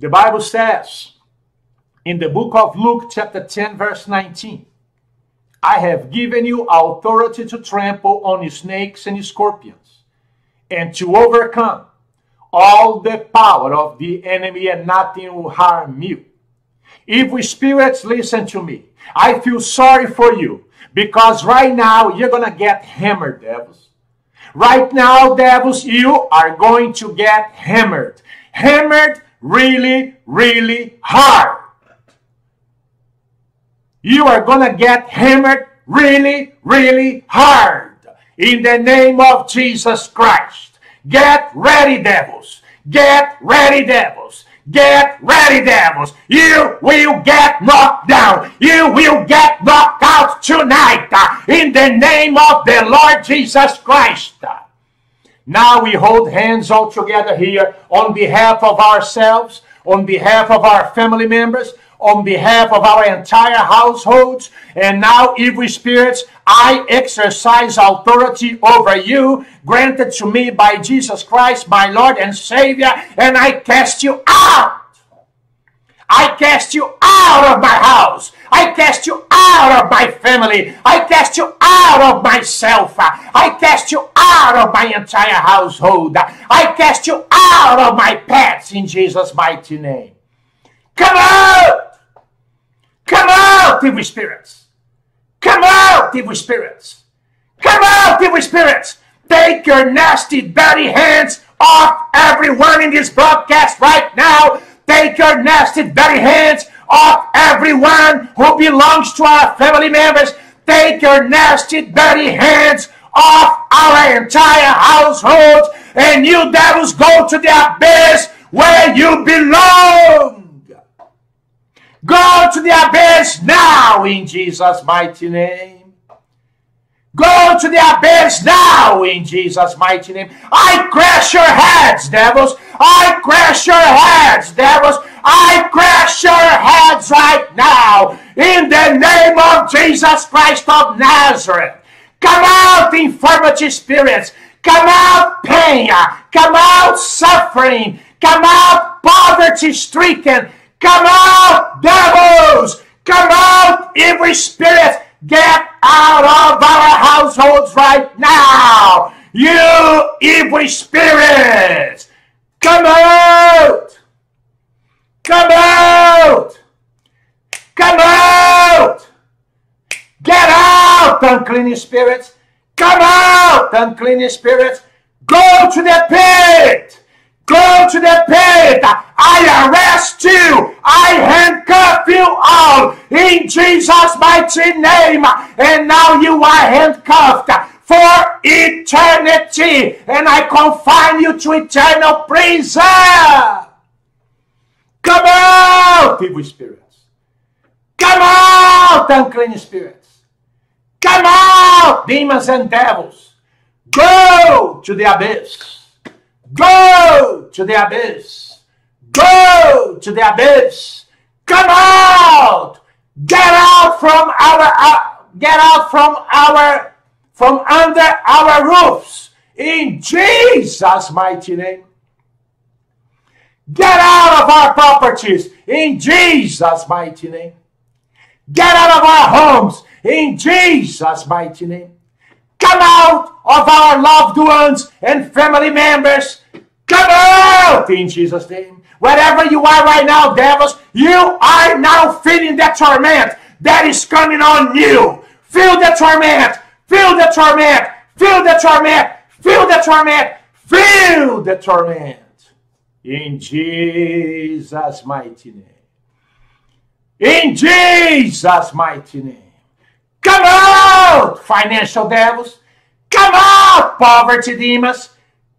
The Bible says in the book of Luke, chapter 10, verse 19, I have given you authority to trample on snakes and scorpions and to overcome all the power of the enemy, and nothing will harm you. Evil spirits, listen to me. I feel sorry for you because right now you're going to get hammered, devils. Right now, devils, you are going to get hammered. Hammered really, really hard. You are going to get hammered really, really hard. In the name of Jesus Christ. Get ready, devils. Get ready, devils. Get ready, devils. You will get knocked down. You will get knocked out tonight in the name of the Lord Jesus Christ. Now we hold hands all together here on behalf of ourselves, on behalf of our family members, on behalf of our entire households. And now, evil spirits, I exercise authority over you, granted to me by Jesus Christ, my Lord and Savior, and I cast you out. I cast you out of my house. I cast you out of my family. I cast you out of myself. I cast you out of my entire household. I cast you out of my pets in Jesus' mighty name. Come out! Come out, evil spirits! Come out, evil spirits! Come out, evil spirits! Take your nasty, dirty hands off everyone in this broadcast right now. Take your nasty, dirty hands off everyone who belongs to our family members. Take your nasty, dirty hands off our entire household. And you devils go to the abyss where you belong. Go to the abyss now in Jesus' mighty name. Go to the abyss now in Jesus' mighty name. I crash your heads, devils. I crash your heads, devils. I crash your heads right now in the name of Jesus Christ of Nazareth. Come out, infirmity spirits. Come out, pain. Come out, suffering. Come out, poverty stricken. Come out, devils. Come out, evil spirits. Get out of our households right now. You evil spirits, come out! Come out! Come out! Get out, unclean spirits! Come out, unclean spirits! Go to the pit! Go to the pit. I arrest you. I handcuff you all in Jesus' mighty name. And now you are handcuffed for eternity. And I confine you to eternal prison. Come out, evil spirits. Come out, unclean spirits. Come out, demons and devils. Go to the abyss. Go to the abyss. Go to the abyss. Come out. Get out from our uh, get out from our from under our roofs in Jesus mighty name. Get out of our properties in Jesus mighty name. Get out of our homes in Jesus mighty name. Come out of our loved ones and family members. Come out in Jesus' name. Wherever you are right now, devils, you are now feeling that torment that is coming on you. Feel the torment. Feel the torment. Feel the torment. Feel the torment. Feel the torment. In Jesus' mighty name. In Jesus' mighty name. Come out, financial devils. Come out, poverty demons.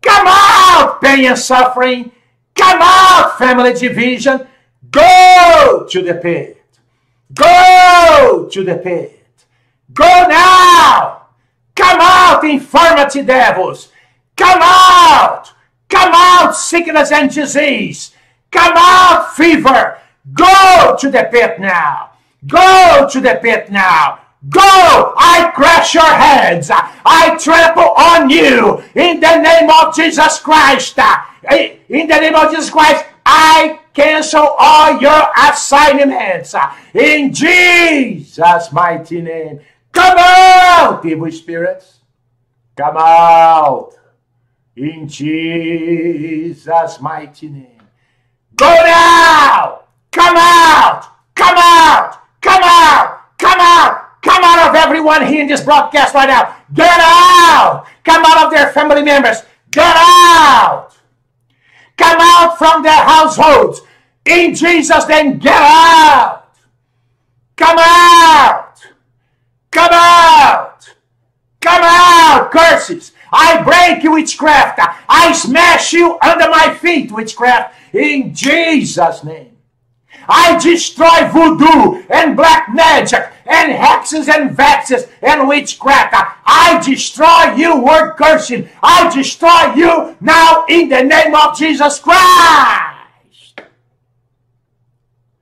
Come out, pain and suffering. Come out, family division. Go to the pit. Go to the pit. Go now. Come out, infirmity devils. Come out. Come out, sickness and disease. Come out, fever. Go to the pit now. Go to the pit now. Go! I crush your heads. I trample on you in the name of Jesus Christ. In the name of Jesus Christ, I cancel all your assignments in Jesus' mighty name. Come out, evil spirits. Come out in Jesus' mighty name. Go now. Come out. Come out. Come out. Come out. Come out of everyone here in this broadcast right now. Get out. Come out of their family members. Get out. Come out from their households. In Jesus' name, get out. Come out. Come out. Come out, curses. I break you, witchcraft. I smash you under my feet, witchcraft, in Jesus' name. I destroy voodoo and black magic and hexes and vexes and witchcraft. I destroy you, word cursing. I destroy you now in the name of Jesus Christ.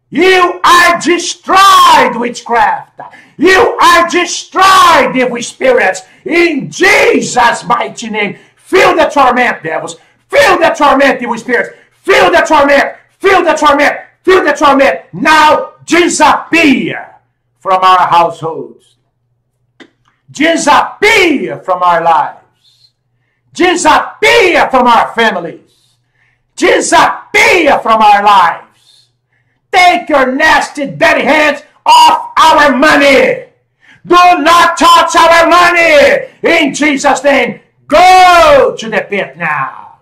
You are destroyed, witchcraft. You are destroyed, evil spirits, in Jesus' mighty name. Feel the torment, devils. Feel the torment, evil spirits. Feel the torment. Feel the torment. Feel the torment. Now disappear from our households. Disappear from our lives. Disappear from our families. Disappear from our lives. Take your nasty, dirty hands off our money. Do not touch our money. In Jesus' name, go to the pit now.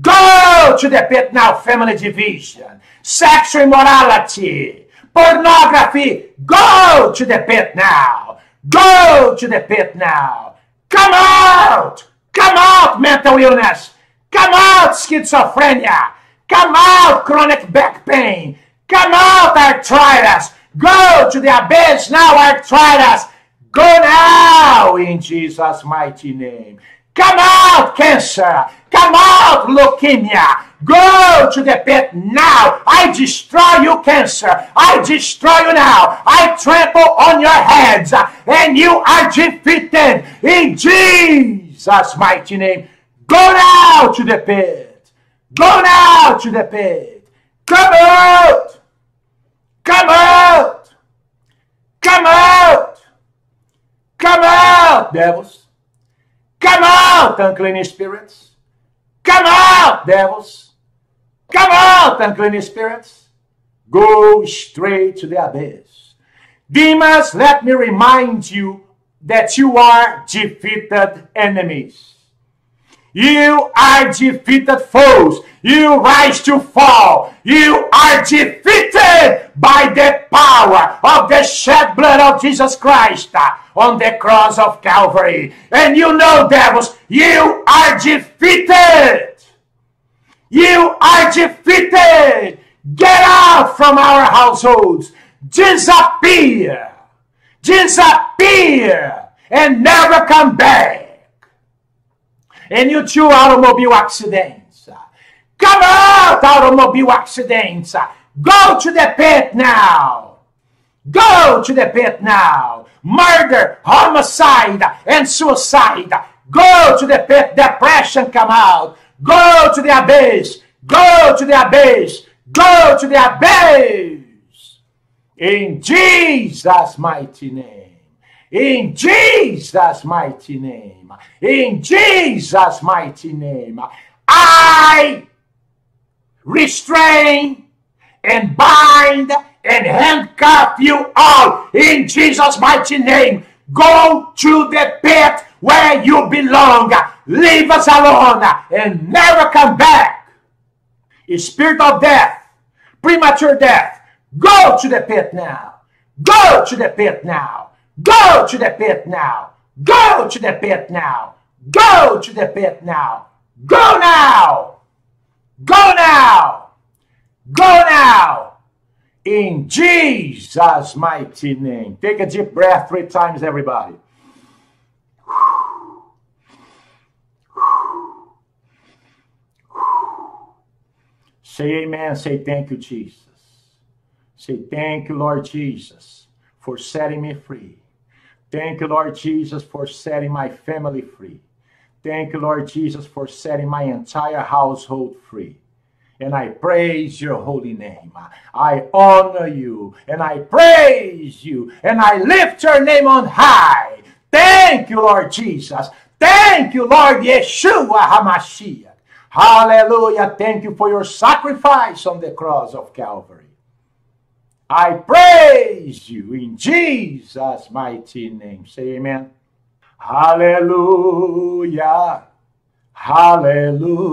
Go to the pit now, family division, sexual immorality, pornography. Go to the pit now. Go to the pit now. Come out. Come out, mental illness. Come out, schizophrenia. Come out, chronic back pain. Come out, arthritis. Go to the abyss now, arthritis. Go now in Jesus' mighty name. Come out, cancer. Come out, leukemia. Go to the pit now. I destroy you, cancer. I destroy you now. I trample on your heads, and you are defeated in Jesus' mighty name. Go now to the pit. Go now to the pit. Come out. Come out. Come out. Come out, devils. Come out, unclean spirits. Come out, devils. Come out, unclean spirits. Go straight to the abyss. Demons, let me remind you that you are defeated enemies. You are defeated foes. You rise to fall. You are defeated by the power of the shed blood of Jesus Christ on the cross of Calvary. And you know, devils, you are defeated. You are defeated. Get out from our households. Disappear. Disappear. And never come back and you two automobile accidents. Come out, automobile accidents. Go to the pit now. Go to the pit now. Murder, homicide, and suicide. Go to the pit. Depression come out. Go to the abyss. Go to the abyss. Go to the abyss. In Jesus' mighty name. In Jesus' mighty name. In Jesus' mighty name. I restrain and bind and handcuff you all in Jesus' mighty name. Go to the pit where you belong. Leave us alone and never come back. A spirit of death, premature death, go to the pit now. Go to the pit now. Go to the pit now. Go to the pit now. Go to the pit now. Go now. Go now. Go now. In Jesus' mighty name. Take a deep breath three times, everybody. Say amen. Say thank you, Jesus. Say thank you, Lord Jesus, for setting me free. Thank you, Lord Jesus, for setting my family free. Thank you, Lord Jesus, for setting my entire household free. And I praise your holy name. I honor you and I praise you and I lift your name on high. Thank you, Lord Jesus. Thank you, Lord Yeshua HaMashiach. Hallelujah. Thank you for your sacrifice on the cross of Calvary. I praise you in Jesus' mighty name. Say amen. Hallelujah. Hallelujah.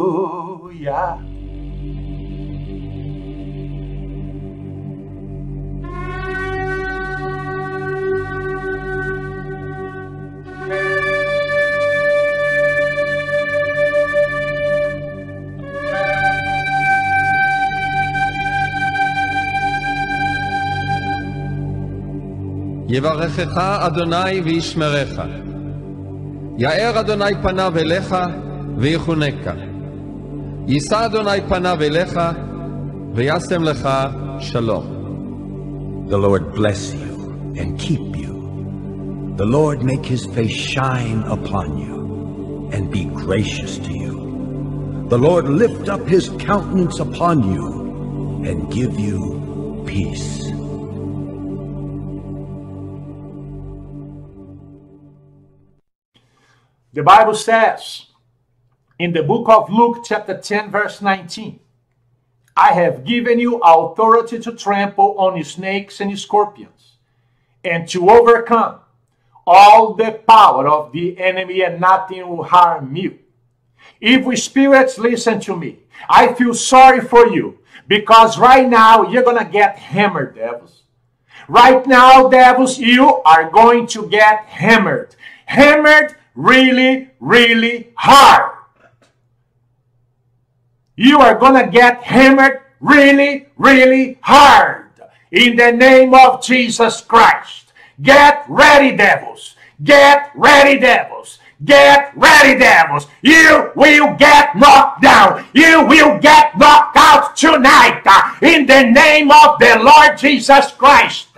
יברכך אדוני וישמרך. יאר אדוני פניו אליך ויחונקה. יישא אדוני פניו אליך וישם לך שלום. The Lord bless you and keep you. The Lord make his face shine upon you and be gracious to you. The Lord lift up his countenance upon you and give you peace. The Bible says in the book of Luke, chapter 10, verse 19, I have given you authority to trample on snakes and scorpions and to overcome all the power of the enemy, and nothing will harm you. Evil spirits, listen to me. I feel sorry for you because right now you're going to get hammered, devils. Right now, devils, you are going to get hammered. Hammered really, really hard. You are going to get hammered really, really hard. In the name of Jesus Christ. Get ready, devils. Get ready, devils. Get ready, devils. You will get knocked down. You will get knocked out tonight. In the name of the Lord Jesus Christ.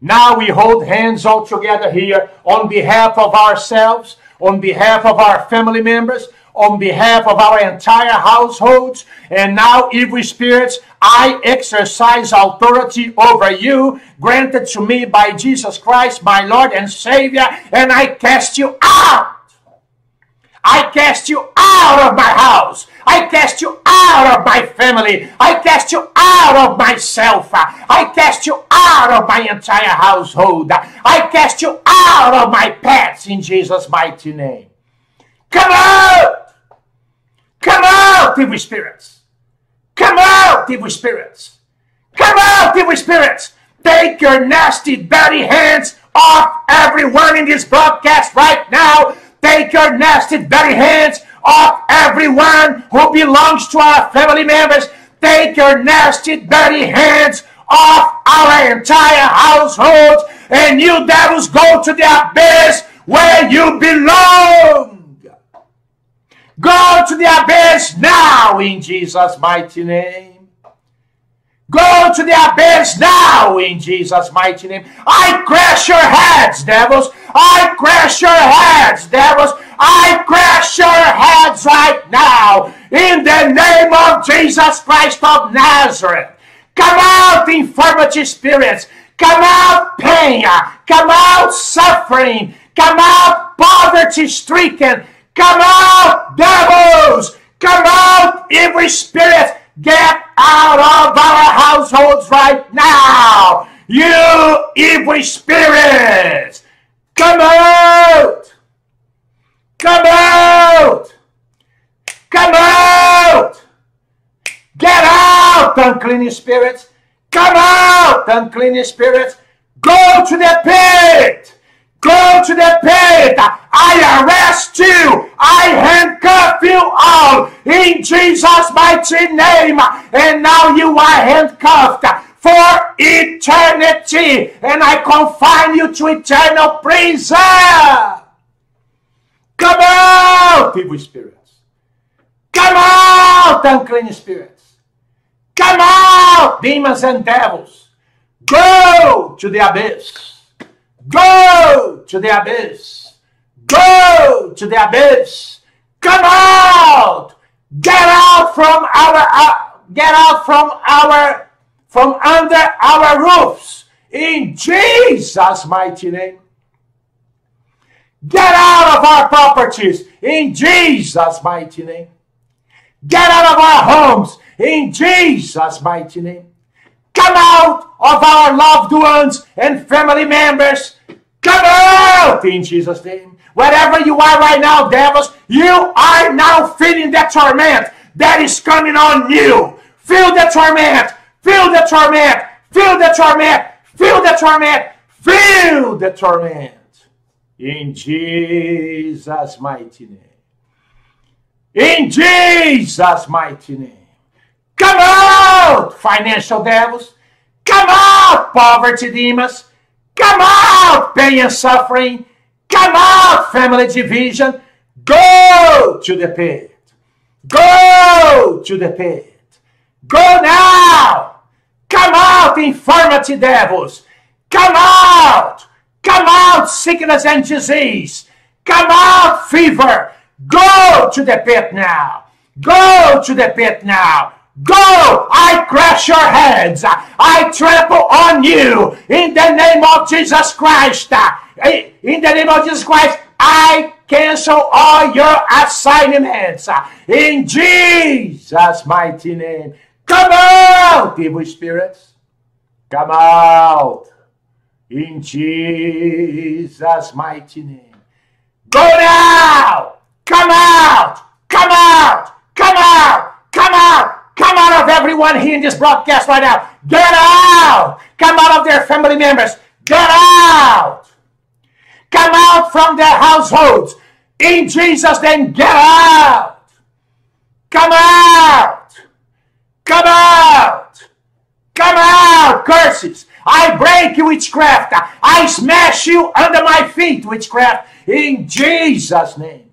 Now we hold hands all together here on behalf of ourselves, on behalf of our family members, on behalf of our entire households. And now, evil spirits, I exercise authority over you, granted to me by Jesus Christ, my Lord and Savior, and I cast you out. I cast you out of my house. I cast you out of my family. I cast you out of myself. I cast you out of my entire household. I cast you out of my pets in Jesus' mighty name. Come out! Come out, evil spirits! Come out, evil spirits! Come out, evil spirits! Take your nasty, dirty hands off everyone in this broadcast right now. Take your nasty, dirty hands off everyone who belongs to our family members. Take your nasty, dirty hands off our entire household. And you devils go to the abyss where you belong. Go to the abyss now in Jesus' mighty name. Go to the abyss now in Jesus' mighty name. I crash your heads, devils. I crash your heads, devils. I crash your heads right now in the name of Jesus Christ of Nazareth. Come out, infirmity spirits. Come out, pain. Come out, suffering. Come out, poverty stricken. Come out, devils. Come out, every spirit. Get out of our households right now. You evil spirits. Come out. Come out. Come out. Get out, unclean spirits. Come out, unclean spirits. Go to the pit. Go to the pit. I arrest you. I handcuff you all in Jesus' mighty name. And now you are handcuffed for eternity. And I confine you to eternal prison. Come out, evil spirits. Come out, unclean spirits. Come out, demons and devils. Go to the abyss. Go to the abyss. Go to the abyss. Come out. Get out from our uh, get out from our from under our roofs in Jesus' mighty name. Get out of our properties in Jesus' mighty name. Get out of our homes in Jesus' mighty name. Come out of our loved ones and family members. Come out in Jesus' name. Wherever you are right now, devils, you are now feeling the torment that is coming on you. Feel the torment. Feel the torment. Feel the torment. Feel the torment. Feel the torment. In Jesus' mighty name. In Jesus' mighty name. Come out, financial devils. Come out, poverty demons. Come out, pain and suffering. Come out, family division. Go to the pit. Go to the pit. Go now. Come out, infirmity devils. Come out. Come out, sickness and disease. Come out, fever. Go to the pit now. Go to the pit now. Go! I crush your heads. I trample on you in the name of Jesus Christ. In the name of Jesus Christ, I cancel all your assignments. In Jesus' mighty name. Come out, evil spirits. Come out. In Jesus' mighty name. Go now! Come out! Come out! Come out! Come out! Come out of everyone here in this broadcast right now. Get out! Come out of their family members. Get out! Come out from their households. In Jesus' name, get out! Come out! Come out! Come out, curses! I break witchcraft. I smash you under my feet, witchcraft, in Jesus' name.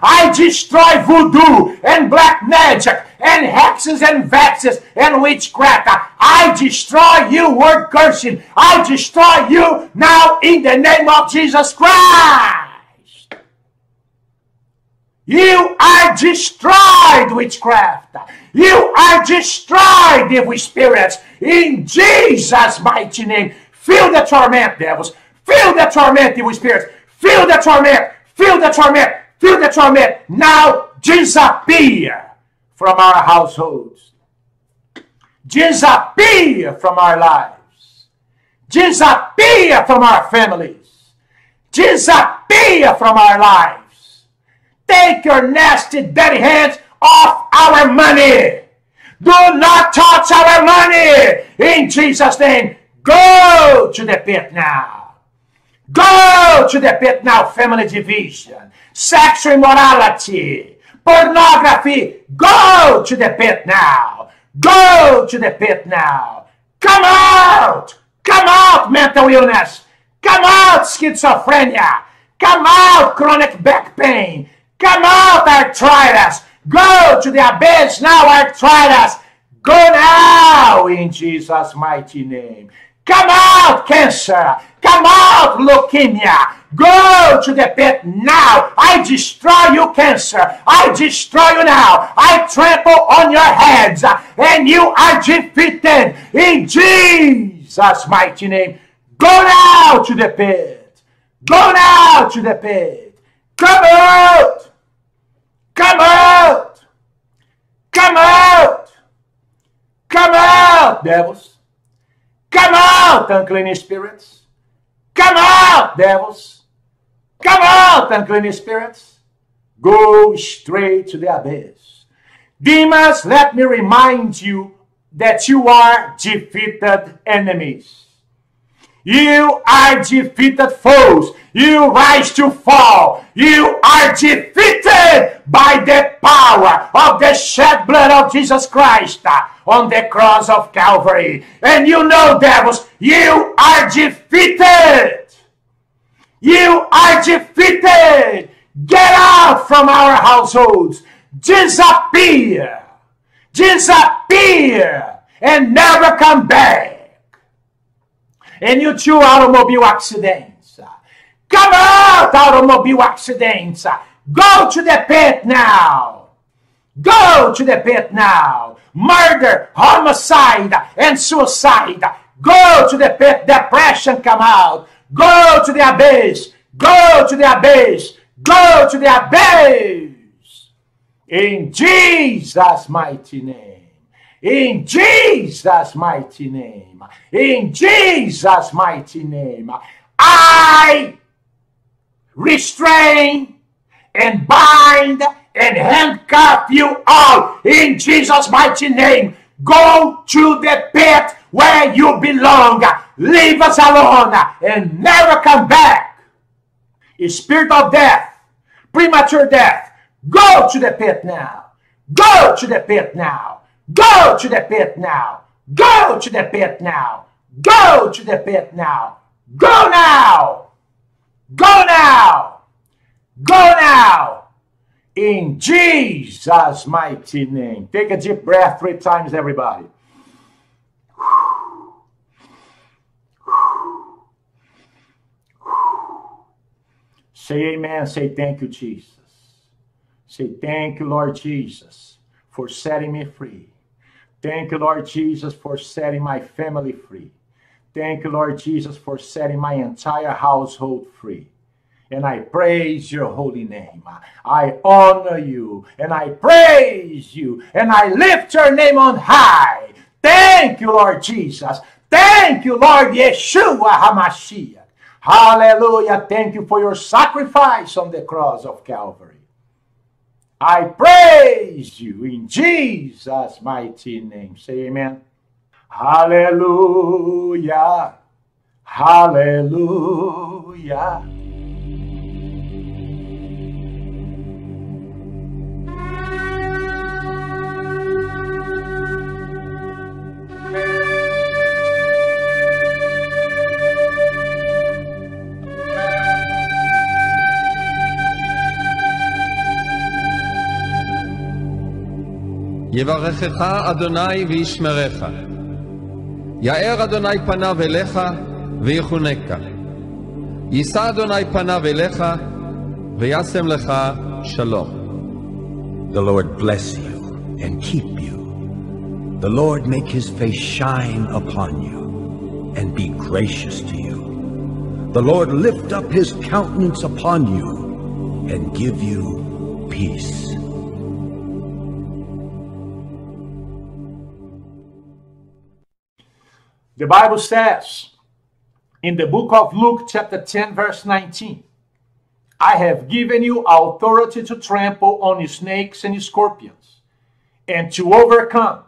I destroy voodoo and black magic and hexes and vexes and witchcraft. I destroy you, word cursing. I destroy you now in the name of Jesus Christ. You are destroyed, witchcraft. You are destroyed, evil spirits, in Jesus' mighty name. Feel the torment, devils. Feel the torment, evil spirits. Feel the torment. Feel the torment. Feel the torment now disappear from our households. Disappear from our lives. Disappear from our families. Disappear from our lives. Take your nasty, dirty hands off our money. Do not touch our money. In Jesus' name, go to the pit now. Go to the pit now, family division sexual immorality, pornography. Go to the pit now. Go to the pit now. Come out. Come out, mental illness. Come out, schizophrenia. Come out, chronic back pain. Come out, arthritis. Go to the abyss now, arthritis. Go now in Jesus' mighty name. Come out, cancer. Come out, leukemia. Go to the pit now. I destroy you, cancer. I destroy you now. I trample on your heads, and you are defeated in Jesus' mighty name. Go now to the pit. Go now to the pit. Come out. Come out. Come out. Come out, devils. Come out, unclean spirits. Come out, devils. Come out, unclean spirits. Go straight to the abyss. Demons, let me remind you that you are defeated enemies. You are defeated foes. You rise to fall. You are defeated by the power of the shed blood of Jesus Christ on the cross of Calvary. And you know, devils, you are defeated. You are defeated. Get out from our households. Disappear. Disappear. And never come back. And you two automobile accidents. Come out, automobile accidents. Go to the pit now. Go to the pit now. Murder, homicide, and suicide. Go to the pit. Depression come out. Go to the abyss. Go to the abyss. Go to the abyss. In Jesus' mighty name. In Jesus' mighty name. In Jesus' mighty name. I restrain and bind and handcuff you all in Jesus' mighty name. Go to the pit where you belong. Leave us alone and never come back. A spirit of death, premature death, go to the pit now. Go to the pit now. Go to the pit now. Go to the pit now. Go to the pit now. Go now. Go now. Go now. In Jesus' mighty name. Take a deep breath three times, everybody. Say amen. Say thank you, Jesus. Say thank you, Lord Jesus, for setting me free. Thank you, Lord Jesus, for setting my family free. Thank you, Lord Jesus, for setting my entire household free. And I praise your holy name. I honor you and I praise you and I lift your name on high. Thank you, Lord Jesus. Thank you, Lord Yeshua HaMashiach. Hallelujah. Thank you for your sacrifice on the cross of Calvary. I praise you in Jesus' mighty name. Say amen. Hallelujah. Hallelujah. יברכך אדוני וישמרך. יאר אדוני פניו אליך ויחונקה. יישא אדוני פניו אליך וישם לך שלום. The Lord bless you and keep you. The Lord make his face shine upon you and be gracious to you. The Lord lift up his countenance upon you and give you peace. The Bible says in the book of Luke, chapter 10, verse 19, I have given you authority to trample on snakes and scorpions and to overcome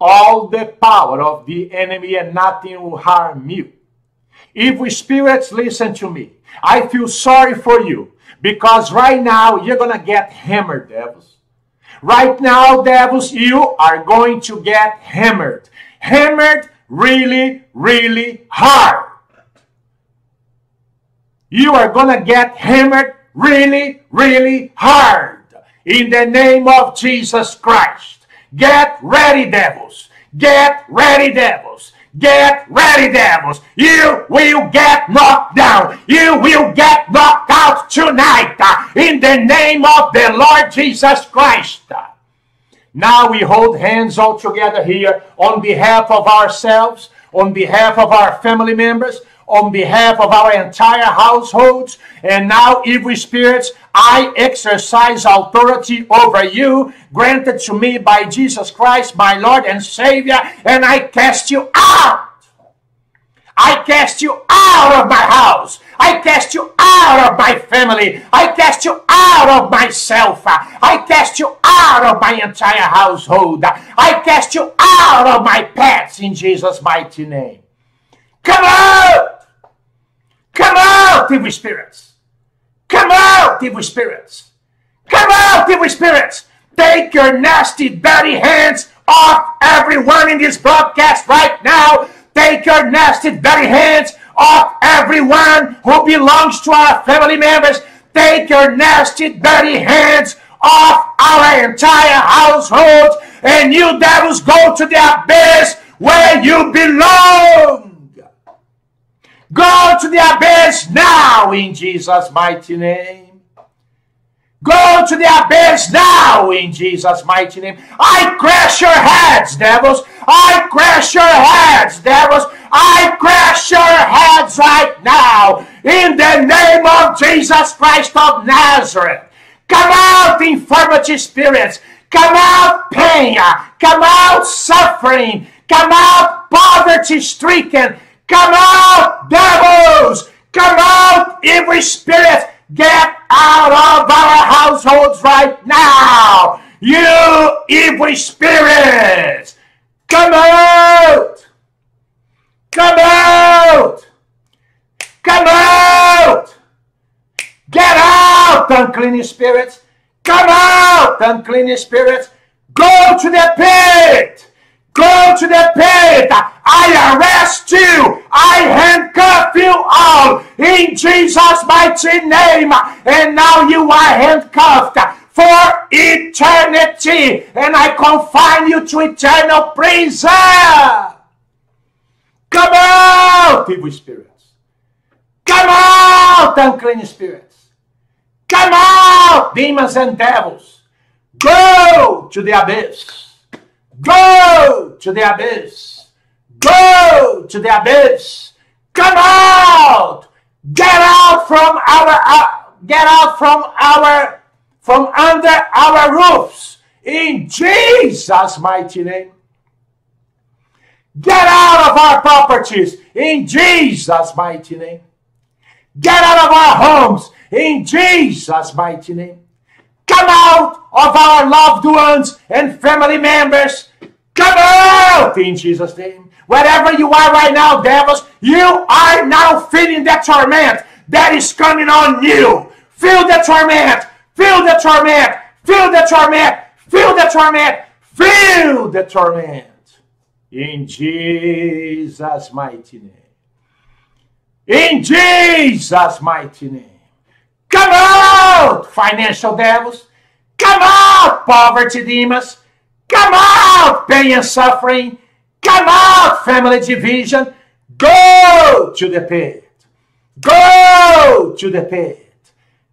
all the power of the enemy, and nothing will harm you. Evil spirits listen to me, I feel sorry for you because right now you're going to get hammered, devils. Right now, devils, you are going to get hammered. Hammered really, really hard. You are going to get hammered really, really hard in the name of Jesus Christ. Get ready, devils. Get ready, devils. Get ready, devils. You will get knocked down. You will get knocked out tonight uh, in the name of the Lord Jesus Christ. Now we hold hands all together here on behalf of ourselves, on behalf of our family members, on behalf of our entire households. And now, evil spirits, I exercise authority over you, granted to me by Jesus Christ, my Lord and Savior, and I cast you out. I cast you out of my house. I cast you out of my family. I cast you out of myself. I cast you out of my entire household. I cast you out of my pets in Jesus' mighty name. Come out! Come out, evil spirits! Come out, evil spirits! Come out, evil spirits! Take your nasty, dirty hands off everyone in this broadcast right now Take your nasty, dirty hands off everyone who belongs to our family members. Take your nasty, dirty hands off our entire household. And you devils go to the abyss where you belong. Go to the abyss now in Jesus' mighty name. Go to the abyss now in Jesus' mighty name. I crash your heads, devils. I crash your heads, devils. I crash your heads right now in the name of Jesus Christ of Nazareth. Come out, infirmity spirits. Come out, pain. Come out, suffering. Come out, poverty stricken. Come out, devils. Come out, evil spirits. Get out of our households right now. You evil spirits. Come out. Come out. Come out. Get out, unclean spirits. Come out, unclean spirits. Go to the pit. Go to the pit. I arrest you. I handcuff you all in Jesus' mighty name. And now you are handcuffed for eternity. And I confine you to eternal prison. Come out, evil spirits. Come out, unclean spirits. Come out, demons and devils. Go to the abyss. Go to the abyss. Go to the abyss. Come out. Get out from our uh, get out from our from under our roofs in Jesus mighty name. Get out of our properties in Jesus mighty name. Get out of our homes in Jesus mighty name. Come out of our loved ones and family members. Come out in Jesus' name. Wherever you are right now, devils, you are now feeling the torment that is coming on you. Feel the torment. Feel the torment. Feel the torment. Feel the torment. Feel the torment. In Jesus' mighty name. In Jesus' mighty name. Come out, financial devils. Come out, poverty demons. Come out, pain and suffering. Come out, family division. Go to the pit. Go to the pit.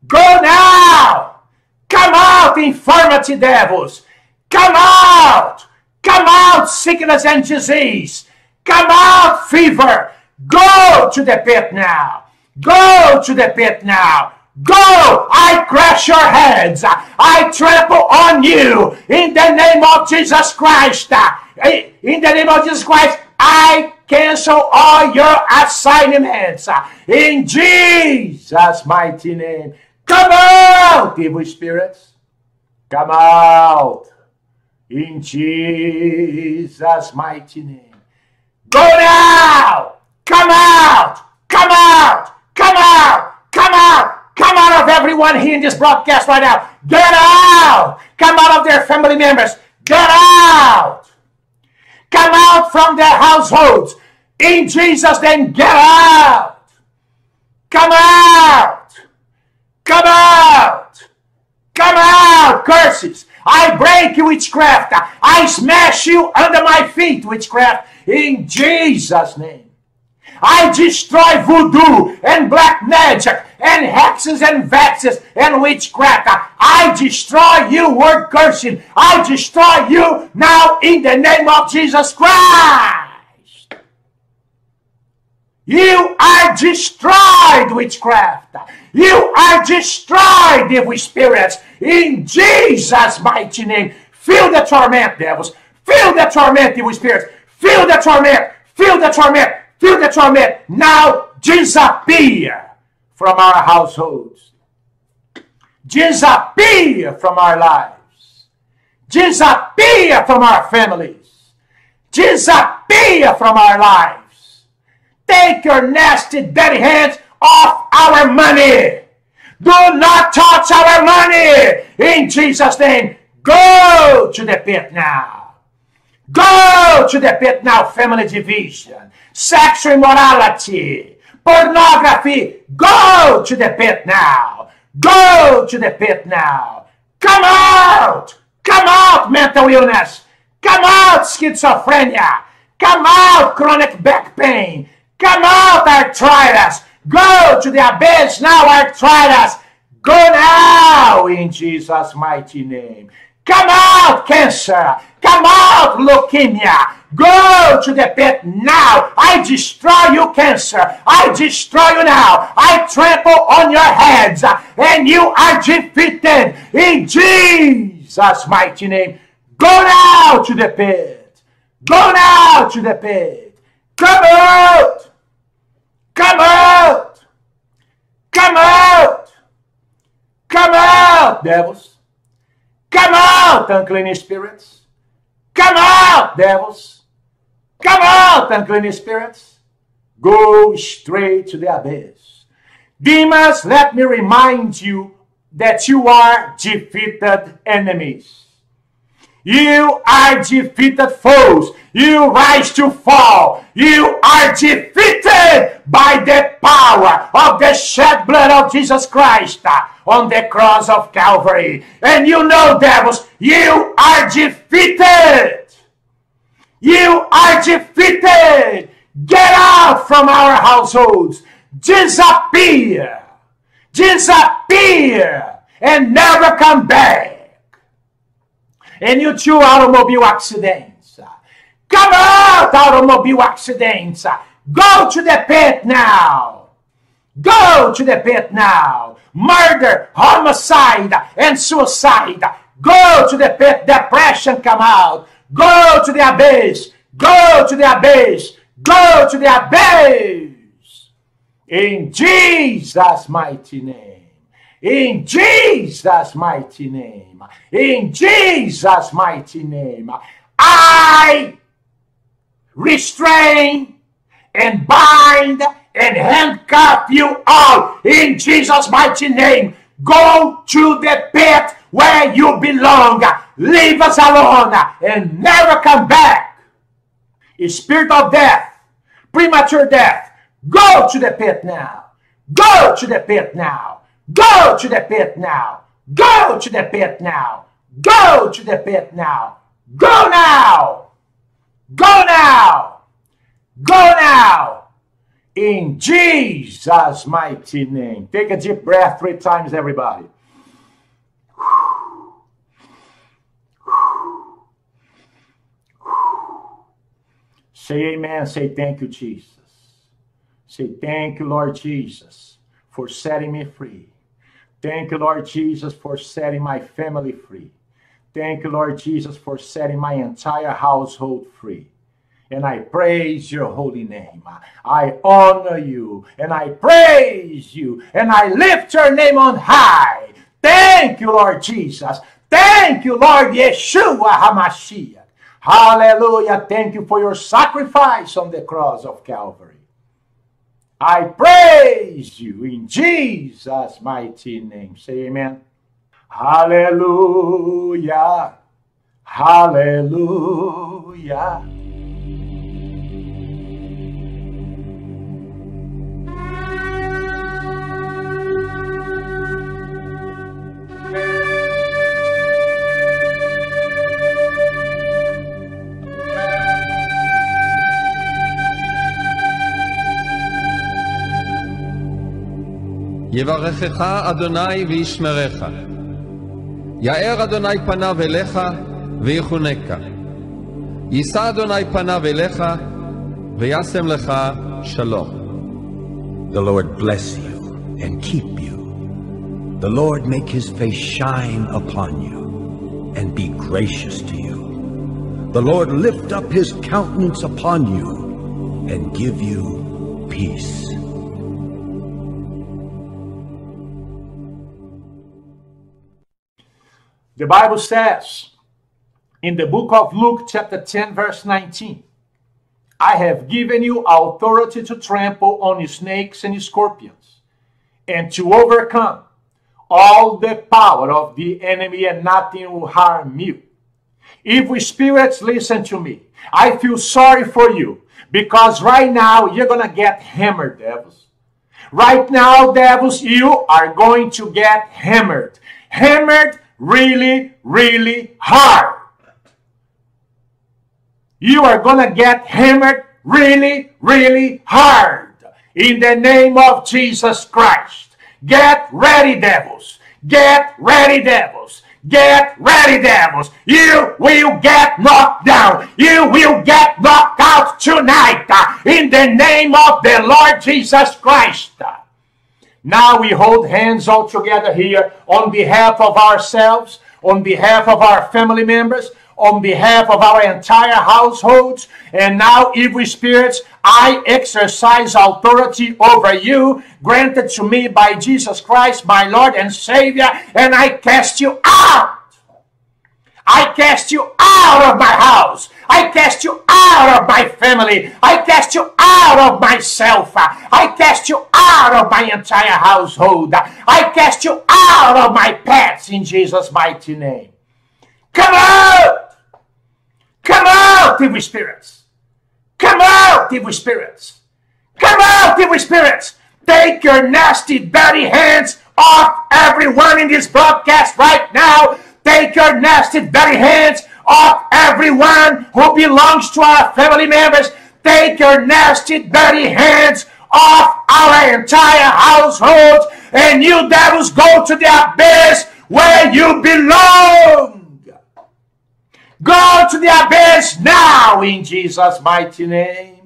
Go now. Come out, infirmity devils. Come out. Come out, sickness and disease. Come out, fever. Go to the pit now. Go to the pit now. Go! I crush your heads. I trample on you in the name of Jesus Christ. Eh, in the name of Jesus Christ, I cancel all your assignments. In Jesus' mighty name. Come out, evil spirits. Come out. In Jesus' mighty name. Go now! Come out! Come out! Come out! Come out! Come out of everyone here in this broadcast right now. Get out! Come out of their family members. Get out! Come out from their households. In Jesus' name, get out! Come out! Come out! Come out! Curses! I break you, witchcraft. I smash you under my feet, witchcraft, in Jesus' name. I destroy voodoo and black magic and hexes and vexes and witchcraft. I destroy you, word cursing. I destroy you now in the name of Jesus Christ. You are destroyed, witchcraft. You are destroyed, evil spirits, in Jesus' mighty name. Feel the torment, devils. Feel the torment, evil spirits. Feel the torment. Feel the torment. Feel the torment. Now disappear from our households. Disappear from our lives. Disappear from our families. Disappear from our lives. Take your nasty, dirty hands off our money. Do not touch our money. In Jesus' name, go to the pit now. Go to the pit now, family division, sexual immorality, pornography. Go to the pit now. Go to the pit now. Come out. Come out, mental illness. Come out, schizophrenia. Come out, chronic back pain. Come out, arthritis. Go to the abyss now, arthritis. Go now in Jesus' mighty name. Come out, cancer. Come out, leukemia. Go to the pit now. I destroy you, cancer. I destroy you now. I trample on your heads, and you are defeated in Jesus' mighty name. Go now to the pit. Go now to the pit. Come out. Come out. Come out. Come out, devils. Come out, unclean spirits. Come out, devils. Come out, unclean spirits. Go straight to the abyss. Demons, let me remind you that you are defeated enemies. You are defeated foes. You rise to fall. You are defeated by the power of the shed blood of Jesus Christ on the cross of Calvary. And you know, devils, you are defeated. You are defeated. Get out from our households. Disappear. Disappear. And never come back and you too automobile accidents. Come out, automobile accidents. Go to the pit now. Go to the pit now. Murder, homicide, and suicide. Go to the pit. Depression come out. Go to the abyss. Go to the abyss. Go to the abyss. In Jesus' mighty name. In Jesus' mighty name. In Jesus' mighty name. I restrain and bind and handcuff you all in Jesus' mighty name. Go to the pit where you belong. Leave us alone and never come back. Spirit of death, premature death, go to the pit now. Go to the pit now. Go to the pit now. Go to the pit now. Go to the pit now. Go now. Go now. Go now. In Jesus' mighty name. Take a deep breath three times, everybody. Say amen. Say thank you, Jesus. Say thank you, Lord Jesus, for setting me free. Thank you, Lord Jesus, for setting my family free. Thank you, Lord Jesus, for setting my entire household free. And I praise your holy name. I honor you and I praise you and I lift your name on high. Thank you, Lord Jesus. Thank you, Lord Yeshua HaMashiach. Hallelujah. Thank you for your sacrifice on the cross of Calvary. I praise you in Jesus' mighty name. Say amen. Hallelujah. Hallelujah. יברכך אדוני וישמרך. יאר אדוני פניו אליך ויחונקה. יישא אדוני פניו אליך וישם לך שלום. The Lord bless you and keep you. The Lord make his face shine upon you and be gracious to you. The Lord lift up his countenance upon you and give you peace. The Bible says in the book of Luke, chapter 10, verse 19, I have given you authority to trample on snakes and scorpions and to overcome all the power of the enemy, and nothing will harm you. Evil spirits, listen to me. I feel sorry for you because right now you're going to get hammered, devils. Right now, devils, you are going to get hammered. Hammered really, really hard. You are going to get hammered really, really hard in the name of Jesus Christ. Get ready, devils. Get ready, devils. Get ready, devils. You will get knocked down. You will get knocked out tonight uh, in the name of the Lord Jesus Christ. Now we hold hands all together here on behalf of ourselves, on behalf of our family members, on behalf of our entire households. And now, evil spirits, I exercise authority over you, granted to me by Jesus Christ, my Lord and Savior, and I cast you out. I cast you out of my house. I cast you out of my family. I cast you out of myself. I cast you out of my entire household. I cast you out of my pets in Jesus' mighty name. Come out! Come out, evil spirits! Come out, evil spirits! Come out, evil spirits! Take your nasty, dirty hands off everyone in this broadcast right now. Take your nasty, dirty hands off everyone who belongs to our family members. Take your nasty, dirty hands off our entire household. And you devils go to the abyss where you belong. Go to the abyss now in Jesus' mighty name.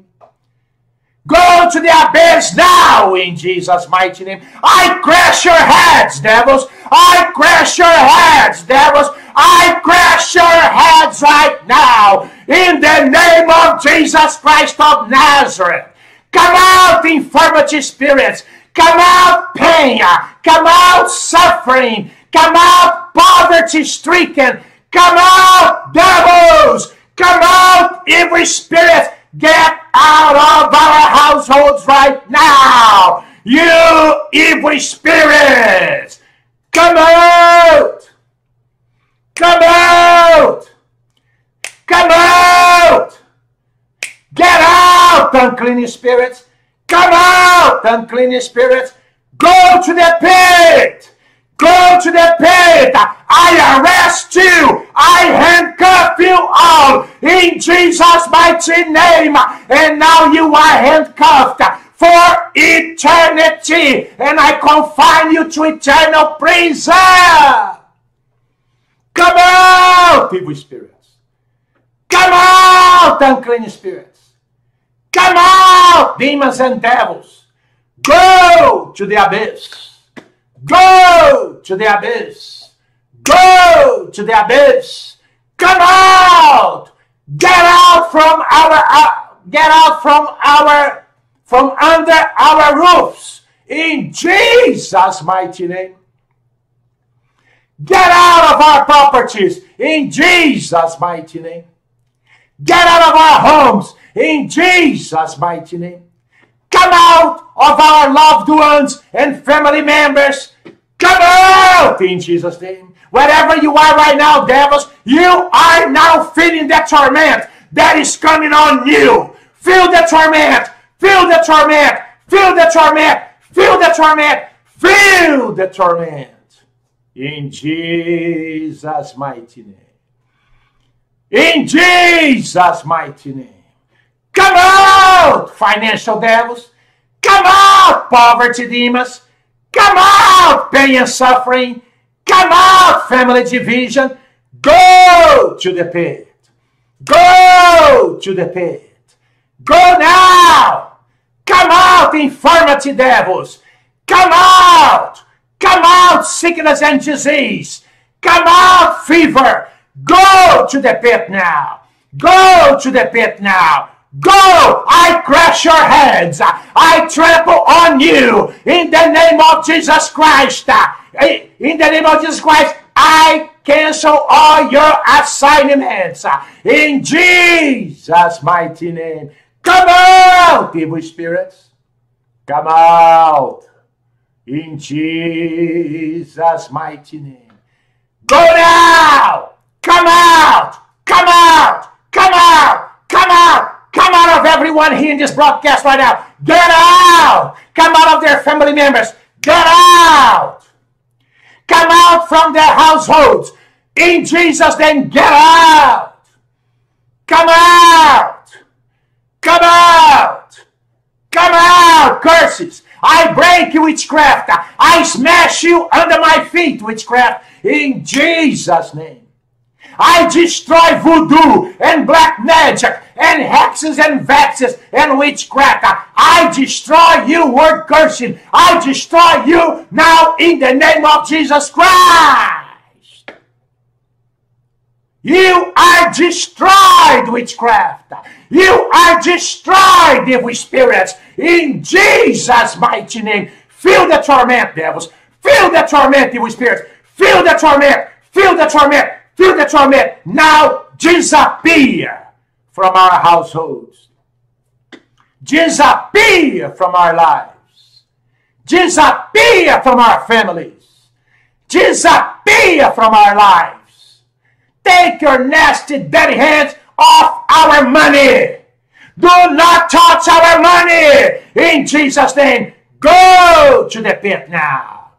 Go to the abyss now in Jesus' mighty name. I crash your heads, devils. I crash your heads, devils. I crash your heads right now in the name of Jesus Christ of Nazareth. Come out, infirmity spirits. Come out, pain. Come out, suffering. Come out, poverty stricken. Come out, devils! Come out, every spirit! Get out of our households right now! You evil spirits! Come out! Come out! Come out! Get out, unclean spirits! Come out, unclean spirits! Go to the pit! Go to the pit! I arrest you. I handcuff you all in Jesus' mighty name. And now you are handcuffed for eternity. And I confine you to eternal prison. Come out, evil spirits. Come out, unclean spirits. Come out, demons and devils. Go to the abyss. Go to the abyss. Go to the abyss. Come out. Get out from our uh, get out from our from under our roofs in Jesus mighty name. Get out of our properties in Jesus mighty name. Get out of our homes in Jesus mighty name. Come out of our loved ones and family members. Come out in Jesus name. Wherever you are right now, devils, you are now feeling the torment that is coming on you. Feel the torment. Feel the torment. Feel the torment. Feel the torment. Feel the torment. In Jesus' mighty name. In Jesus' mighty name. Come out, financial devils. Come out, poverty demons. Come out, pain and suffering. Come out, family division. Go to the pit. Go to the pit. Go now. Come out, infirmity devils. Come out. Come out, sickness and disease. Come out, fever. Go to the pit now. Go to the pit now. Go! I crush your heads. I trample on you in the name of Jesus Christ. In the name of Jesus Christ, I cancel all your assignments. In Jesus' mighty name. Come out, evil spirits. Come out. In Jesus' mighty name. Go now. Come out. Come out. Come out. Come out. Come out of everyone here in this broadcast right now. Get out. Come out of their family members. Get out. Come out from their households. In Jesus' name, get out. Come out. Come out. Come out. Curses. I break you, witchcraft. I smash you under my feet, witchcraft, in Jesus' name. I destroy voodoo and black magic and hexes and vexes and witchcraft. I destroy you, word cursing. I destroy you now in the name of Jesus Christ. You are destroyed, witchcraft. You are destroyed, evil spirits, in Jesus' mighty name. Feel the torment, devils. Feel the torment, evil spirits. Feel the torment. Feel the torment. Feel the torment. Now disappear from our households. Disappear from our lives. Disappear from our families. Disappear from our lives. Take your nasty, dirty hands off our money. Do not touch our money. In Jesus' name, go to the pit now.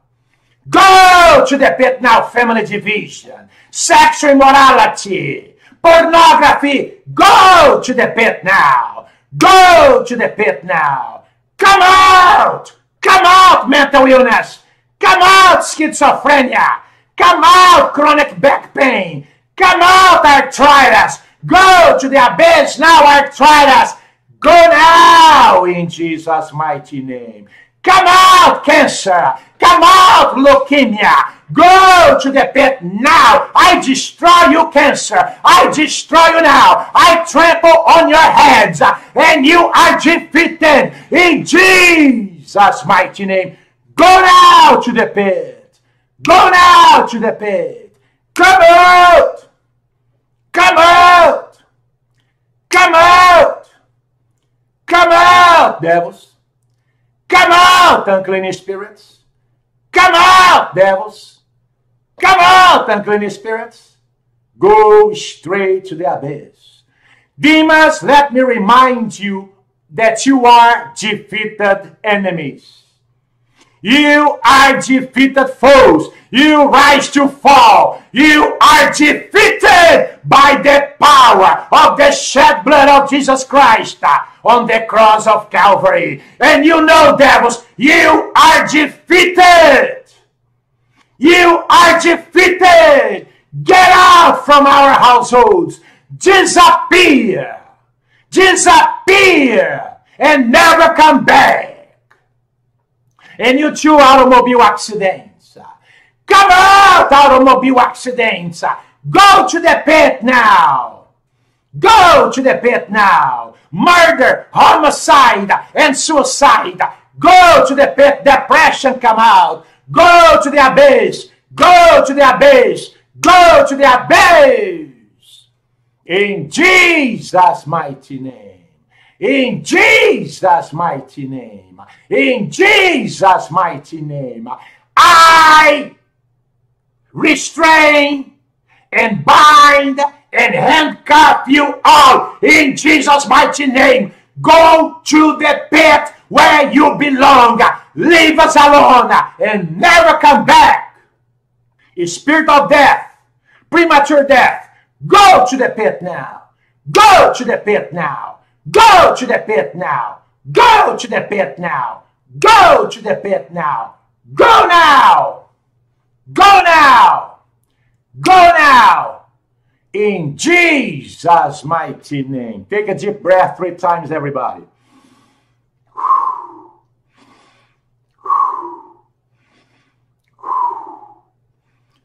Go to the pit now, family division, sexual immorality, pornography. Go to the pit now. Go to the pit now. Come out. Come out, mental illness. Come out, schizophrenia. Come out, chronic back pain. Come out, arthritis. Go to the abyss now, arthritis. Go now in Jesus' mighty name. Come out, cancer. Come out, leukemia. Go to the pit now. I destroy you, cancer. I destroy you now. I trample on your heads, and you are defeated in Jesus' mighty name. Go now to the pit. Go now to the pit. Come out. Come out. Come out. Come out, devils. Come out, unclean spirits. Come out, devils. Come out, unclean spirits. Go straight to the abyss. Demons, let me remind you that you are defeated enemies. You are defeated foes. You rise to fall. You are defeated by the power of the shed blood of Jesus Christ on the cross of Calvary. And you know, devils, you are defeated. You are defeated. Get out from our households. Disappear. Disappear. And never come back. And you too automobile accidents. Come out, automobile accidents. Go to the pit now. Go to the pit now. Murder, homicide, and suicide. Go to the pit. Depression come out. Go to the abyss. Go to the abyss. Go to the abyss. In Jesus' mighty name. In Jesus' mighty name. In Jesus' mighty name. I restrain and bind and handcuff you all in Jesus' mighty name. Go to the pit where you belong. Leave us alone and never come back. A spirit of death, premature death, go to the pit now. Go to the pit now. Go to the pit now. Go to the pit now. Go to the pit now. Go now. Go now. Go now. In Jesus' mighty name. Take a deep breath three times, everybody.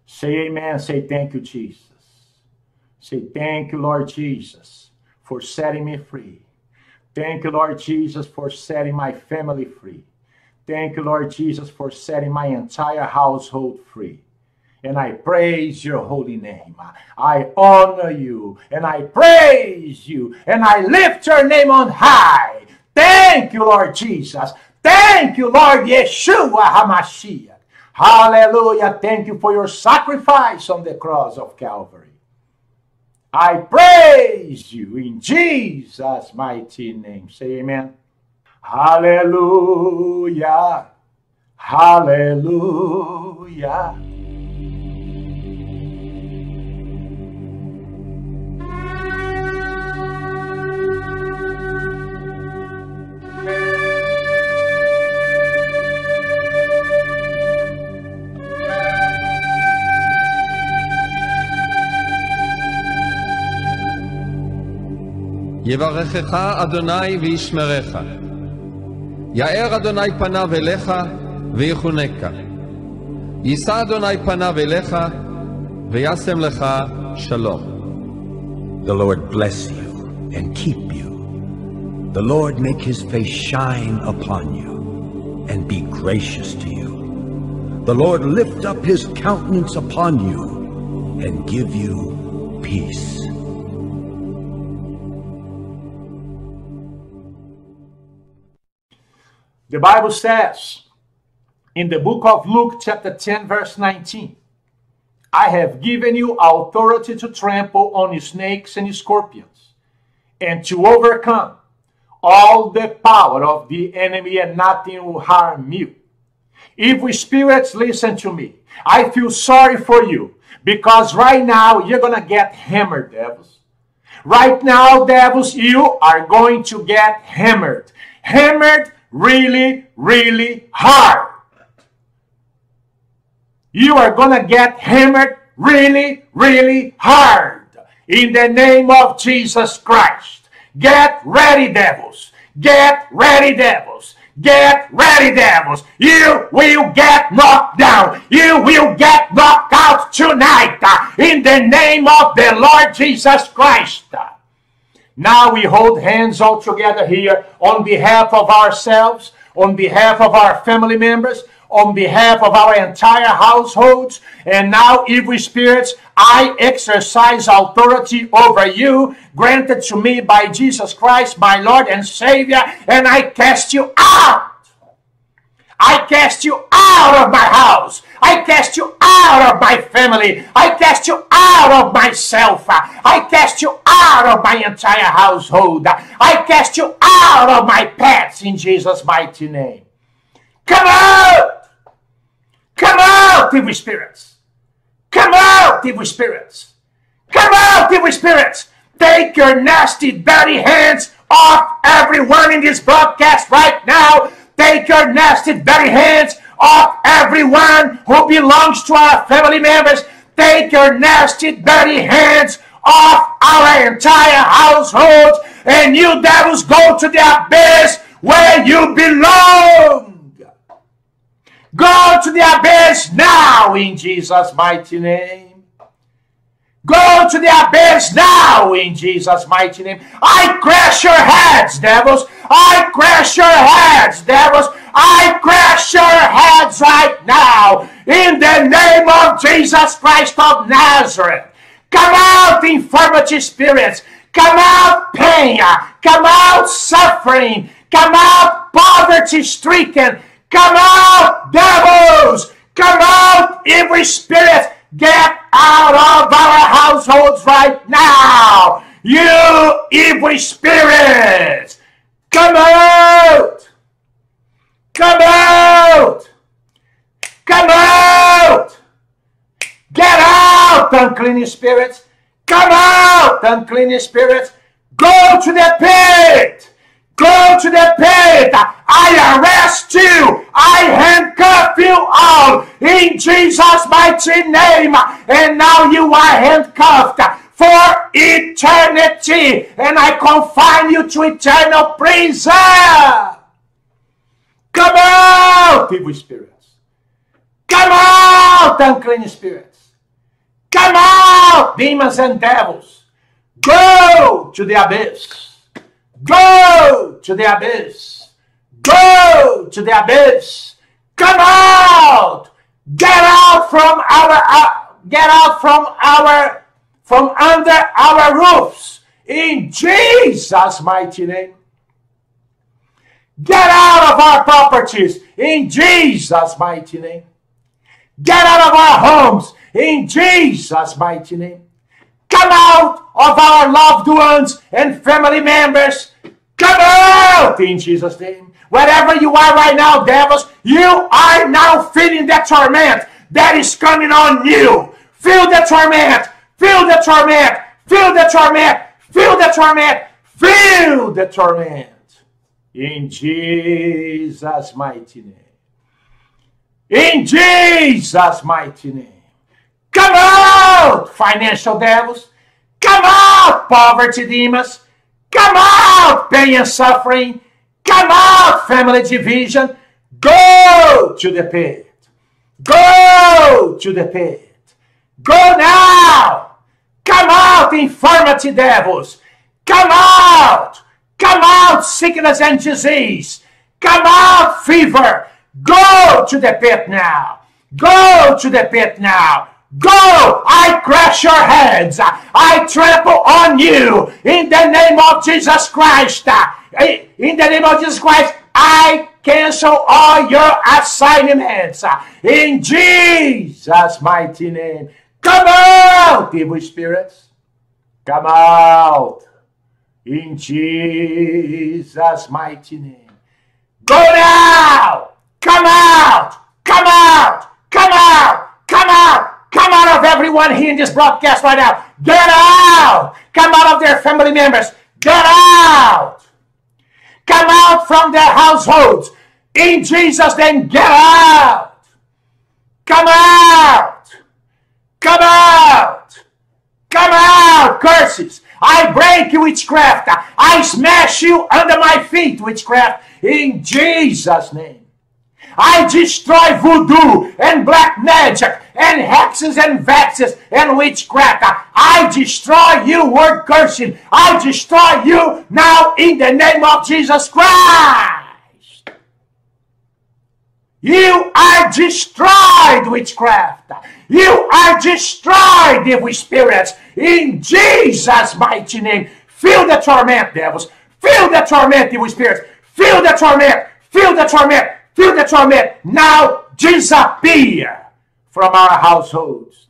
Say amen. Say thank you, Jesus. Say thank you, Lord Jesus, for setting me free. Thank you, Lord Jesus, for setting my family free. Thank you, Lord Jesus, for setting my entire household free. And I praise your holy name. I honor you and I praise you and I lift your name on high. Thank you, Lord Jesus. Thank you, Lord Yeshua HaMashiach. Hallelujah. Thank you for your sacrifice on the cross of Calvary. I praise you in Jesus' mighty name. Say amen. Hallelujah. Hallelujah. יברכך אדוני וישמרך. יאר אדוני פניו אליך ויחונקה. יישא אדוני פניו אליך וישם לך שלום. The Lord bless you and keep you. The Lord make his face shine upon you and be gracious to you. The Lord lift up his countenance upon you and give you peace. The Bible says in the book of Luke, chapter 10, verse 19, I have given you authority to trample on snakes and scorpions and to overcome all the power of the enemy, and nothing will harm you. Evil spirits, listen to me. I feel sorry for you because right now you're going to get hammered, devils. Right now, devils, you are going to get hammered. Hammered really, really hard. You are going to get hammered really, really hard. In the name of Jesus Christ. Get ready, devils. Get ready, devils. Get ready, devils. You will get knocked down. You will get knocked out tonight. In the name of the Lord Jesus Christ. Now we hold hands all together here on behalf of ourselves, on behalf of our family members, on behalf of our entire households. And now, evil spirits, I exercise authority over you, granted to me by Jesus Christ, my Lord and Savior, and I cast you out. I cast you out of my house. I cast you out of my family. I cast you out of myself. I cast you out of my entire household. I cast you out of my pets in Jesus' mighty name. Come out! Come out, evil spirits! Come out, evil spirits! Come out, evil spirits! Take your nasty, dirty hands off everyone in this broadcast right now. Take your nasty, dirty hands off everyone who belongs to our family members. Take your nasty, dirty hands off our entire household. And you devils go to the abyss where you belong. Go to the abyss now in Jesus' mighty name. Go to the abyss now in Jesus' mighty name. I crash your heads, devils. I crash your heads, devils. I crash your heads right now in the name of Jesus Christ of Nazareth. Come out, infirmity spirits. Come out, pain. Come out, suffering. Come out, poverty stricken. Come out, devils! Come out, evil spirits! Get out of our households right now! You evil spirits! Come out! Come out! Come out! Get out, unclean spirits! Come out, unclean spirits! Go to the pit! Go to the pit! I arrest you! I handcuff you all in Jesus' mighty name! And now you are handcuffed for eternity! And I confine you to eternal prison! Come out, evil spirits! Come out, unclean spirits! Come out, demons and devils! Go to the abyss! Go to the abyss! Go to the abyss! Come out! Get out from our uh, get out from our from under our roofs in Jesus' mighty name. Get out of our properties in Jesus' mighty name. Get out of our homes in Jesus' mighty name. Come out of our loved ones and family members. Come out in Jesus' name. Wherever you are right now, devils, you are now feeling the torment that is coming on you. Feel the torment. Feel the torment. Feel the torment. Feel the torment. Feel the torment. In Jesus' mighty name. In Jesus' mighty name. Come out, financial devils. Come out, poverty demons. Come out, pain and suffering. Come out, family division. Go to the pit. Go to the pit. Go now. Come out, infirmity devils. Come out. Come out, sickness and disease. Come out, fever. Go to the pit now. Go to the pit now. Go! I crush your heads. I trample on you in the name of Jesus Christ. In the name of Jesus Christ, I cancel all your assignments. In Jesus' mighty name. Come out, evil spirits. Come out. In Jesus' mighty name. Go now! Come out! Come out! Come out! Come out! Come out of everyone here in this broadcast right now. Get out! Come out of their family members. Get out! Come out from their households. In Jesus' name, get out! Come out! Come out! Come out, curses! I break you, witchcraft! I smash you under my feet, witchcraft, in Jesus' name. I destroy voodoo and black magic and hexes and vexes and witchcraft. I destroy you, word cursing. I destroy you now in the name of Jesus Christ. You are destroyed, witchcraft. You are destroyed, evil spirits, in Jesus' mighty name. Feel the torment, devils. Feel the torment, evil spirits. Feel the torment. Feel the torment. Feel the torment. Now disappear from our households.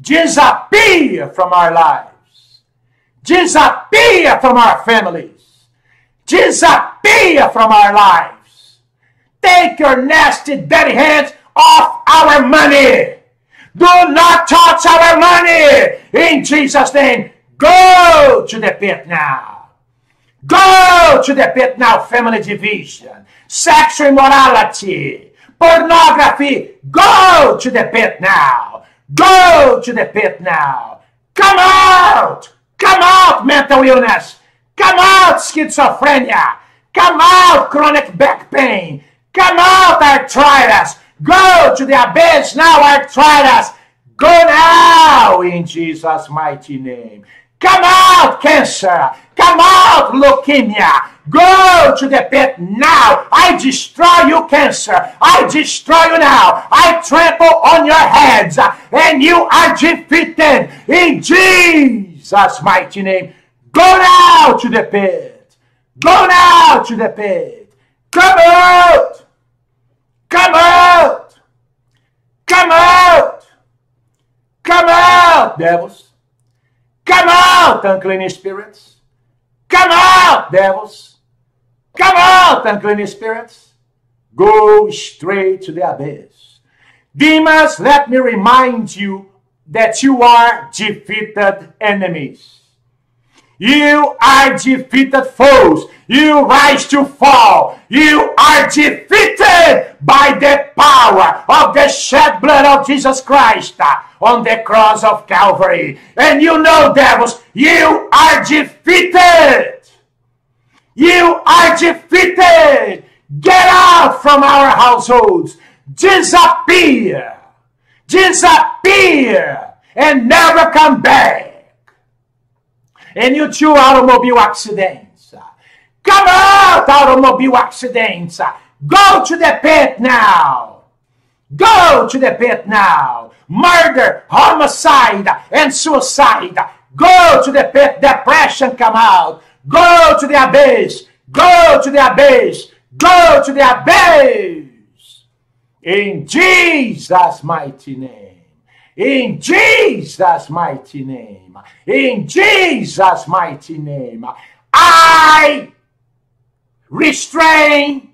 Disappear from our lives. Disappear from our families. Disappear from our lives. Take your nasty, dirty hands off our money. Do not touch our money. In Jesus' name, go to the pit now. Go to the pit now, family division sexual immorality, pornography. Go to the pit now. Go to the pit now. Come out. Come out, mental illness. Come out, schizophrenia. Come out, chronic back pain. Come out, arthritis. Go to the abyss now, arthritis. Go now in Jesus' mighty name. Come out, cancer. Come out, leukemia. Go to the pit now. I destroy you, cancer. I destroy you now. I trample on your heads, and you are defeated in Jesus' mighty name. Go now to the pit. Go now to the pit. Come out. Come out. Come out. Come out, devils. Come out, unclean spirits. Come out, devils. Come out, unclean spirits. Go straight to the abyss. Demons, let me remind you that you are defeated enemies. You are defeated foes. You rise to fall. You are defeated by the power of the shed blood of Jesus Christ on the cross of Calvary. And you know, devils, you are defeated. You are defeated. Get out from our households. Disappear. Disappear. And never come back. And you too automobile accidents. Come out, automobile accidents. Go to the pit now. Go to the pit now. Murder, homicide, and suicide. Go to the pit. Depression come out. Go to the abyss. Go to the abyss. Go to the abyss. In Jesus' mighty name. In Jesus' mighty name. In Jesus' mighty name. I restrain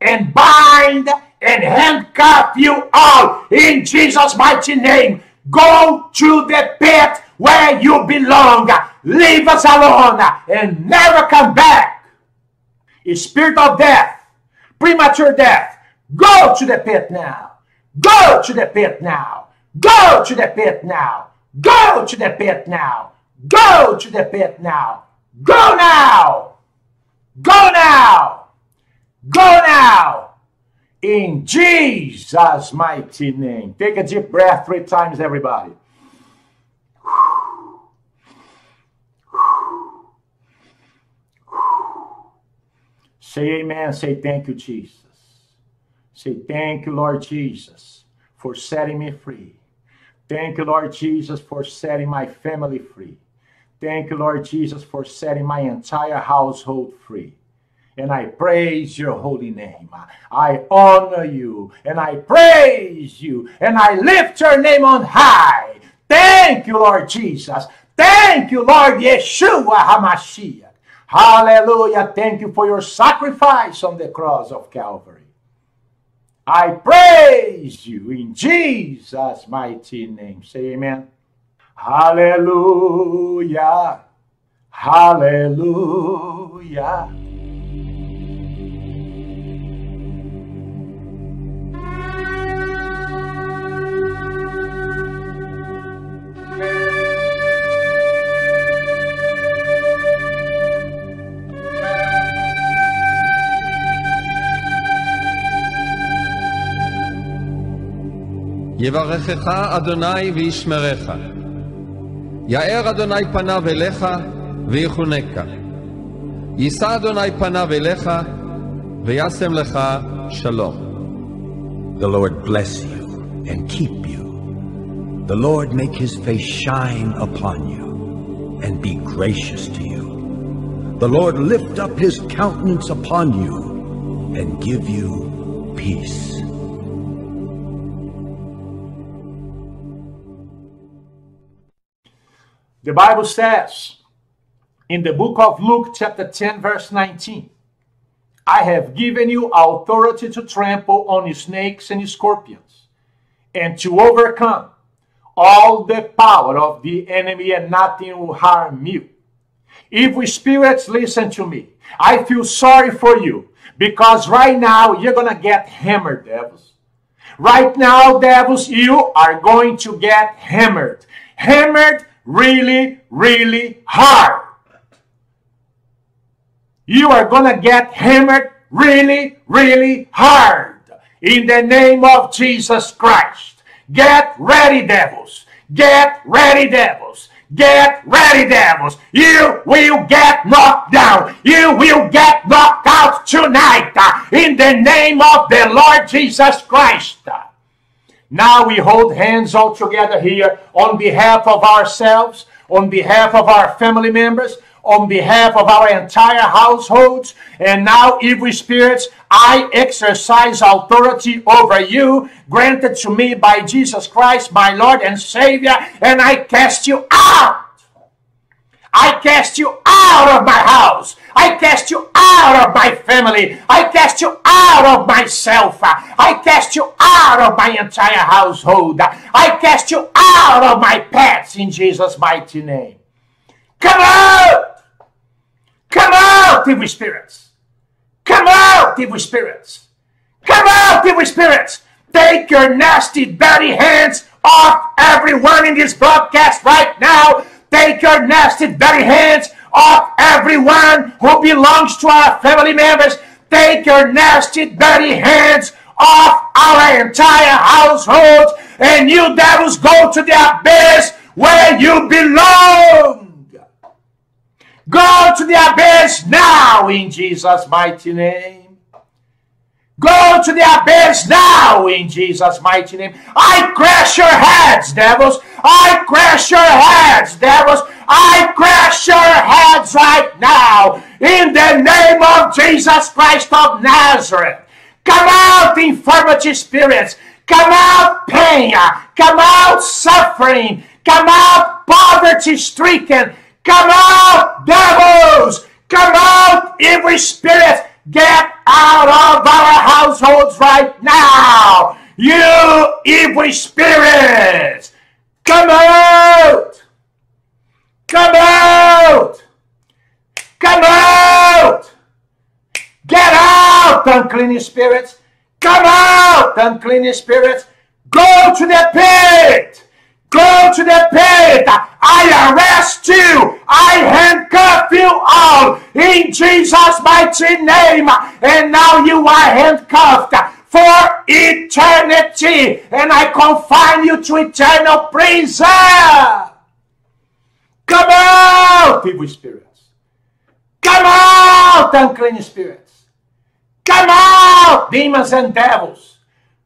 and bind and handcuff you all in Jesus' mighty name. Go to the pit where you belong. Leave us alone and never come back. A spirit of death, premature death, go to the pit now. Go to the pit now. Go to the pit now. Go to the pit now. Go to the pit now. Go now! Go now! Go now! In Jesus' mighty name. Take a deep breath three times, everybody. Say amen. Say thank you, Jesus. Say thank you, Lord Jesus, for setting me free. Thank you, Lord Jesus, for setting my family free. Thank you, Lord Jesus, for setting my entire household free. And I praise your holy name. I honor you and I praise you and I lift your name on high. Thank you, Lord Jesus. Thank you, Lord Yeshua HaMashiach. Hallelujah. Thank you for your sacrifice on the cross of Calvary. I praise you in Jesus' mighty name. Say amen. Hallelujah. Hallelujah. יברכך אדוני וישמרך. יאר אדוני פניו אליך ויחונקה. יישא אדוני פניו אליך וישם לך שלום. The Lord bless you and keep you. The Lord make his face shine upon you and be gracious to you. The Lord lift up his countenance upon you and give you peace. The Bible says in the book of Luke, chapter 10, verse 19, I have given you authority to trample on snakes and scorpions and to overcome all the power of the enemy, and nothing will harm you. Evil spirits, listen to me. I feel sorry for you because right now you're going to get hammered, devils. Right now, devils, you are going to get hammered. Hammered really, really hard. You are going to get hammered really, really hard. In the name of Jesus Christ. Get ready, devils. Get ready, devils. Get ready, devils. You will get knocked down. You will get knocked out tonight. In the name of the Lord Jesus Christ. Now we hold hands all together here on behalf of ourselves, on behalf of our family members, on behalf of our entire households. And now, evil spirits, I exercise authority over you, granted to me by Jesus Christ, my Lord and Savior, and I cast you out. I cast you out of my house. I cast you out of my family. I cast you out of myself. I cast you out of my entire household. I cast you out of my pets in Jesus' mighty name. Come out! Come out, evil spirits! Come out, evil spirits! Come out, evil spirits! Take your nasty, dirty hands off everyone in this broadcast right now Take your nasty, dirty hands off everyone who belongs to our family members. Take your nasty, dirty hands off our entire household. And you devils go to the abyss where you belong. Go to the abyss now in Jesus' mighty name. Go to the abyss now in Jesus' mighty name. I crash your heads, devils. I crash your heads, devils. I crash your heads right now in the name of Jesus Christ of Nazareth. Come out, infirmity spirits. Come out, pain. Come out, suffering. Come out, poverty stricken. Come out, devils. Come out, evil spirits. Get out of our households right now. You evil spirits. Come out. Come out. Come out. Get out, unclean spirits. Come out, unclean spirits. Go to the pit. Go to the pit. I arrest you. I handcuff you all in Jesus' mighty name. And now you are handcuffed for eternity. And I confine you to eternal prison. Come out, evil spirits. Come out, unclean spirits. Come out, demons and devils.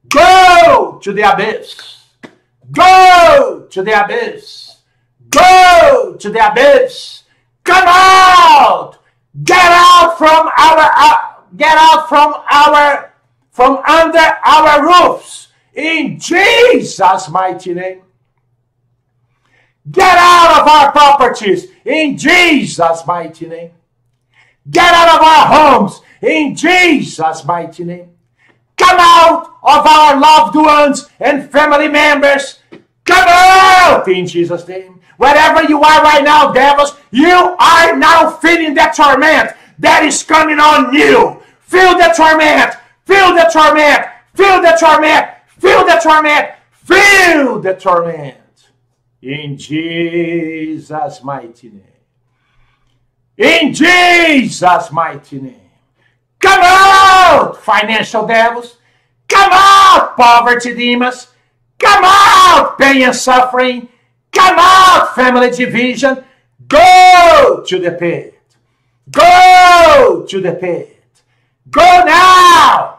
Go to the abyss. Go to the abyss. Go to the abyss. Come out. Get out from our uh, get out from our from under our roofs in Jesus mighty name. Get out of our properties in Jesus mighty name. Get out of our homes in Jesus mighty name. Come out of our loved ones and family members Come out in Jesus' name. Wherever you are right now, devils, you are now feeling the torment that is coming on you. Feel the torment. Feel the torment. Feel the torment. Feel the torment. Feel the torment. In Jesus' mighty name. In Jesus' mighty name. Come out, financial devils. Come out, poverty demons. Come out, pain and suffering. Come out, family division. Go to the pit. Go to the pit. Go now.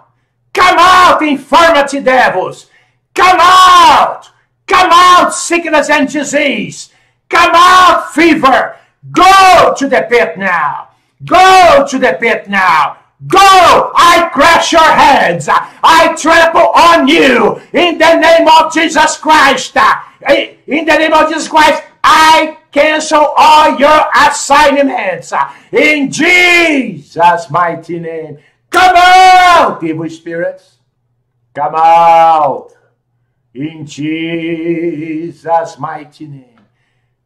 Come out, infirmity devils. Come out. Come out, sickness and disease. Come out, fever. Go to the pit now. Go to the pit now. Go! I crush your heads. I trample on you in the name of Jesus Christ. In the name of Jesus Christ, I cancel all your assignments. In Jesus' mighty name. Come out, evil spirits. Come out. In Jesus' mighty name.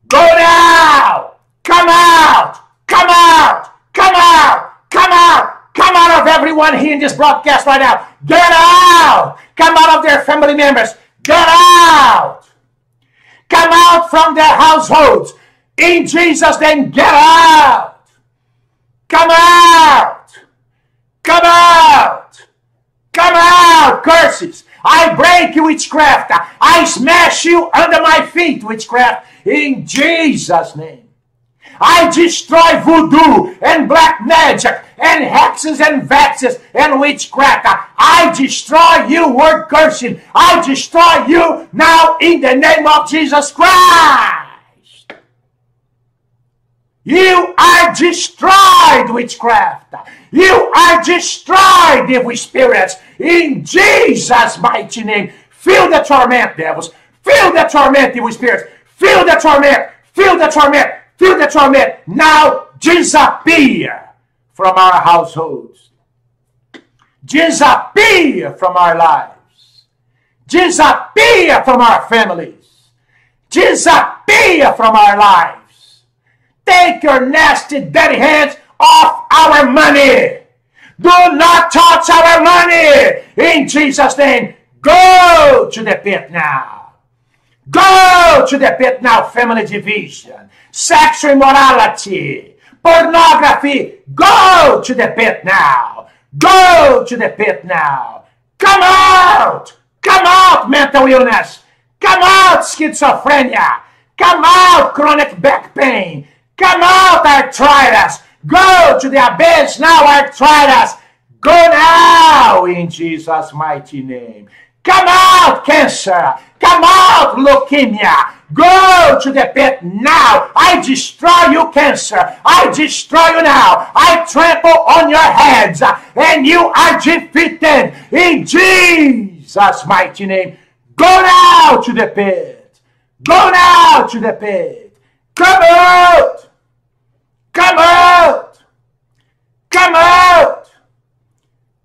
Go now! Come out! Come out! Come out! Come out! Come out of everyone here in this broadcast right now. Get out. Come out of their family members. Get out. Come out from their households. In Jesus' name, get out. Come out. Come out. Come out, curses. I break you, witchcraft. I smash you under my feet, witchcraft. In Jesus' name. I destroy voodoo and black magic and hexes and vexes and witchcraft. I destroy you, word cursing. I destroy you now in the name of Jesus Christ. You are destroyed, witchcraft. You are destroyed, evil spirits, in Jesus' mighty name. Feel the torment, devils. Feel the torment, evil spirits. Feel the torment. Feel the torment. Feel the torment. Now disappear from our households. Disappear from our lives. Disappear from our families. Disappear from our lives. Take your nasty, dirty hands off our money. Do not touch our money. In Jesus' name, go to the pit now. Go to the pit now, family division, sexual immorality, Pornography, go to the pit now. Go to the pit now. Come out. Come out, mental illness. Come out, schizophrenia. Come out, chronic back pain. Come out, arthritis. Go to the abyss now, arthritis. Go now in Jesus' mighty name. Come out, cancer. Come out, leukemia. Go to the pit now. I destroy you, cancer. I destroy you now. I trample on your heads, and you are defeated in Jesus' mighty name. Go now to the pit. Go now to the pit. Come out. Come out. Come out.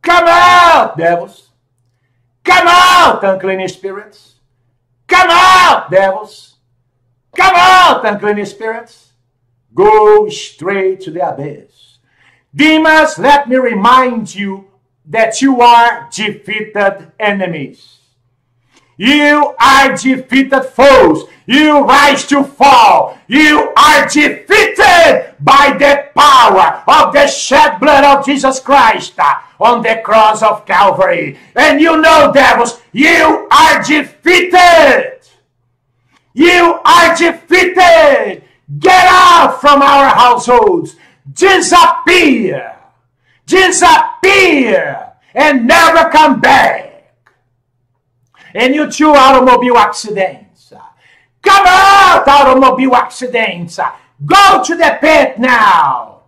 Come out, devils. Come out, unclean spirits. Come out, devils. Come out, unclean spirits. Go straight to the abyss. Demons, let me remind you that you are defeated enemies. You are defeated foes. You rise to fall. You are defeated by the power of the shed blood of Jesus Christ on the cross of Calvary. And you know, devils, you are defeated. You are defeated. Get out from our households. Disappear. Disappear and never come back. And you too automobile accidents. Come out, automobile accidents. Go to the pit now.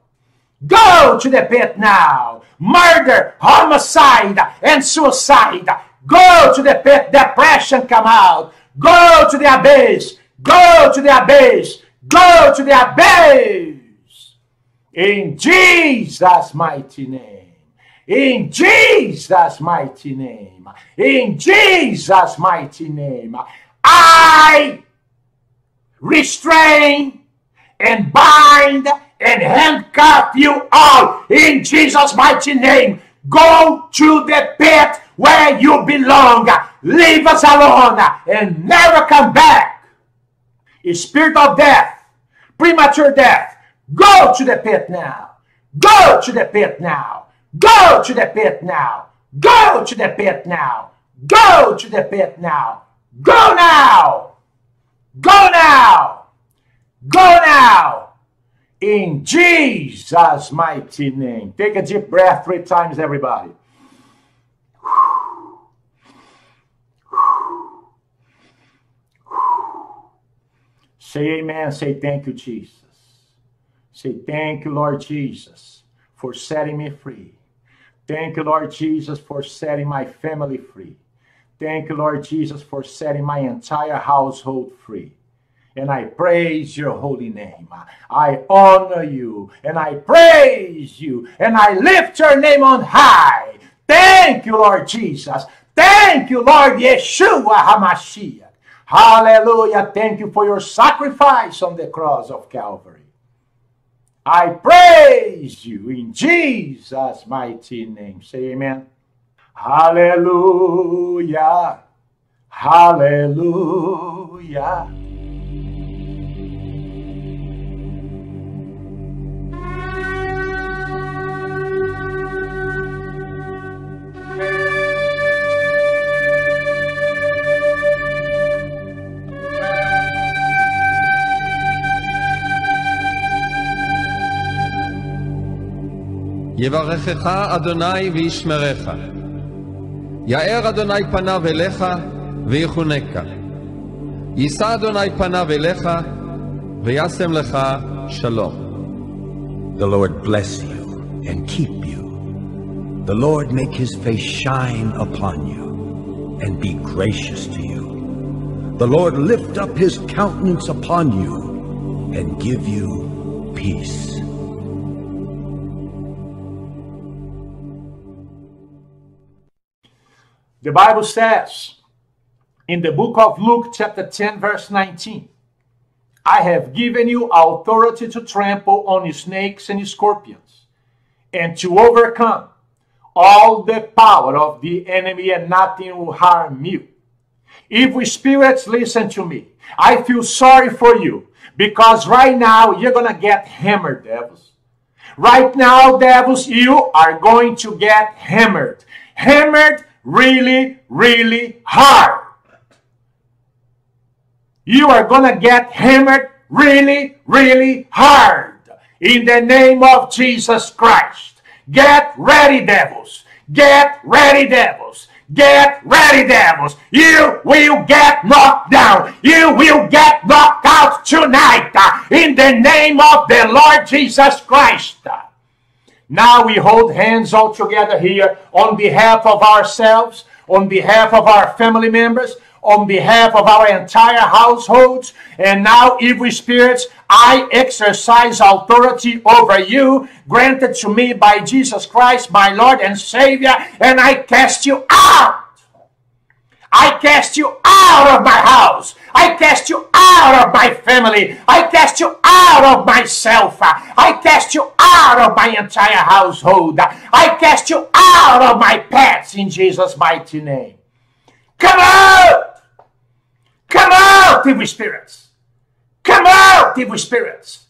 Go to the pit now. Murder, homicide, and suicide. Go to the pit. Depression come out. Go to the abyss. Go to the abyss. Go to the abyss. In Jesus' mighty name. In Jesus' mighty name. In Jesus' mighty name. I restrain and bind and handcuff you all in Jesus' mighty name. Go to the pit where you belong. Leave us alone and never come back. Spirit of death, premature death, go to the pit now. Go to the pit now. Go to the pit now. Go to the pit now. Go to the pit now. Go now. Go now. Go now. In Jesus' mighty name. Take a deep breath three times, everybody. Say amen. Say thank you, Jesus. Say thank you, Lord Jesus, for setting me free. Thank you, Lord Jesus, for setting my family free. Thank you, Lord Jesus, for setting my entire household free. And I praise your holy name. I honor you and I praise you and I lift your name on high. Thank you, Lord Jesus. Thank you, Lord Yeshua HaMashiach. Hallelujah. Thank you for your sacrifice on the cross of Calvary. I praise you in Jesus' mighty name. Say amen. Hallelujah. Hallelujah. יברכך אדוני וישמרך. יאר אדוני פניו אליך ויחונקה. יישא אדוני פניו אליך וישם לך שלום. The Lord bless you and keep you. The Lord make his face shine upon you and be gracious to you. The Lord lift up his countenance upon you and give you peace. The Bible says in the book of Luke, chapter 10, verse 19, I have given you authority to trample on snakes and scorpions and to overcome all the power of the enemy, and nothing will harm you. Evil spirits, listen to me. I feel sorry for you because right now you're going to get hammered, devils. Right now, devils, you are going to get hammered. Hammered really, really hard. You are going to get hammered really, really hard in the name of Jesus Christ. Get ready, devils. Get ready, devils. Get ready, devils. You will get knocked down. You will get knocked out tonight in the name of the Lord Jesus Christ. Now we hold hands all together here on behalf of ourselves, on behalf of our family members, on behalf of our entire households. And now, evil spirits, I exercise authority over you, granted to me by Jesus Christ, my Lord and Savior, and I cast you out. I cast you out of my house. I cast you out of my family. I cast you out of myself. I cast you out of my entire household. I cast you out of my pets in Jesus' mighty name. Come out! Come out, evil spirits. Come out, evil spirits.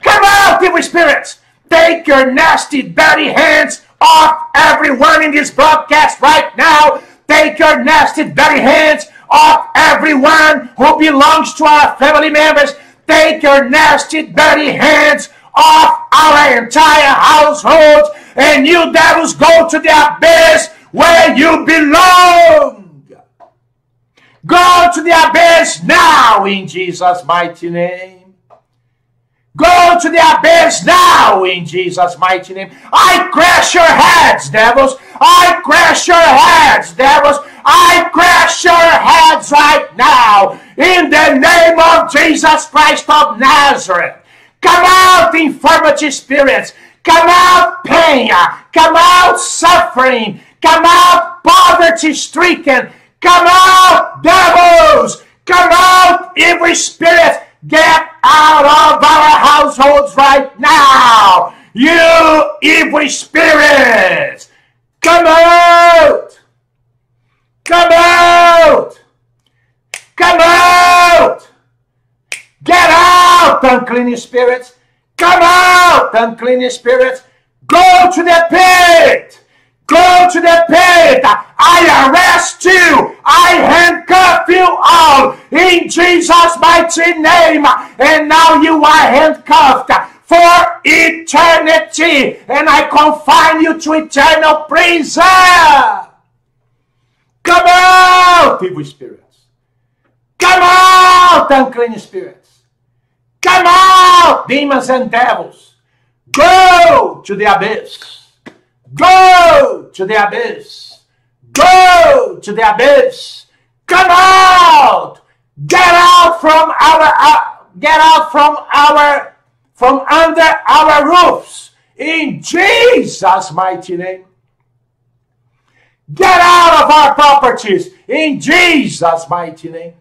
Come out, evil spirits. Take your nasty, dirty hands off everyone in this broadcast right now. Take your nasty, dirty hands off everyone who belongs to our family members. Take your nasty, dirty hands off our entire household. And you devils go to the abyss where you belong. Go to the abyss now in Jesus' mighty name. Go to the abyss now in Jesus' mighty name. I crash your heads, devils. I crash your heads, devils. I crash your heads right now in the name of Jesus Christ of Nazareth. Come out, infirmity spirits. Come out, pain. Come out, suffering. Come out, poverty stricken. Come out, devils. Come out, every spirit. Get out of our households right now. You evil spirits. Come out. Come out. Come out. Get out, unclean spirits. Come out, unclean spirits. Go to the pit. Go to the pit. I arrest you. I handcuff you all in Jesus' mighty name. And now you are handcuffed for eternity. And I confine you to eternal prison. Come out, evil spirits. Come out, unclean spirits. Come out, demons and devils. Go to the abyss. Go to the abyss. Go to the abyss. Come out. Get out from our uh, get out from our from under our roofs in Jesus mighty name. Get out of our properties in Jesus mighty name.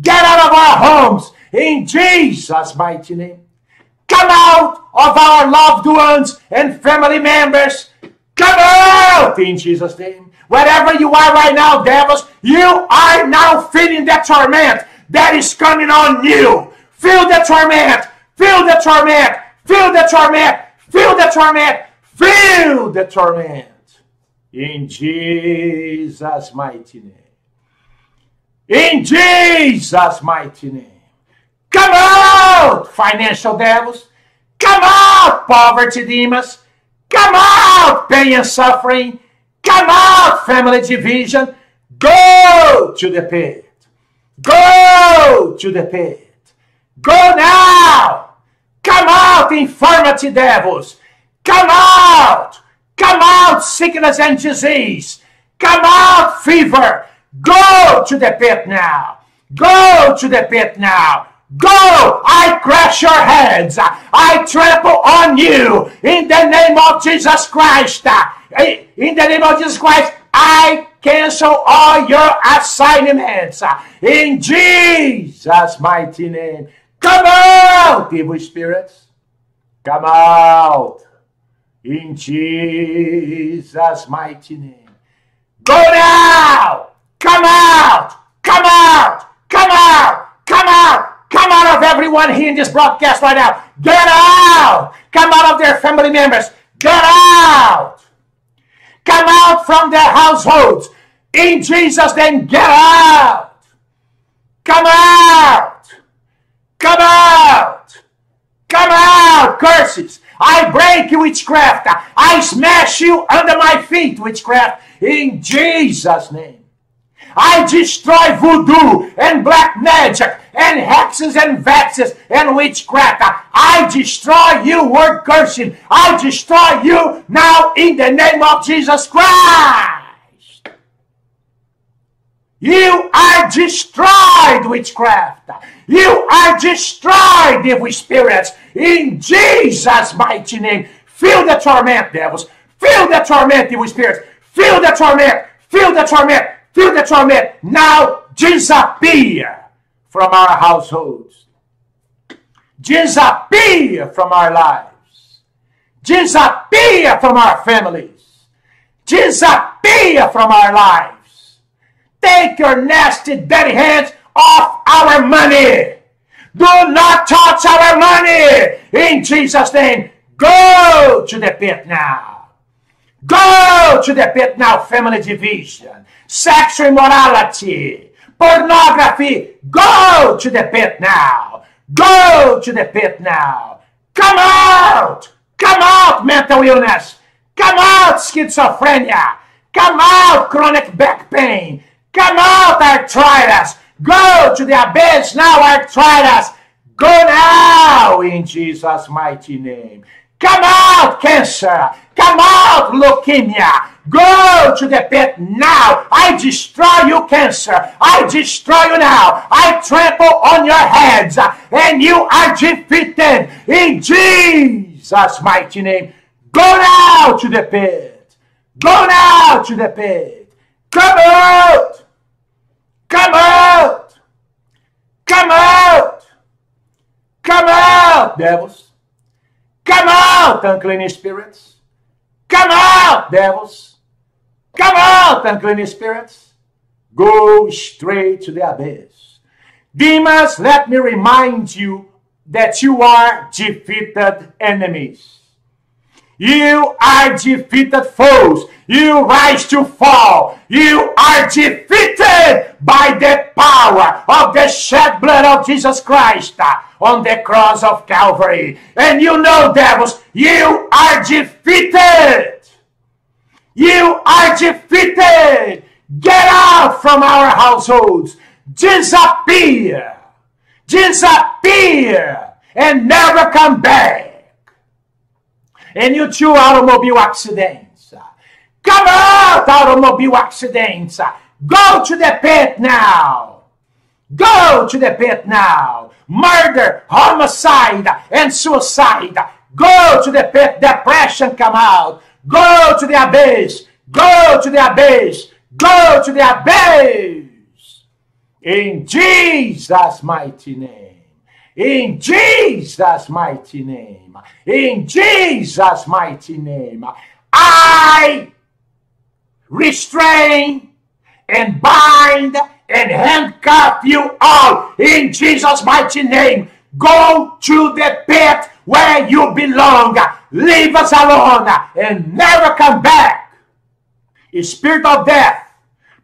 Get out of our homes in Jesus mighty name. Come out of our loved ones and family members. Come out in Jesus' name. Wherever you are right now, devils, you are now feeling the torment that is coming on you. Feel the torment. Feel the torment. Feel the torment. Feel the torment. Feel the torment. In Jesus' mighty name. In Jesus' mighty name. Come out, financial devils. Come out, poverty demons. Come out, pain and suffering. Come out, family division. Go to the pit. Go to the pit. Go now. Come out, infirmity devils. Come out. Come out, sickness and disease. Come out, fever. Go to the pit now. Go to the pit now. Go! I crush your heads. I trample on you in the name of Jesus Christ. In the name of Jesus Christ, I cancel all your assignments. In Jesus' mighty name. Come out, evil spirits. Come out. In Jesus' mighty name. Go now. Come out. Come out. Come out. Come out. Come out of everyone here in this broadcast right now. Get out. Come out of their family members. Get out. Come out from their households. In Jesus' name, get out. Come out. Come out. Come out. Curses. I break you, witchcraft. I smash you under my feet, witchcraft. In Jesus' name. I destroy voodoo and black magic and hexes and vexes and witchcraft. I destroy you, word cursing. I destroy you now in the name of Jesus Christ. You are destroyed, witchcraft. You are destroyed, evil spirits, in Jesus' mighty name. Feel the torment, devils. Feel the torment, evil spirits. Feel the torment. Feel the torment. Feel the torment. Now disappear from our households. Disappear from our lives. Disappear from our families. Disappear from our lives. Take your nasty, dirty hands off our money. Do not touch our money. In Jesus' name, go to the pit now. Go to the pit now, family division, sexual immorality, pornography. Go to the pit now. Go to the pit now. Come out. Come out, mental illness. Come out, schizophrenia. Come out, chronic back pain. Come out, arthritis. Go to the abyss now, arthritis. Go now in Jesus' mighty name. Come out, cancer. Come out, leukemia. Go to the pit now. I destroy you, cancer. I destroy you now. I trample on your heads, and you are defeated in Jesus' mighty name. Go now to the pit. Go now to the pit. Come out. Come out. Come out. Come out, devils. Come out, unclean spirits. Come out, devils. Come out, unclean spirits. Go straight to the abyss. Demons, let me remind you that you are defeated enemies. You are defeated foes. You rise to fall. You are defeated by the power of the shed blood of Jesus Christ on the cross of Calvary. And you know, devils, you are defeated. You are defeated. Get out from our households. Disappear. Disappear. And never come back and you too automobile accidents. Come out, automobile accidents. Go to the pit now. Go to the pit now. Murder, homicide, and suicide. Go to the pit. Depression come out. Go to the abyss. Go to the abyss. Go to the abyss. In Jesus' mighty name. In Jesus' mighty name. In Jesus' mighty name. I restrain and bind and handcuff you all in Jesus' mighty name. Go to the pit where you belong. Leave us alone and never come back. Spirit of death,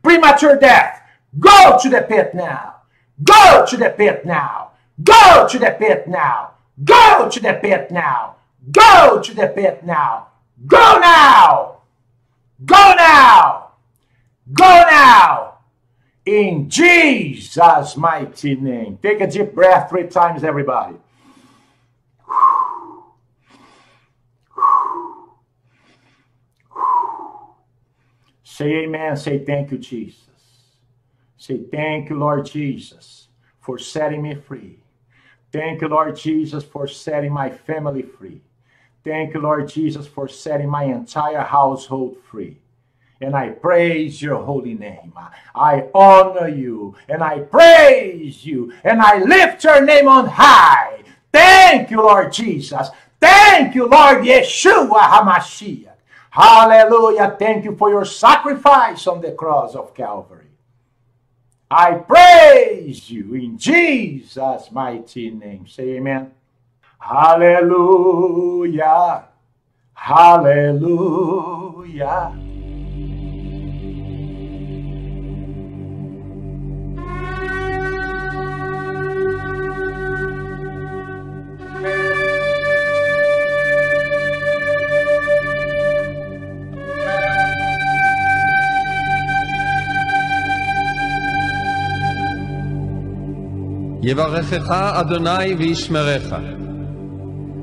premature death, go to the pit now. Go to the pit now. Go to the pit now. Go to the pit now. Go to the pit now. Go now. Go now. Go now. In Jesus' mighty name. Take a deep breath three times, everybody. Say amen. Say thank you, Jesus. Say thank you, Lord Jesus, for setting me free. Thank you, Lord Jesus, for setting my family free. Thank you, Lord Jesus, for setting my entire household free. And I praise your holy name. I honor you and I praise you and I lift your name on high. Thank you, Lord Jesus. Thank you, Lord Yeshua HaMashiach. Hallelujah. Thank you for your sacrifice on the cross of Calvary. I praise you in Jesus' mighty name. Say amen. Hallelujah. Hallelujah. יברכך אדוני וישמרך.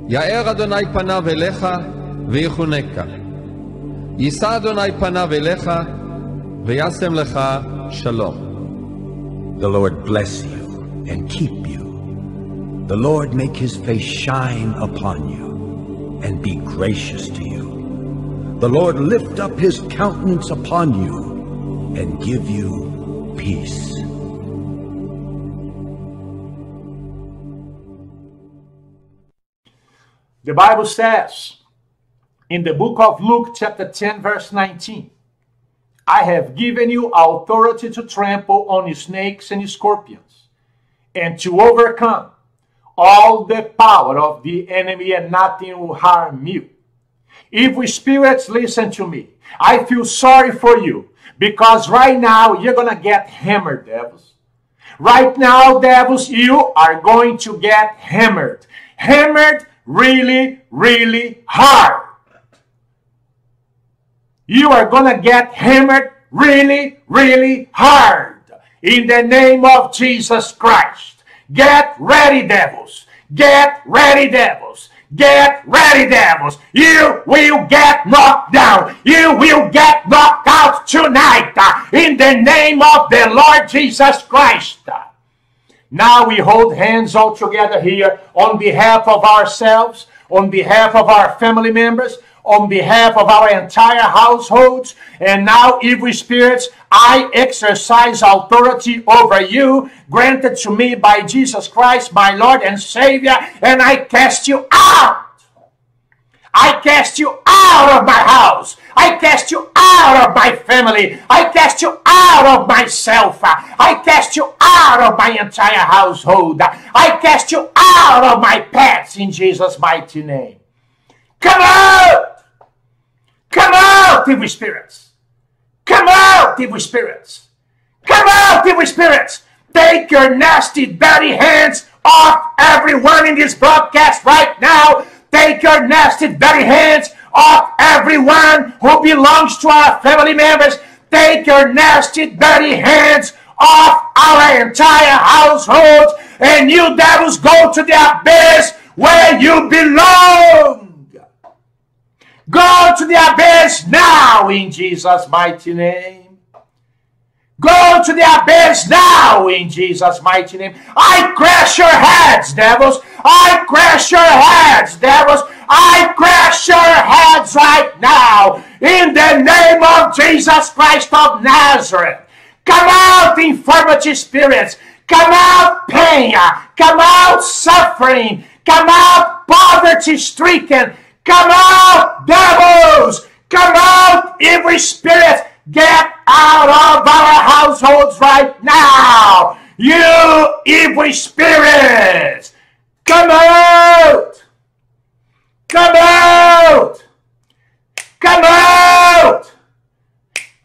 יאר אדוני פניו אליך ויחונקה. יישא אדוני פניו אליך וישם לך שלום. The Lord bless you and keep you. The Lord make his face shine upon you and be gracious to you. The Lord lift up his countenance upon you and give you peace. The Bible says in the book of Luke, chapter 10, verse 19, I have given you authority to trample on snakes and scorpions and to overcome all the power of the enemy and nothing will harm you. Evil spirits, listen to me. I feel sorry for you because right now you're going to get hammered, devils. Right now, devils, you are going to get hammered. Hammered really, really hard. You are going to get hammered really, really hard. In the name of Jesus Christ. Get ready, devils. Get ready, devils. Get ready, devils. You will get knocked down. You will get knocked out tonight uh, in the name of the Lord Jesus Christ. Now we hold hands all together here on behalf of ourselves, on behalf of our family members, on behalf of our entire households. And now, evil spirits, I exercise authority over you, granted to me by Jesus Christ, my Lord and Savior, and I cast you out. I cast you out of my house. I cast you out of my family. I cast you out of myself. I cast you out of my entire household. I cast you out of my pets in Jesus' mighty name. Come out! Come out, evil spirits! Come out, evil spirits! Come out, evil spirits! Take your nasty, dirty hands off everyone in this broadcast right now. Take your nasty, dirty hands off everyone who belongs to our family members. Take your nasty, dirty hands off our entire household. And you devils go to the abyss where you belong. Go to the abyss now in Jesus' mighty name. Go to the abyss now in Jesus' mighty name. I crash your heads, devils. I crash your heads, devils. I crash your heads right now in the name of Jesus Christ of Nazareth. Come out, infirmity spirits. Come out, pain. Come out, suffering. Come out, poverty stricken. Come out, devils! Come out, every spirit! Get out of our households right now! You evil spirits! Come out! Come out! Come out!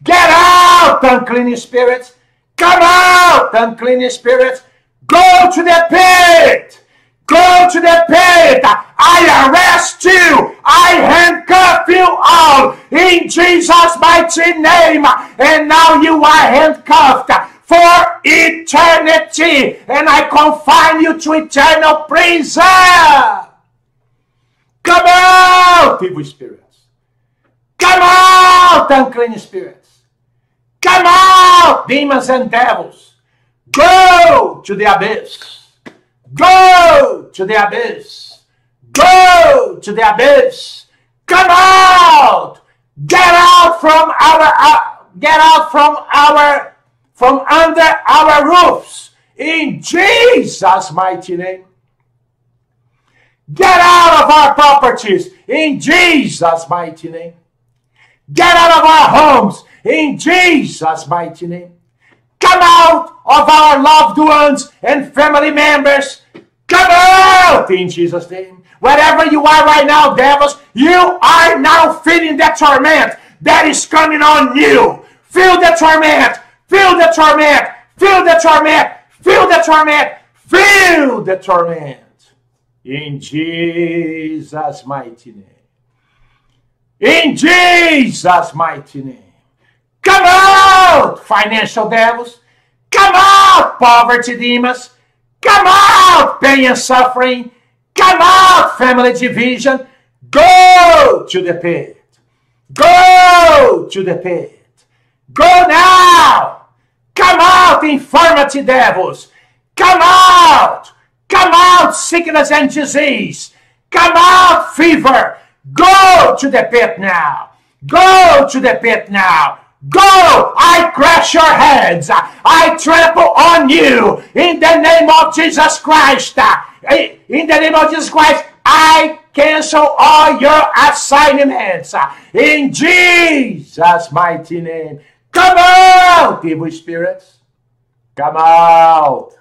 Get out, unclean spirits! Come out, unclean spirits! Go to the pit! Go to the pit! I arrest you. I handcuff you all in Jesus' mighty name. And now you are handcuffed for eternity. And I confine you to eternal prison. Come out, evil spirits. Come out, unclean spirits. Come out, demons and devils. Go to the abyss. Go to the abyss. Go to the abyss. Come out. Get out from our uh, get out from our from under our roofs in Jesus mighty name. Get out of our properties in Jesus mighty name. Get out of our homes in Jesus mighty name. Come out of our loved ones and family members. Come out in Jesus name. Wherever you are right now, devils, you are now feeling that torment that is coming on you. Feel the torment. Feel the torment. Feel the torment. Feel the torment. Feel the torment. In Jesus' mighty name. In Jesus' mighty name. Come out, financial devils. Come out, poverty demons. Come out, pain and suffering. Come out, family division. Go to the pit. Go to the pit. Go now. Come out, infirmity devils. Come out. Come out, sickness and disease. Come out, fever. Go to the pit now. Go to the pit now. Go! I crush your heads. I trample on you in the name of Jesus Christ. In the name of Jesus Christ, I cancel all your assignments. In Jesus' mighty name. Come out, evil spirits. Come out.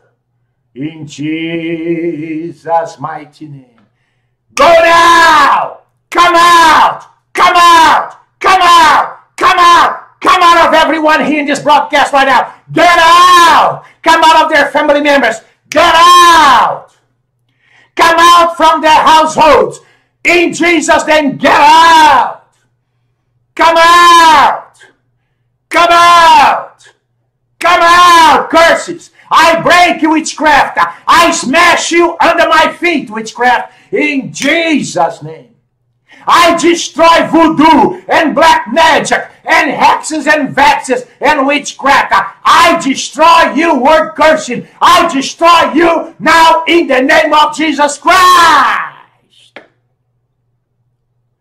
In Jesus' mighty name. Go now! Come out! Come out! Come out! Come out! Come out of everyone here in this broadcast right now. Get out! Come out of their family members. Get out! Come out from their households. In Jesus' name, get out! Come out! Come out! Come out, curses! I break you, witchcraft! I smash you under my feet, witchcraft, in Jesus' name. I destroy voodoo and black magic and hexes and vexes and witchcraft. I destroy you, word cursing. I destroy you now in the name of Jesus Christ.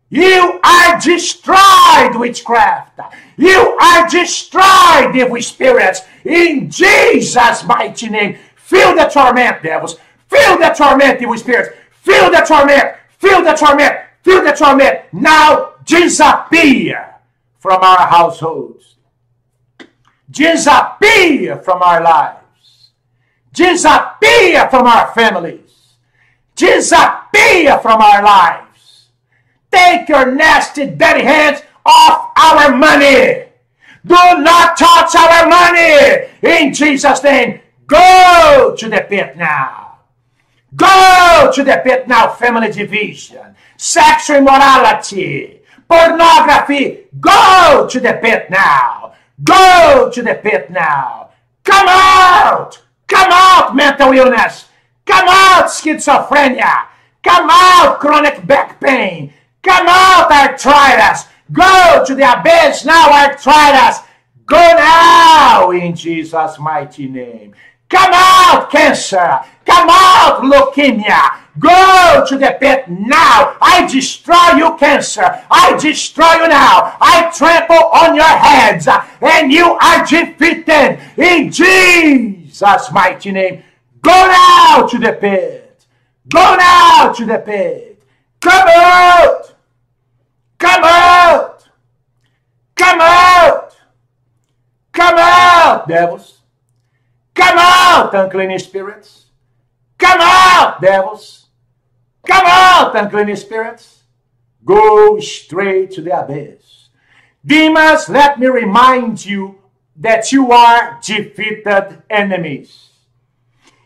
You are destroyed, witchcraft. You are destroyed, evil spirits. In Jesus' mighty name. Feel the torment, devils. Feel the torment, evil spirits. Feel the torment. Feel the torment. Feel the torment. Now disappear from our households. Disappear from our lives. Disappear from our families. Disappear from our lives. Take your nasty, dirty hands off our money. Do not touch our money. In Jesus' name, go to the pit now. Go to the pit now, family division, sexual immorality, pornography. Go to the pit now. Go to the pit now. Come out. Come out, mental illness. Come out, schizophrenia. Come out, chronic back pain. Come out, arthritis. Go to the abyss now, arthritis. Go now in Jesus' mighty name. Come out, cancer. Come out, leukemia. Go to the pit now. I destroy you, cancer. I destroy you now. I trample on your heads, and you are defeated in Jesus' mighty name. Go now to the pit. Go now to the pit. Come out. Come out! Come out! Come out, devils! Come out, unclean spirits! Come out, devils! Come out, unclean spirits! Go straight to the abyss. Demons, let me remind you that you are defeated enemies.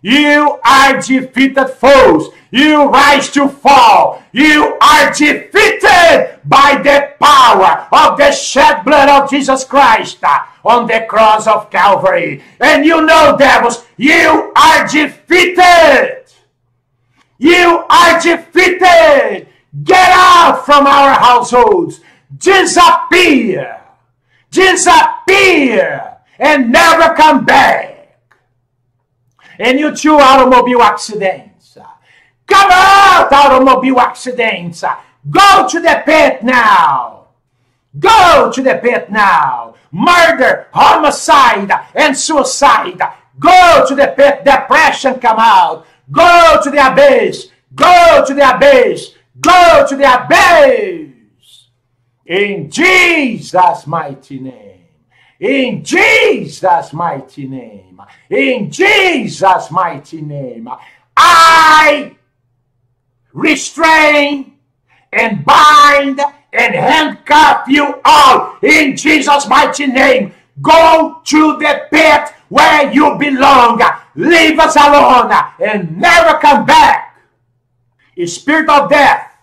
You are defeated foes. You rise to fall. You are defeated by the power of the shed blood of Jesus Christ on the cross of Calvary. And you know, devils, you are defeated. You are defeated. Get out from our households. Disappear. Disappear. And never come back and you too automobile accidents. Come out, automobile accidents. Go to the pit now. Go to the pit now. Murder, homicide, and suicide. Go to the pit. Depression come out. Go to the abyss. Go to the abyss. Go to the abyss. In Jesus' mighty name. In Jesus' mighty name. In Jesus' mighty name. I restrain and bind and handcuff you all in Jesus' mighty name. Go to the pit where you belong. Leave us alone and never come back. A spirit of death,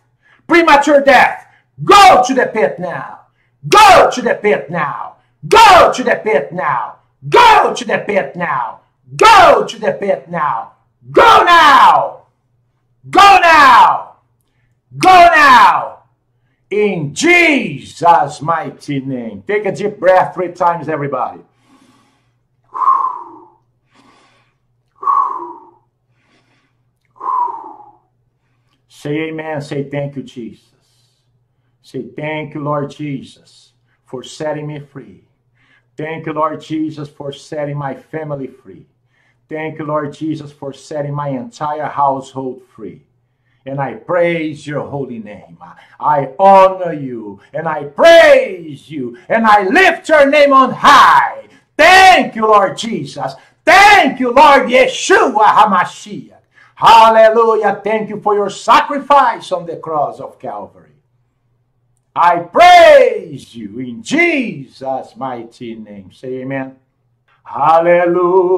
premature death, go to the pit now. Go to the pit now. Go to the pit now. Go to the pit now. Go to the pit now. Go now. Go now. Go now. In Jesus' mighty name. Take a deep breath three times, everybody. Say amen. Say thank you, Jesus. Say thank you, Lord Jesus, for setting me free. Thank you, Lord Jesus, for setting my family free. Thank you, Lord Jesus, for setting my entire household free. And I praise your holy name. I honor you and I praise you and I lift your name on high. Thank you, Lord Jesus. Thank you, Lord Yeshua HaMashiach. Hallelujah. Thank you for your sacrifice on the cross of Calvary. I praise you in Jesus' mighty name. Say amen. Hallelujah.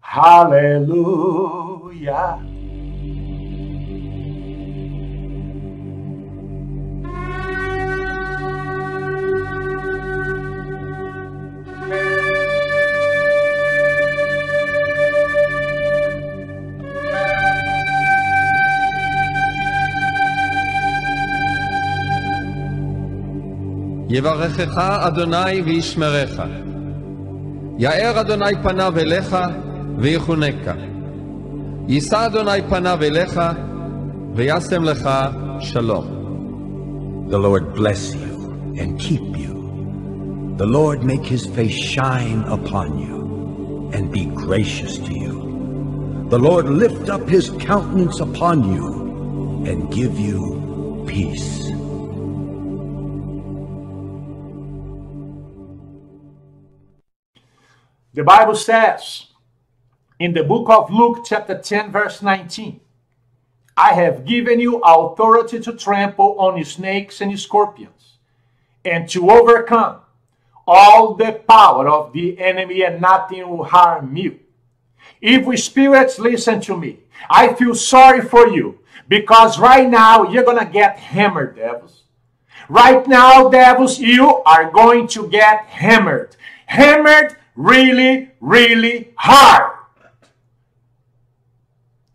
Hallelujah. יברכך אדוני וישמרך. יאר אדוני פניו אליך ויחונקה. יישא אדוני פניו אליך וישם לך שלום. The Lord bless you and keep you. The Lord make his face shine upon you and be gracious to you. The Lord lift up his countenance upon you and give you peace. The Bible says in the book of Luke, chapter 10, verse 19, I have given you authority to trample on snakes and scorpions and to overcome all the power of the enemy, and nothing will harm you. Evil spirits, listen to me. I feel sorry for you because right now you're going to get hammered, devils. Right now, devils, you are going to get hammered. Hammered really, really hard.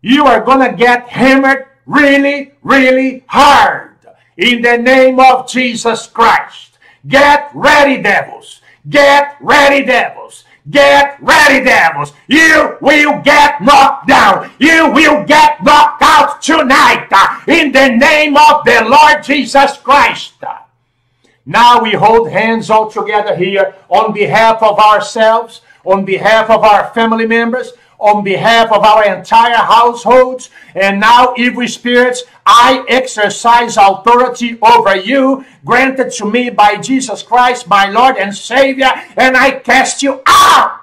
You are going to get hammered really, really hard. In the name of Jesus Christ. Get ready, devils. Get ready, devils. Get ready, devils. You will get knocked down. You will get knocked out tonight. In the name of the Lord Jesus Christ. Now we hold hands all together here on behalf of ourselves, on behalf of our family members, on behalf of our entire households. And now, evil spirits, I exercise authority over you, granted to me by Jesus Christ, my Lord and Savior, and I cast you out.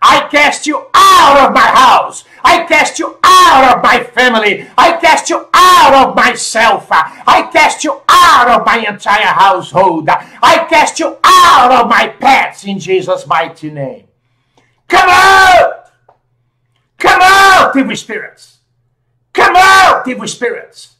I cast you out of my house. I cast you out of my family. I cast you out of myself. I cast you out of my entire household. I cast you out of my pets in Jesus' mighty name. Come out! Come out, evil spirits! Come out, evil spirits!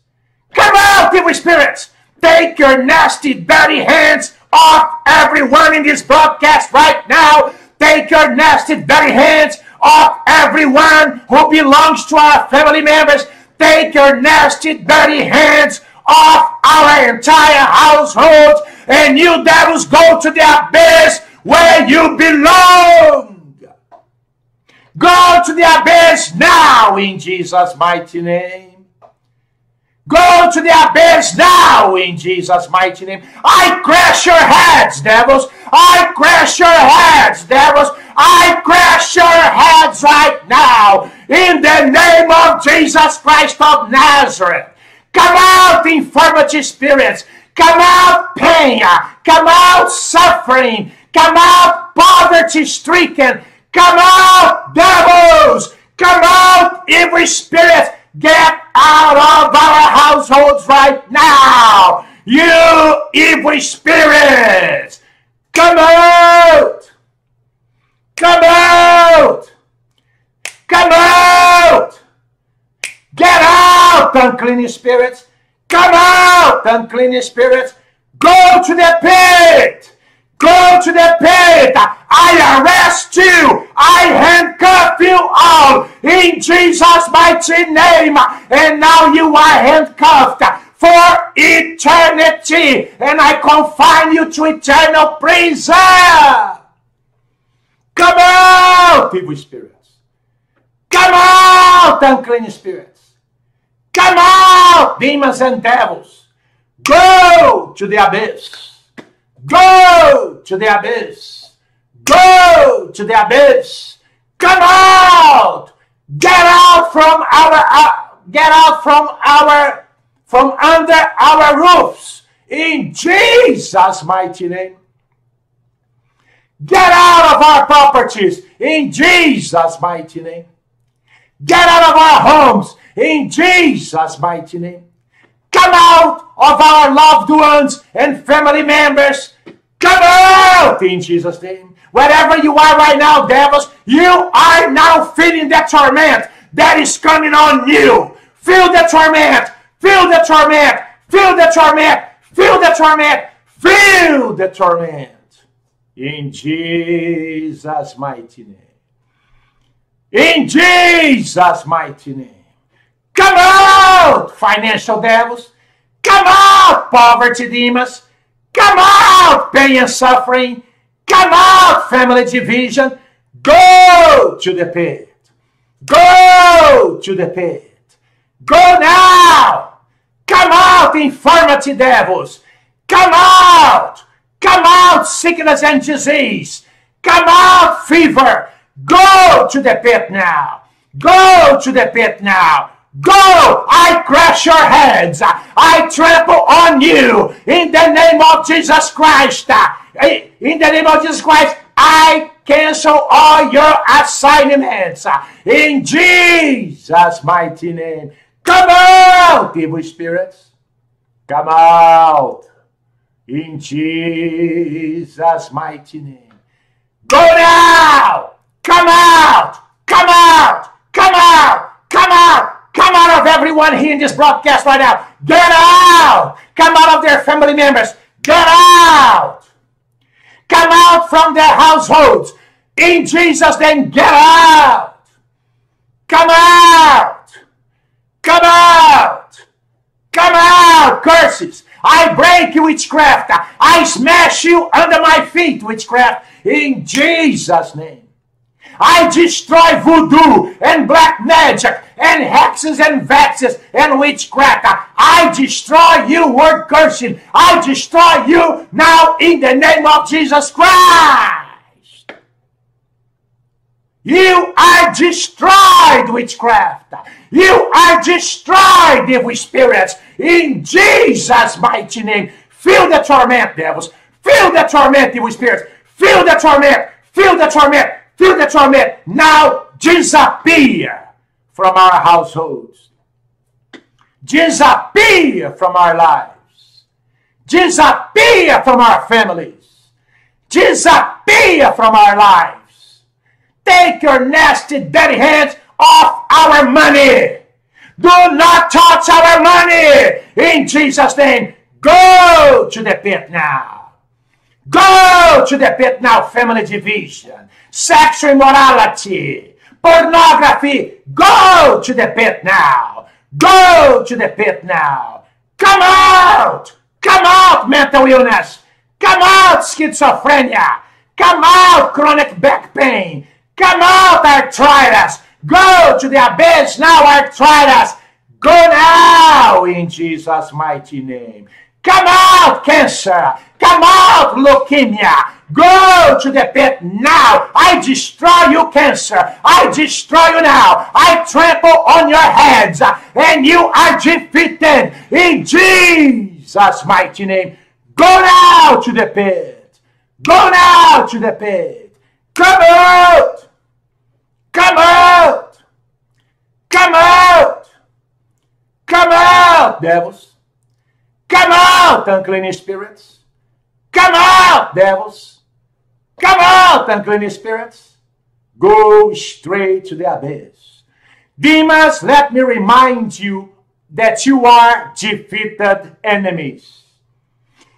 Come out, evil spirits! Take your nasty, dirty hands off everyone in this broadcast right now. Take your nasty, dirty hands off everyone who belongs to our family members. Take your nasty, dirty hands off our entire household. And you devils go to the abyss where you belong. Go to the abyss now in Jesus' mighty name. Go to the abyss now in Jesus' mighty name. I crash your heads, devils. I crash your heads, devils. I crash your heads right now in the name of Jesus Christ of Nazareth. Come out, infirmity spirits. Come out, pain. Come out, suffering. Come out, poverty stricken. Come out, devils. Come out, every spirit. Get out of our households right now. You evil spirits. Come out. Come out. Come out. Get out, unclean spirits. Come out, unclean spirits. Go to the pit. Go to the pit. I arrest you. I handcuff you all in Jesus' mighty name. And now you are handcuffed for eternity. And I confine you to eternal prison. Come out, evil spirits. Come out, unclean spirits. Come out, demons and devils. Go to the abyss. Go to the abyss. Go to the abyss. Come out. Get out from our uh, get out from our from under our roofs in Jesus mighty name. Get out of our properties in Jesus' mighty name. Get out of our homes in Jesus' mighty name. Come out of our loved ones and family members. Come out in Jesus' name. Wherever you are right now, devils, you are now feeling the torment that is coming on you. Feel the torment. Feel the torment. Feel the torment. Feel the torment. Feel the torment. In Jesus' mighty name. In Jesus' mighty name. Come out, financial devils. Come out, poverty demons. Come out, pain and suffering. Come out, family division. Go to the pit. Go to the pit. Go now. Come out, infirmity devils. Come out. Come out, sickness and disease. Come out, fever. Go to the pit now. Go to the pit now. Go! I crush your heads. I trample on you in the name of Jesus Christ. In the name of Jesus Christ, I cancel all your assignments. In Jesus' mighty name. Come out, evil spirits. Come out. In Jesus' mighty name. Go now! Come out! Come out! Come out! Come out! Come out of everyone here in this broadcast right now. Get out! Come out of their family members. Get out! Come out from their households. In Jesus' name, get out! Come out! Come out! Come out, curses! I break you, witchcraft. I smash you under my feet, witchcraft, in Jesus' name. I destroy voodoo and black magic and hexes and vexes and witchcraft. I destroy you, word cursing. I destroy you now in the name of Jesus Christ. You are destroyed, witchcraft. You are destroyed, evil spirits, in Jesus' mighty name. Feel the torment, devils. Feel the torment, evil spirits. Feel the torment. Feel the torment. Feel the torment. Now disappear from our households. Disappear from our lives. Disappear from our families. Disappear from our lives. Take your nasty, dirty hands off our money. Do not touch our money. In Jesus' name, go to the pit now. Go to the pit now, family division, sexual immorality, pornography. Go to the pit now. Go to the pit now. Come out. Come out, mental illness. Come out, schizophrenia. Come out, chronic back pain. Come out, arthritis. Go to the abyss now, arthritis. Go now in Jesus' mighty name. Come out, cancer. Come out, leukemia. Go to the pit now. I destroy you, cancer. I destroy you now. I trample on your heads. And you are defeated in Jesus' mighty name. Go now to the pit. Go now to the pit. Come out. Come out. Come out. Come out, devils. Come out, unclean spirits. Come out, devils. Come out, unclean spirits. Go straight to the abyss. Demons, let me remind you that you are defeated enemies.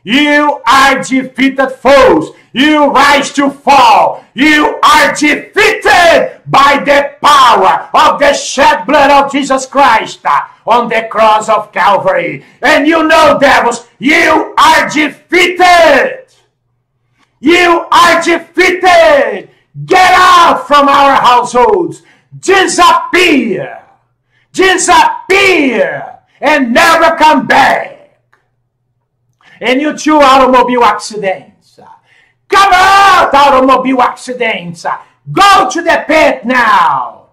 You are defeated foes. You rise to fall. You are defeated by the power of the shed blood of Jesus Christ on the cross of Calvary. And you know, devils, you are defeated. You are defeated. Get out from our households. Disappear. Disappear. And never come back. And you too automobile accidents. Come out, automobile accidents. Go to the pit now.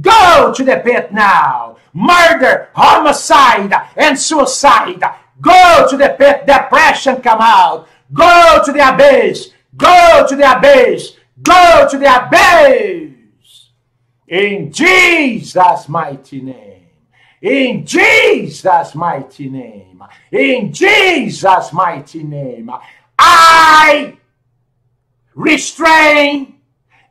Go to the pit now. Murder, homicide, and suicide. Go to the pit. Depression come out. Go to the abyss. Go to the abyss. Go to the abyss. In Jesus' mighty name. In Jesus' mighty name. In Jesus' mighty name. I restrain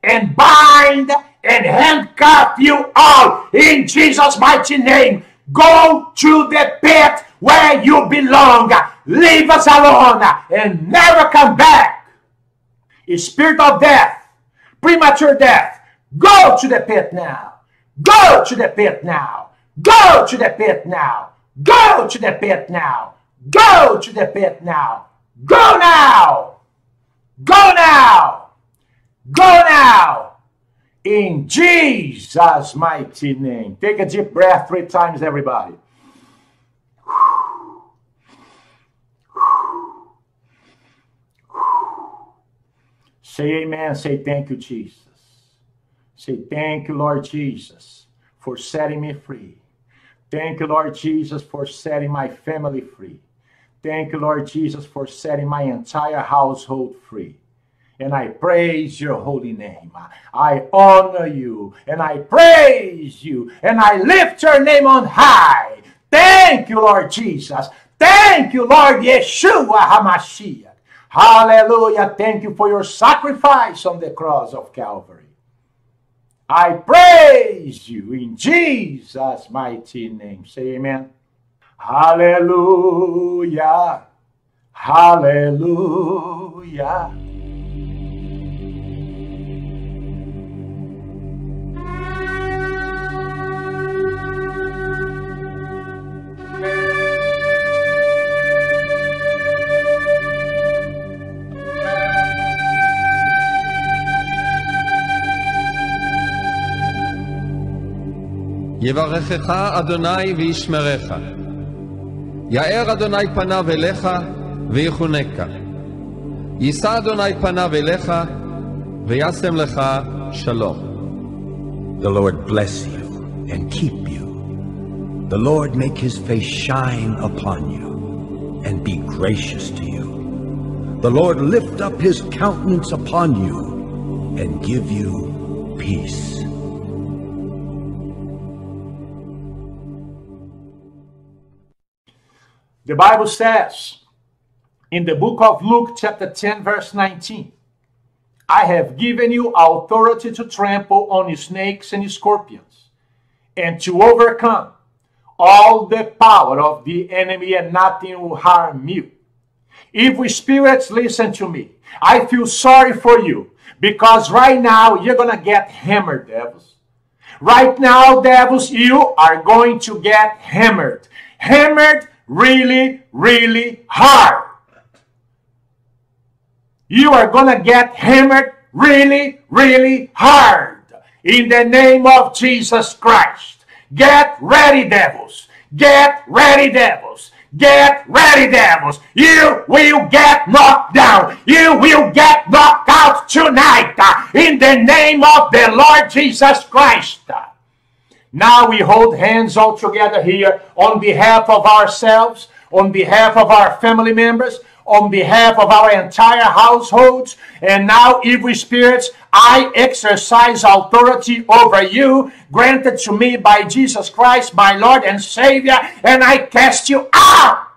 and bind and handcuff you all in Jesus' mighty name. Go to the pit where you belong. Leave us alone and never come back. Spirit of death, premature death, go to the pit now. Go to the pit now. Go to the pit now. Go to the pit now. Go to the pit now. Go now. Go now. Go now. In Jesus' mighty name. Take a deep breath three times, everybody. Say amen. Say thank you, Jesus. Say thank you, Lord Jesus, for setting me free. Thank you, Lord Jesus, for setting my family free. Thank you, Lord Jesus, for setting my entire household free. And I praise your holy name. I honor you and I praise you and I lift your name on high. Thank you, Lord Jesus. Thank you, Lord Yeshua HaMashiach. Hallelujah. Thank you for your sacrifice on the cross of Calvary. I praise you in Jesus' mighty name. Say amen. Hallelujah. Hallelujah. יברכך אדוני וישמרך. יאר אדוני פניו אליך ויחונקה. יישא אדוני פניו אליך וישם לך שלום. The Lord bless you and keep you. The Lord make his face shine upon you and be gracious to you. The Lord lift up his countenance upon you and give you peace. The Bible says in the book of Luke, chapter 10, verse 19, I have given you authority to trample on snakes and scorpions and to overcome all the power of the enemy, and nothing will harm you. Evil spirits, listen to me. I feel sorry for you because right now you're going to get hammered, devils. Right now, devils, you are going to get hammered. Hammered really, really hard. You are going to get hammered really, really hard. In the name of Jesus Christ. Get ready, devils. Get ready, devils. Get ready, devils. You will get knocked down. You will get knocked out tonight. uh, In the name of the Lord Jesus Christ. Now we hold hands all together here on behalf of ourselves, on behalf of our family members, on behalf of our entire households. And now, evil spirits, I exercise authority over you, granted to me by Jesus Christ, my Lord and Savior, and I cast you out.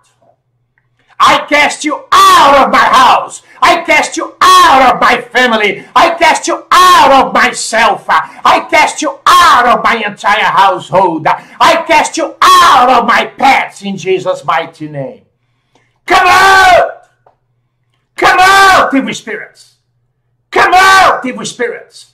I cast you out of my house. I cast you out of my family. I cast you out of myself. I cast you out of my entire household. I cast you out of my pets in Jesus' mighty name. Come out! Come out, evil spirits! Come out, evil spirits!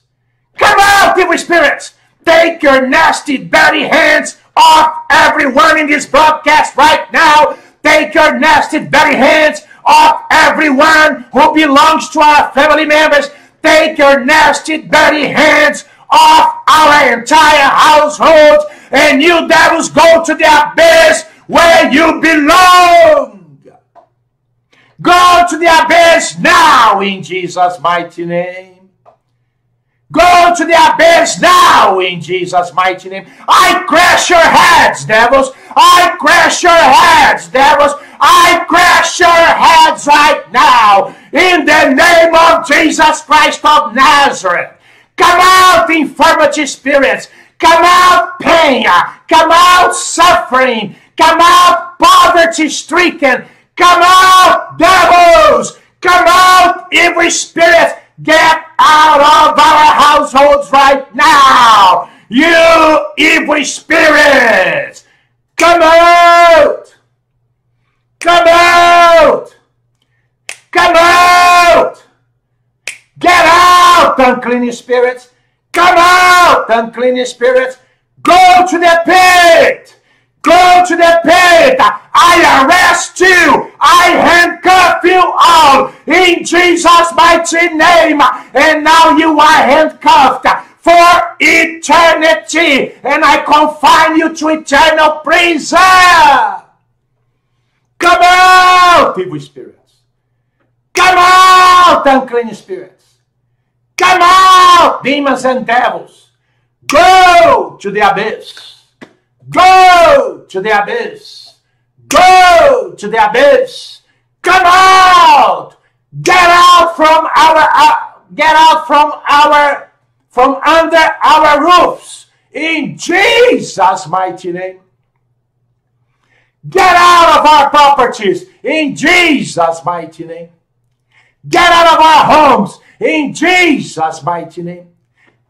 Come out, evil spirits! Take your nasty, dirty hands off everyone in this broadcast right now. Take your nasty, dirty hands off everyone who belongs to our family members. Take your nasty, dirty hands off our entire household. And you devils go to the abyss where you belong. Go to the abyss now in Jesus' mighty name. Go to the abyss now in Jesus' mighty name. I crash your heads, devils. I crash your heads, devils. I crush your heads right now in the name of Jesus Christ of Nazareth. Come out, infirmity spirits. Come out, pain. Come out, suffering. Come out, poverty stricken. Come out, devils. Come out, every spirit. Get out of our households right now. You evil spirits. Come out. Come out. Come out. Get out, unclean spirits. Come out, unclean spirits. Go to the pit. Go to the pit. I arrest you. I handcuff you all in Jesus' mighty name. And now you are handcuffed for eternity. And I confine you to eternal prison. Come out, evil spirits. Come out, unclean spirits. Come out, demons and devils. Go to the abyss. Go to the abyss. Go to the abyss. Come out. Get out from our uh, get out from our from under our roofs in Jesus mighty name. Get out of our properties in Jesus mighty name. Get out of our homes in Jesus' mighty name.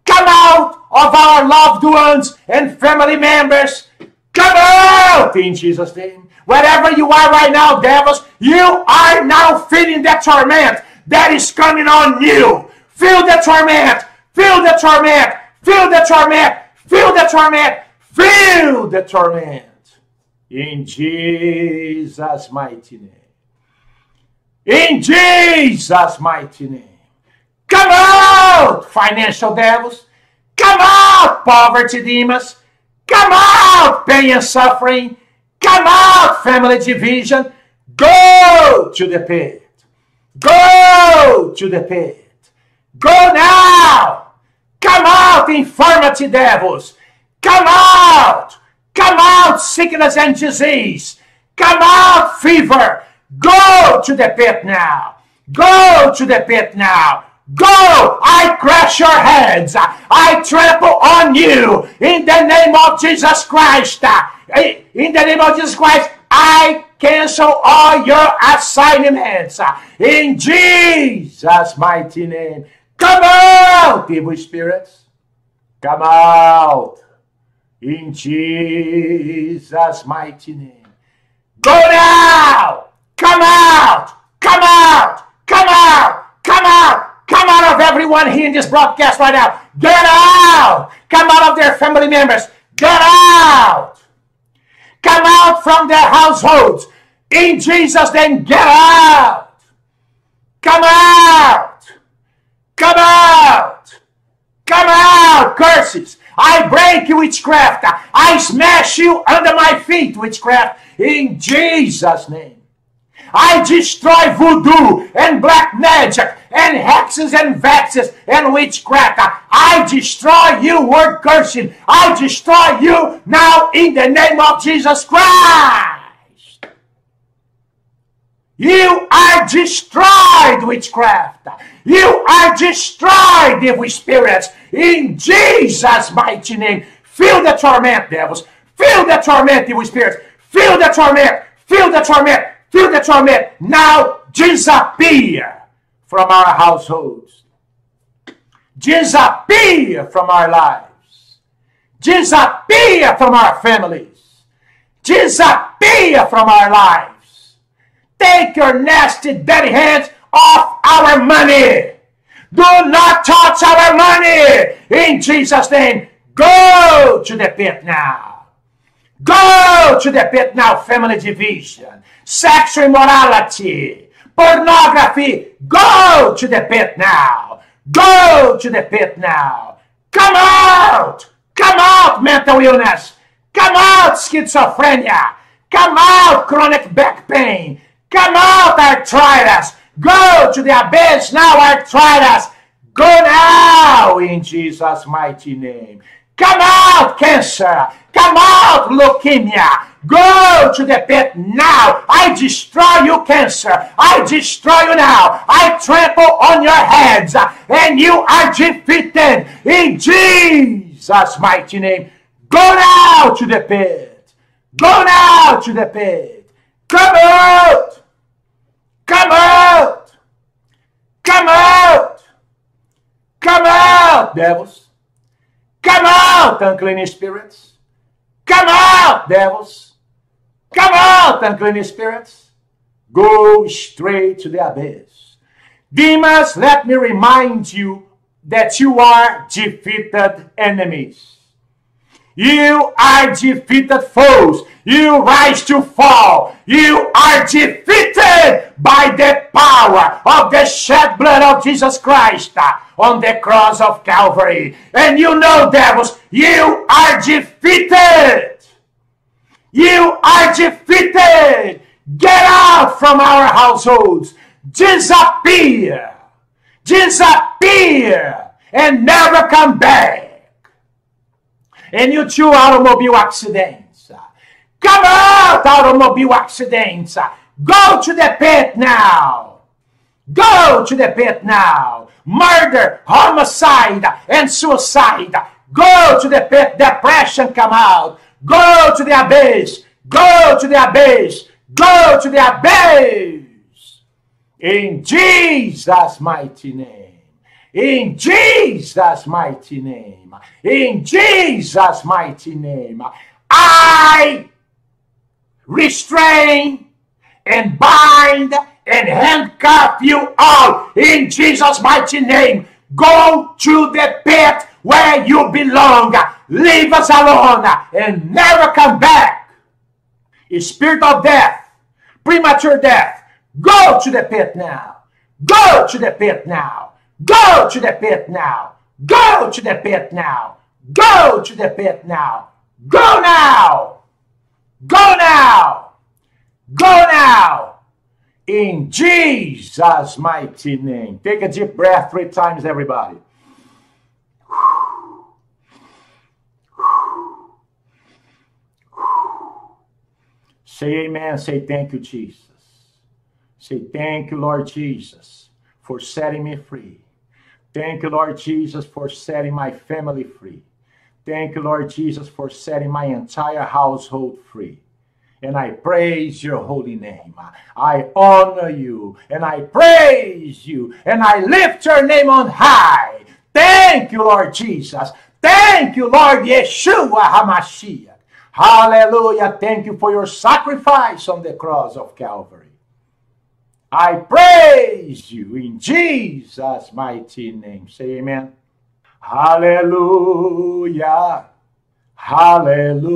Come out of our loved ones and family members. Come out in Jesus' name. Wherever you are right now, devils, you are now feeling the torment that is coming on you. Feel the torment. Feel the torment. Feel the torment. Feel the torment. Feel the torment. In Jesus' mighty name. In Jesus' mighty name. Come out, financial devils. Come out, poverty demons. Come out, pain and suffering. Come out, family division. Go to the pit. Go to the pit. Go now. Come out, infirmity devils. Come out. Come out, sickness and disease. Come out, fever. Go to the pit now. Go to the pit now. Go! I crush your heads. I trample on you in the name of Jesus Christ. In the name of Jesus Christ, I cancel all your assignments. In Jesus' mighty name. Come out, evil spirits. Come out. In Jesus' mighty name. Go now! Come out! Come out! Come out! Come out! Come out of everyone here in this broadcast right now. Get out! Come out of their family members. Get out! Come out from their households. In Jesus' name, get out! Come out! Come out! Come out! Curses! I break you, witchcraft. I smash you under my feet, witchcraft, in Jesus' name. I destroy voodoo and black magic and hexes and vexes and witchcraft. I destroy you, word cursing. I destroy you now in the name of Jesus Christ. You are destroyed, witchcraft. You are destroyed, evil spirits, in Jesus' mighty name. Feel the torment, devils. Feel the torment, evil spirits. Feel the torment. Feel the torment. Feel the torment. Now disappear from our households. Disappear from our lives. Disappear from our families. Disappear from our lives. Take your nasty, dirty hands off our money. Do not touch our money. In Jesus' name, go to the pit now. Go to the pit now, family division, sexual immorality, pornography. Go to the pit now. Go to the pit now. Come out. Come out, mental illness. Come out, schizophrenia. Come out, chronic back pain. Come out, arthritis. Go to the abyss now, arthritis. Go now in Jesus' mighty name. Come out, cancer. Come out, leukemia. Go to the pit now. I destroy you, cancer. I destroy you now. I trample on your heads, and you are defeated in Jesus' mighty name. Go now to the pit. Go now to the pit. Come out. Come out. Come out. Come out, devils. Come out, unclean spirits. Come out, devils. Come out, unclean spirits. Go straight to the abyss. Demons, let me remind you that you are defeated enemies. You are defeated foes. You rise to fall. You are defeated by the power of the shed blood of Jesus Christ on the cross of Calvary. And you know, devils, you are defeated. You are defeated. Get out from our households. Disappear. Disappear. And never come back. And you too automobile accidents. Come out, automobile accidents. Go to the pit now. Go to the pit now. Murder, homicide, and suicide. Go to the pit. Depression come out. Go to the abyss. Go to the abyss. Go to the abyss. In Jesus' mighty name. In Jesus' mighty name. In Jesus' mighty name. I restrain and bind and handcuff you all in Jesus' mighty name. Go to the pit where you belong. Leave us alone and never come back. Spirit of death, premature death, go to the pit now. Go to the pit now. Go to the pit now. Go to the pit now. Go to the pit now. Go now. Go now. Go now. In Jesus' mighty name. Take a deep breath three times, everybody. Say amen. Say thank you, Jesus. Say thank you, Lord Jesus, for setting me free. Thank you, Lord Jesus, for setting my family free. Thank you, Lord Jesus, for setting my entire household free. And I praise your holy name. I honor you and I praise you and I lift your name on high. Thank you, Lord Jesus. Thank you, Lord Yeshua HaMashiach. Hallelujah. Thank you for your sacrifice on the cross of Calvary. I praise you in Jesus' mighty name. Say amen. Hallelujah. Hallelujah.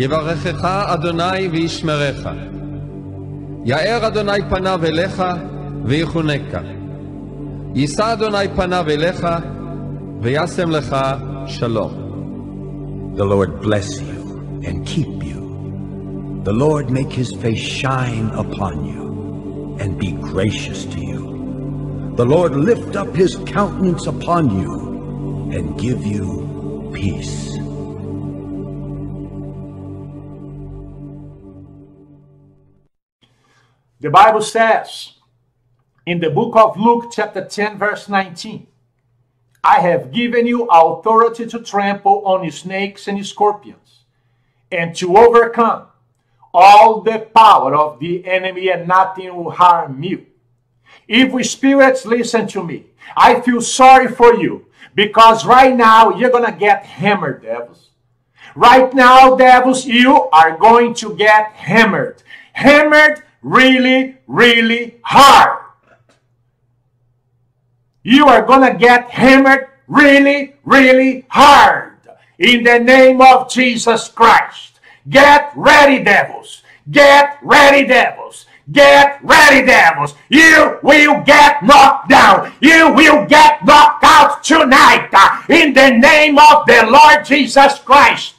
יברכך אדוני וישמרך. יאר אדוני פניו אליך ויחונקה. יישא אדוני פניו אליך וישם לך שלום. The Lord bless you and keep you. The Lord make his face shine upon you and be gracious to you. The Lord lift up his countenance upon you and give you peace. The Bible says in the book of Luke, chapter 10, verse 19, I have given you authority to trample on snakes and scorpions and to overcome all the power of the enemy, and nothing will harm you. Evil spirits, listen to me. I feel sorry for you because right now you're going to get hammered, devils. Right now, devils, you are going to get hammered. Hammered really, really hard. You are going to get hammered really, really hard in the name of Jesus Christ. Get ready, devils. Get ready, devils. Get ready, devils. You will get knocked down. You will get knocked out tonight in the name of the Lord Jesus Christ.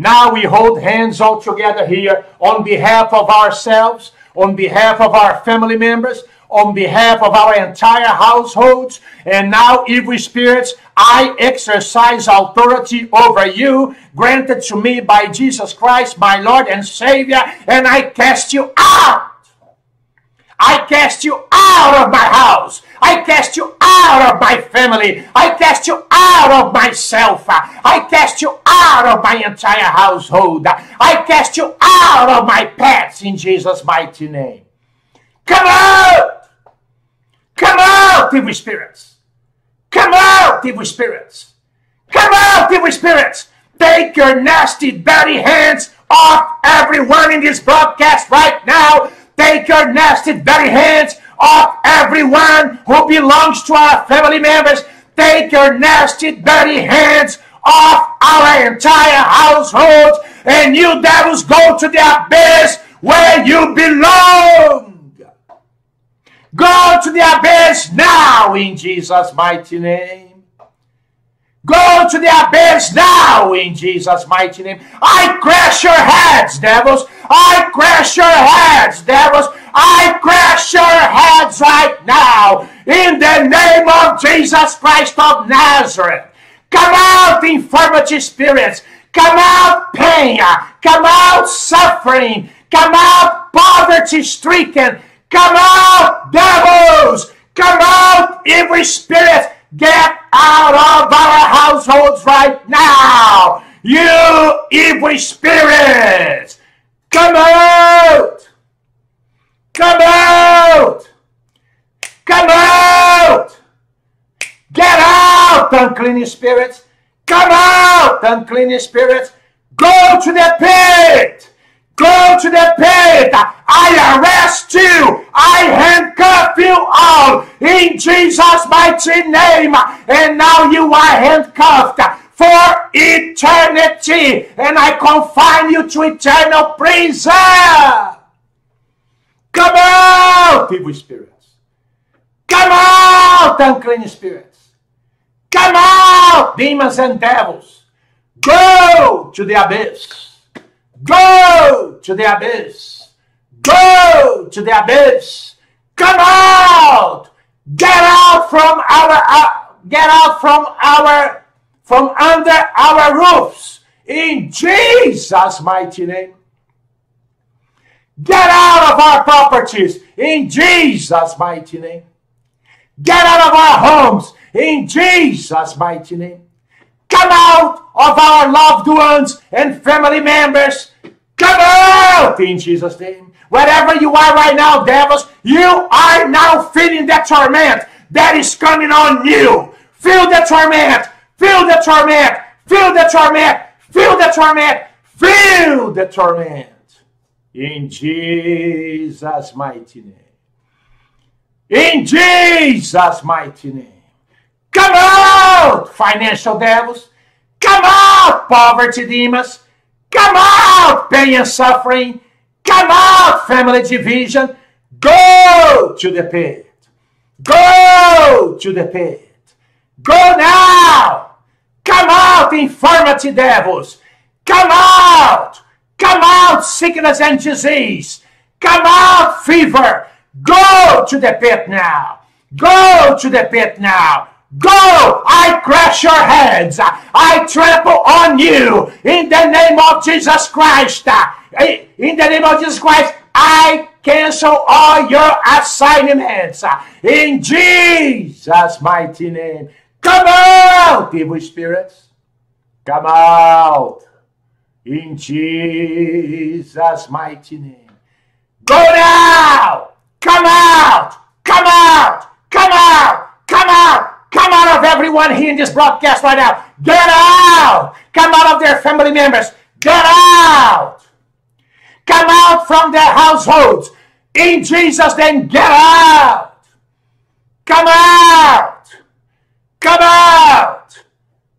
Now we hold hands all together here on behalf of ourselves, on behalf of our family members, on behalf of our entire households. And now, evil spirits, I exercise authority over you, granted to me by Jesus Christ, my Lord and Savior, and I cast you out. I cast you out of my house. I cast you out of my family. I cast you out of myself. I cast you out of my entire household. I cast you out of my pets in Jesus' mighty name. Come out! Come out, evil spirits! Come out, evil spirits! Come out, evil spirits! Take your nasty, dirty hands off everyone in this broadcast right now. Take your nasty, dirty hands off everyone who belongs to our family members. Take your nasty, dirty hands off our entire household, and you devils go to the abyss where you belong. Go to the abyss now in Jesus' mighty name. Go to the abyss now in Jesus' mighty name. I crash your heads, devils. I crash your heads, devils. I crash your heads right now in the name of Jesus Christ of Nazareth. Come out, infirmity spirits. Come out, pain. Come out, suffering. Come out, poverty stricken. Come out, devils! Come out, every spirit! Get out of our households right now! You evil spirits! Come out! Come out! Come out! Get out, unclean spirits! Come out, unclean spirits! Go to the pit! Go to the pit. I arrest you. I handcuff you all in Jesus' mighty name. And now you are handcuffed for eternity. And I confine you to eternal prison. Come out, evil spirits. Come out, unclean spirits. Come out, demons and devils. Go to the abyss. Go to the abyss. Go to the abyss. Come out. Get out from our uh, get out from our from under our roofs in Jesus mighty name. Get out of our properties in Jesus mighty name. Get out of our homes in Jesus mighty name. Come out of our loved ones and family members. Come out in Jesus' name. Wherever you are right now, devils, you are now feeling that torment that is coming on you. Feel the torment. Feel the torment. Feel the torment. Feel the torment. Feel the torment. In Jesus' mighty name. In Jesus' mighty name. Come out, financial devils. Come out, poverty demons. Come out, pain and suffering. Come out, family division. Go to the pit. Go to the pit. Go now. Come out, infirmity devils. Come out. Come out, sickness and disease. Come out, fever. Go to the pit now. Go to the pit now. Go! I crush your heads. I trample on you in the name of Jesus Christ. In the name of Jesus Christ, I cancel all your assignments. In Jesus' mighty name. Come out, evil spirits. Come out. In Jesus' mighty name. Go now. Come out. Come out. Come out. Come out. Come out of everyone here in this broadcast right now. Get out. Come out of their family members. Get out. Come out from their households. In Jesus' name, get out. Come out. Come out.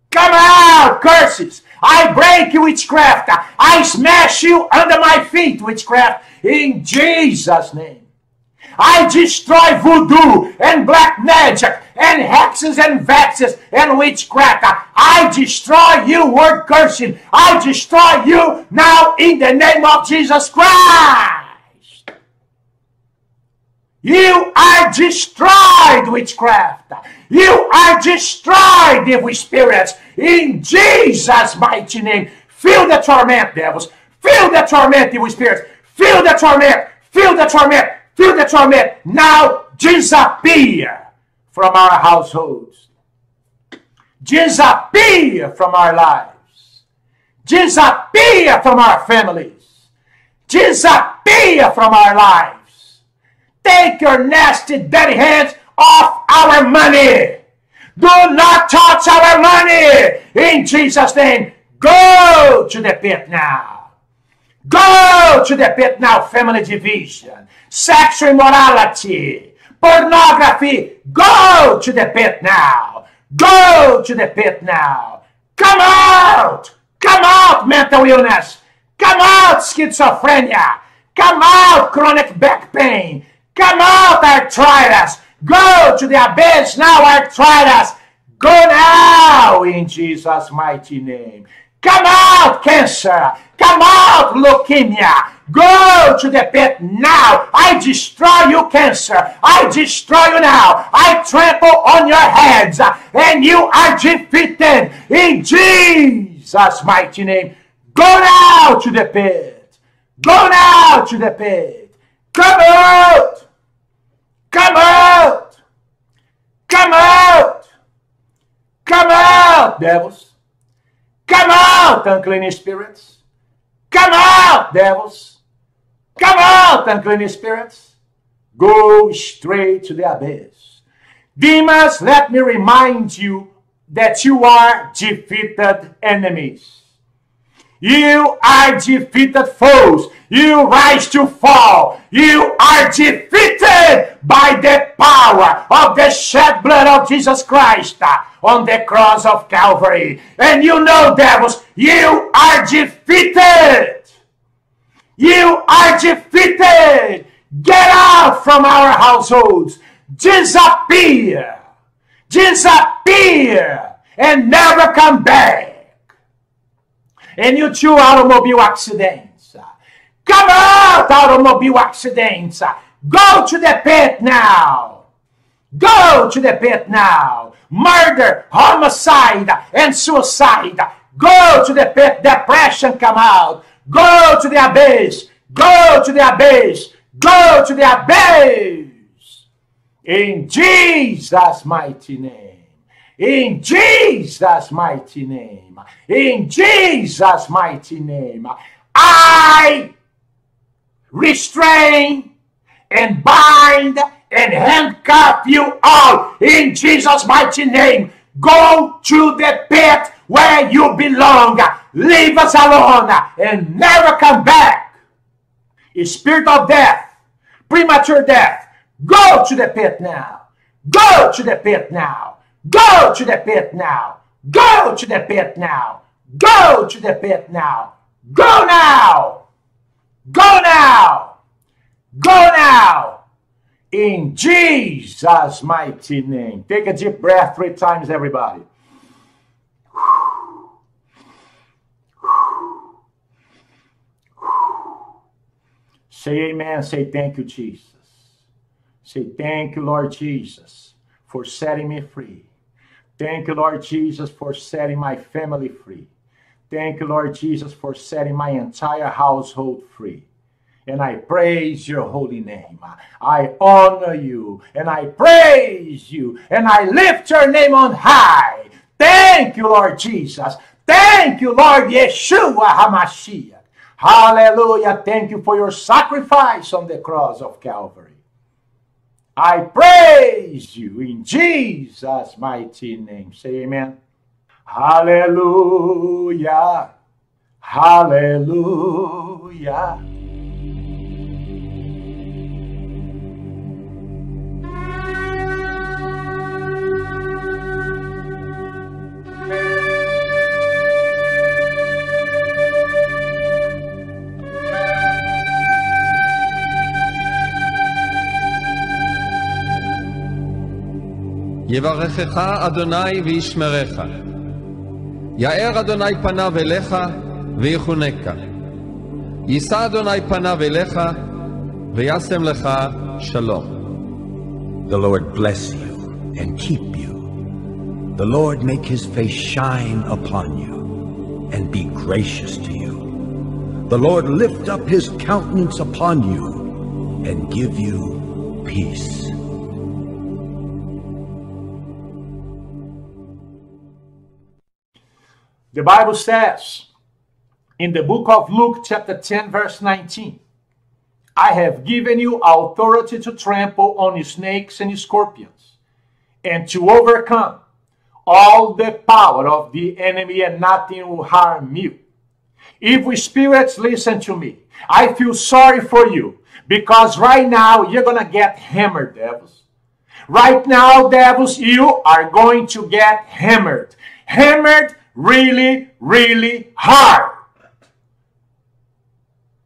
Come out. Curses. I break you, witchcraft. I smash you under my feet, witchcraft, in Jesus' name. I destroy voodoo and black magic and hexes and vexes and witchcraft. I destroy you, word cursing. I destroy you now in the name of Jesus Christ. You are destroyed, witchcraft. You are destroyed, evil spirits, in Jesus' mighty name. Feel the torment, devils. Feel the torment, evil spirits. Feel the torment. Feel the torment. Feel the torment. Now disappear from our households. Disappear from our lives. Disappear from our families. Disappear from our lives. Take your nasty, dirty hands off our money. Do not touch our money. In Jesus' name, go to the pit now. Go to the pit now, family division, sexual immorality, pornography. Go to the pit now. Go to the pit now. Come out. Come out, mental illness. Come out, schizophrenia. Come out, chronic back pain. Come out, arthritis. Go to the abyss now, arthritis. Go now in Jesus' mighty name. Come out, cancer. Come out, leukemia. Go to the pit now. I destroy you, cancer. I destroy you now. I trample on your heads, and you are defeated in Jesus' mighty name. Go now to the pit. Go now to the pit. Come out. Come out. Come out. Come out, devils. Come out, unclean spirits. Come out, devils. Come out, unclean spirits. Go straight to the abyss. Demons, let me remind you that you are defeated enemies. You are defeated foes. You rise to fall. You are defeated by the power of the shed blood of Jesus Christ on the cross of Calvary. And you know, devils, you are defeated. You are defeated. Get out from our households. Disappear. Disappear. And never come back. And you too automobile accidents. Come out, automobile accidents. Go to the pit now. Go to the pit now. Murder, homicide, and suicide. Go to the pit. Depression come out. Go to the abyss. Go to the abyss. Go to the abyss. In Jesus' mighty name. In Jesus' mighty name. In Jesus' mighty name. I restrain and bind and handcuff you all in Jesus' mighty name. Go to the pit where you belong. Leave us alone and never come back. A spirit of death, premature death, go to the pit now. Go to the pit now. Go to the pit now. Go to the pit now. Go to the pit now. Go now. Go now. Go now. In Jesus' mighty name. Take a deep breath three times, everybody. Say amen. Say thank you, Jesus. Say thank you, Lord Jesus, for setting me free. Thank you, Lord Jesus, for setting my family free. Thank you, Lord Jesus, for setting my entire household free. And I praise your holy name. I honor you and I praise you and I lift your name on high. Thank you, Lord Jesus. Thank you, Lord Yeshua HaMashiach. Hallelujah. Thank you for your sacrifice on the cross of Calvary. I praise you in Jesus' mighty name. Say amen. Hallelujah. Hallelujah. יברכך אדוני וישמרך. יאר אדוני פניו אליך ויחונקה. יישא אדוני פניו אליך וישם לך שלום. The Lord bless you and keep you. The Lord make his face shine upon you and be gracious to you. The Lord lift up his countenance upon you and give you peace. The Bible says in the book of Luke, chapter 10, verse 19, I have given you authority to trample on snakes and scorpions and to overcome all the power of the enemy, and nothing will harm you. Evil spirits, listen to me. I feel sorry for you because right now you're going to get hammered, devils. Right now, devils, you are going to get hammered. Hammered really, really hard.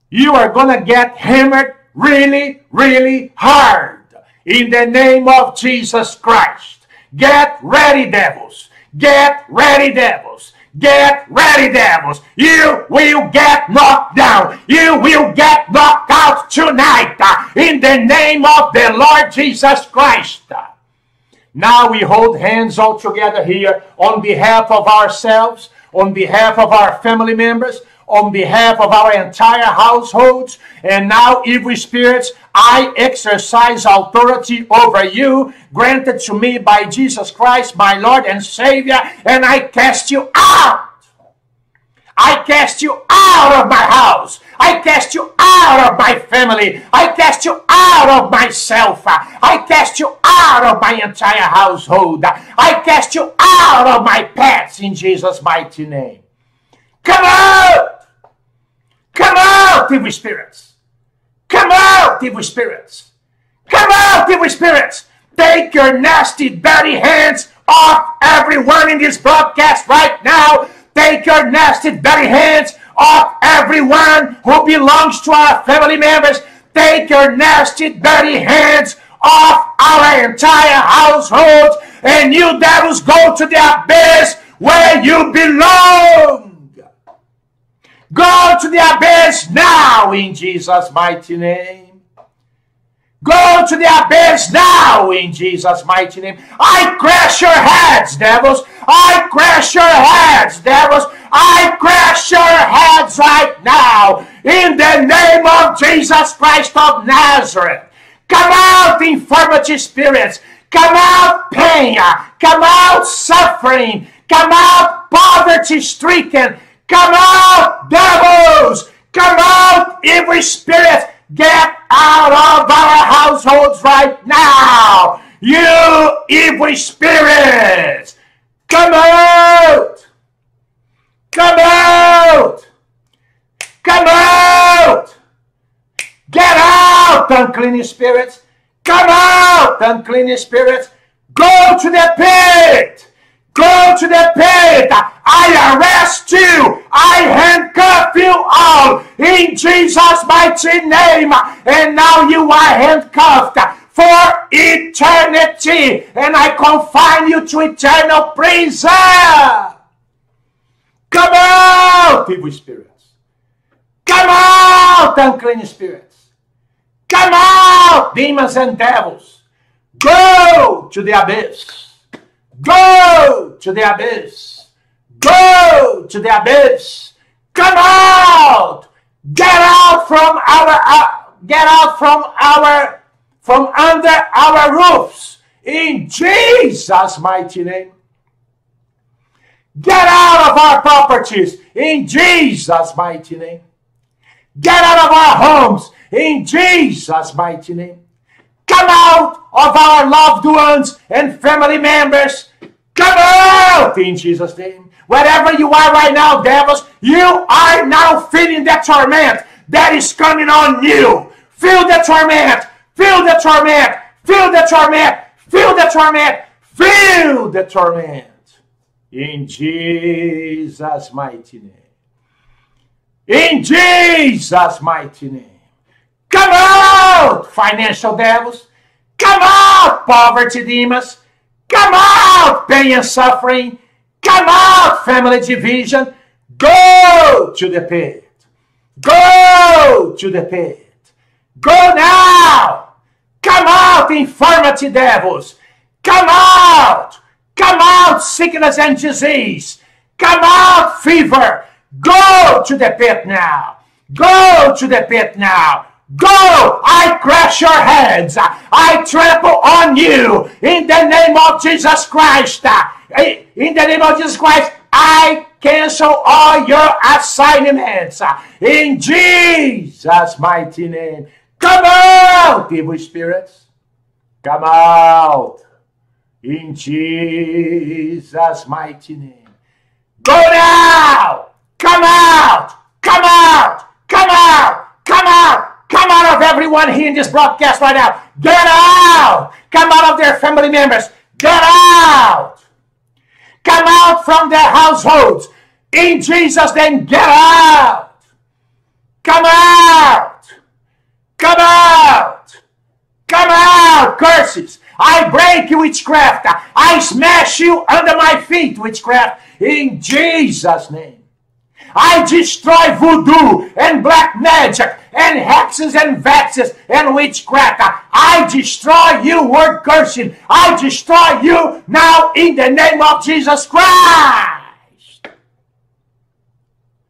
You are going to get hammered really, really hard. In the name of Jesus Christ. Get ready, devils. Get ready, devils. Get ready, devils. You will get knocked down. You will get knocked out tonight. In the name of the Lord Jesus Christ. Now we hold hands all together here on behalf of ourselves, on behalf of our family members, on behalf of our entire households. And now, evil spirits, I exercise authority over you, granted to me by Jesus Christ, my Lord and Savior, and I cast you out. I cast you out of my house. I cast you out of my family. I cast you out of myself. I cast you out of my entire household. I cast you out of my pets in Jesus' mighty name. Come out! Come out, evil spirits! Come out, evil spirits! Come out, evil spirits! Take your nasty, dirty hands off everyone in this broadcast right now. Take your nasty, dirty hands off everyone who belongs to our family members. Take your nasty, dirty hands off our entire household. And you devils go to the abyss where you belong. Go to the abyss now in Jesus' mighty name. Go to the abyss now in Jesus' mighty name. I crash your heads, devils. I crash your heads, devils. I crash your heads right now in the name of Jesus Christ of Nazareth. Come out, infirmity spirits. Come out, pain. Come out, suffering. Come out, poverty stricken. Come out, devils! Come out, every spirit! Get out of our households right now! You evil spirits! Come out! Come out! Come out! Get out, unclean spirits! Come out, unclean spirits! Go to the pit! Go to the pit! I arrest you! I handcuff you all in Jesus' mighty name! And now you are handcuffed for eternity! And I confine you to eternal prison! Come out, evil spirits! Come out, unclean spirits! Come out, demons and devils! Go to the abyss! Go to the abyss! Go to the abyss! Come out! Get out from our uh, get out from our from under our roofs in Jesus' mighty name. Get out of our properties in Jesus' mighty name. Get out of our homes in Jesus' mighty name. Come out of our loved ones and family members. Come out in Jesus' name. Wherever you are right now, devils, you are now feeling the torment that is coming on you. Feel the torment. Feel the torment. Feel the torment. Feel the torment. Feel the torment. In Jesus' mighty name. In Jesus' mighty name. Come out, financial devils. Come out, poverty demons. Come out, pain and suffering. Come out, family division. Go to the pit. Go to the pit. Go now. Come out, infirmity devils. Come out. Come out, sickness and disease. Come out, fever. Go to the pit now. Go to the pit now. Go! I crush your heads. I trample on you in the name of Jesus Christ. In the name of Jesus Christ, I cancel all your assignments. In Jesus' mighty name. Come out, evil spirits. Come out. In Jesus' mighty name. Go now! Come out! Come out! Come out! Come out! Come out of everyone here in this broadcast right now. Get out! Come out of their family members. Get out! Come out from their households. In Jesus' name, get out! Come out! Come out! Come out, curses! I break you, witchcraft! I smash you under my feet, witchcraft, in Jesus' name. I destroy voodoo and black magic and hexes and vexes and witchcraft. I destroy you, word cursing. I destroy you now in the name of Jesus Christ.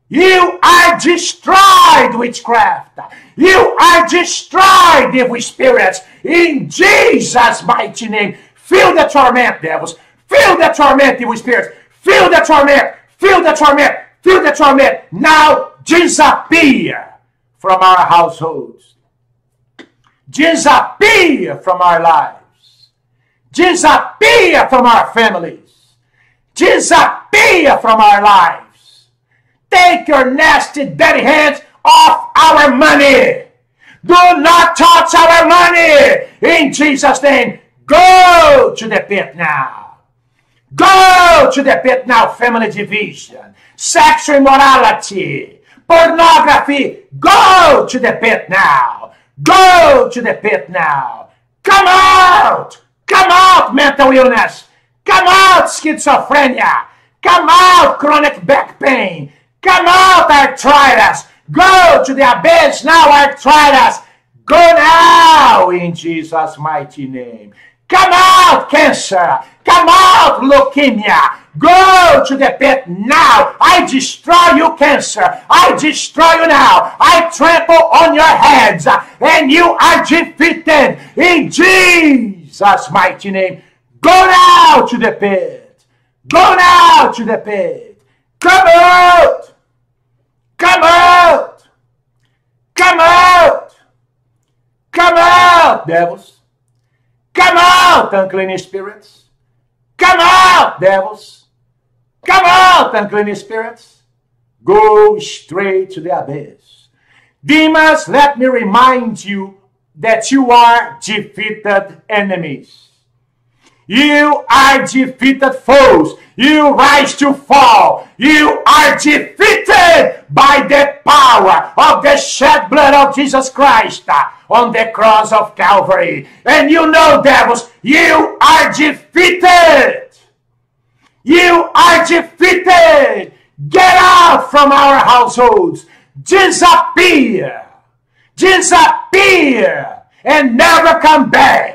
You are destroyed, witchcraft. You are destroyed, evil spirits, in Jesus' mighty name. Feel the torment, devils. Feel the torment, evil spirits. Feel the torment. Feel the torment. Feel the torment. Now disappear from our households. Disappear from our lives. Disappear from our families. Disappear from our lives. Take your nasty, dirty hands off our money. Do not touch our money. In Jesus' name, go to the pit now. Go to the pit now, family division sexual immorality, pornography. Go to the pit now. Go to the pit now. Come out. Come out, mental illness. Come out, schizophrenia. Come out, chronic back pain. Come out, arthritis. Go to the abyss now, arthritis. Go now in Jesus' mighty name. Come out, cancer. Come out, leukemia. Go to the pit now. I destroy you, cancer. I destroy you now. I trample on your heads, and you are defeated in Jesus' mighty name. Go now to the pit. Go now to the pit. Come out. Come out. Come out. Come out, devils. Come out, unclean spirits. Come out, devils. Come out, unclean spirits. Go straight to the abyss. Demons, let me remind you that you are defeated enemies. You are defeated foes. You rise to fall. You are defeated by the power of the shed blood of Jesus Christ on the cross of Calvary. And you know, devils, you are defeated. You are defeated. Get out from our households. Disappear. Disappear. And never come back.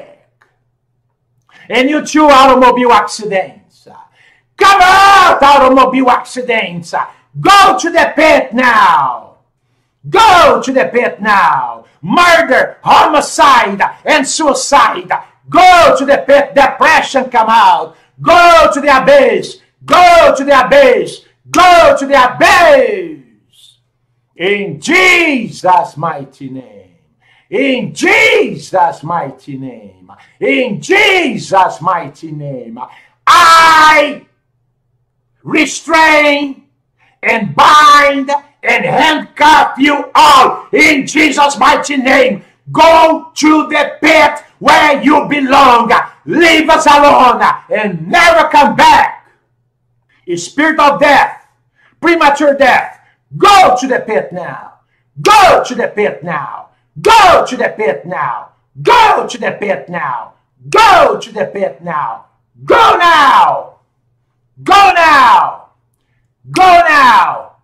And you too automobile accidents. Come out, automobile accidents. Go to the pit now. Go to the pit now. Murder, homicide, and suicide. Go to the pit. Depression come out. Go to the abyss. Go to the abyss. Go to the abyss. In Jesus' mighty name. In Jesus' mighty name. In Jesus' mighty name. I restrain and bind and handcuff you all in Jesus' mighty name. Go to the pit where you belong. Leave us alone and never come back. A spirit of death, premature death, go to the pit now. Go to the pit now. Go to the pit now. Go to the pit now. Go to the pit now. Go now! Go now! Go now!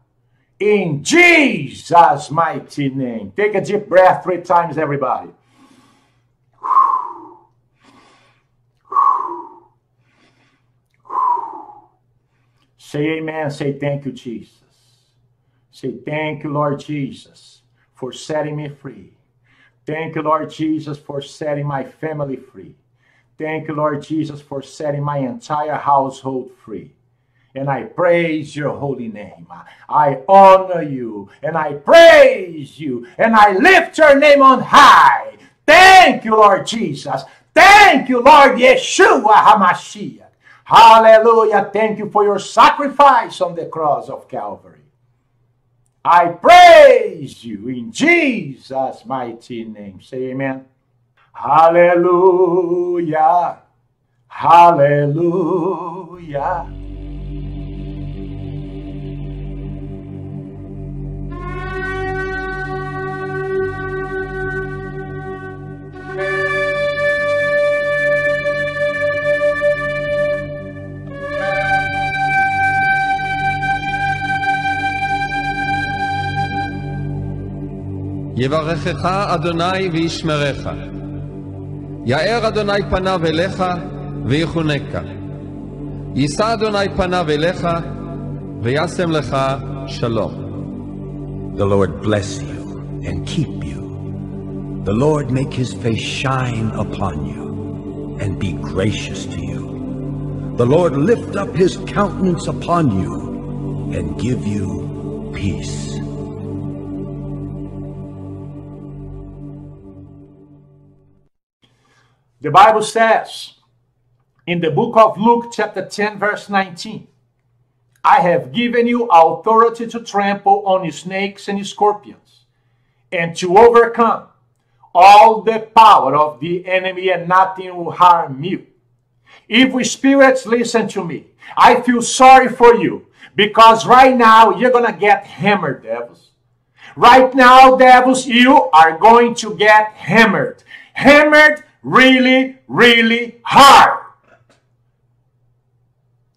In Jesus' mighty name. Take a deep breath three times, everybody. Say amen. Say thank you, Jesus. Say thank you, Lord Jesus, for setting me free. Thank you, Lord Jesus, for setting my family free. Thank you, Lord Jesus, for setting my entire household free. And I praise your holy name. I honor you and I praise you and I lift your name on high. Thank you, Lord Jesus. Thank you, Lord Yeshua HaMashiach. Hallelujah. Thank you for your sacrifice on the cross of Calvary. I praise you in Jesus' mighty name. Say amen. Hallelujah. Hallelujah. יברכך אדוני וישמרך. יאר אדוני פניו אליך ויחונקה. יישא אדוני פניו אליך וישם לך שלום. The Lord bless you and keep you. The Lord make his face shine upon you and be gracious to you. The Lord lift up his countenance upon you and give you peace. The Bible says in the book of Luke, chapter 10, verse 19, I have given you authority to trample on snakes and scorpions and to overcome all the power of the enemy, and nothing will harm you. Evil spirits, listen to me. I feel sorry for you because right now you're going to get hammered, devils. Right now, devils, you are going to get hammered. Hammered really, really hard.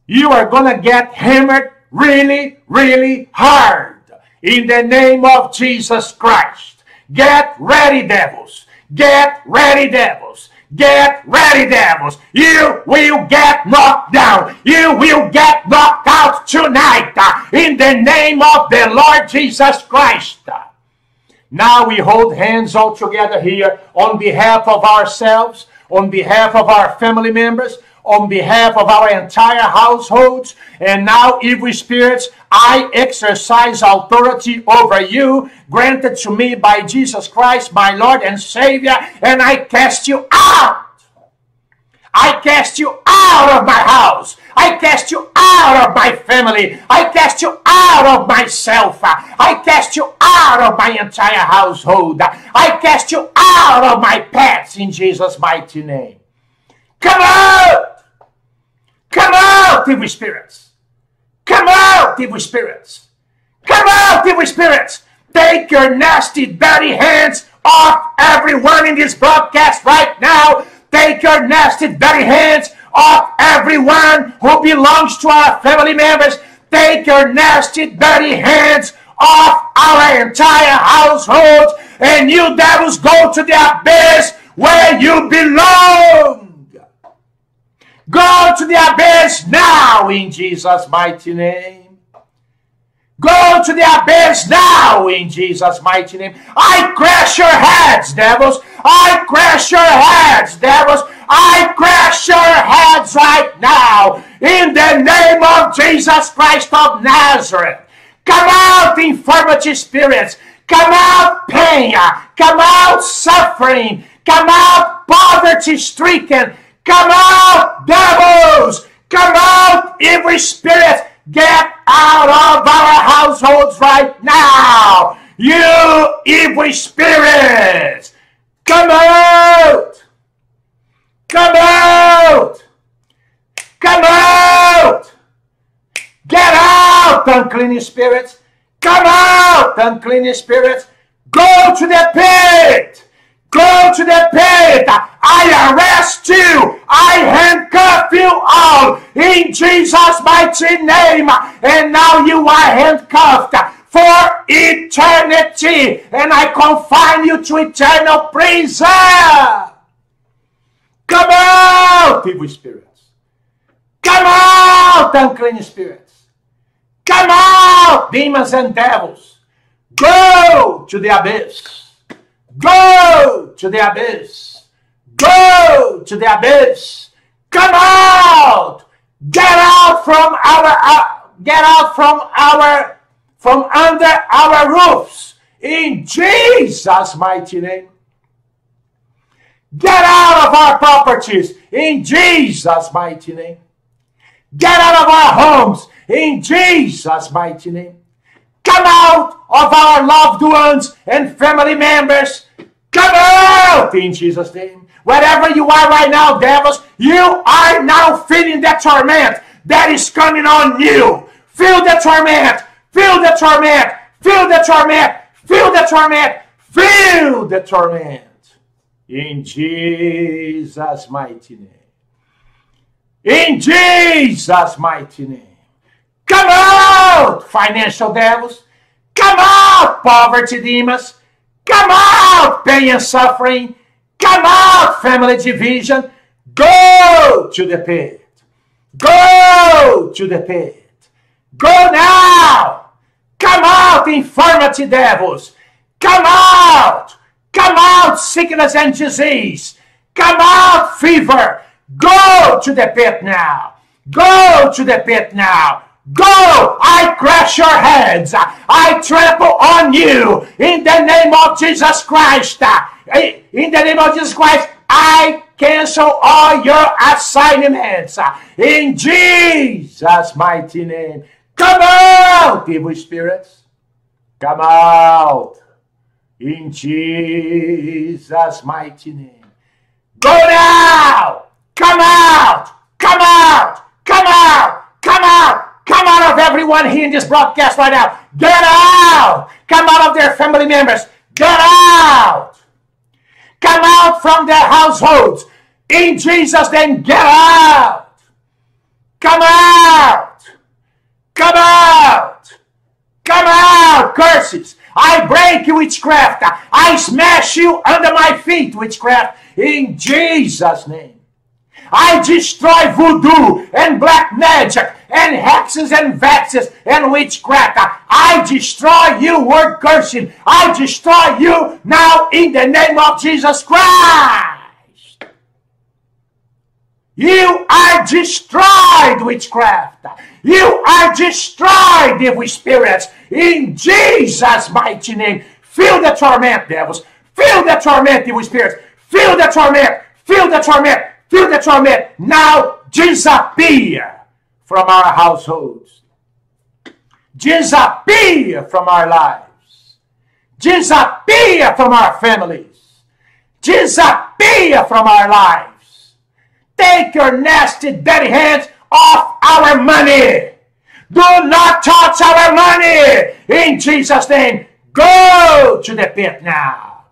You are going to get hammered really, really hard. In the name of Jesus Christ. Get ready, devils. Get ready, devils. Get ready, devils. You will get knocked down. You will get knocked out tonight. In the name of the Lord Jesus Christ. Now we hold hands all together here on behalf of ourselves, on behalf of our family members, on behalf of our entire households. And now, evil spirits, I exercise authority over you, granted to me by Jesus Christ, my Lord and Savior, and I cast you out. I cast you out of my house. I cast you out of my family. I cast you out of myself. I cast you out of my entire household. I cast you out of my pets in Jesus' mighty name. Come out! Come out, evil spirits! Come out, evil spirits! Come out, evil spirits! Take your nasty, dirty hands off everyone in this broadcast right now Take your nasty, dirty hands off everyone who belongs to our family members. Take your nasty, dirty hands off our entire household. And you devils go to the abyss where you belong. Go to the abyss now in Jesus' mighty name. Go to the abyss now in Jesus' mighty name. I crash your heads, devils. I crash your heads, devils. I crash your heads right now in the name of Jesus Christ of Nazareth. Come out, infirmity spirits. Come out, pain. Come out, suffering. Come out, poverty stricken. Come out, devils. Come out, every spirit Get out of our households right now! You evil spirits! Come out! Come out! Come out! Get out, unclean spirits! Come out, unclean spirits! Go to the pit! Go to the pit. I arrest you. I handcuff you all in Jesus' mighty name. And now you are handcuffed for eternity. And I confine you to eternal prison. Come out, evil spirits. Come out, unclean spirits. Come out, demons and devils. Go to the abyss. Go to the abyss. Go to the abyss. Come out. Get out from our uh, get out from our from under our roofs in Jesus mighty name. Get out of our properties in Jesus mighty name. Get out of our homes in Jesus mighty name. Come out of our loved ones and family members Come out in Jesus' name. Wherever you are right now, devils, you are now feeling the torment that is coming on you. Feel the torment. Feel the torment. Feel the torment. Feel the torment. Feel the torment. In Jesus' mighty name. In Jesus' mighty name. Come out, financial devils. Come out, poverty demons. Come out, pain and suffering. Come out, family division. Go to the pit. Go to the pit. Go now. Come out, infirmity devils. Come out. Come out, sickness and disease. Come out, fever. Go to the pit now. Go to the pit now. Go! I crush your heads. I trample on you in the name of Jesus Christ. In the name of Jesus Christ, I cancel all your assignments. In Jesus' mighty name. Come out, evil spirits. Come out. In Jesus' mighty name. Go now! Come out! Come out! Come out! Come out! Come out of everyone here in this broadcast right now. Get out. Come out of their family members. Get out. Come out from their households. In Jesus' name, get out. Come out. Come out. Come out, curses. I break you, witchcraft. I smash you under my feet, witchcraft. In Jesus' name. I destroy voodoo and black magic and hexes and vexes and witchcraft. I destroy you, word cursing. I destroy you now in the name of Jesus Christ. You are destroyed, witchcraft. You are destroyed, evil spirits, in Jesus' mighty name. Feel the torment, devils. Feel the torment, evil spirits. Feel the torment. Feel the torment. Feel the torment. Now disappear from our households. Disappear from our lives. Disappear from our families. Disappear from our lives. Take your nasty, dirty hands off our money. Do not touch our money. In Jesus' name, go to the pit now.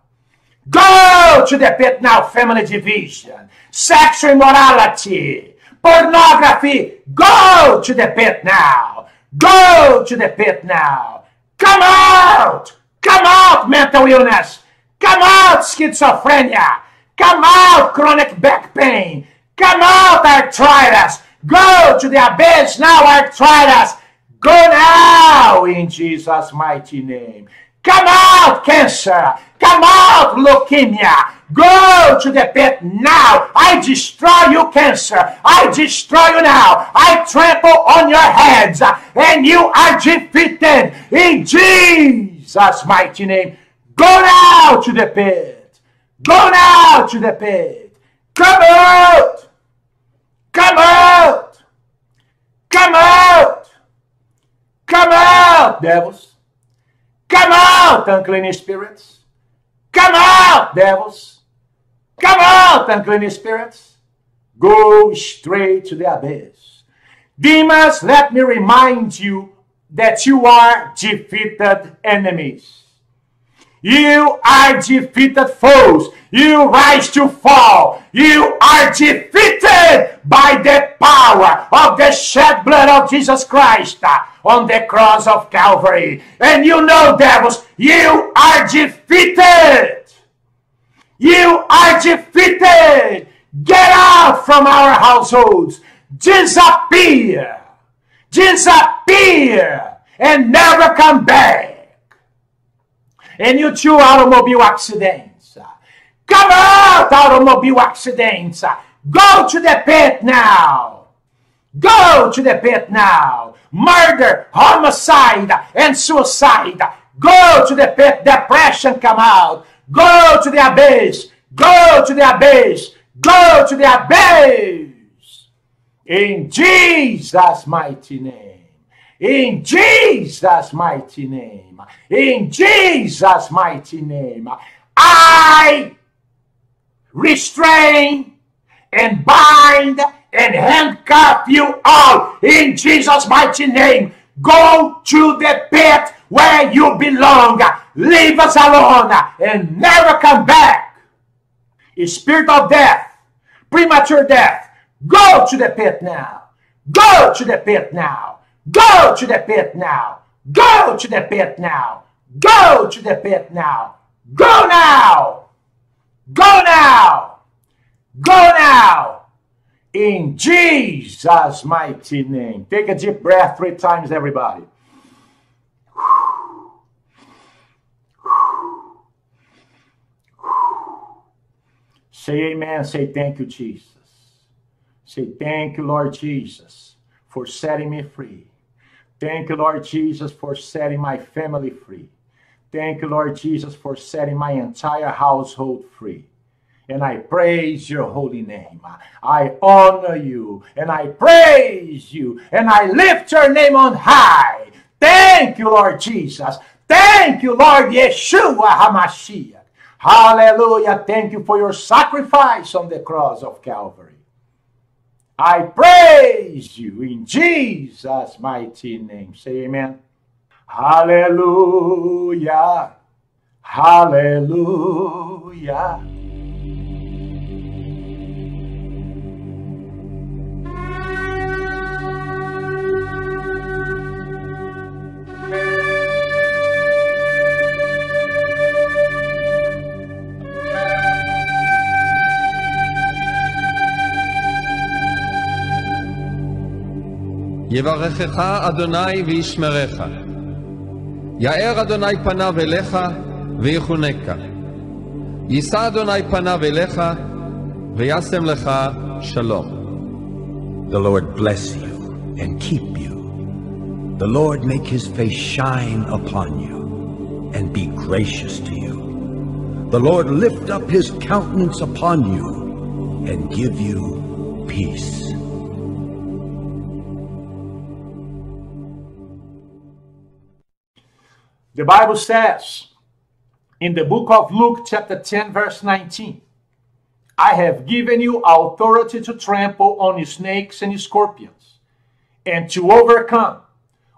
Go to the pit now, family division, sexual immorality, Pornography, go to the pit now. Go to the pit now. Come out. Come out, mental illness. Come out, schizophrenia. Come out, chronic back pain. Come out, arthritis. Go to the abyss now, arthritis. Go now in Jesus' mighty name. Come out, cancer. Come out, leukemia. Go to the pit now. I destroy you, cancer. I destroy you now. I trample on your heads, and you are defeated in Jesus' mighty name. Go now to the pit. Go now to the pit. Come out. Come out. Come out. Come out, devils. Come out, unclean spirits. Come out, devils. Come out, unclean spirits. Go straight to the abyss. Demons, let me remind you that you are defeated enemies. You are defeated foes. You rise to fall. You are defeated by the power of the shed blood of Jesus Christ on the cross of Calvary. And you know, devils, you are defeated. You are defeated. Get out from our households. Disappear. Disappear and never come back. And you too automobile accidents. Come out, automobile accidents. Go to the pit now. Go to the pit now. Murder, homicide, and suicide. Go to the pit. Depression come out. Go to the abyss. Go to the abyss. Go to the abyss. In Jesus' mighty name. In Jesus' mighty name. In Jesus' mighty name. I restrain and bind and handcuff you all in Jesus' mighty name. Go to the pit where you belong. Leave us alone and never come back. Spirit of death, premature death, go to the pit now. Go to the pit now. Go to the pit now. Go to the pit now. Go to the pit now. Go now. Go now. Go now. In Jesus' mighty name. Take a deep breath three times, everybody. Say amen. Say thank you, Jesus. Say thank you, Lord Jesus, for setting me free. Thank you, Lord Jesus, for setting my family free. Thank you, Lord Jesus, for setting my entire household free. And I praise your holy name. I honor you and I praise you and I lift your name on high. Thank you, Lord Jesus. Thank you, Lord Yeshua HaMashiach. Hallelujah. Thank you for your sacrifice on the cross of Calvary. I praise you in Jesus' mighty name. Say amen. Hallelujah. Hallelujah. יברכך אדוני וישמרך. יאר אדוני פניו אליך ויחונקה. יישא אדוני פניו אליך וישם לך שלום. The Lord bless you and keep you. The Lord make his face shine upon you and be gracious to you. The Lord lift up his countenance upon you and give you peace. The Bible says in the book of Luke, chapter 10, verse 19, I have given you authority to trample on snakes and scorpions and to overcome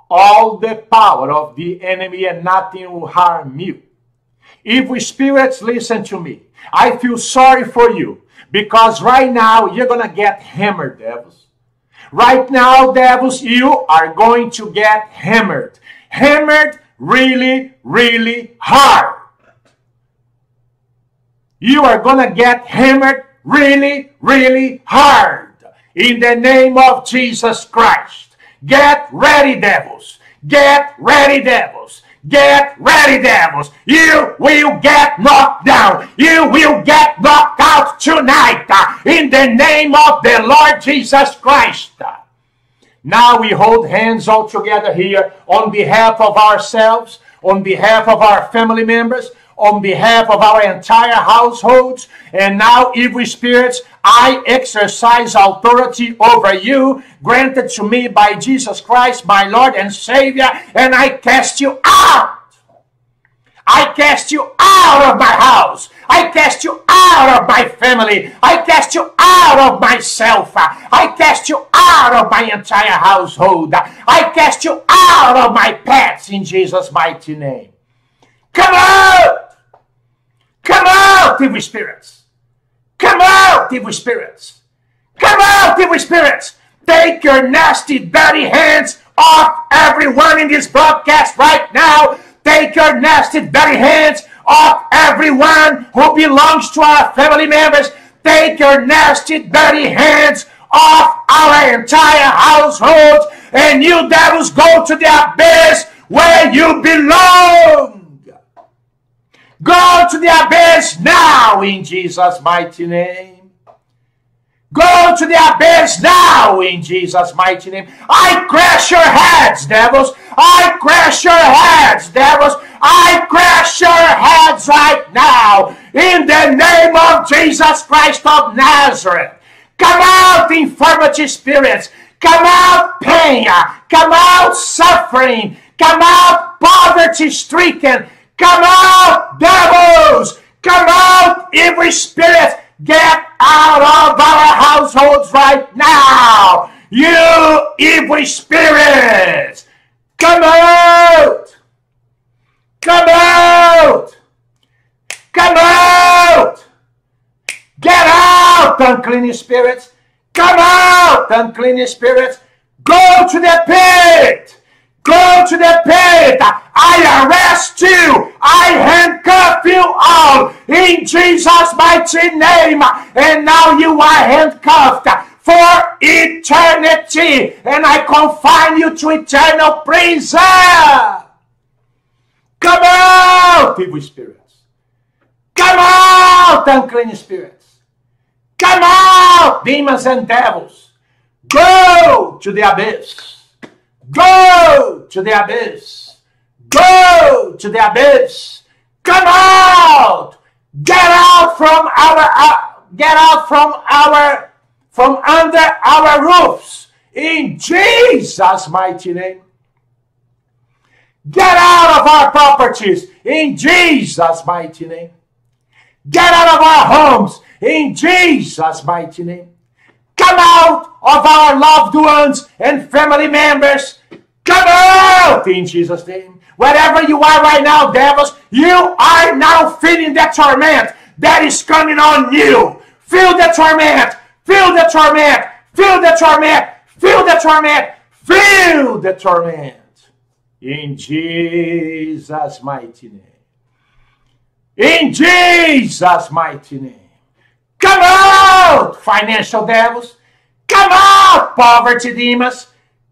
all the power of the enemy, and nothing will harm you. Evil spirits, listen to me. I feel sorry for you because right now you're going to get hammered, devils. Right now, devils, you are going to get hammered. Hammered really, really hard. You are going to get hammered really, really hard in the name of Jesus Christ. Get ready, devils. Get ready, devils. Get ready, devils. You will get knocked down. You will get knocked out tonight uh, in the name of the Lord Jesus Christ. Now we hold hands all together here on behalf of ourselves, on behalf of our family members, on behalf of our entire households. And now, evil spirits, I exercise authority over you, granted to me by Jesus Christ, my Lord and Savior, and I cast you out. I cast you out of my house. I cast you out of my family. I cast you out of myself. I cast you out of my entire household. I cast you out of my pets in Jesus' mighty name. Come out! Come out, evil spirits! Come out, evil spirits! Come out, evil spirits! Take your nasty, dirty hands off everyone in this broadcast right now. Take your nasty, dirty hands off everyone who belongs to our family members. Take your nasty, dirty hands off our entire household, and you devils go to the abyss where you belong. Go to the abyss now in Jesus' mighty name. Go to the abyss now in Jesus' mighty name. I crash your heads, devils. I crash your heads, devils. I crash your heads right now in the name of Jesus Christ of Nazareth. Come out, infirmity spirits. Come out, pain. Come out, suffering. Come out, poverty stricken. Come out, devils. Come out, every spirit. Get out of our households right now. You evil spirits. Come out. Come out. Come out. Get out, unclean spirits. Come out, unclean spirits. Go to the pit. Go to the pit. I arrest you. I handcuff you all in Jesus' mighty name. And now you are handcuffed for eternity. And I confine you to eternal prison. Come out, evil spirits. Come out, unclean spirits. Come out, demons and devils. Go to the abyss. Go to the abyss. Go to the abyss. Come out. Get out from our uh, get out from our from under our roofs in Jesus mighty name. Get out of our properties in Jesus mighty name. Get out of our homes in Jesus mighty name. Come out of our loved ones and family members. Come out in Jesus' name. Wherever you are right now, devils, you are now feeling the torment that is coming on you. Feel the torment. Feel the torment. Feel the torment. Feel the torment. Feel the torment. In Jesus' mighty name. In Jesus' mighty name. Come out, financial devils. Come out, poverty demons.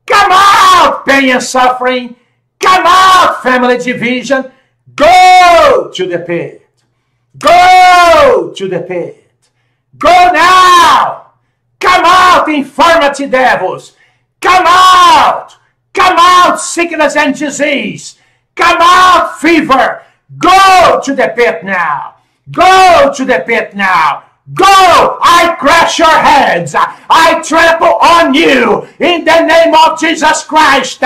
Come out, pain and suffering. Come out, family division. Go to the pit. Go to the pit. Go now. Come out, infirmity devils. Come out. Come out, sickness and disease. Come out, fever. Go to the pit now. Go to the pit now. Go! I crush your heads. I trample on you in the name of Jesus Christ.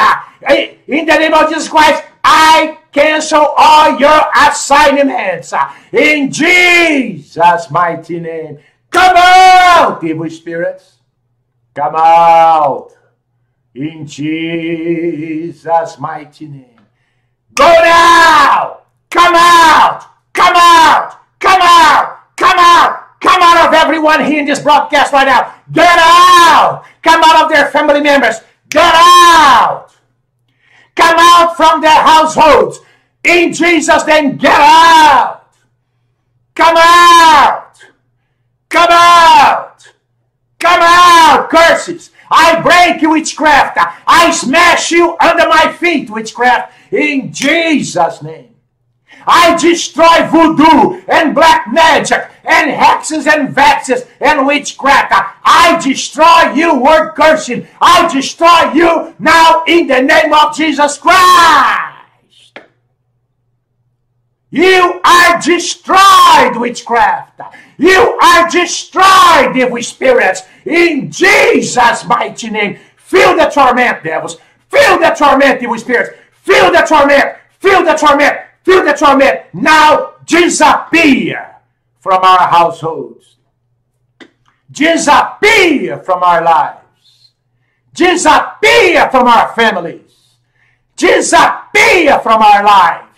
In the name of Jesus Christ, I cancel all your assignments. In Jesus' mighty name. Come out, evil spirits. Come out. In Jesus' mighty name. Go now. Come out. Come out. Come out. Come out. Come out of everyone here in this broadcast right now. Get out. Come out of their family members. Get out. Come out from their households. In Jesus' name, get out. Come out. Come out. Come out. Curses. I break you, witchcraft. I smash you under my feet, witchcraft. In Jesus' name. I destroy voodoo and black magic and hexes and vexes and witchcraft. I destroy you, word cursing. I destroy you now in the name of Jesus Christ. You are destroyed, witchcraft. You are destroyed, evil spirits, in Jesus' mighty name. Feel the torment, devils. Feel the torment, evil spirits. Feel the torment. Feel the torment. Feel the torment. Now disappear from our households. Disappear from our lives. Disappear from our families. Disappear from our lives.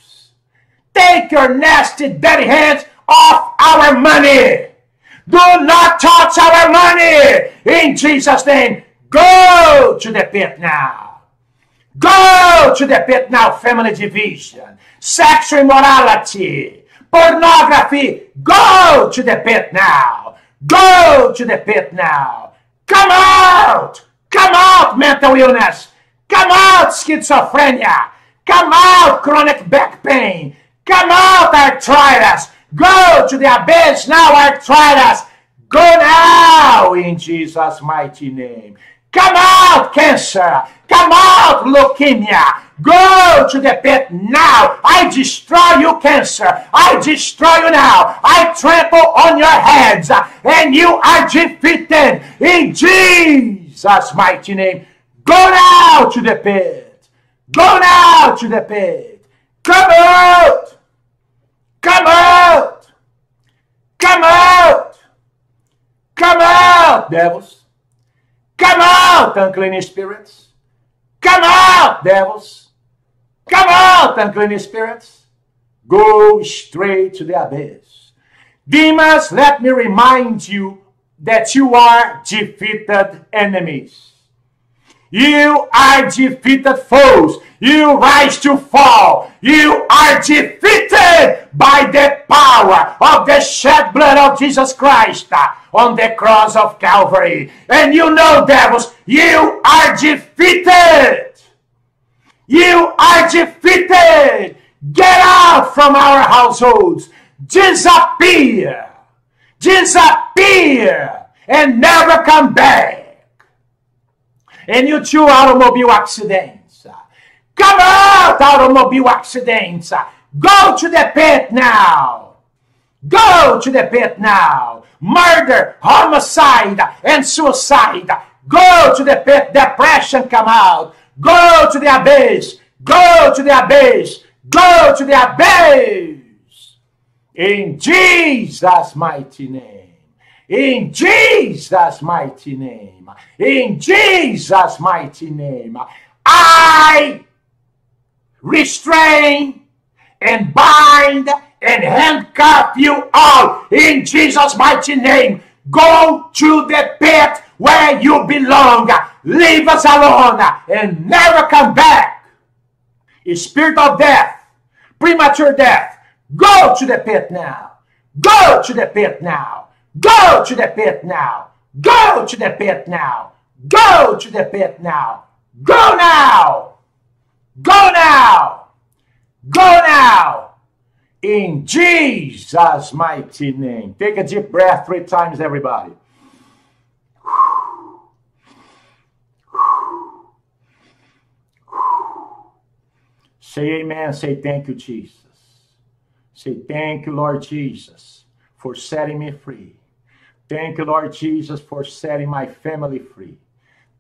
Take your nasty, dirty hands off our money. Do not touch our money. In Jesus' name, go to the pit now. Go to the pit now, family division, sexual immorality, pornography. Go to the pit now. Go to the pit now. Come out. Come out, mental illness. Come out, schizophrenia. Come out, chronic back pain. Come out, arthritis. Go to the abyss now, arthritis. Go now in Jesus' mighty name. Come out, cancer. Come out, leukemia. Go to the pit now. I destroy you, cancer. I destroy you now. I trample on your heads, and you are defeated in Jesus' mighty name. Go now to the pit. Go now to the pit. Come out. Come out. Come out. Come out, devils. Come out, unclean spirits. Come out, devils. Come out, unclean spirits. Go straight to the abyss. Demons, let me remind you that you are defeated enemies. You are defeated foes. You rise to fall. You are defeated by the power of the shed blood of Jesus Christ on the cross of Calvary. And you know, devils, you are defeated. You are defeated. Get out from our households. Disappear. Disappear. And never come back. And you too automobile accidents. Come out, automobile accidents. Go to the pit now. Go to the pit now. Murder, homicide, and suicide. Go to the pit. Depression come out. Go to the abyss. Go to the abyss. Go to the abyss. In Jesus' mighty name. In Jesus' mighty name. In Jesus' mighty name. I restrain and bind and handcuff you all in Jesus' mighty name. Go to the pit where you belong. Leave us alone and never come back. Spirit of death, premature death, go to the pit now. Go to the pit now. Go to the pit now. Go to the pit now. Go to the pit now. Go now. Go now. Go now. In Jesus' mighty name. Take a deep breath three times, everybody. Say amen. Say thank you, Jesus. Say thank you, Lord Jesus, for setting me free. Thank you, Lord Jesus, for setting my family free.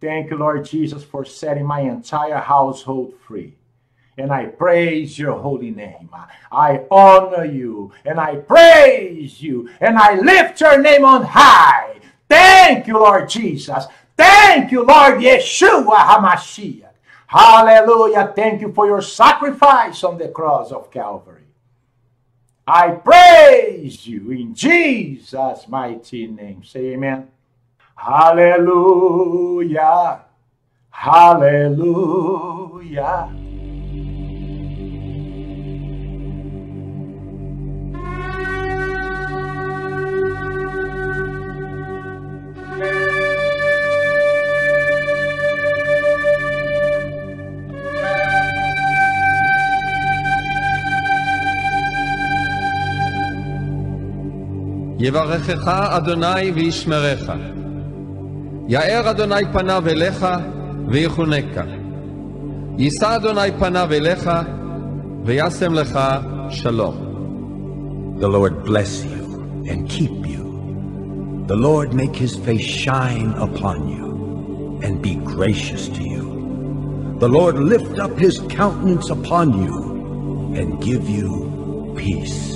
Thank you, Lord Jesus, for setting my entire household free. And I praise your holy name. I honor you and I praise you and I lift your name on high. Thank you, Lord Jesus. Thank you, Lord Yeshua HaMashiach. Hallelujah. Thank you for your sacrifice on the cross of Calvary. I praise you in Jesus' mighty name. Say amen. Hallelujah. Hallelujah. יברכך אדוני וישמרך. יאר אדוני פניו אליך ויחונקה. יישא אדוני פניו אליך וישם לך שלום. The Lord bless you and keep you. The Lord make his face shine upon you and be gracious to you. The Lord lift up his countenance upon you and give you peace.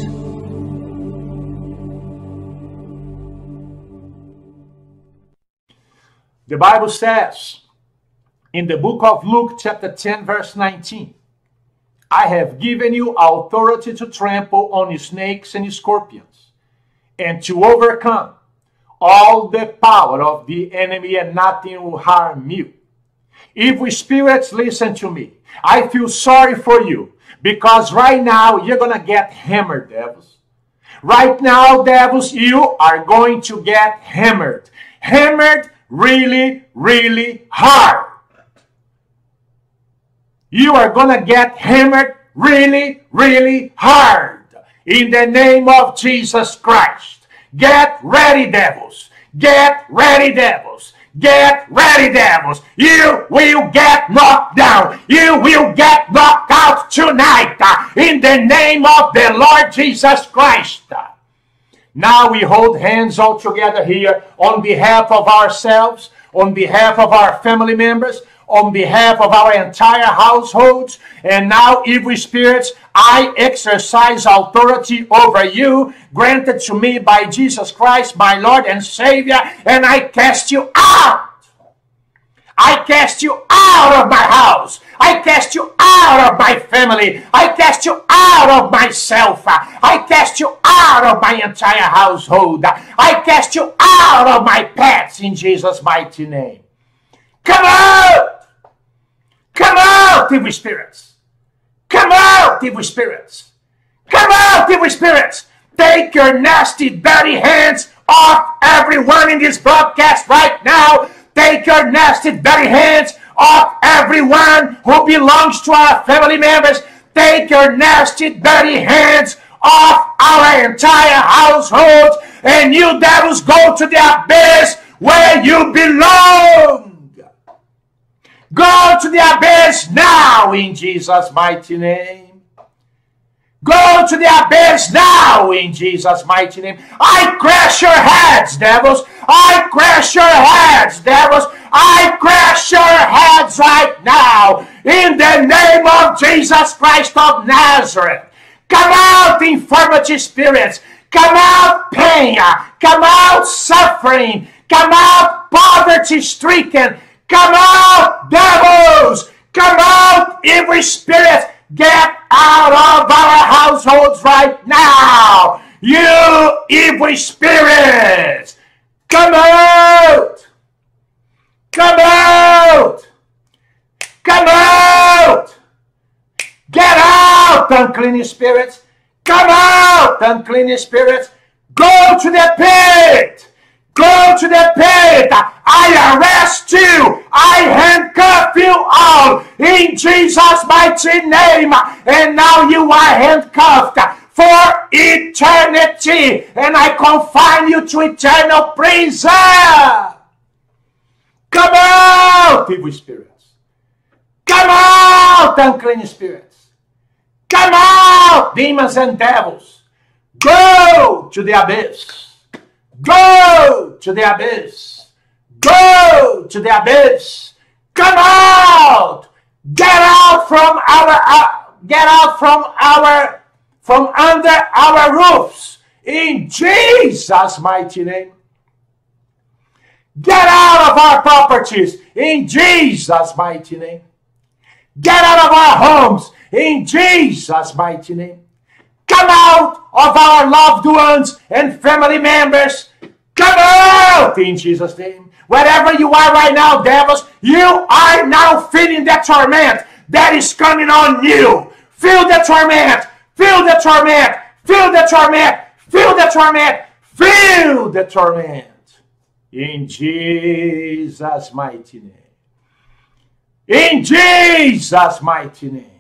The Bible says in the book of Luke, chapter 10, verse 19, I have given you authority to trample on snakes and scorpions and to overcome all the power of the enemy, and nothing will harm you. Evil spirits, listen to me. I feel sorry for you because right now you're going to get hammered, devils. Right now, devils, you are going to get hammered. Hammered really, really hard. You are going to get hammered really, really hard. In the name of Jesus Christ. Get ready, devils. Get ready, devils. Get ready, devils. You will get knocked down. You will get knocked out tonight uh, in the name of the Lord Jesus Christ. Now we hold hands all together here on behalf of ourselves, on behalf of our family members, on behalf of our entire households. And now, evil spirits, I exercise authority over you, granted to me by Jesus Christ, my Lord and Savior, and I cast you out. I cast you out of my house. I cast you out of my family. I cast you out of myself. I cast you out of my entire household. I cast you out of my pets in Jesus' mighty name. Come out! Come out, evil spirits! Come out, evil spirits! Come out, evil spirits! Take your nasty, dirty hands off everyone in this broadcast right now. Take your nasty, dirty hands off everyone who belongs to our family members. Take your nasty, dirty hands off our entire household. And you devils go to the abyss where you belong. Go to the abyss now in Jesus' mighty name. Go to the abyss now in Jesus' mighty name. I crash your heads, devils. I crash your heads, devils. I crash your heads right now in the name of Jesus Christ of Nazareth. Come out, infirmity spirits. Come out, pain. Come out, suffering. Come out, poverty stricken. Come out, devils! Come out, every spirit! Get out of our households right now! You evil spirits! Come out! Come out! Come out! Get out, unclean spirits! Come out, unclean spirits! Go to the pit! Go to the pit! I arrest you. I handcuff you all in Jesus' mighty name. And now you are handcuffed for eternity. And I confine you to eternal prison. Come out, evil spirits. Come out, unclean spirits. Come out, demons and devils. Go to the abyss. Go to the abyss. Go to the abyss. Come out. Get out from our uh, get out from our from under our roofs in Jesus mighty name. Get out of our properties in Jesus mighty name. Get out of our homes in Jesus mighty name. Come out of our loved ones and family members. Come out in Jesus name. Wherever you are right now, devils, you are now feeling that torment that is coming on you. Feel the torment. Feel the torment. Feel the torment. Feel the torment. Feel the torment. In Jesus' mighty name. In Jesus' mighty name.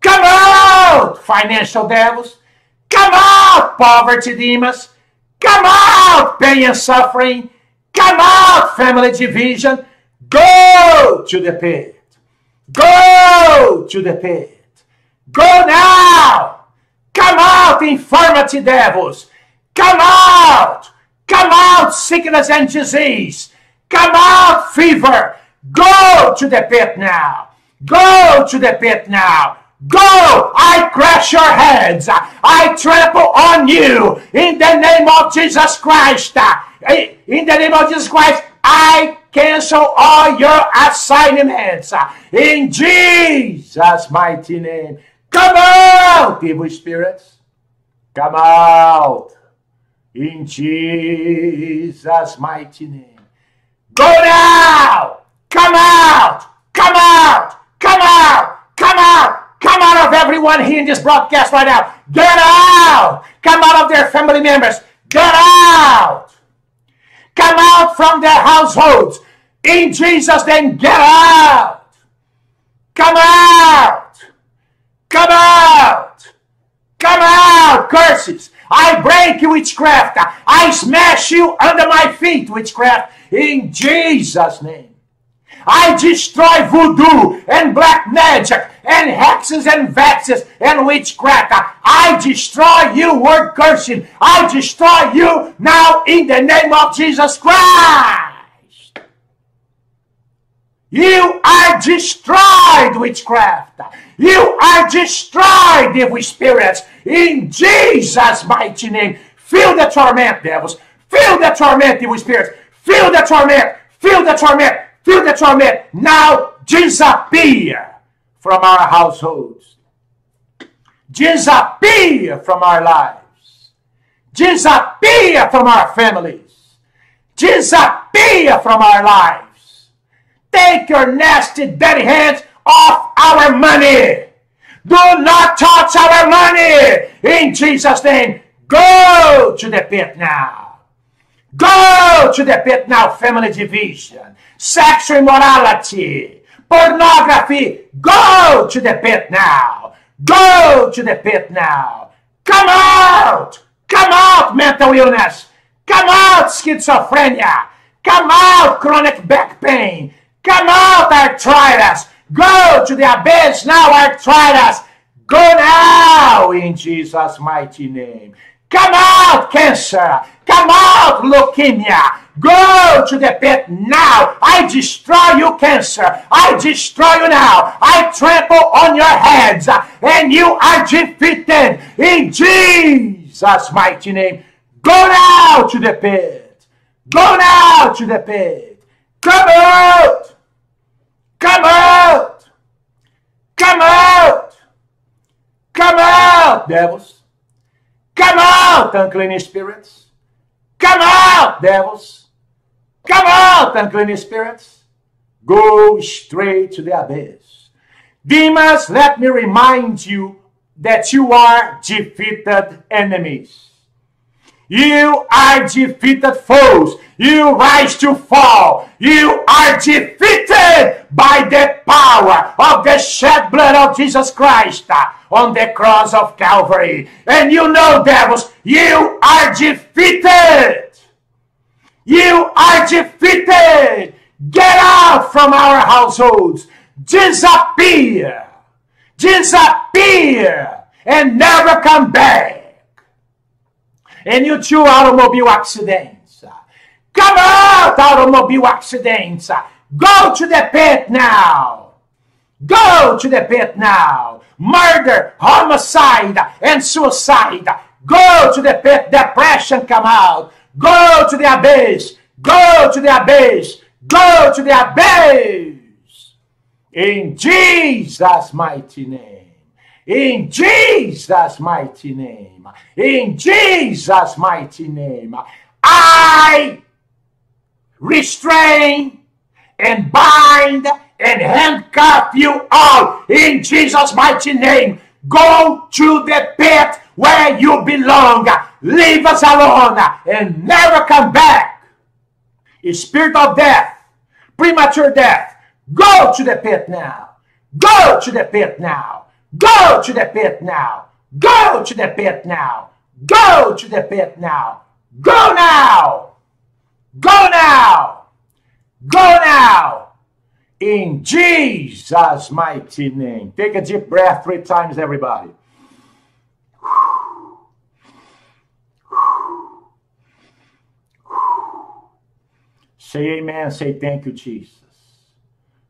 Come out, financial devils. Come out, poverty demons. Come out, pain and suffering. Come out, family division. Go to the pit. Go to the pit. Go now. Come out, infirmity devils. Come out. Come out, sickness and disease. Come out, fever. Go to the pit now. Go to the pit now. Go! I crush your heads. I trample on you in the name of Jesus Christ. In the name of Jesus Christ, I cancel all your assignments. In Jesus' mighty name. Come out, evil spirits. Come out. In Jesus' mighty name. Go now. Come out. Come out. Come out. Come out. Come out of everyone here in this broadcast right now. Get out. Come out of their family members. Get out. Come out from their households. In Jesus' name, get out. Come out. Come out. Come out, curses. I break you, witchcraft. I smash you under my feet, witchcraft, in Jesus' name. I destroy voodoo and black magic and hexes and vexes and witchcraft. I destroy you, word cursing. I destroy you now in the name of Jesus Christ. You are destroyed, witchcraft. You are destroyed, evil spirits, in Jesus' mighty name. Feel the torment, devils. Feel the torment, evil spirits. Feel the torment. Feel the torment. Feel the torment. Now disappear from our households. Disappear from our lives. Disappear from our families. Disappear from our lives. Take your nasty, dirty hands off our money. Do not touch our money. In Jesus' name, go to the pit now. Go to the pit now, family division, sexual immorality, pornography. Go to the pit now. Go to the pit now. Come out. Come out, mental illness. Come out, schizophrenia. Come out, chronic back pain. Come out, arthritis. Go to the abyss now, arthritis. Go now in Jesus' mighty name. Come out, cancer. Come out, leukemia. Go to the pit now. I destroy you, cancer. I destroy you now. I trample on your heads, and you are defeated in Jesus' mighty name. Go now to the pit. Go now to the pit. Come out. Come out. Come out. Come out, devils. Come out, unclean spirits. Come out, devils. Come out, unclean spirits. Go straight to the abyss. Demons, let me remind you that you are defeated enemies. You are defeated foes. You rise to fall. You are defeated by the power of the shed blood of Jesus Christ on the cross of Calvary. And you know, devils, you are defeated. You are defeated. Get out from our households. Disappear. Disappear. And never come back and you too automobile accidents. Come out, automobile accidents. Go to the pit now. Go to the pit now. Murder, homicide, and suicide. Go to the pit. Depression come out. Go to the abyss. Go to the abyss. Go to the abyss. In Jesus' mighty name. In Jesus' mighty name. In Jesus' mighty name. I restrain and bind and handcuff you all in Jesus' mighty name. Go to the pit where you belong. Leave us alone and never come back. A spirit of death, premature death, go to the pit now. Go to the pit now. Go to the pit now. Go to the pit now. Go to the pit now. Go now. Go now. Go now. In Jesus' mighty name. Take a deep breath three times, everybody. Say amen. Say thank you, Jesus.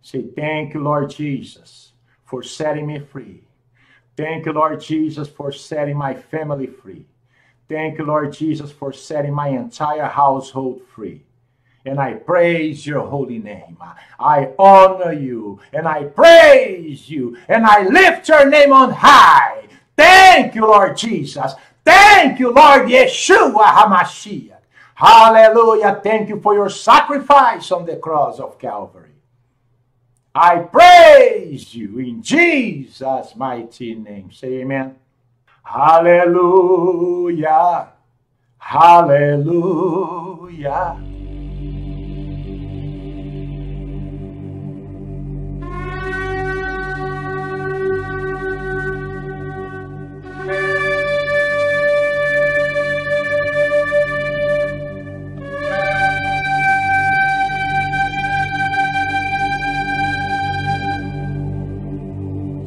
Say thank you, Lord Jesus, for setting me free. Thank you, Lord Jesus, for setting my family free. Thank you, Lord Jesus, for setting my entire household free. and I praise your holy name. I honor you and I praise you and I lift your name on high. Thank you, Lord Jesus. Thank you, Lord Yeshua HaMashiach. Hallelujah. Thank you for your sacrifice on the cross of Calvary. I praise you in Jesus' mighty name. Say amen. Hallelujah. Hallelujah.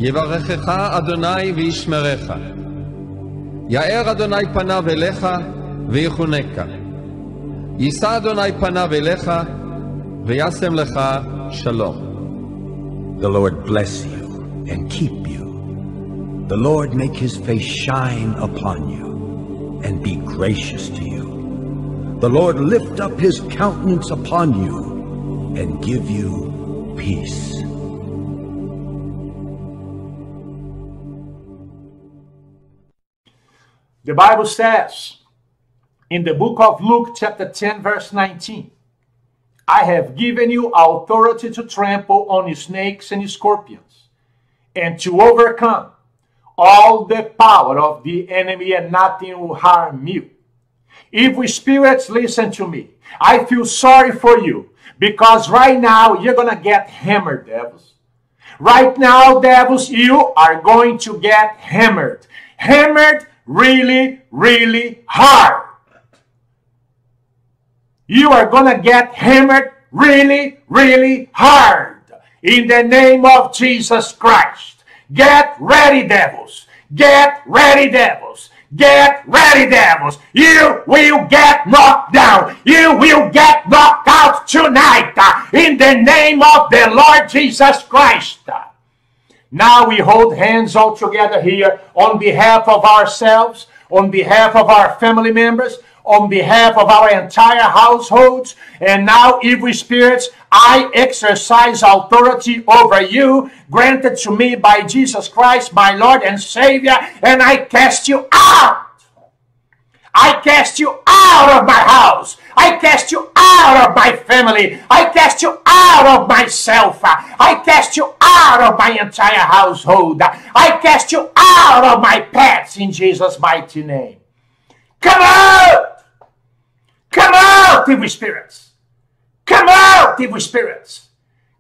יברכך אדוני וישמרך. יאר אדוני פניו אליך ויחונקה. יישא אדוני פניו אליך וישם לך שלום. The Lord bless you and keep you. The Lord make his face shine upon you and be gracious to you. The Lord lift up his countenance upon you and give you peace. The Bible says in the book of Luke, chapter 10, verse 19, I have given you authority to trample on snakes and scorpions and to overcome all the power of the enemy, and nothing will harm you. Evil spirits, listen to me. I feel sorry for you because right now you're going to get hammered, devils. Right now, devils, you are going to get hammered. Hammered really, really hard. You are going to get hammered really, really hard. In the name of Jesus Christ. Get ready, devils. Get ready, devils. Get ready, devils. You will get knocked down. You will get knocked out tonight. In the name of the Lord Jesus Christ. Now we hold hands all together here on behalf of ourselves, on behalf of our family members, on behalf of our entire households. And now, evil spirits, I exercise authority over you, granted to me by Jesus Christ, my Lord and Savior, and I cast you out. I cast you out of my house. I cast you out of my family. I cast you out of myself. I cast you out of my entire household. I cast you out of my pets in Jesus' mighty name. Come out! Come out, evil spirits! Come out, evil spirits!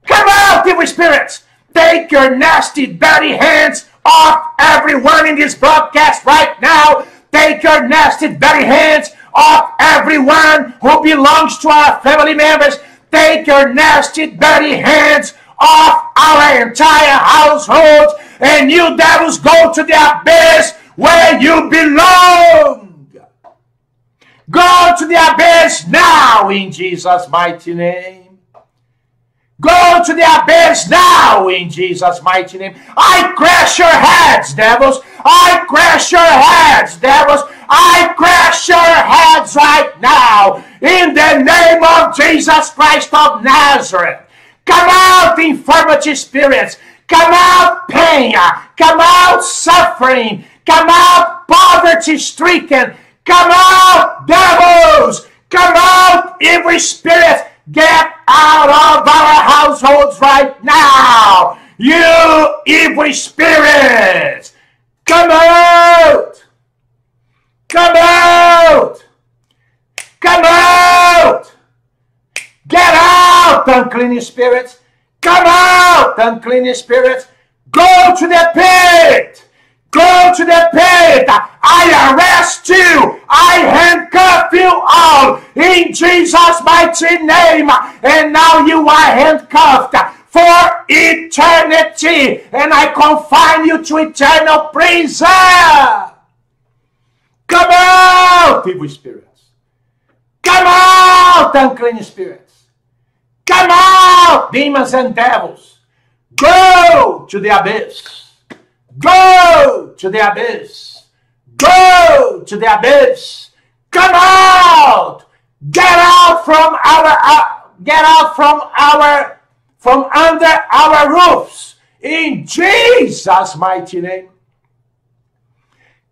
Come out, evil spirits! Take your nasty, dirty hands off everyone in this broadcast right now Take your nasty, dirty hands off everyone who belongs to our family members. Take your nasty, dirty hands off our entire household. And you devils go to the abyss where you belong. Go to the abyss now in Jesus' mighty name. Go to the abyss now in Jesus' mighty name. I crash your heads, devils. I crash your heads, devils. I crash your heads right now in the name of Jesus Christ of Nazareth. Come out, infirmity spirits. Come out, pain. Come out, suffering. Come out, poverty stricken. Come out, devils. Come out, evil spirits. Get out of our households right now. You evil spirits. Come out. Come out. Come out. Get out, unclean spirits. Come out, unclean spirits. Go to the pit. Go to the pit. I arrest you. I handcuff you all in Jesus' mighty name. And now you are handcuffed for eternity. And I confine you to eternal prison. Come out, evil spirits. Come out, unclean spirits. Come out, demons and devils. Go to the abyss. Go to the abyss. Go to the abyss. Come out. Get out from our uh, get out from our from under our roofs in Jesus' mighty name.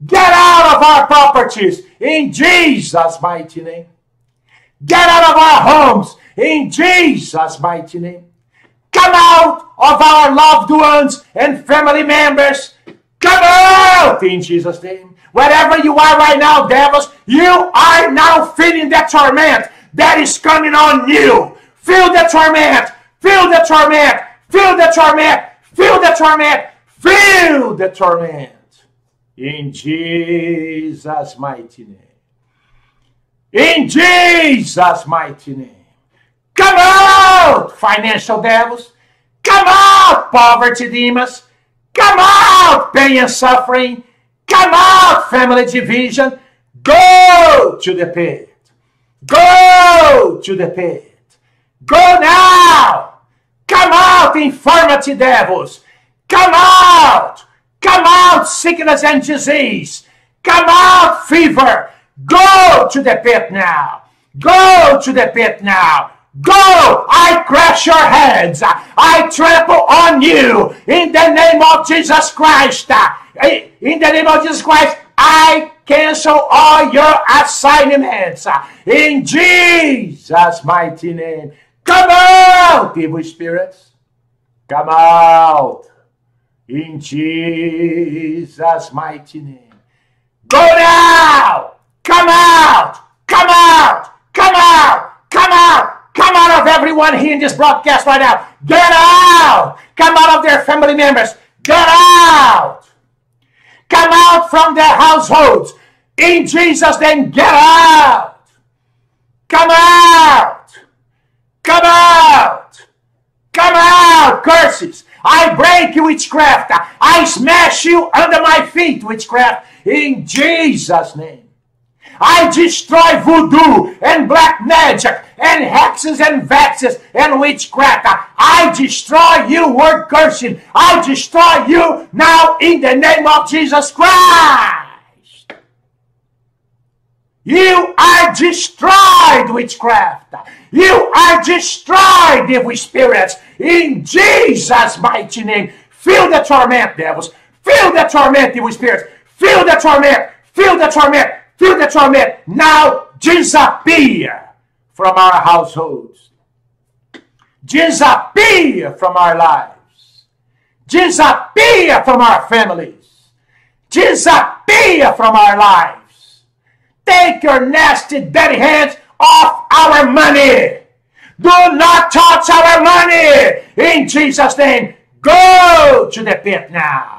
Get out of our properties in Jesus' mighty name. Get out of our homes in Jesus' mighty name. Come out of our loved ones and family members. Come out in Jesus' name. Wherever you are right now, devils, you are now feeling the torment that is coming on you. Feel the torment. Feel the torment. Feel the torment. Feel the torment. Feel the torment. In Jesus' mighty name. In Jesus' mighty name. Come out, financial devils. Come out, poverty demons. Come out, pain and suffering. Come out, family division. Go to the pit. Go to the pit. Go now. Come out, infirmity devils. Come out. Come out, sickness and disease. Come out, fever. Go to the pit now. Go to the pit now. Go! I crush your heads. I trample on you in the name of Jesus Christ. In the name of Jesus Christ, I cancel all your assignments. In Jesus' mighty name. Come out, evil spirits. Come out. In Jesus' mighty name. Go now! Come out! Come out! Come out! Come out! Come out of everyone here in this broadcast right now. Get out! Come out of their family members. Get out! Come out from their households. In Jesus' name, get out! Come out! Come out! Come out, curses! I break you, witchcraft! I smash you under my feet, witchcraft, in Jesus' name. I destroy voodoo and black magic and hexes and vexes and witchcraft. I destroy you, word cursing. I destroy you now in the name of Jesus Christ. You are destroyed, witchcraft. You are destroyed, evil spirits, in Jesus' mighty name. Feel the torment, devils. Feel the torment, evil spirits. Feel the torment. Feel the torment. Feel the torment. Now disappear from our households. Disappear from our lives. Disappear from our families. Disappear from our lives. Take your nasty, dirty hands off our money. Do not touch our money. In Jesus' name, go to the pit now.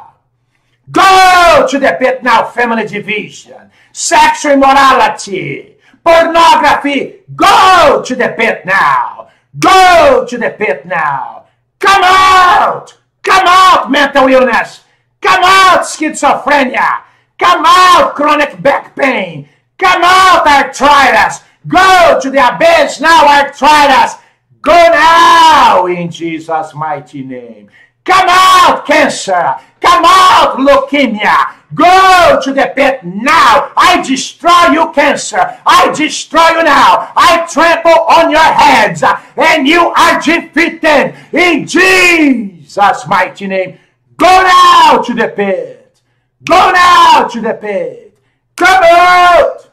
Go to the pit now, family division, sexual immorality, pornography. Go to the pit now. Go to the pit now. Come out. Come out, mental illness. Come out, schizophrenia. Come out, chronic back pain. Come out, arthritis. Go to the abyss now, arthritis. Go now in Jesus' mighty name. Come out, cancer. Come out, leukemia. Go to the pit now. I destroy you, cancer. I destroy you now. I trample on your heads. And you are defeated in Jesus' mighty name. Go now to the pit. Go now to the pit. Come out.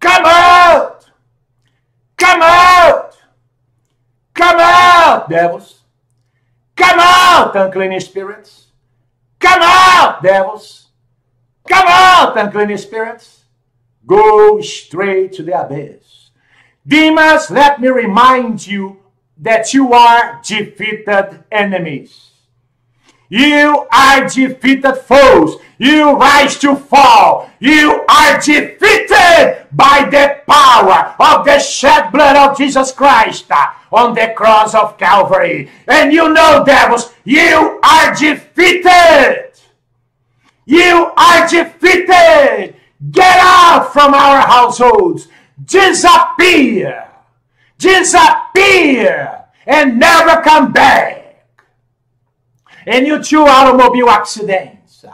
Come out. Come out. Come out, devils. Come out, unclean spirits. Come out, devils. Come out, unclean spirits. Go straight to the abyss. Demons, let me remind you that you are defeated enemies. You are defeated foes. You rise to fall. You are defeated by the power of the shed blood of Jesus Christ on the cross of Calvary. And you know, devils, you are defeated. You are defeated. Get out from our households. Disappear. Disappear. And never come back. And you too automobile accidents.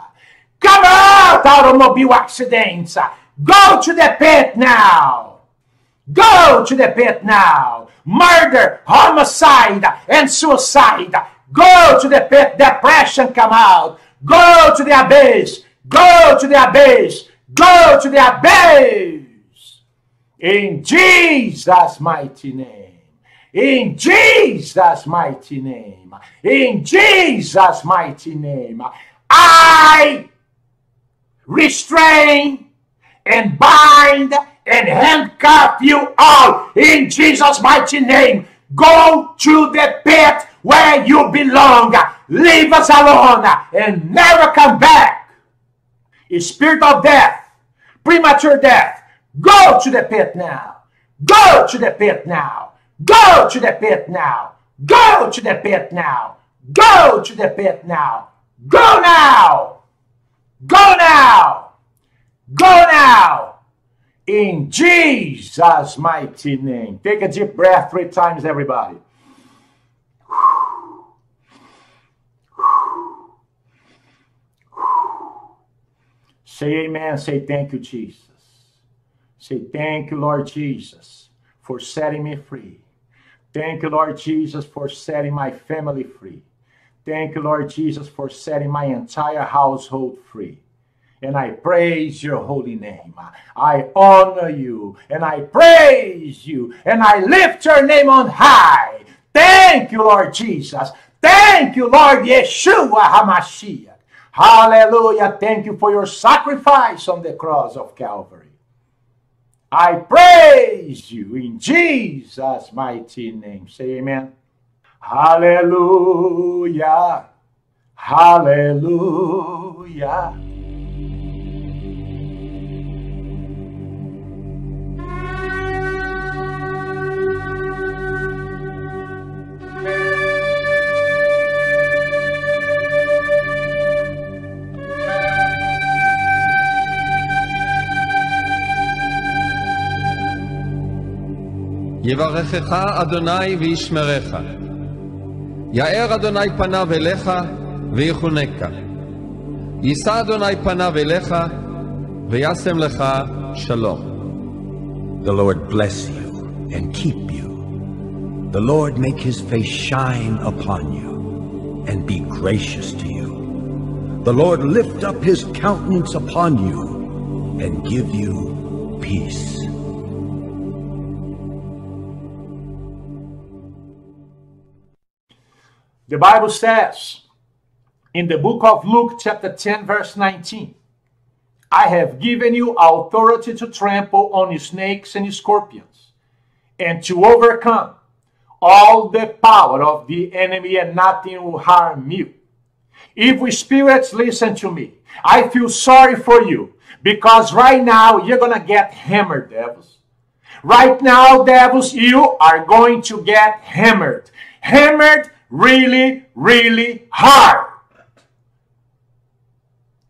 Come out, automobile accidents. Go to the pit now. Go to the pit now. Murder, homicide, and suicide. Go to the pit. Depression come out. Go to the abyss. Go to the abyss. Go to the abyss. In Jesus' mighty name. In Jesus' mighty name. In Jesus' mighty name. I restrain and bind and handcuff you all in Jesus' mighty name. Go to the pit where you belong. Leave us alone and never come back. A spirit of death, premature death, go to the pit now. Go to the pit now. Go to the pit now. Go to the pit now. Go to the pit now. Go now. Go now. Go now. In Jesus' mighty name. Take a deep breath three times, everybody. Say amen. Say thank you, Jesus. Say thank you, Lord Jesus, for setting me free. Thank you, Lord Jesus, for setting my family free. Thank you, Lord Jesus, for setting my entire household free. And I praise your holy name. I honor you and I praise you and I lift your name on high. Thank you, Lord Jesus. Thank you, Lord Yeshua HaMashiach. Hallelujah. Thank you for your sacrifice on the cross of Calvary. I praise you in Jesus' mighty name. Say amen. Hallelujah. Hallelujah. יברכך אדוני וישמרך. יאר אדוני פניו אליך ויחונקה. יישא אדוני פניו אליך וישם לך שלום. The Lord bless you and keep you. The Lord make his face shine upon you and be gracious to you. The Lord lift up his countenance upon you and give you peace. The Bible says in the book of Luke, chapter 10, verse 19, I have given you authority to trample on snakes and scorpions and to overcome all the power of the enemy, and nothing will harm you. Evil spirits, listen to me. I feel sorry for you because right now you're going to get hammered, devils. Right now, devils, you are going to get hammered. Hammered really, really hard.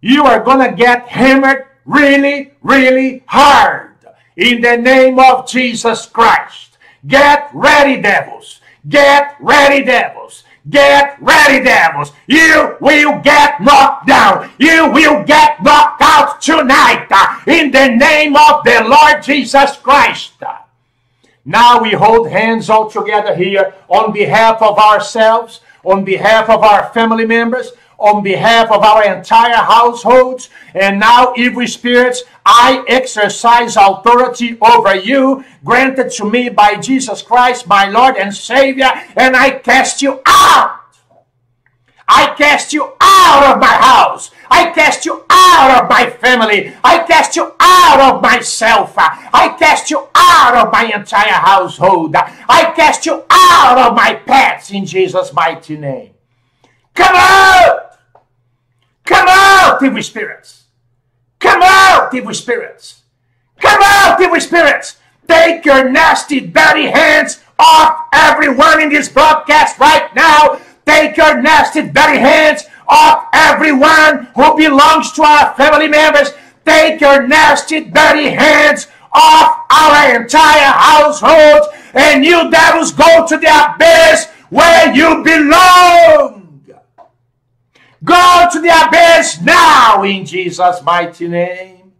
You are going to get hammered really, really hard. In the name of Jesus Christ. Get ready, devils. Get ready, devils. Get ready, devils. You will get knocked down. You will get knocked out tonight. uh, In the name of the Lord Jesus Christ. Now we hold hands all together here on behalf of ourselves, on behalf of our family members, on behalf of our entire households. And now, evil spirits, I exercise authority over you, granted to me by Jesus Christ, my Lord and Savior, and I cast you out. I cast you out of my house. I cast you out of my family. I cast you out of myself. I cast you out of my entire household. I cast you out of my pets in Jesus' mighty name. Come out! Come out, evil spirits! Come out, evil spirits! Come out, evil spirits! Take your nasty, dirty hands off everyone in this broadcast right now. Take your nasty, dirty hands off everyone who belongs to our family members. Take your nasty, dirty hands off our entire household. And you devils go to the abyss where you belong. Go to the abyss now in Jesus' mighty name.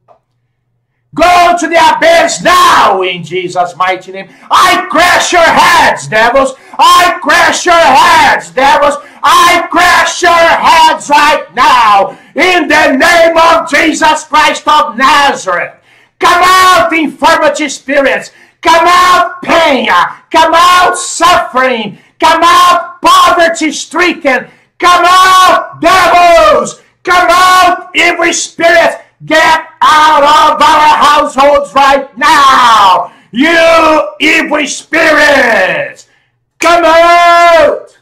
Go to the abyss now in Jesus' mighty name. I crash your heads, devils. I crash your heads, devils. I crash your heads right now in the name of Jesus Christ of Nazareth. Come out, infirmity spirits. Come out, pain. Come out, suffering. Come out, poverty stricken. Come out, devils. Come out, every spirit Get out of our households right now! You evil spirits! Come out!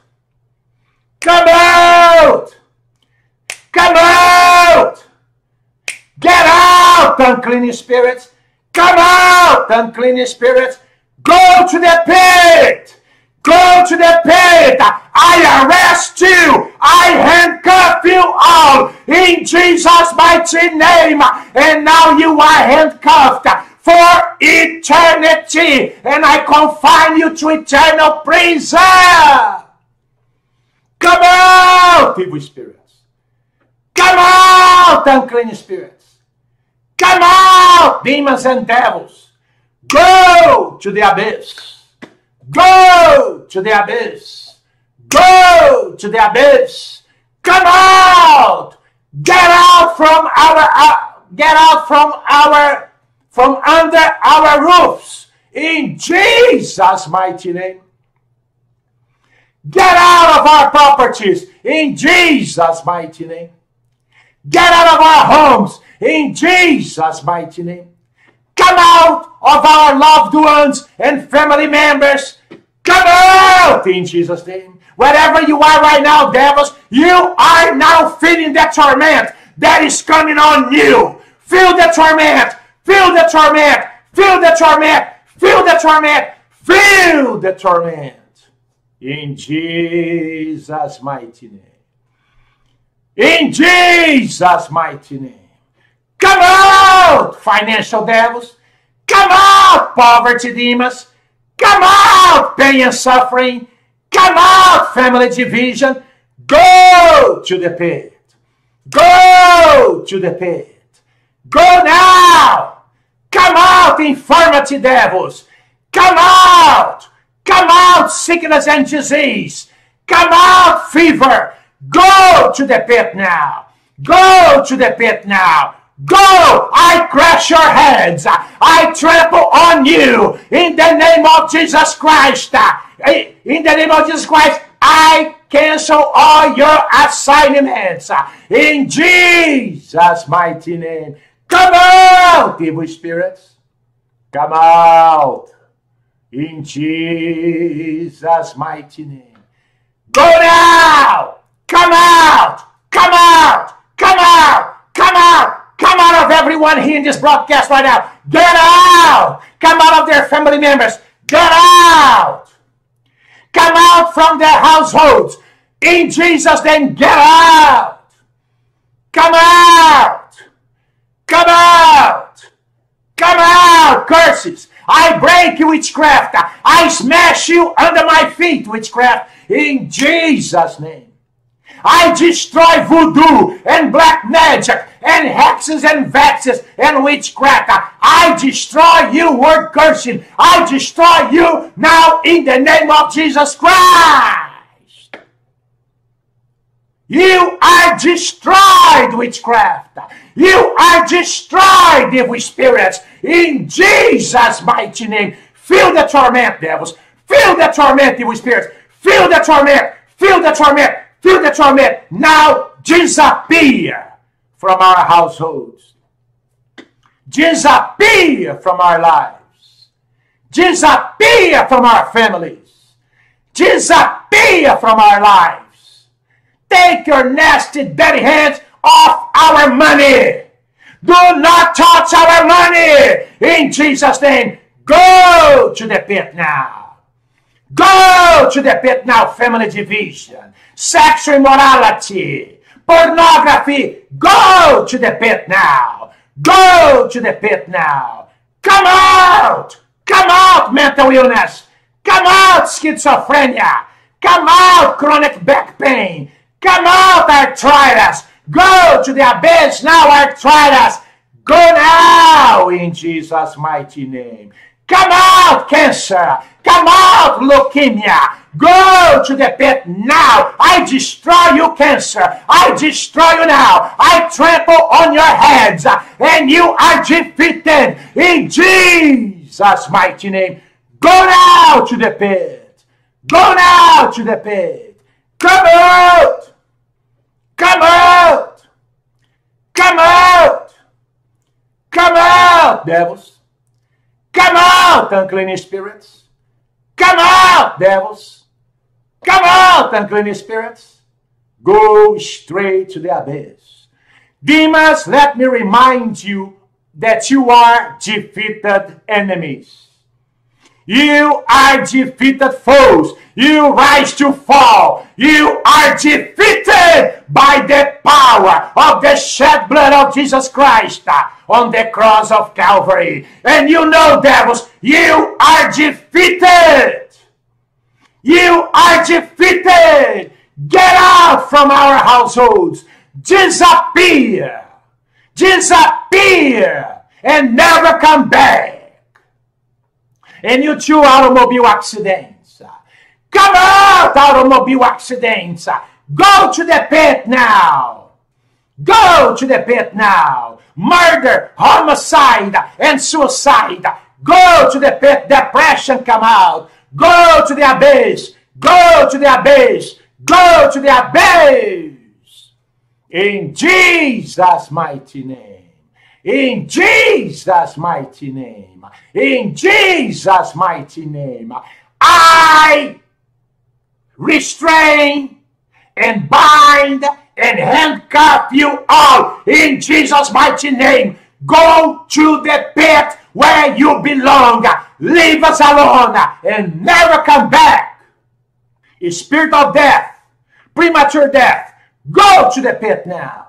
Come out! Come out! Get out, unclean spirits! Come out, unclean spirits! Go to the pit! Go to the pit. I arrest you. I handcuff you all in Jesus' mighty name. And now you are handcuffed for eternity. And I confine you to eternal prison. Come out, evil spirits. Come out, unclean spirits. Come out, demons and devils. Go to the abyss. Go to the abyss. Go to the abyss. Come out. Get out from our uh, get out from our from under our roofs in Jesus mighty name. Get out of our properties in Jesus mighty name. Get out of our homes in Jesus mighty name. Come out of our loved ones and family members Come out in Jesus' name. Wherever you are right now, devils, you are now feeling the torment that is coming on you. Feel the torment. Feel the torment. Feel the torment. Feel the torment. Feel the torment. In Jesus' mighty name. In Jesus' mighty name. Come out, financial devils. Come out, poverty demons. Come out, pain and suffering. Come out, family division. Go to the pit. Go to the pit. Go now. Come out, infirmity devils. Come out. Come out, sickness and disease. Come out, fever. Go to the pit now. Go to the pit now. Go! I crush your heads. I trample on you in the name of Jesus Christ. In the name of Jesus Christ, I cancel all your assignments. In Jesus' mighty name. Come out, evil spirits. Come out. In Jesus' mighty name. Go now! Come out! Come out! Come out! Come out! Come out of everyone here in this broadcast right now. Get out. Come out of their family members. Get out. Come out from their households. In Jesus' name, get out. Come out. Come out. Come out, curses. I break you, witchcraft. I smash you under my feet, witchcraft. In Jesus' name. I destroy voodoo and black magic and hexes and vexes and witchcraft. I destroy you, word cursing. I destroy you now in the name of Jesus Christ. You are destroyed, witchcraft. You are destroyed, evil spirits. In Jesus' mighty name. Feel the torment, devils. Feel the torment, evil spirits. Feel the torment. Feel the torment. Feel the torment. Now disappear from our households. Disappear from our lives. Disappear from our families. Disappear from our lives. Take your nasty, dirty hands off our money. Do not touch our money. In Jesus' name, go to the pit now. Go to the pit now, family division, sexual immorality, Pornography, go to the pit now. Go to the pit now. Come out. Come out, mental illness. Come out, schizophrenia. Come out, chronic back pain. Come out, arthritis. Go to the abyss now, arthritis. Go now in Jesus' mighty name. Come out, cancer. Come out, leukemia. Go to the pit now. I destroy you, cancer. I destroy you now. I trample on your heads, and you are defeated in Jesus' mighty name. Go now to the pit. Go now to the pit. Come out. Come out. Come out. Come out, devils. Come out, unclean spirits. Come out, devils. Come out, unclean spirits. Go straight to the abyss. Demons, let me remind you that you are defeated enemies. You are defeated foes. You rise to fall. You are defeated by the power of the shed blood of Jesus Christ on the cross of Calvary. And you know, devils, you are defeated. You are defeated. Get out from our households. Disappear. Disappear and never come back and you too automobile accidents. Come out, automobile accidents. Go to the pit now. Go to the pit now. Murder, homicide, and suicide. Go to the pit. Depression come out. Go to the abyss. Go to the abyss. Go to the abyss. In Jesus' mighty name. In Jesus' mighty name. In Jesus' mighty name. I restrain and bind and handcuff you all in Jesus' mighty name. Go to the pit where you belong. Leave us alone and never come back. Spirit of death, premature death, go to the pit now.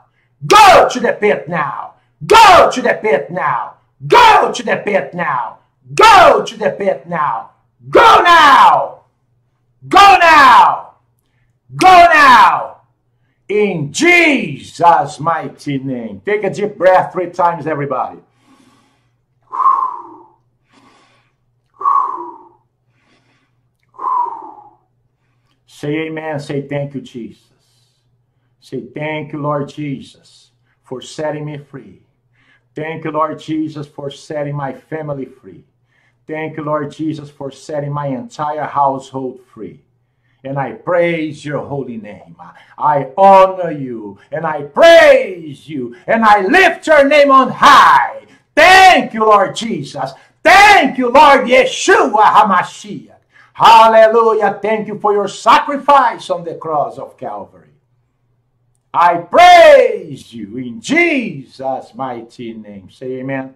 Go to the pit now. Go to the pit now. Go to the pit now. Go to the pit now. Go now. Go now. Go now. In Jesus' mighty name. Take a deep breath three times, everybody. Say amen. Say thank you, Jesus. Say thank you, Lord Jesus, for setting me free. Thank you, Lord Jesus, for setting my family free. Thank you, Lord Jesus, for setting my entire household free. And I praise your holy name. I honor you and I praise you and I lift your name on high. Thank you, Lord Jesus. Thank you, Lord Yeshua HaMashiach. Hallelujah. Thank you for your sacrifice on the cross of Calvary. I praise you in Jesus' mighty name. Say amen.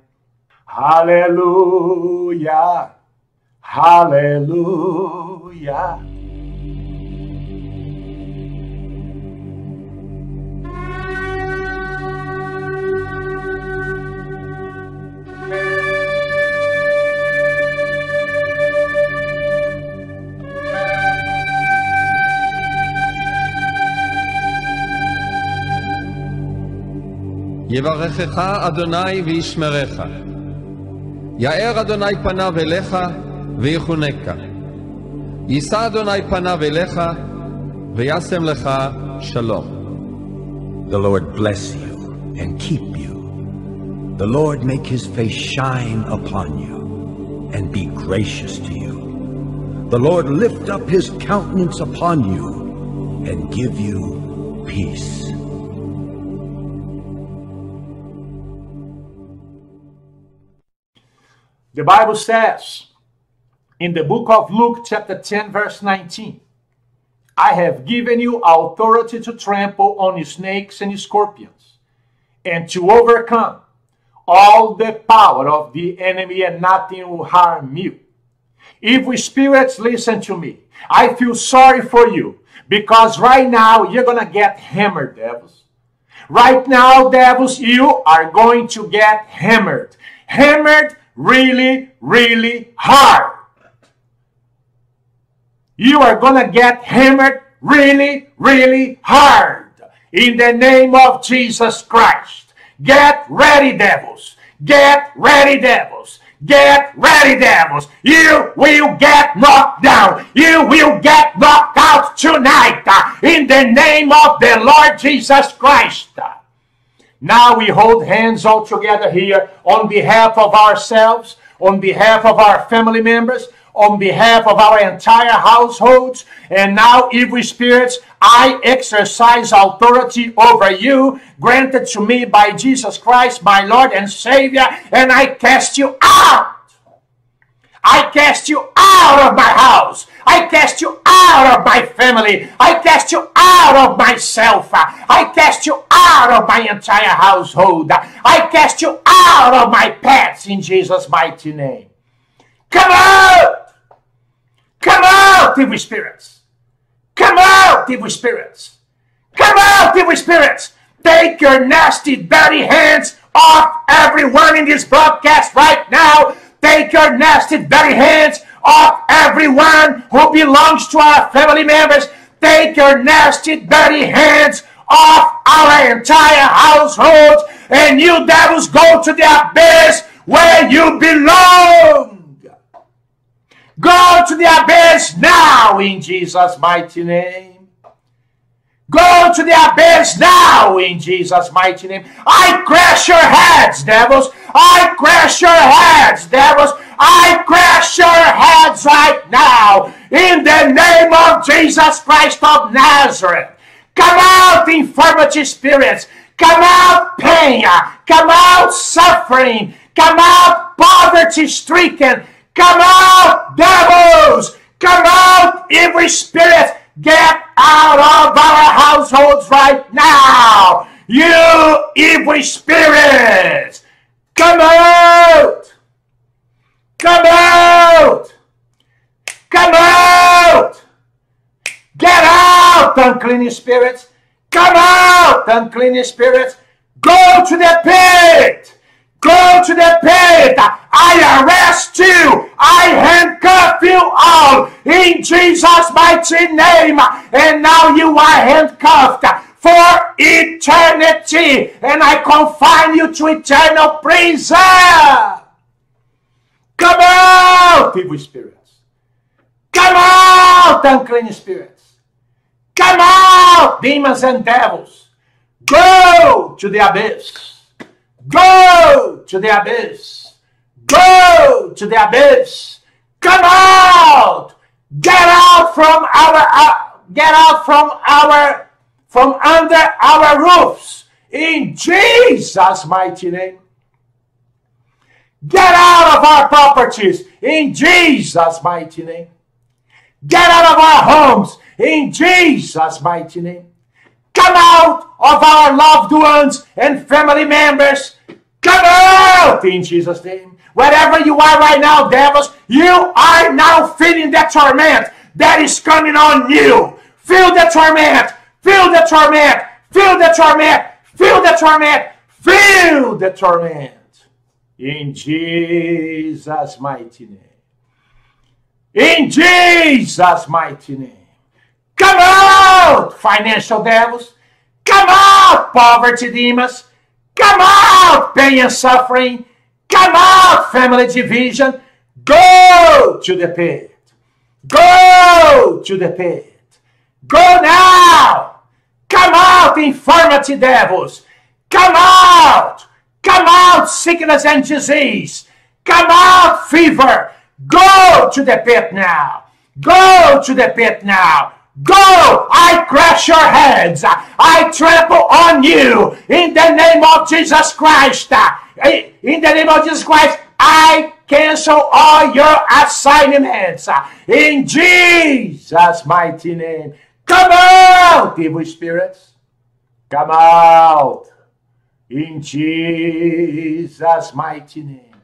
Hallelujah. Hallelujah. יברכך אדוני וישמרך. יאר אדוני פניו אליך ויחונקה. יישא אדוני פניו אליך וישם לך שלום. The Lord bless you and keep you. The Lord make his face shine upon you and be gracious to you. The Lord lift up his countenance upon you and give you peace. The Bible says in the book of Luke, chapter 10, verse 19, I have given you authority to trample on snakes and scorpions and to overcome all the power of the enemy, and nothing will harm you. Evil spirits, listen to me. I feel sorry for you because right now you're going to get hammered, devils. Right now, devils, you are going to get hammered. Hammered really, really hard. You are going to get hammered really, really hard in the name of Jesus Christ. Get ready, devils. Get ready, devils. Get ready, devils. You will get knocked down. You will get knocked out tonight in the name of the Lord Jesus Christ. Now we hold hands all together here on behalf of ourselves, on behalf of our family members, on behalf of our entire households. And now, evil spirits, I exercise authority over you, granted to me by Jesus Christ, my Lord and Savior, and I cast you out. I cast you out of my house. I cast you out of my family. I cast you out of myself. I cast you out of my entire household. I cast you out of my pets in Jesus' mighty name. Come out! Come out, evil spirits! Come out, evil spirits! Come out, evil spirits! Take your nasty, dirty hands off everyone in this broadcast right now. Take your nasty, dirty hands off everyone who belongs to our family members. Take your nasty, dirty hands off our entire household, and you devils go to the abyss where you belong. Go to the abyss now in Jesus' mighty name. Go to the abyss now in Jesus' mighty name. I crash your heads, devils. I crash your heads, devils. I crash your heads right now in the name of Jesus Christ of Nazareth. Come out, infirmity spirits. Come out, pain. Come out, suffering. Come out, poverty stricken. Come out, devils! Come out, every spirit! Get out of our households right now! You evil spirits! Come out! Come out! Come out! Get out, unclean spirits! Come out, unclean spirits! Go to the pit! Go to the pit. I arrest you. I handcuff you all in Jesus' mighty name. And now you are handcuffed for eternity. And I confine you to eternal prison. Come out, evil spirits. Come out, unclean spirits. Come out, demons and devils. Go to the abyss. Go to the abyss. Go to the abyss. Come out. Get out from our uh, get out from our from under our roofs in Jesus mighty name. Get out of our properties in Jesus mighty name. Get out of our homes in Jesus mighty name. Come out of our loved ones and family members. Come out in Jesus' name. Wherever you are right now, devils, you are now feeling the torment that is coming on you. Feel the torment. Feel the torment. Feel the torment. Feel the torment. Feel the torment. In Jesus' mighty name. In Jesus' mighty name. Come out, financial devils. Come out, poverty demons. Come out, pain and suffering. Come out, family division. Go to the pit. Go to the pit. Go now. Come out, infirmity devils. Come out. Come out, sickness and disease. Come out, fever. Go to the pit now. Go to the pit now. Go! I crush your heads. I trample on you in the name of Jesus Christ. In the name of Jesus Christ, I cancel all your assignments. In Jesus' mighty name. Come out, evil spirits. Come out. In Jesus' mighty name.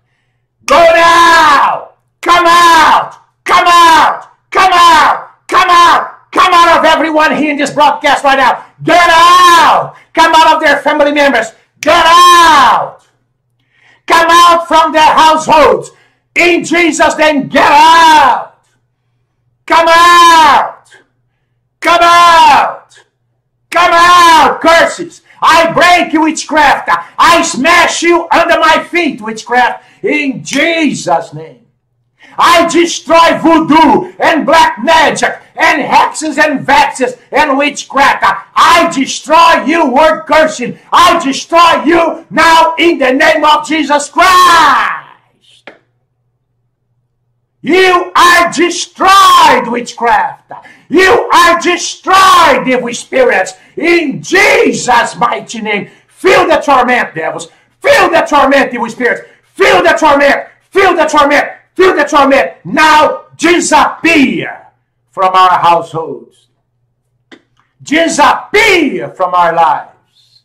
Go now. Come out. Come out. Come out. Come out. Come out of everyone here in this broadcast right now. Get out. Come out of their family members. Get out. Come out from their households. In Jesus' name, get out. Come out. Come out. Come out. Curses. I break you, witchcraft. I smash you under my feet, witchcraft, in Jesus' name. I destroy voodoo and black magic and hexes and vexes and witchcraft. I destroy you, word cursing. I destroy you now in the name of Jesus Christ. You are destroyed, witchcraft. You are destroyed, evil spirits, in Jesus' mighty name. Feel the torment, devils. Feel the torment, evil spirits. Feel the torment. Feel the torment. Feel the torment. Now disappear from our households. Disappear from our lives.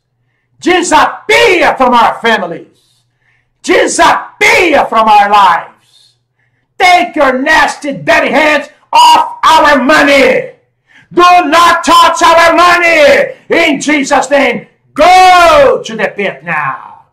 Disappear from our families. Disappear from our lives. Take your nasty, dirty hands off our money. Do not touch our money. In Jesus' name, go to the pit now.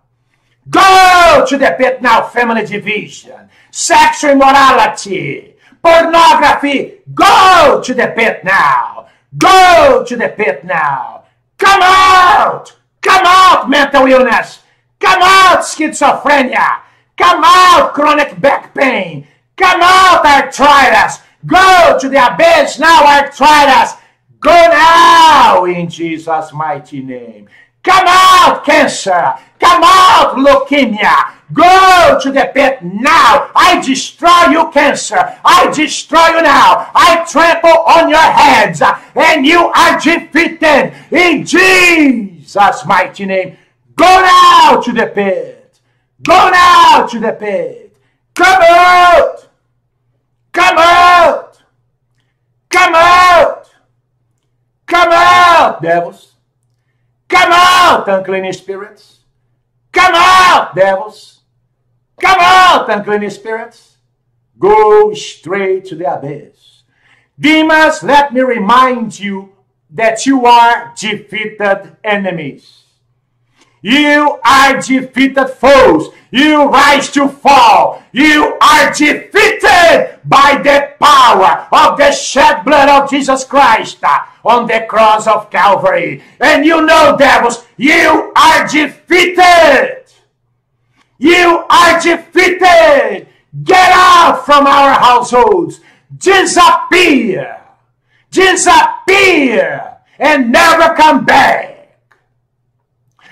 Go to the pit now, family division, sexual immorality, pornography. Go to the pit now. Go to the pit now. Come out. Come out, mental illness. Come out, schizophrenia. Come out, chronic back pain. Come out, arthritis. Go to the abyss now, arthritis. Go now in Jesus' mighty name. Come out, cancer. Come out, leukemia. Go to the pit now. I destroy you, cancer. I destroy you now. I trample on your heads, and you are defeated in Jesus' mighty name. Go now to the pit. Go now to the pit. Come out. Come out. Come out. Come out, devils. Come out, unclean spirits. Come out, devils. Come out, unclean spirits. Go straight to the abyss. Demons, let me remind you that you are defeated enemies. You are defeated foes. You rise to fall. You are defeated by the power of the shed blood of Jesus Christ on the cross of Calvary. And you know, devils, you are defeated. You are defeated. Get out from our households. Disappear. Disappear. And never come back.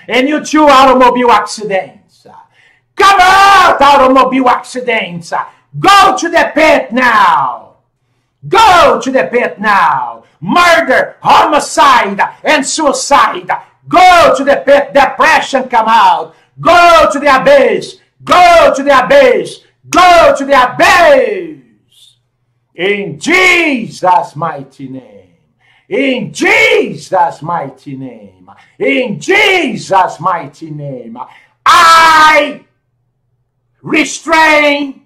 And you too automobile accidents. Come out, automobile accidents. Go to the pit now. Go to the pit now. Murder, homicide, and suicide. Go to the pit. Depression come out. Go to the abyss. Go to the abyss. Go to the abyss. In Jesus' mighty name. In Jesus' mighty name. In Jesus' mighty name. I restrain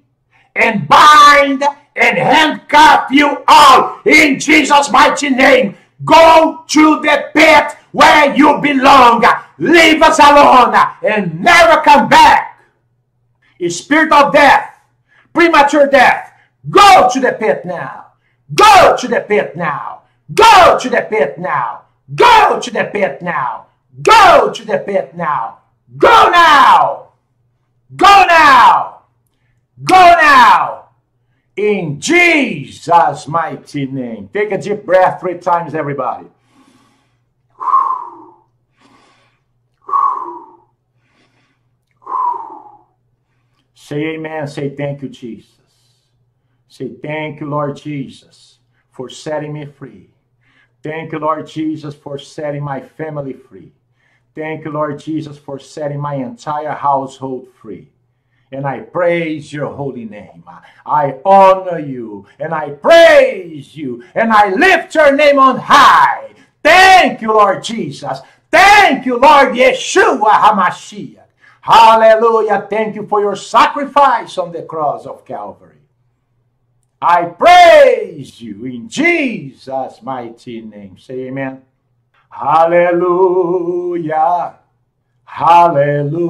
and bind and handcuff you all in Jesus' mighty name. Go to the pit where you belong. Leave us alone and never come back. Spirit of death, premature death, go to the pit now. Go to the pit now. Go to the pit now. Go to the pit now. Go to the pit now. Go now. Go now. Go now. In Jesus' mighty name. Take a deep breath three times, everybody. Say amen. Say thank you, Jesus. Say thank you, Lord Jesus, for setting me free. Thank you, Lord Jesus, for setting my family free. Thank you, Lord Jesus, for setting my entire household free. And I praise your holy name. I honor you and I praise you and I lift your name on high. Thank you, Lord Jesus. Thank you, Lord Yeshua HaMashiach. Hallelujah. Thank you for your sacrifice on the cross of Calvary. I praise you in Jesus' mighty name. Say amen. Hallelujah. Hallelujah.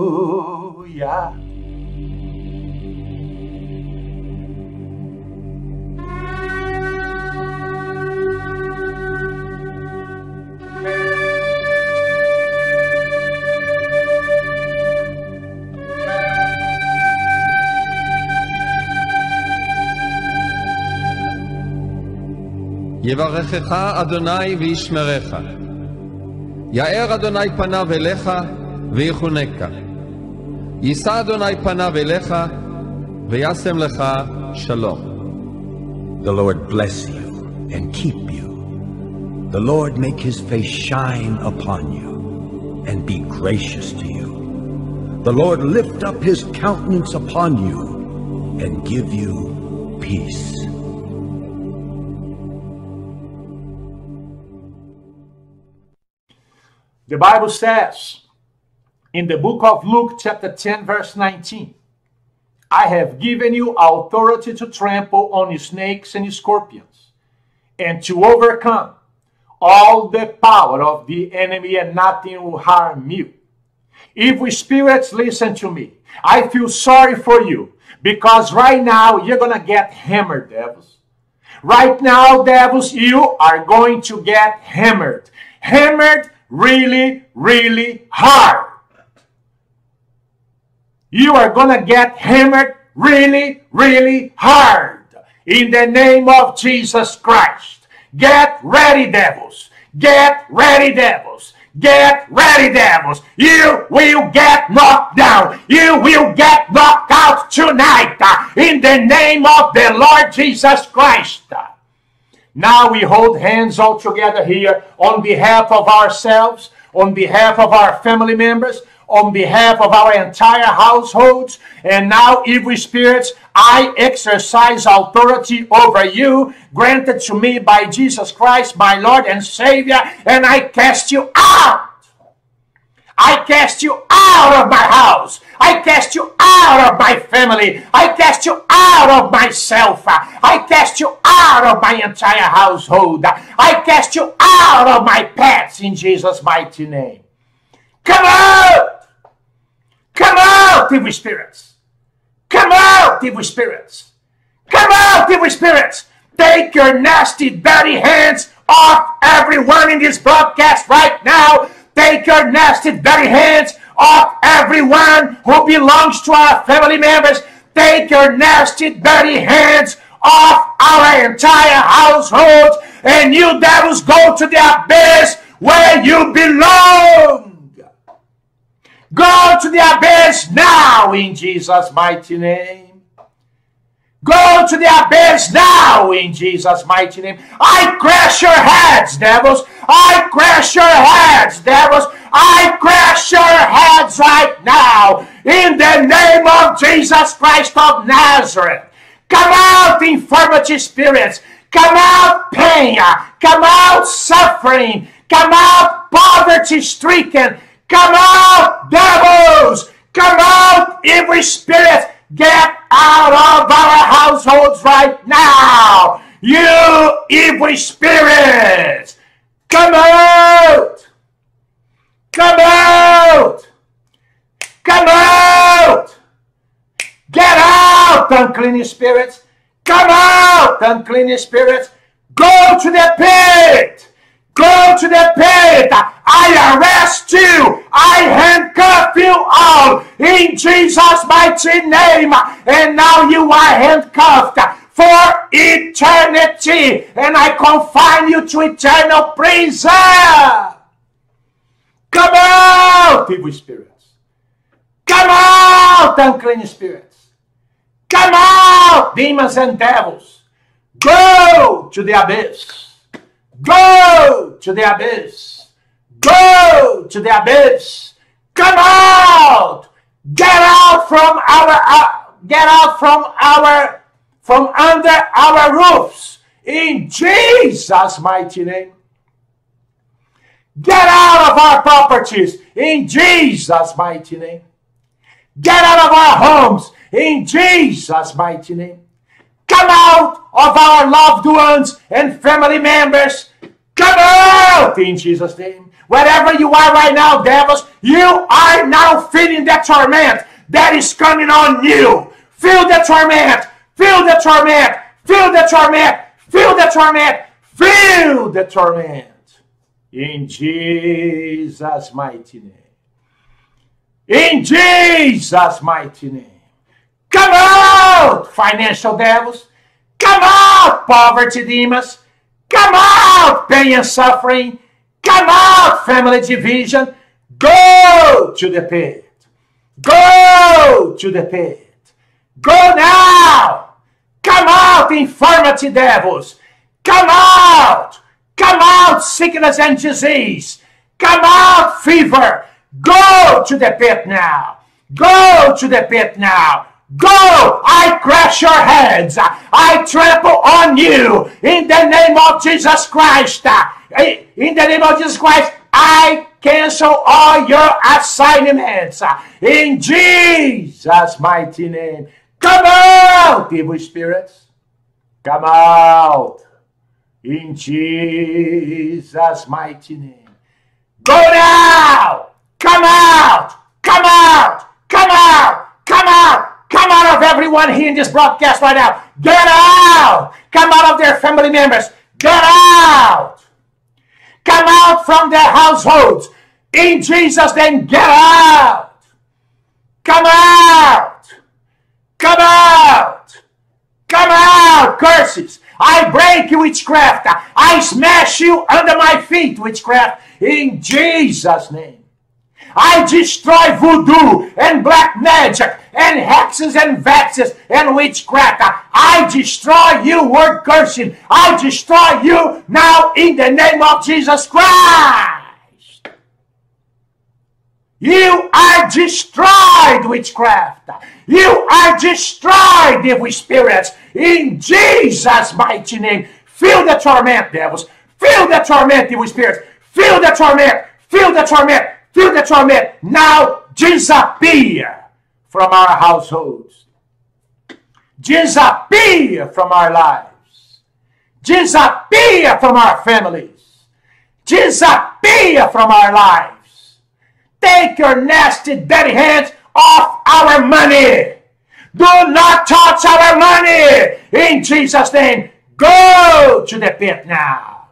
יברכך אדוני וישמרך. יאר אדוני פניו אליך ויחונקה. יישא אדוני פניו אליך וישם לך שלום. The Lord bless you and keep you. The Lord make his face shine upon you and be gracious to you. The Lord lift up his countenance upon you and give you peace. The Bible says in the book of Luke, chapter 10, verse 19, I have given you authority to trample on snakes and scorpions and to overcome all the power of the enemy, and nothing will harm you. Evil spirits, listen to me. I feel sorry for you because right now you're going to get hammered, devils. Right now, devils, you are going to get hammered. Hammered really, really hard. You are going to get hammered really, really hard. In the name of Jesus Christ. Get ready, devils. Get ready, devils. Get ready, devils. You will get knocked down. You will get knocked out tonight. In the name of the Lord Jesus Christ. Now we hold hands all together here on behalf of ourselves, on behalf of our family members, on behalf of our entire households. And now, evil spirits, I exercise authority over you, granted to me by Jesus Christ, my Lord and Savior, and I cast you out. I cast you out of my house. I cast you out of my family. I cast you out of myself. I cast you out of my entire household. I cast you out of my pets in Jesus' mighty name. Come out! Come out, evil spirits! Come out, evil spirits! Come out, evil spirits! Take your nasty, dirty hands off everyone in this broadcast right now. Take your nasty, dirty hands off everyone who belongs to our family members. Take your nasty, dirty hands off our entire household. And you devils go to the abyss where you belong. Go to the abyss now in Jesus' mighty name. Go to the abyss now in Jesus' mighty name. I crash your heads, devils. I crash your heads, devils. I crash your heads right now in the name of Jesus Christ of Nazareth. Come out, infirmity spirits. Come out, pain. Come out, suffering. Come out, poverty stricken. Come out, devils! Come out, every spirit! Get out of our households right now! You evil spirits! Come out! Come out! Come out! Get out, unclean spirits! Come out, unclean spirits! Go to the pit! Go to the pit! I arrest you! I handcuff you all in Jesus' mighty name! And now you are handcuffed for eternity! And I confine you to eternal prison! Come out, evil spirits! Come out, unclean spirits! Come out, demons and devils! Go to the abyss! Go to the abyss! Go to the abyss! Come out! Get out from our uh, get out from our from under our roofs in Jesus' mighty name. Get out of our properties in Jesus' mighty name. Get out of our homes in Jesus' mighty name. Come out of our loved ones and family members. Come out in Jesus' name. Wherever you are right now, devils, you are now feeling the torment that is coming on you. Feel the torment. Feel the torment. Feel the torment. Feel the torment. Feel the torment. In Jesus' mighty name. In Jesus' mighty name. Come out, financial devils. Come out, poverty demons. Come out, pain and suffering. Come out, family division. Go to the pit. Go to the pit. Go now. Come out, infirmity devils. Come out. Come out, sickness and disease. Come out, fever. Go to the pit now. Go to the pit now. Go! I crush your heads. I trample on you in the name of Jesus Christ. In the name of Jesus Christ, I cancel all your assignments. In Jesus' mighty name. Come out, evil spirits. Come out. In Jesus' mighty name. Go now! Come out! Come out! Come out! Come out! Come out of everyone here in this broadcast right now. Get out! Come out of their family members. Get out! Come out from their households. In Jesus' name, get out! Come out! Come out! Come out, curses! I break you, witchcraft! I smash you under my feet, witchcraft, in Jesus' name. I destroy voodoo and black magic and hexes and vexes and witchcraft. I destroy you, word cursing. I destroy you now in the name of Jesus Christ. You are destroyed, witchcraft. You are destroyed, evil spirits, in Jesus' mighty name. Feel the torment, devils. Feel the torment, evil spirits. Feel the torment. Feel the torment. Feel the torment. Now disappear from our households. Disappear from our lives. Disappear from our families. Disappear from our lives. Take your nasty, dirty hands off our money. Do not touch our money. In Jesus' name, go to the pit now.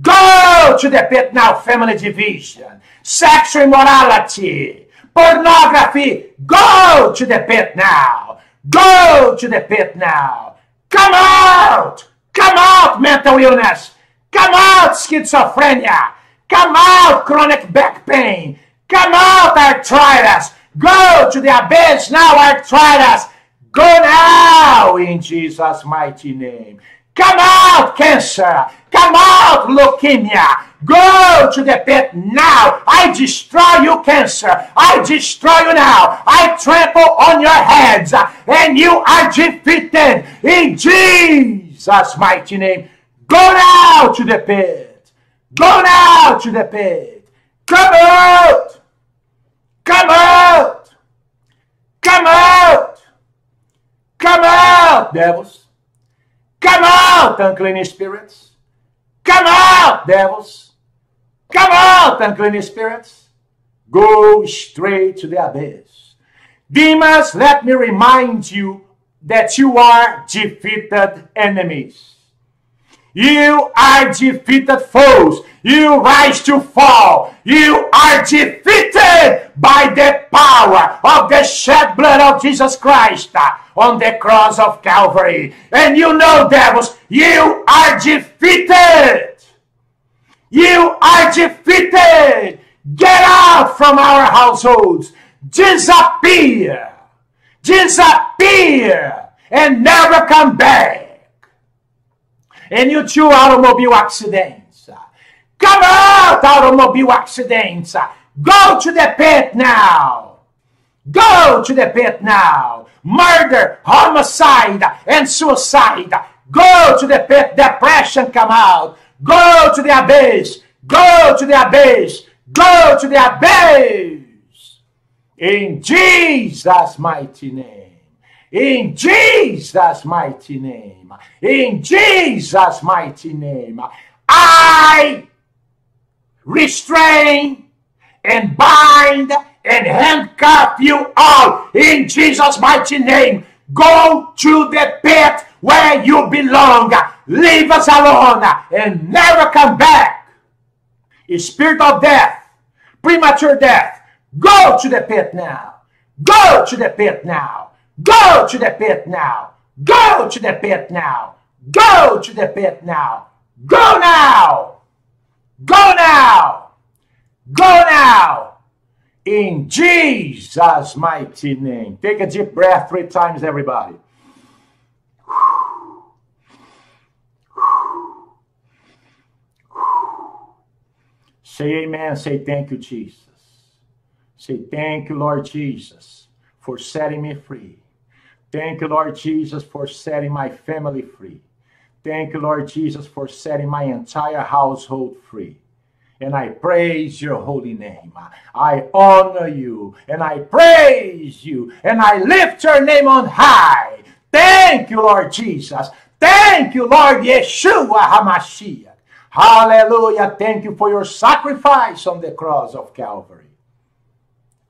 Go to the pit now, family division, sexual immorality, pornography. Go to the pit now. Go to the pit now. Come out. Come out, mental illness. Come out, schizophrenia. Come out, chronic back pain. Come out, arthritis. Go to the abyss now, arthritis. Go now in Jesus' mighty name. Come out, cancer. Come out, leukemia. Go to the pit now. I destroy you, cancer. I destroy you now. I trample on your heads, and you are defeated in Jesus' mighty name. Go now to the pit. Go now to the pit. Come out. Come out. Come out. Come out, devils. Come out, unclean spirits. Come out, devils. Come out, unclean spirits. Go straight to the abyss. Demons, let me remind you that you are defeated enemies. You are defeated foes. You rise to fall. You are defeated by the power of the shed blood of Jesus Christ on the cross of Calvary. And you know, devils, you are defeated. You are defeated. Get out from our households. Disappear. Disappear. And never come back. And you too automobile accidents. Come out, automobile accidents. Go to the pit now. Go to the pit now. Murder, homicide, and suicide. Go to the pit. Depression come out. Go to the abyss. Go to the abyss. Go to the abyss. In Jesus' mighty name. In Jesus' mighty name. In Jesus' mighty name. I restrain and bind and handcuff you all in Jesus' mighty name. Go to the pit where you belong. Leave us alone and never come back. A spirit of death, premature death, go to the pit now. Go to the pit now. Go to the pit now. Go to the pit now. Go to the pit now. Go now! Go now! Go now! In Jesus' mighty name. Take a deep breath three times, everybody. Say amen. Say thank you, Jesus. Say thank you, Lord Jesus, for setting me free. Thank you, Lord Jesus, for setting my family free. Thank you, Lord Jesus, for setting my entire household free. And I praise your holy name. I honor you and I praise you and I lift your name on high. Thank you, Lord Jesus. Thank you, Lord Yeshua HaMashiach. Hallelujah. Thank you for your sacrifice on the cross of Calvary.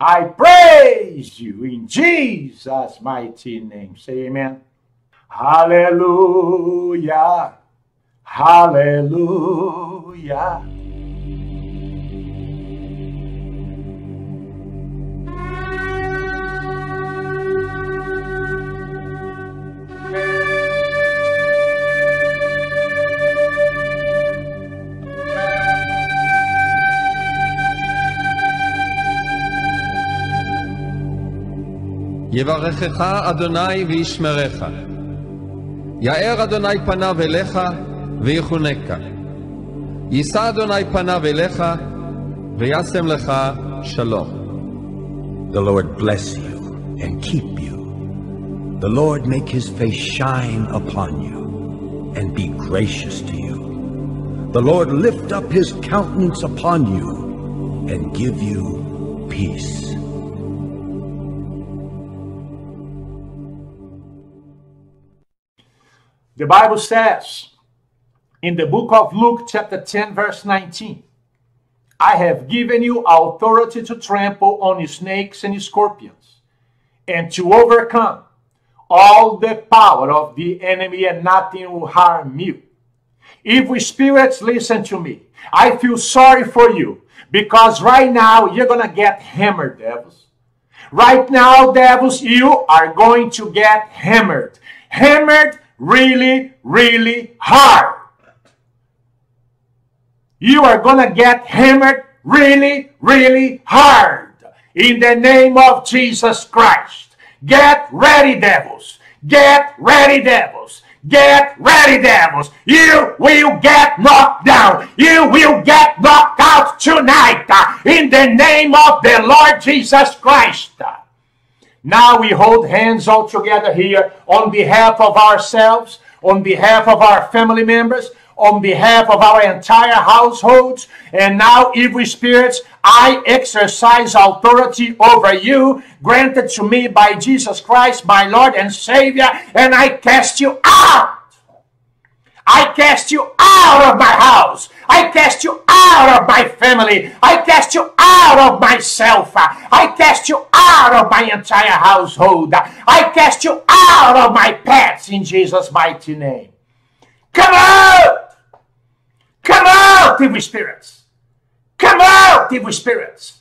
I praise you in Jesus' mighty name. Say amen. Hallelujah. Hallelujah. יברכך אדוני וישמרך. יאר אדוני פניו אליך ויחונקה. יישא אדוני פניו אליך וישם לך שלום. The Lord bless you and keep you. The Lord make his face shine upon you and be gracious to you. The Lord lift up his countenance upon you and give you peace. The Bible says in the book of Luke, chapter 10, verse 19, I have given you authority to trample on snakes and scorpions and to overcome all the power of the enemy, and nothing will harm you. Evil spirits, listen to me. I feel sorry for you because right now you're going to get hammered, devils. Right now, devils, you are going to get hammered. Hammered really, really hard. You are going to get hammered really, really hard. In the name of Jesus Christ. Get ready, devils. Get ready, devils. Get ready, devils. You will get knocked down. You will get knocked out tonight. uh, In the name of the Lord Jesus Christ. Now we hold hands all together here on behalf of ourselves, on behalf of our family members, on behalf of our entire households. And now, evil spirits, I exercise authority over you, granted to me by Jesus Christ, my Lord and Savior, and I cast you out. I cast you out of my house. I cast you out of my family. I cast you out of myself. I cast you out of my entire household. I cast you out of my pets in Jesus' mighty name. Come out! Come out, evil spirits! Come out, evil spirits!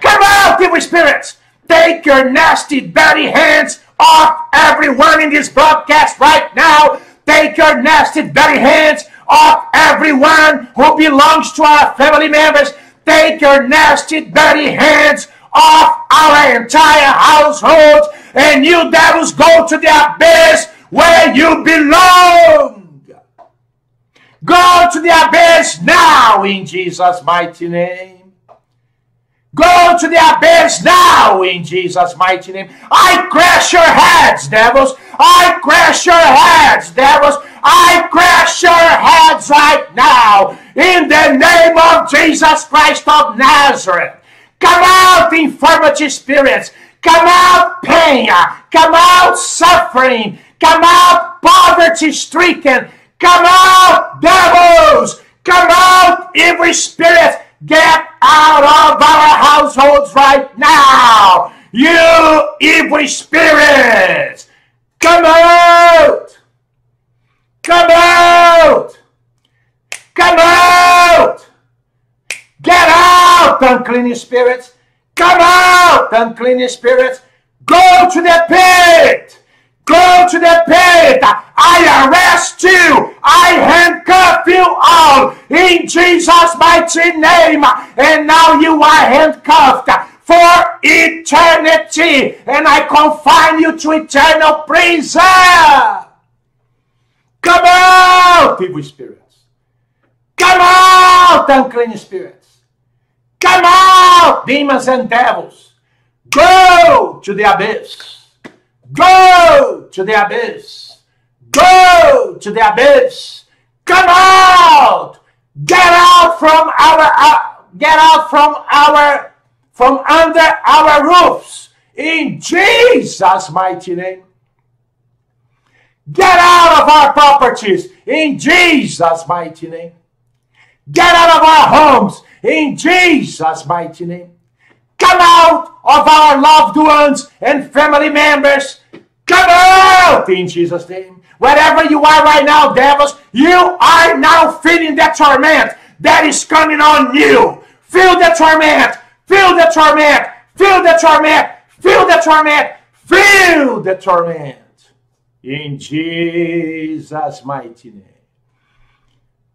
Come out, evil spirits! Take your nasty, dirty hands off everyone in this broadcast right now. Take your nasty, dirty hands off everyone who belongs to our family members. Take your nasty, dirty hands off our entire household. And you devils go to the abyss where you belong. Go to the abyss now in Jesus' mighty name. Go to the abyss now in Jesus' mighty name. I crash your heads, devils. I crash your heads, devils. I crash your heads right now in the name of Jesus Christ of Nazareth. Come out, infirmity spirits. Come out, pain. Come out, suffering. Come out, poverty stricken. Come out, devils! Come out, evil spirits! Get out of our households right now! You evil spirits! Come out! Come out! Come out! Get out, unclean spirits! Come out, unclean spirits! Go to the pit! Go to the pit! I arrest you! I handcuff you all in Jesus' mighty name. And now you are handcuffed for eternity. And I confine you to eternal prison. Come out, evil spirits. Come out, unclean spirits. Come out, demons and devils. Go to the abyss. Go to the abyss. Go to the abyss. Come out. Get out from our uh, get out from our from under our roofs in Jesus mighty name. Get out of our properties in Jesus mighty name. Get out of our homes in Jesus mighty name. Come out of our loved ones and family members. Come out in Jesus' name. Wherever you are right now, devils, you are now feeling that torment that is coming on you. Feel the torment. Feel the torment. Feel the torment. Feel the torment. Feel the torment. In Jesus' mighty name.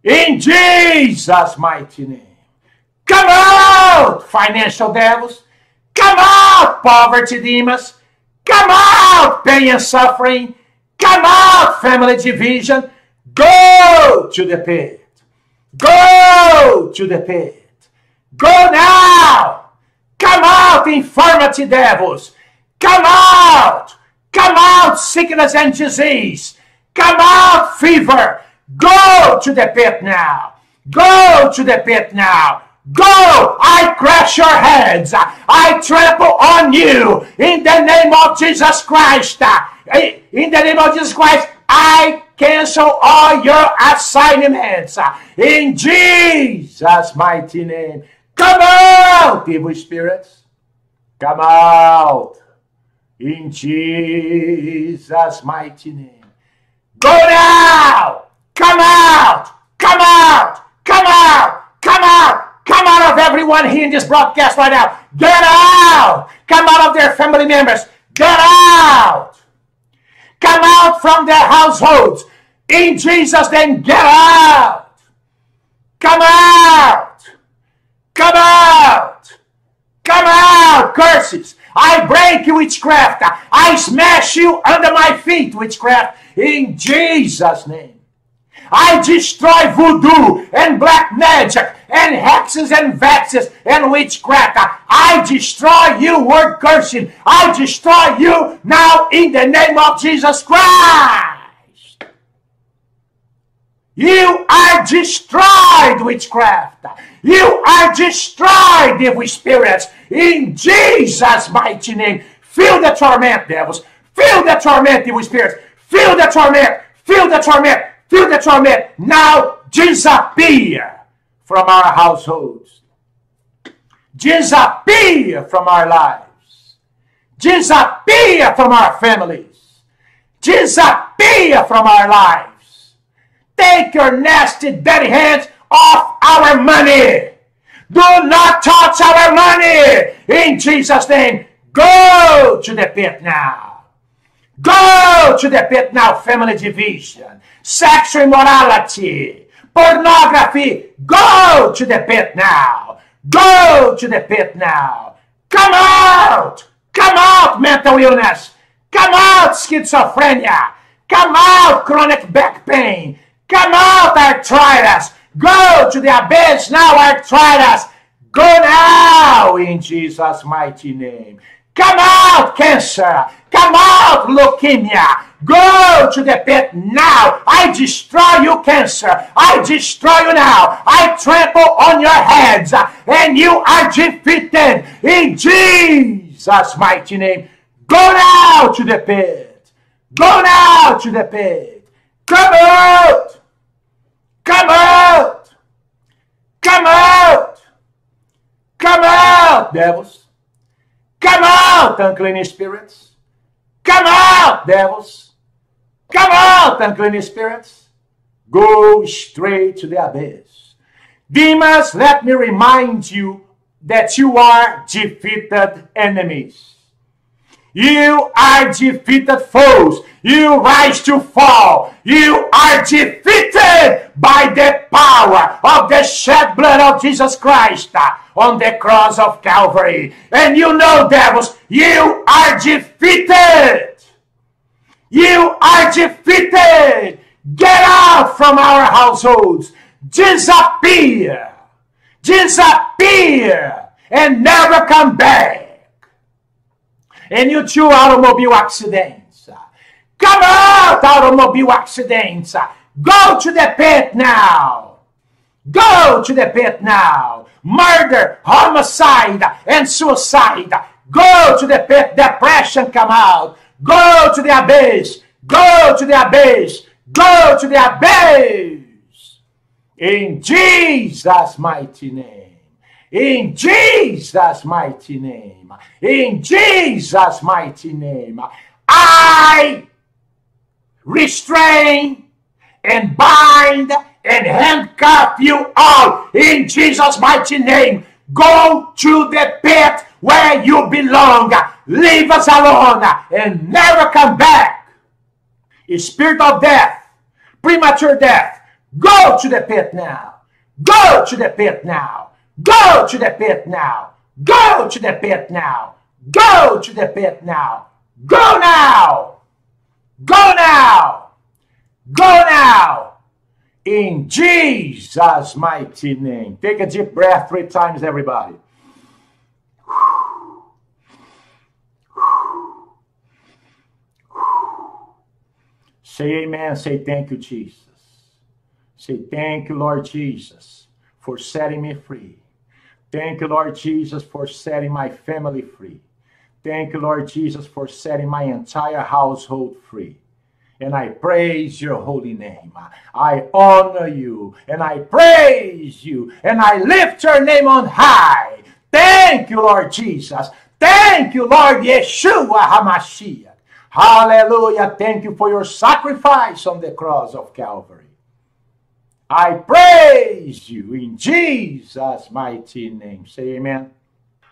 In Jesus' mighty name. Come out, financial devils. Come out, poverty demons. Come out, pain and suffering. Come out, family division. Go to the pit. Go to the pit. Go now. Come out, infirmity devils. Come out. Come out, sickness and disease. Come out, fever. Go to the pit now. Go to the pit now. Go! I crush your heads. I trample on you in the name of Jesus Christ. In the name of Jesus Christ, I cancel all your assignments. In Jesus' mighty name. Come out, evil spirits. Come out. In Jesus' mighty name. Go now! Come out! Come out! Come out! Come out! Come out of everyone here in this broadcast right now. Get out! Come out of their family members. Get out! Come out from their households. In Jesus' name, get out! Come out! Come out! Come out, curses! I break you, witchcraft. I smash you under my feet, witchcraft, in Jesus' name. I destroy voodoo and black magic and hexes and vexes and witchcraft. I destroy you, word cursing. I destroy you now in the name of Jesus Christ. You are destroyed, witchcraft. You are destroyed, evil spirits, in Jesus' mighty name. Feel the torment, devils. Feel the torment, evil spirits. Feel the torment. Feel the torment. Feel the torment. Now disappear from our households. Disappear from our lives. Disappear from our families. Disappear from our lives. Take your nasty, dirty hands off our money. Do not touch our money. In Jesus' name, go to the pit now. Go to the pit now, family division, sexual immorality, pornography. Go to the pit now. Go to the pit now. Come out. Come out, mental illness. Come out, schizophrenia. Come out, chronic back pain. Come out, arthritis. Go to the abyss now, arthritis. Go now in Jesus' mighty name. Come out, cancer. Come out, leukemia. Go to the pit now. I destroy you, cancer. I destroy you now. I trample on your heads, and you are defeated in Jesus' mighty name. Go now to the pit. Go now to the pit. Come out. Come out. Come out. Come out, devils. Come out, unclean spirits. Come out, devils. Come out, unclean spirits. Go straight to the abyss. Demons, let me remind you that you are defeated enemies. You are defeated foes. You rise to fall. You are defeated by the power of the shed blood of Jesus Christ on the cross of Calvary. And you know, devils, you are defeated. You are defeated. Get out from our households. Disappear. Disappear and never come back. And you too automobile accidents. Come out, automobile accidents. Go to the pit now. Go to the pit now. Murder, homicide, and suicide. Go to the pit. Depression come out. Go to the abyss. Go to the abyss. Go to the abyss. In Jesus' mighty name. In Jesus' mighty name. In Jesus' mighty name. I restrain and bind and handcuff you all in Jesus' mighty name. Go to the pit where you belong. Leave us alone and never come back. Spirit of death, premature death, go to the pit now. Go to the pit now. Go to the pit now. Go to the pit now. Go to the pit now. Go now. Go now. Go now. In Jesus' mighty name. Take a deep breath three times, everybody. Say amen. Say thank you, Jesus. Say thank you, Lord Jesus, for setting me free. Thank you, Lord Jesus, for setting my family free. Thank you, Lord Jesus, for setting my entire household free. And I praise your holy name. I honor you and I praise you and I lift your name on high. Thank you, Lord Jesus. Thank you, Lord Yeshua HaMashiach. Hallelujah. Thank you for your sacrifice on the cross of Calvary. I praise you in Jesus' mighty name. Say amen.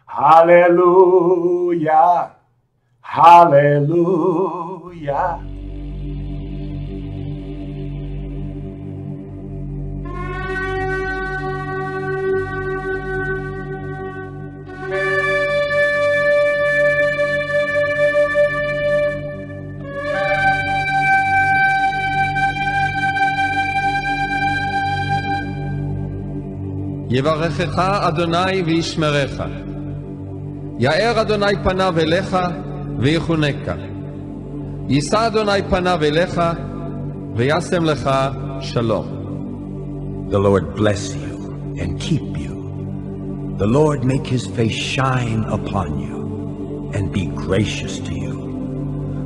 Hallelujah. Hallelujah. יברכך אדוני וישמרך. יאר אדוני פניו אליך ויחונקה. יישא אדוני פניו אליך וישם לך שלום. The Lord bless you and keep you. The Lord make his face shine upon you and be gracious to you.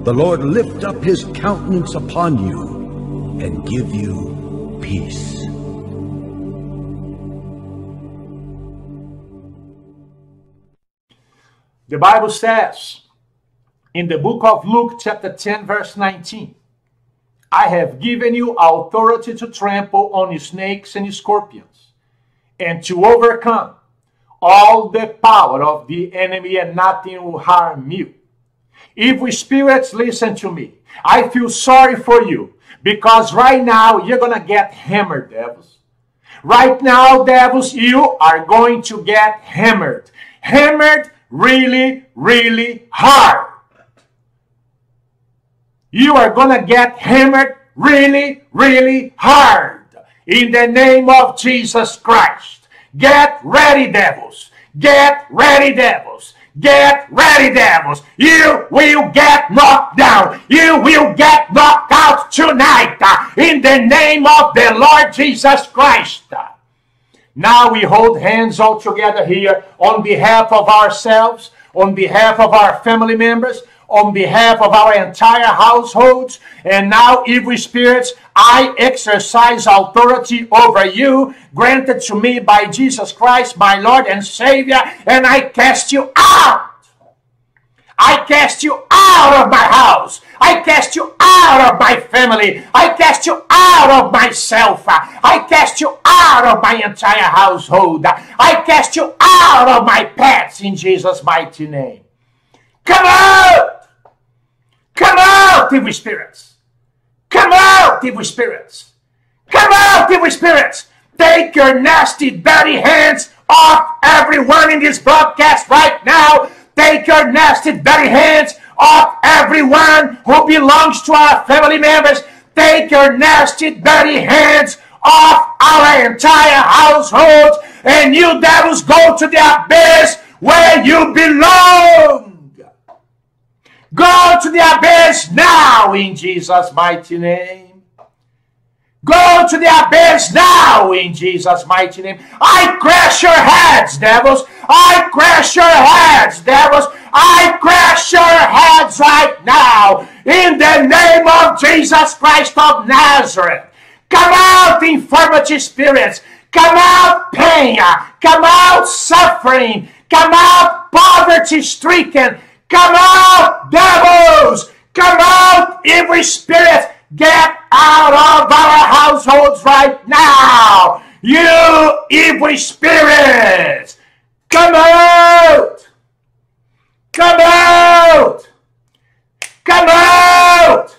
The Lord lift up his countenance upon you and give you peace. The Bible says in the book of Luke, chapter 10, verse 19, I have given you authority to trample on snakes and scorpions and to overcome all the power of the enemy, and nothing will harm you. Evil spirits, listen to me. I feel sorry for you because right now you're going to get hammered, devils. Right now, devils, you are going to get hammered. Hammered really, really hard. You are going to get hammered really, really hard in the name of Jesus Christ. Get ready, devils. Get ready, devils. Get ready, devils. You will get knocked down. You will get knocked out tonight uh, in the name of the Lord Jesus Christ. Now we hold hands all together here on behalf of ourselves, on behalf of our family members, on behalf of our entire households. And now, evil spirits, I exercise authority over you, granted to me by Jesus Christ, my Lord and Savior, and I cast you out. I cast you out of my house. I cast you out of my family. I cast you out of myself. I cast you out of my entire household. I cast you out of my pets in Jesus' mighty name. Come out! Come out, evil spirits! Come out, evil spirits. Come out, evil spirits. Take your nasty, dirty hands off everyone in this broadcast right now. Take your nasty, dirty hands off everyone who belongs to our family members. Take your nasty, dirty hands off our entire household. And you devils go to the abyss where you belong. Go to the abyss now in Jesus' mighty name. Go to the abyss now in Jesus' mighty name. I crash your heads, devils. I crash your heads, devils. I crash your heads right now in the name of Jesus Christ of Nazareth. Come out, infirmity spirits. Come out, pain. Come out, suffering. Come out, poverty stricken. Come out, devils. Come out, every spirit Get out of our households right now! You evil spirits! Come out! Come out! Come out!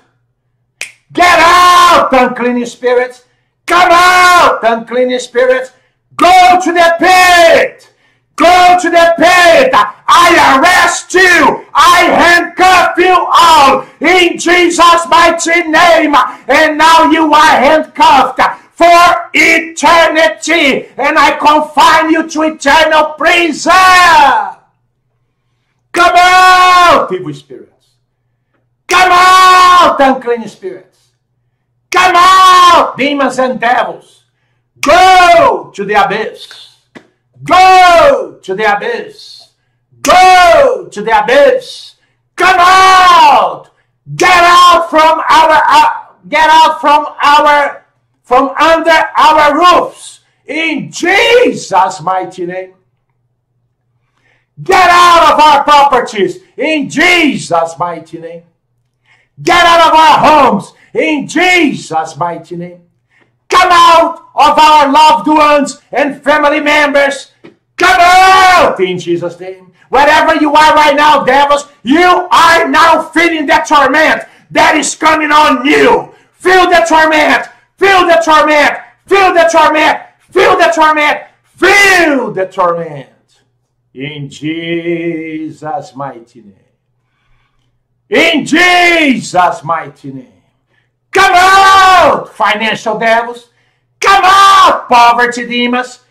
Get out, unclean spirits! Come out, unclean spirits! Go to the pit! Go to the pit. I arrest you. I handcuff you all in Jesus' mighty name. And now you are handcuffed for eternity. And I confine you to eternal prison. Come out, evil spirits. Come out, unclean spirits. Come out, demons and devils. Go to the abyss. Go to the abyss. Go to the abyss. Come out. Get out from our uh, get out from our from under our roofs in Jesus mighty name. Get out of our properties in Jesus mighty name. Get out of our homes in Jesus mighty name. Come out of our loved ones and family members. Come out in Jesus' name. Wherever you are right now, devils, you are now feeling that torment that is coming on you. Feel the torment. Feel the torment. Feel the torment. Feel the torment. Feel the torment. In Jesus' mighty name. In Jesus' mighty name. Come out, financial devils. Come out, poverty demons.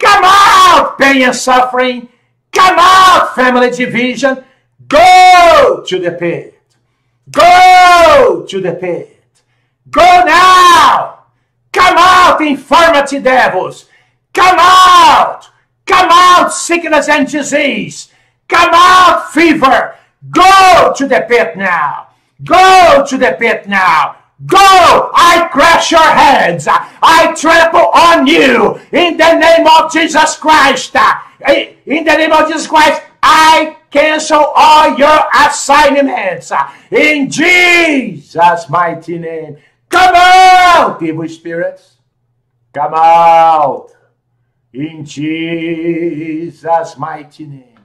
Come out, pain and suffering. Come out, family division. Go to the pit. Go to the pit. Go now. Come out, infirmity devils. Come out. Come out, sickness and disease. Come out, fever. Go to the pit now. Go to the pit now. Go! I crush your heads. I trample on you in the name of Jesus Christ. In the name of Jesus Christ, I cancel all your assignments. In Jesus' mighty name. Come out, evil spirits. Come out. In Jesus' mighty name.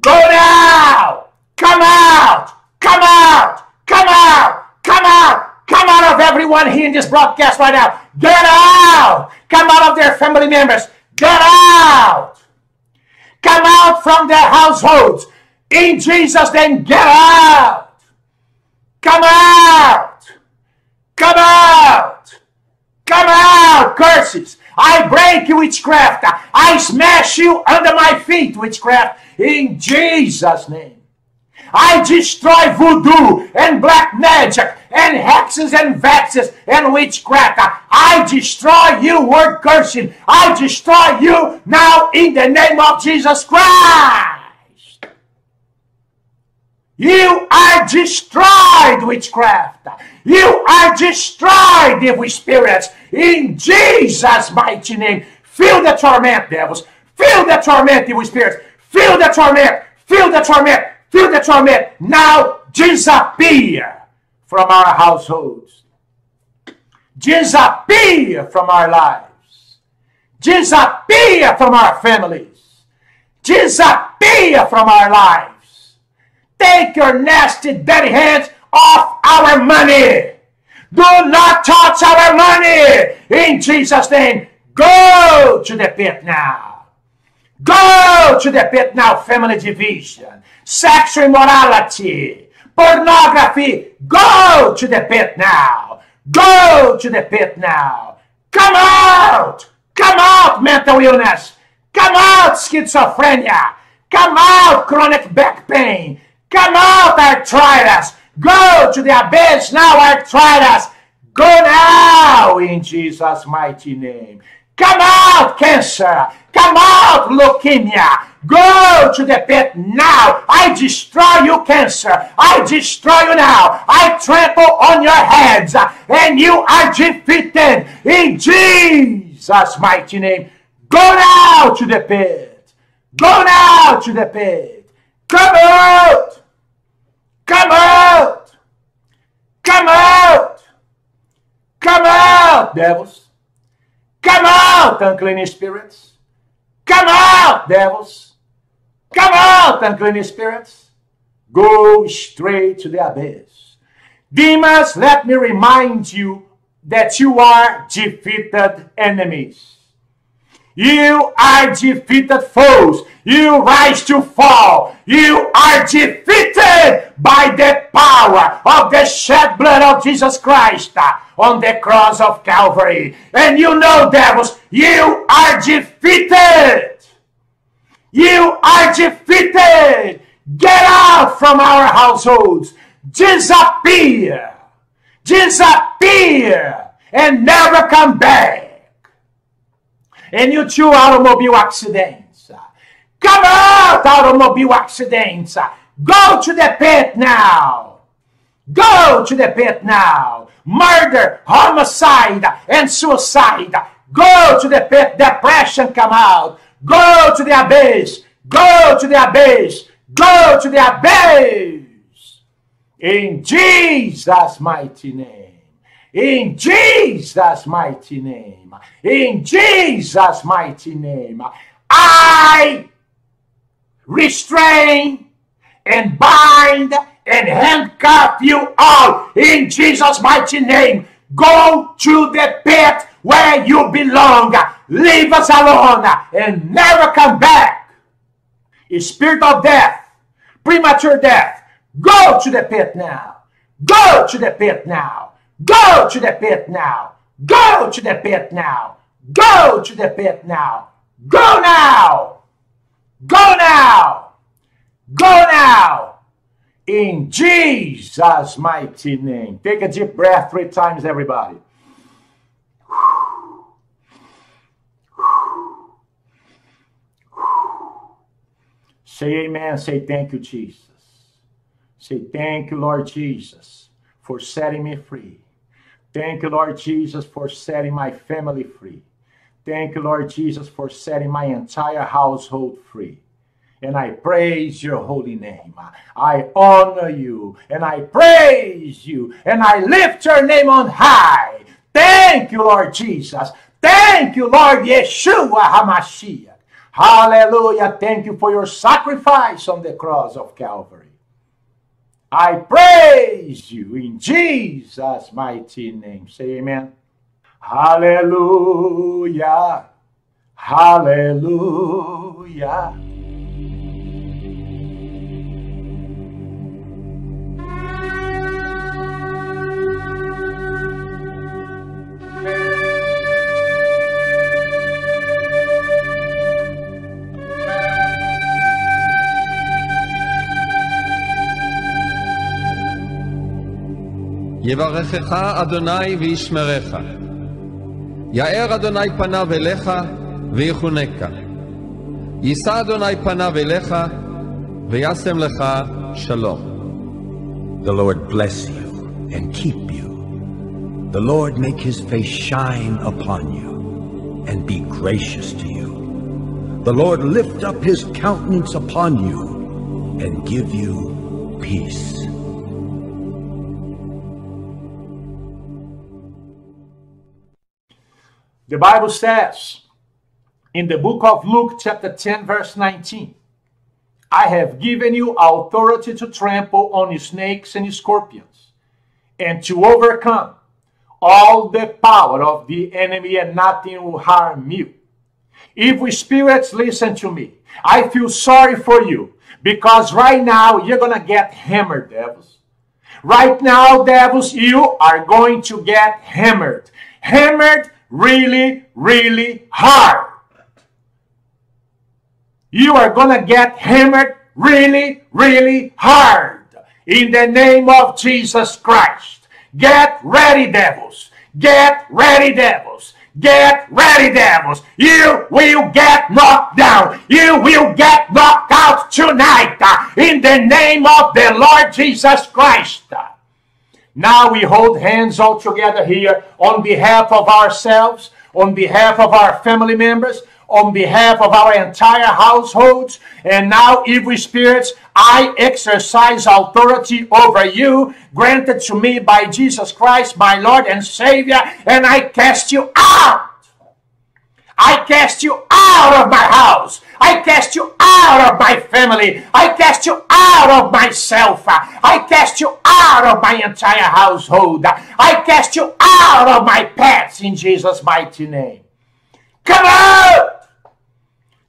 Go now! Come out! Come out! Come out! Come out! Come out of everyone here in this broadcast right now. Get out. Come out of their family members. Get out. Come out from their households. In Jesus' name, get out. Come out. Come out. Come out, curses. I break you, witchcraft. I smash you under my feet, witchcraft. In Jesus' name. I destroy voodoo and black magic and hexes and vexes and witchcraft. I destroy you, word cursing. I destroy you now in the name of Jesus Christ. You are destroyed, witchcraft. You are destroyed, evil spirits. In Jesus' mighty name. Feel the torment, devils. Feel the torment, evil spirits. Feel the torment. Feel the torment. Feel the torment. Now disappear from our households. Disappear from our lives. Disappear from our families. Disappear from our lives. Take your nasty, dirty hands off our money. Do not touch our money. In Jesus' name, go to the pit now. Go to the pit now, family division, sexual immorality, pornography. Go to the pit now. Go to the pit now. Come out. Come out, mental illness. Come out, schizophrenia. Come out, chronic back pain. Come out, arthritis. Go to the abyss now, arthritis. Go now in Jesus' mighty name. Come out, cancer. Come out, leukemia. Go to the pit now. I destroy you, cancer. I destroy you now. I trample on your heads, and you are defeated in Jesus' mighty name. Go now to the pit. Go now to the pit. Come out. Come out. Come out. Come out, devils. Come out, unclean spirits. Come out, devils. Come out, unclean spirits. Go straight to the abyss. Demons, let me remind you that you are defeated enemies. You are defeated foes. You rise to fall. You are defeated by the power of the shed blood of Jesus Christ on the cross of Calvary. And you know, devils, you are defeated. You are defeated. Get out from our households. Disappear. Disappear. And never come back and you too automobile accidents. Come out, automobile accidents. Go to the pit now. Go to the pit now. Murder, homicide, and suicide. Go to the pit. Depression come out. Go to the abyss. Go to the abyss. Go to the abyss. In Jesus' mighty name. In Jesus' mighty name. In Jesus' mighty name. I restrain and bind and handcuff you all in Jesus' mighty name. Go to the pit where you belong. Leave us alone and never come back. Spirit of death, premature death, go to the pit now. Go to the pit now. Go to the pit now. Go to the pit now. Go to the pit now. Go now. Go now. Go now. In Jesus' mighty name. Take a deep breath three times, everybody. Say amen. Say thank you, Jesus. Say thank you, Lord Jesus, for setting me free. Thank you, Lord Jesus, for setting my family free. Thank you, Lord Jesus, for setting my entire household free. And I praise your holy name. I honor you and I praise you and I lift your name on high. Thank you, Lord Jesus. Thank you, Lord Yeshua HaMashiach. Hallelujah. Thank you for your sacrifice on the cross of Calvary. I praise you in Jesus' mighty name. Say amen. Hallelujah. Hallelujah. יברכך אדוני וישמרך. יאר אדוני פניו אליך ויחונקה. יישא אדוני פניו אליך וישם לך שלום. The Lord bless you and keep you. The Lord make his face shine upon you and be gracious to you. The Lord lift up his countenance upon you and give you peace. The Bible says in the book of Luke, chapter 10, verse 19, I have given you authority to trample on snakes and scorpions and to overcome all the power of the enemy and nothing will harm you. Evil spirits, listen to me. I feel sorry for you because right now you're going to get hammered, devils. Right now, devils, you are going to get hammered. Hammered really, really hard. You are going to get hammered really, really hard. In the name of Jesus Christ. Get ready, devils. Get ready, devils. Get ready, devils. You will get knocked down. You will get knocked out tonight uh, in the name of the Lord Jesus Christ. Now we hold hands all together here on behalf of ourselves, on behalf of our family members, on behalf of our entire households. And now, evil spirits, I exercise authority over you, granted to me by Jesus Christ, my Lord and Savior, and I cast you out. I cast you out of my house. I cast you out of my family. I cast you out of myself. I cast you out of my entire household. I cast you out of my pets in Jesus' mighty name. Come out!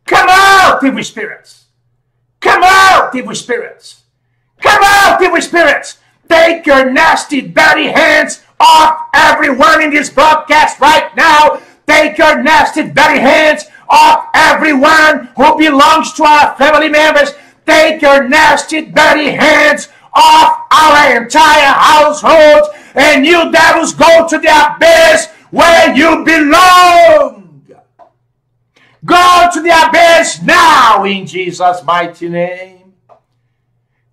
Come out, evil spirits! Come out, evil spirits! Come out, evil spirits! Take your nasty, dirty hands off everyone in this broadcast right now. Take your nasty, dirty hands off everyone who belongs to our family members. Take your nasty, dirty hands off our entire household. And you devils go to the abyss where you belong. Go to the abyss now in Jesus' mighty name.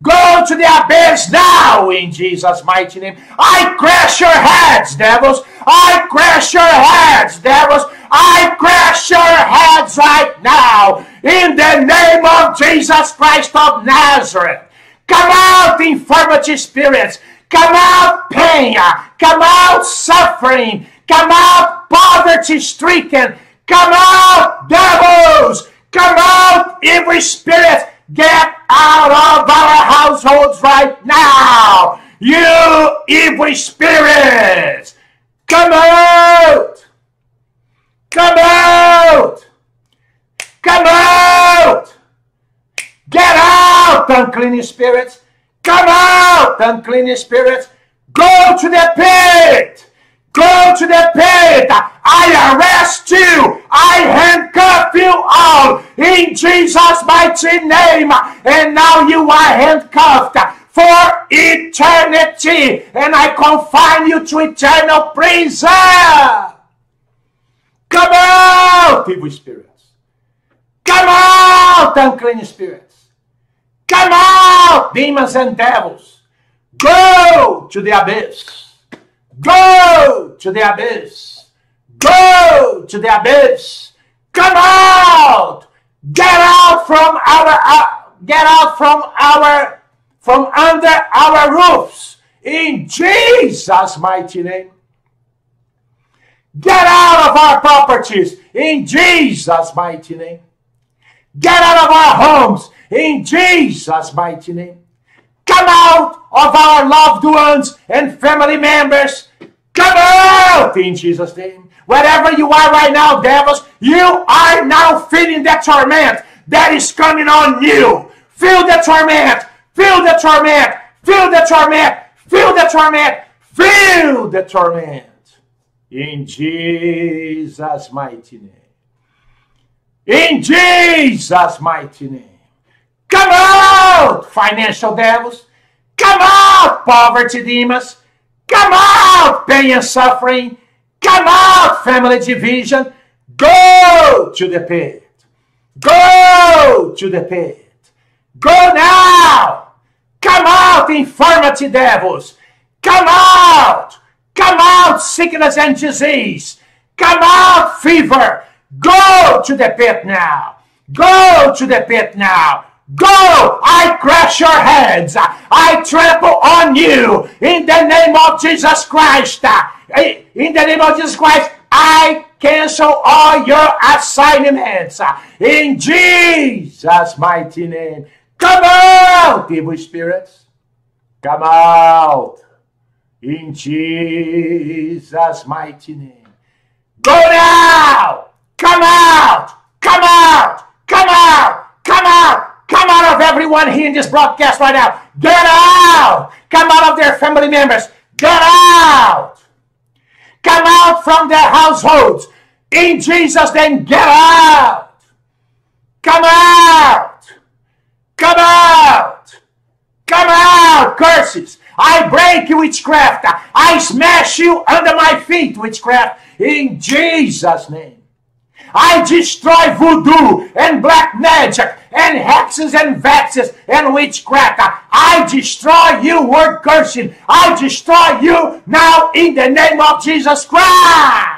Go to the abyss now in Jesus' mighty name. I crash your heads, devils. I crash your heads, devils. I crash your heads right now in the name of Jesus Christ of Nazareth. Come out, infirmity spirits. Come out, pain. Come out, suffering. Come out, poverty stricken. Come out, devils! Come out, every spirit! Get out of our households right now! You evil spirits! Come out! Come out! Come out! Get out, unclean spirits! Come out, unclean spirits! Go to the pit! Go to the pit! I arrest you. I handcuff you all in Jesus' mighty name. And now you are handcuffed for eternity. And I confine you to eternal prison. Come out, evil spirits. Come out, unclean spirits. Come out, demons and devils. Go to the abyss. Go to the abyss. Go to the abyss. Come out. Get out from our uh, get out from our from under our roofs in Jesus mighty name. Get out of our properties in Jesus mighty name. Get out of our homes in Jesus mighty name. Come out of our loved ones and family members. Come out in Jesus name. Wherever you are right now, devils, you are now feeling that torment that is coming on you. Feel the torment. Feel the torment. Feel the torment. Feel the torment. Feel the torment. In Jesus' mighty name. In Jesus' mighty name. Come out, financial devils. Come out, poverty demons. Come out, pain and suffering. Come out, family division. Go to the pit. Go to the pit. Go now. Come out, infirmity devils. Come out. Come out, sickness and disease. Come out, fever. Go to the pit now. Go to the pit now. Go! I crush your heads. I trample on you in the name of Jesus Christ. In the name of Jesus Christ, I cancel all your assignments. In Jesus' mighty name. Come out, evil spirits. Come out. In Jesus' mighty name. Go now! Come out! Come out! Come out! Come out! Come out of everyone here in this broadcast right now. Get out! Come out of their family members. Get out! Come out from their households. In Jesus' name, get out! Come out! Come out! Come out, curses! I break you, witchcraft! I smash you under my feet, witchcraft, in Jesus' name. I destroy voodoo and black magic and hexes and vexes and witchcraft. I destroy you, word cursing. I destroy you now in the name of Jesus Christ.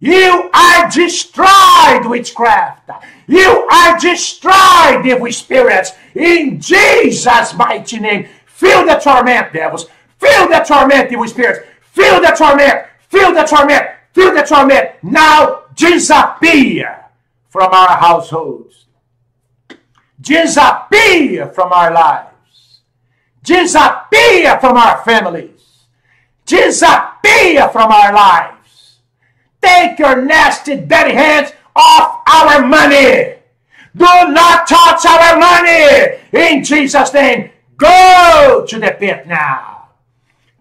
You are destroyed, witchcraft. You are destroyed, evil spirits, in Jesus' mighty name. Feel the torment, devils. Feel the torment, evil spirits. Feel the torment. Feel the torment. Feel the torment. Now disappear from our households. Disappear from our lives. Disappear from our families. Disappear from our lives. Take your nasty, dirty hands off our money. Do not touch our money. In Jesus' name, go to the pit now.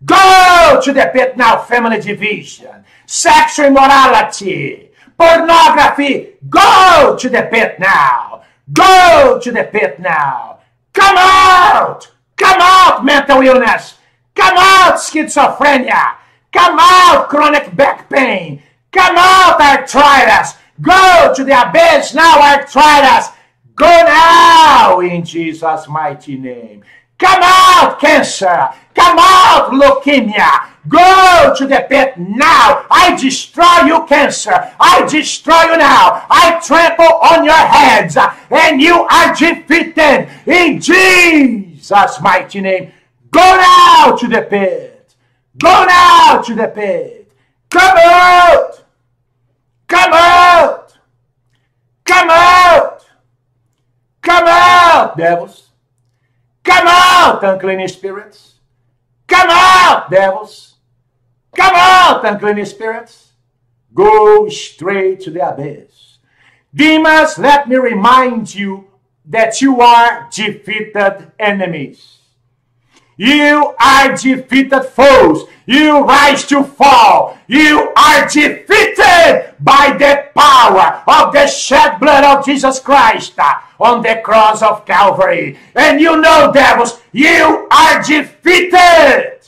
Go to the pit now, family division, sexual immorality, pornography. Go to the pit now. Go to the pit now. Come out. Come out, mental illness. Come out, schizophrenia. Come out, chronic back pain. Come out, arthritis. Go to the abyss now, arthritis. Go now in Jesus' mighty name. Come out, cancer. Come out, leukemia. Go to the pit now. I destroy you, cancer. I destroy you now. I trample on your heads, and you are defeated in Jesus' mighty name. Go now to the pit. Go now to the pit. Come out. Come out. Come out. Come out, devils. Come out, unclean spirits. Come out, devils. Come out, unclean spirits. Go straight to the abyss. Demons, let me remind you that you are defeated enemies. You are defeated foes. You rise to fall. You are defeated by the power of the shed blood of Jesus Christ on the cross of Calvary. And you know, devils, you are defeated.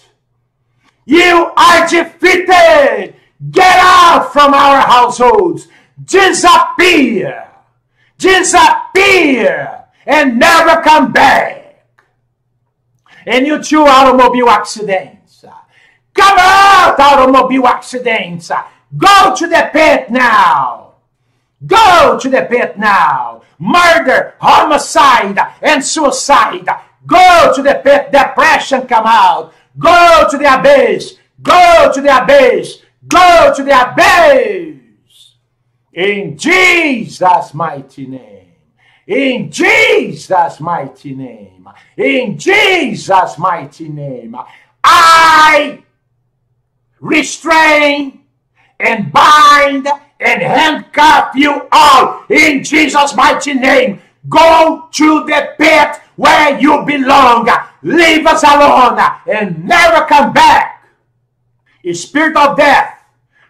You are defeated. Get out from our households. Disappear. Disappear. And never come back and you too automobile accidents. Come out, automobile accidents. Go to the pit now. Go to the pit now. Murder, homicide, and suicide. Go to the pit. Depression come out. Go to the abyss. Go to the abyss. Go to the abyss. In Jesus' mighty name. In Jesus' mighty name. In Jesus' mighty name. I restrain and bind and handcuff you all in Jesus' mighty name. Go to the pit where you belong. Leave us alone and never come back. A spirit of death,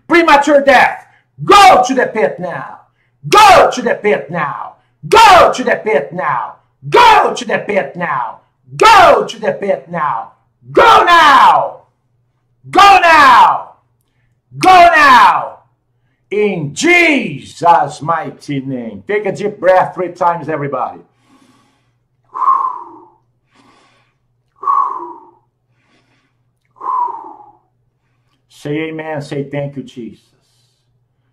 premature death, go to the pit now. Go to the pit now. Go to the pit now. Go to the pit now. Go to the pit now. Go now. Go now. Go now. In Jesus' mighty name. Take a deep breath three times, everybody. Say amen. Say thank you, Jesus.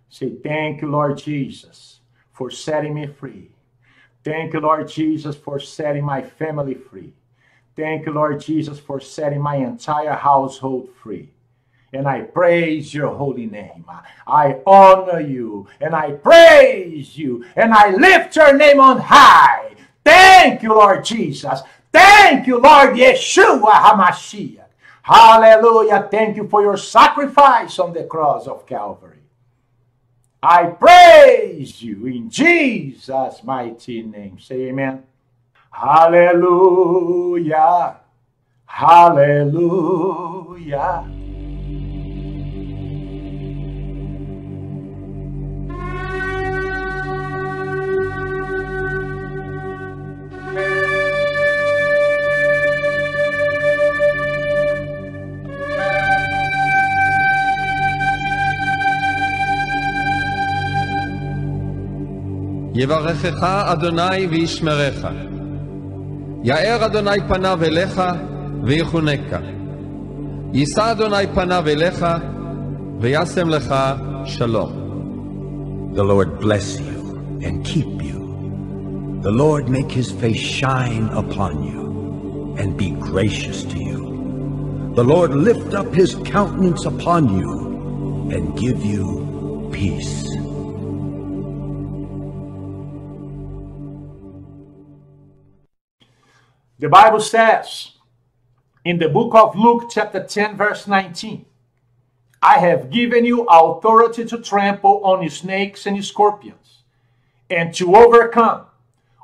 Say thank you, Lord Jesus, for setting me free. Thank you, Lord Jesus, for setting my family free. Thank you, Lord Jesus, for setting my entire household free. And I praise your holy name. I honor you and I praise you and I lift your name on high. Thank you, Lord Jesus. Thank you, Lord Yeshua HaMashiach. Hallelujah. Thank you for your sacrifice on the cross of Calvary. I praise you in Jesus' mighty name. Say amen. Hallelujah. Hallelujah. יברכך אדוני וישמרך. יאר אדוני פניו אליך ויחונקה. יישא אדוני פניו אליך וישם לך שלום. The Lord bless you and keep you. The Lord make his face shine upon you and be gracious to you. The Lord lift up his countenance upon you and give you peace. The Bible says in the book of Luke, chapter 10, verse 19, I have given you authority to trample on snakes and scorpions and to overcome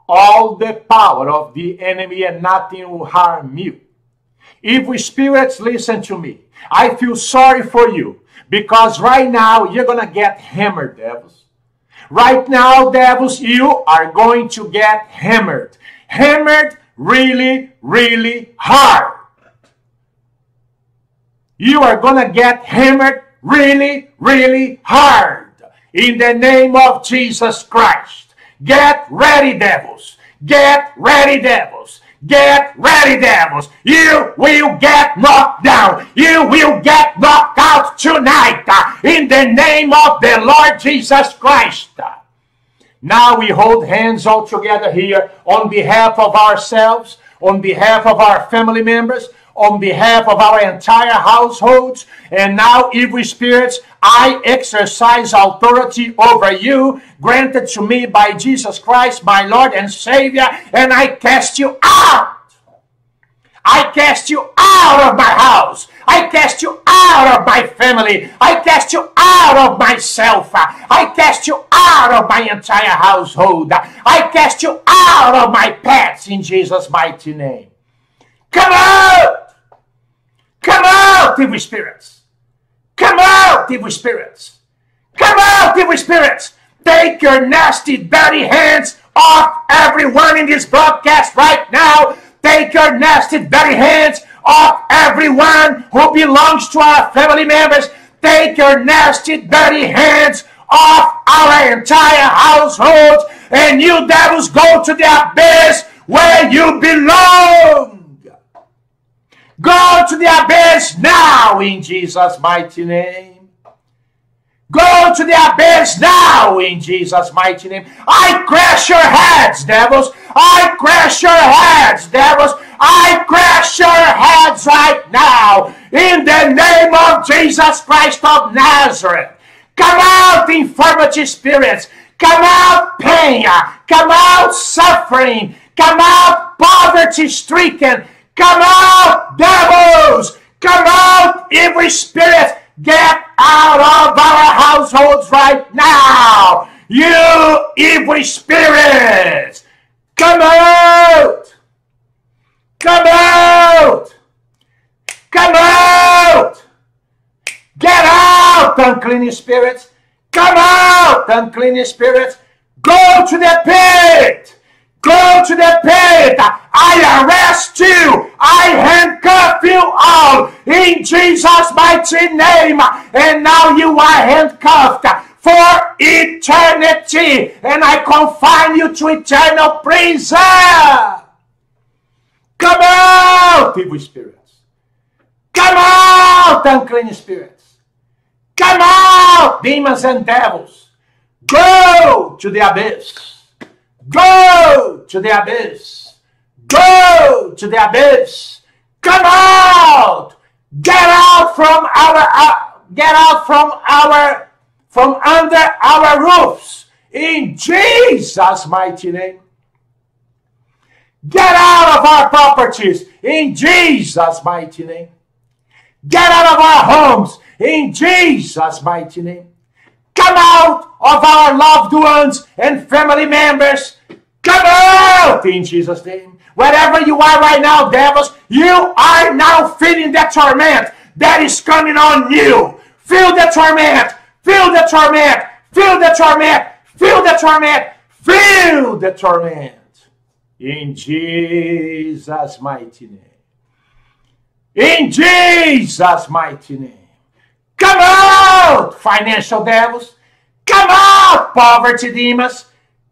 all the power of the enemy, and nothing will harm you. Evil spirits, listen to me. I feel sorry for you because right now you're going to get hammered, devils. Right now, devils, you are going to get hammered. Hammered really, really hard. You are going to get hammered really, really hard. In the name of Jesus Christ. Get ready, devils. Get ready, devils. Get ready, devils. You will get knocked down. You will get knocked out tonight. In the name of the Lord Jesus Christ. Now we hold hands all together here on behalf of ourselves, on behalf of our family members, on behalf of our entire households. And now, evil spirits, I exercise authority over you, granted to me by Jesus Christ, my Lord and Savior, and I cast you out. I cast you out of my house. I cast you out of my family. I cast you out of myself. I cast you out of my entire household. I cast you out of my pets in Jesus' mighty name. Come out! Come out, evil spirits! Come out, evil spirits! Come out, evil spirits! Take your nasty, dirty hands off everyone in this broadcast right now. Take your nasty, dirty hands off everyone who belongs to our family members. Take your nasty, dirty hands off our entire household. And you devils go to the abyss where you belong. Go to the abyss now in Jesus' mighty name. Go to the abyss now in Jesus' mighty name. I crash your heads, devils. I crash your heads, devils. I crash your heads right now in the name of Jesus Christ of Nazareth. Come out, infirmity spirits. Come out, pain. Come out, suffering. Come out, poverty stricken. Come out, devils! Come out, every spirit! Get out of our households right now! You evil spirits! Come out! Come out! Come out! Get out, unclean spirits! Come out, unclean spirits! Go to the pit! Go to the pit! I arrest you! I handcuff you all in Jesus' mighty name! And now you are handcuffed for eternity! And I confine you to eternal prison! Come out, evil spirits! Come out, unclean spirits! Come out, demons and devils! Go to the abyss! Go to the abyss! Go to the abyss! Come out! Get out from our uh, get out from our from under our roofs in Jesus' mighty name. Get out of our properties in Jesus' mighty name. Get out of our homes in Jesus' mighty name. Come out of our loved ones and family members. Come out in Jesus' name. Wherever you are right now, devils, you are now feeling the torment that is coming on you. Feel the torment. Feel the torment. Feel the torment. Feel the torment. Feel the torment. In Jesus' mighty name. In Jesus' mighty name. Come out, financial devils. Come out, poverty demons.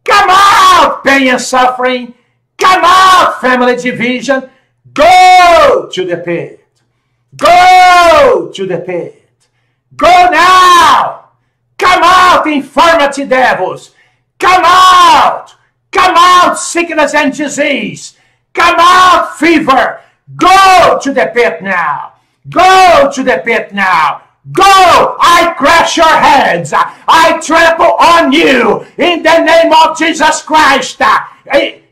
Come out, pain and suffering. Come out, family division. Go to the pit. Go to the pit. Go now. Come out, infirmity devils. Come out. Come out, sickness and disease. Come out, fever. Go to the pit now. Go to the pit now. Go! I crush your heads. I trample on you in the name of Jesus Christ.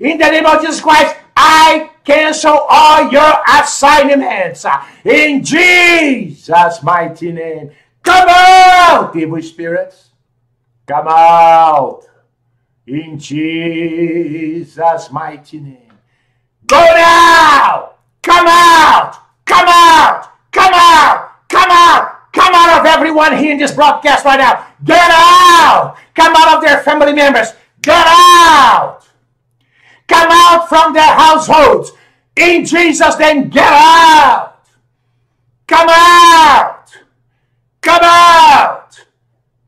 In the name of Jesus Christ, I cancel all your assignments. In Jesus' mighty name. Come out, evil spirits. Come out. In Jesus' mighty name. Go now! Come out! Come out! Come out! Come out! Come out of everyone here in this broadcast right now. Get out! Come out of their family members. Get out! Come out from their households. In Jesus' name, get out! Come out! Come out!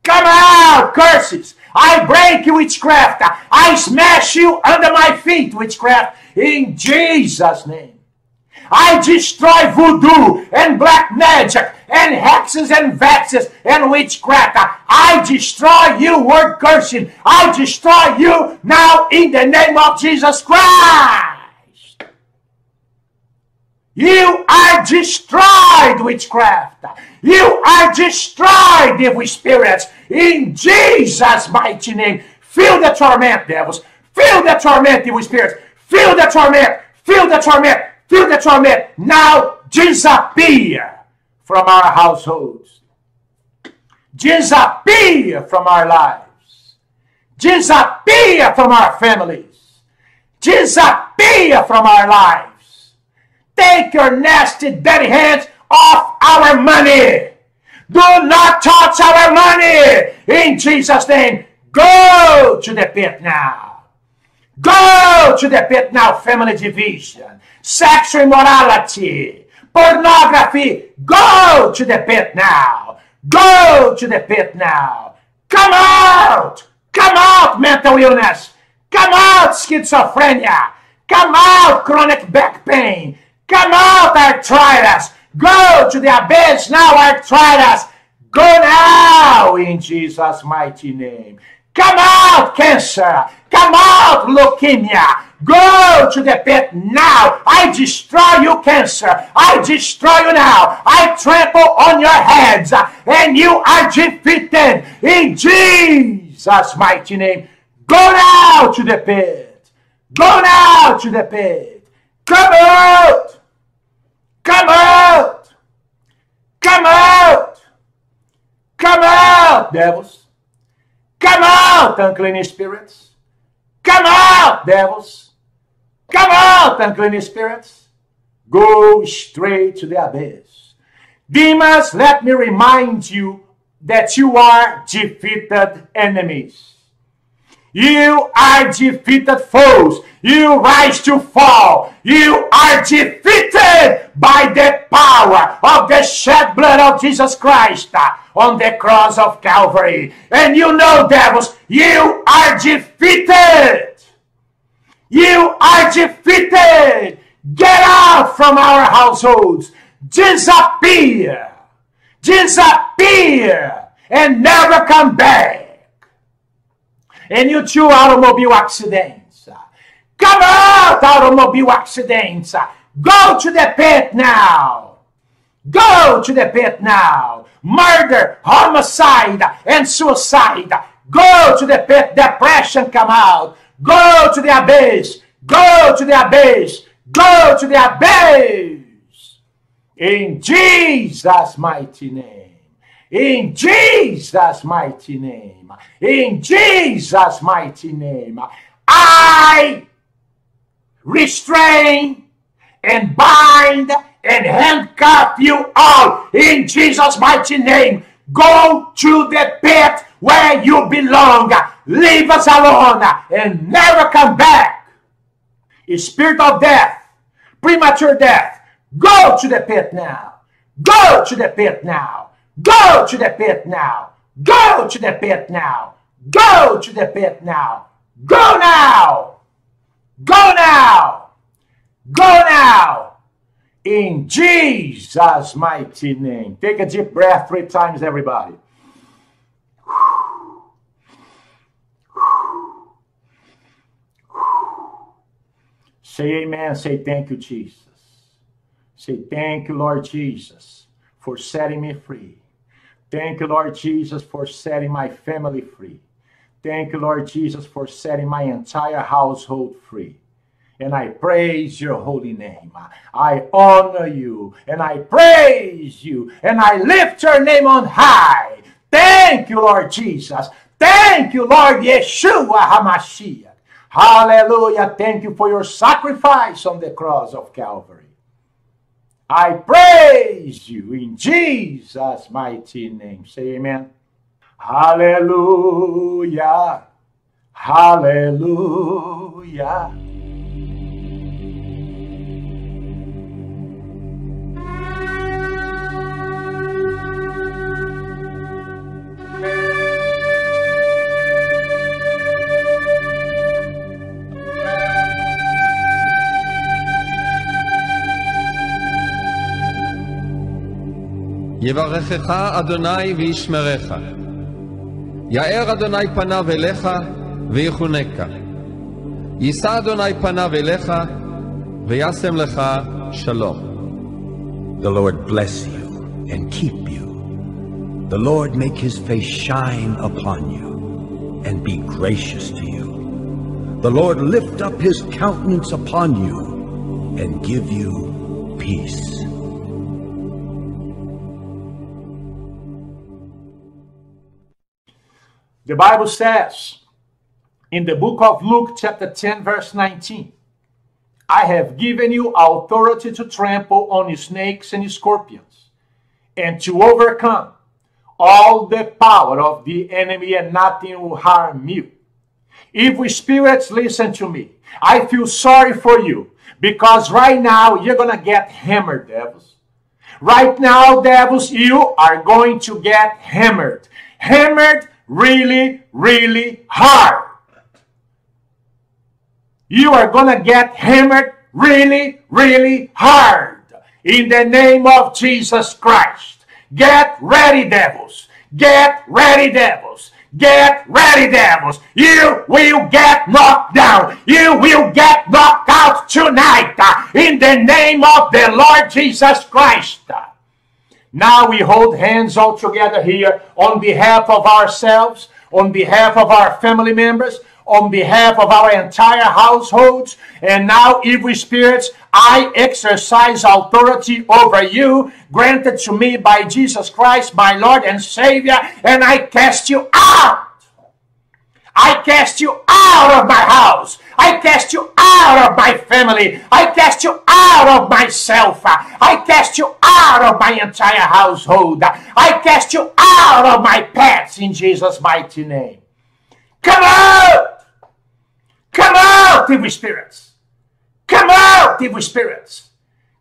Come out, curses! I break you, witchcraft! I smash you under my feet, witchcraft, in Jesus' name. I destroy voodoo and black magic and hexes and vexes and witchcraft. I destroy you, word cursing. I destroy you now in the name of Jesus Christ. You are destroyed, witchcraft. You are destroyed, evil spirits, in Jesus' mighty name. Feel the torment, devils. Feel the torment, evil spirits. Feel the torment. Feel the torment. Feel the torment. Now disappear from our households. Disappear from our lives. Disappear from our families. Disappear from our lives. Take your nasty, dirty hands off our money. Do not touch our money. In Jesus' name, go to the pit now. Go to the pit now, family division, sexual immorality, pornography. Go to the pit now. Go to the pit now. Come out. Come out, mental illness. Come out, schizophrenia. Come out, chronic back pain. Come out, arthritis. Go to the abyss now, arthritis. Go now in Jesus' mighty name. Come out, cancer. Come out, leukemia. Go to the pit now. I destroy you, cancer. I destroy you now. I trample on your heads, and you are defeated in Jesus' mighty name. Go now to the pit. Go now to the pit. Come out. Come out. Come out. Come out, devils. Come out, unclean spirits. Come out, devils. Come out, unclean spirits. Go straight to the abyss. Demons, let me remind you that you are defeated enemies. You are defeated foes. You rise to fall. You are defeated by the power of the shed blood of Jesus Christ on the cross of Calvary. And you know, devils, you are defeated. You are defeated. Get out from our households. Disappear. Disappear. And never come back. And you too automobile accidents. Come out, automobile accidents. Go to the pit now. Go to the pit now. Murder, homicide, and suicide. Go to the pit. Depression come out. Go to the abyss. Go to the abyss. Go to the abyss. In Jesus' mighty name. In Jesus' mighty name. In Jesus' mighty name. I restrain and bind and handcuff you all in Jesus' mighty name. Go to the pit where you belong. Leave us alone and never come back. A spirit of death, premature death, go to the pit now. Go to the pit now. Go to the pit now. Go to the pit now. Go to the pit now. Go now. Go now. Go now. In Jesus' mighty name. Take a deep breath three times, everybody. Say amen. Say thank you, Jesus. Say thank you, Lord Jesus, for setting me free. Thank you, Lord Jesus, for setting my family free. Thank you, Lord Jesus, for setting my entire household free. And I praise your holy name. I honor you and I praise you and I lift your name on high. Thank you, Lord Jesus. Thank you, Lord Yeshua HaMashiach. Hallelujah. Thank you for your sacrifice on the cross of Calvary. I praise you in Jesus' mighty name. Say amen. Hallelujah. Hallelujah. יברכך אדוני וישמרך. יאר אדוני פניו אליך ויחונקה. יישא אדוני פניו אליך וישם לך שלום. The Lord bless you and keep you. The Lord make his face shine upon you and be gracious to you. The Lord lift up his countenance upon you and give you peace. The Bible says in the book of Luke, chapter 10, verse 19, I have given you authority to trample on snakes and scorpions and to overcome all the power of the enemy, and nothing will harm you. Evil spirits, listen to me. I feel sorry for you because right now you're going to get hammered, devils. Right now, devils, you are going to get hammered. Hammered really, really hard. You are going to get hammered really, really hard. In the name of Jesus Christ. Get ready, devils. Get ready, devils. Get ready, devils. You will get knocked down. You will get knocked out tonight. In the name of the Lord Jesus Christ. Now we hold hands all together here on behalf of ourselves, on behalf of our family members, on behalf of our entire households. And now, evil spirits, I exercise authority over you, granted to me by Jesus Christ, my Lord and Savior, and I cast you out. I cast you out of my house. I cast you out of my family. I cast you out of myself. I cast you out of my entire household. I cast you out of my pets in Jesus' mighty name. Come out! Come out, evil spirits! Come out, evil spirits!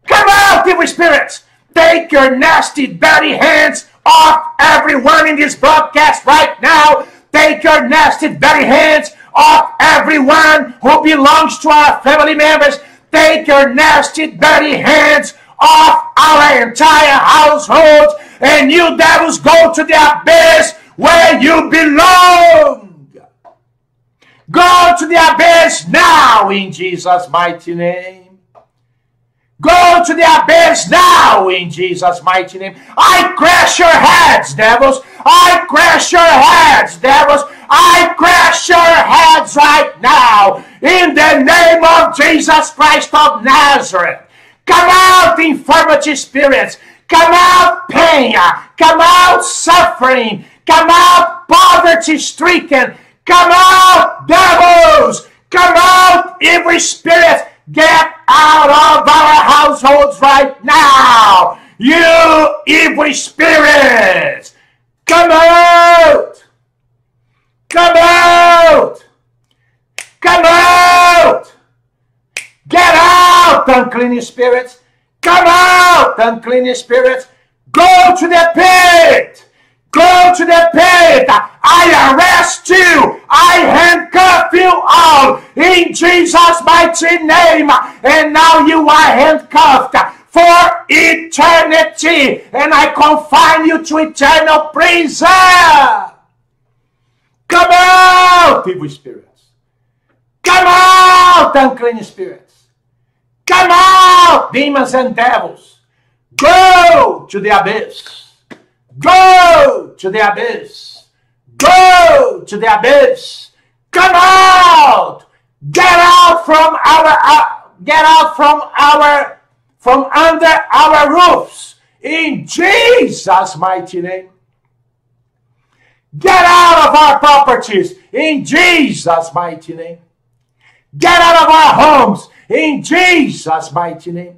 Come out, evil spirits! Take your nasty, dirty hands off everyone in this broadcast right now. Take your nasty, dirty hands off everyone who belongs to our family members. Take your nasty, dirty hands off our entire household. And you devils go to the abyss where you belong. Go to the abyss now in Jesus' mighty name. Go to the abyss now in Jesus' mighty name. I crash your heads, devils. I crash your heads, devils. I crash your heads right now in the name of Jesus Christ of Nazareth. Come out, infirmity spirits. Come out, pain. Come out, suffering. Come out, poverty stricken. Come out, devils. Come out, every spirit. Get out of our households right now. You evil spirits. Come out. Come out. Come out. Get out, unclean spirits. Come out, unclean spirits. Go to the pit. Go to the pit. I arrest you. I handcuff you all in Jesus' mighty name. And now you are handcuffed for eternity. And I confine you to eternal prison. Come out, evil spirits. Come out, unclean spirits. Come out, demons and devils. Go to the abyss. Go to the abyss. Go to the abyss. Come out. Get out from our uh, get out from our from under our roofs in Jesus mighty name. Get out of our properties in Jesus mighty name. Get out of our homes in Jesus mighty name.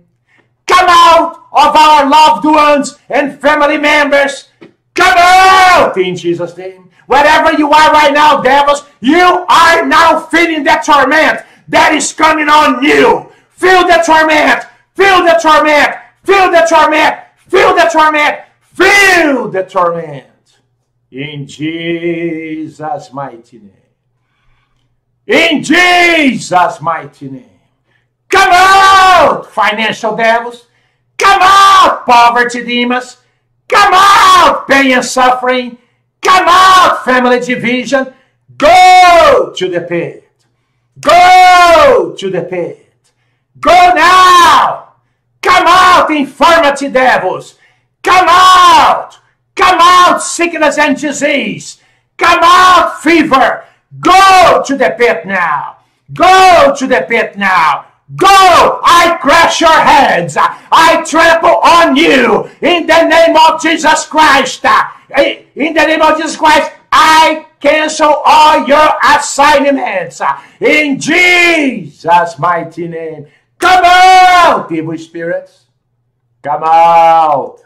Come out of our loved ones and family members. Come out in Jesus' name. Wherever you are right now, devils, you are now feeling the torment that is coming on you. Feel the torment. Feel the torment. Feel the torment. Feel the torment. Feel the torment. In Jesus' mighty name. In Jesus' mighty name. Come out, financial devils. Come out, poverty demons. Come out, pain and suffering. Out, family division. Go to the pit. Go to the pit. Go now. Come out, infirmity devils. Come out. Come out, sickness and disease. Come out, fever. Go to the pit now. Go to the pit now. Go! I crush your heads. I trample on you in the name of Jesus Christ. Eh, in the name of Jesus Christ, I cancel all your assignments. In Jesus' mighty name. Come out, evil spirits. Come out.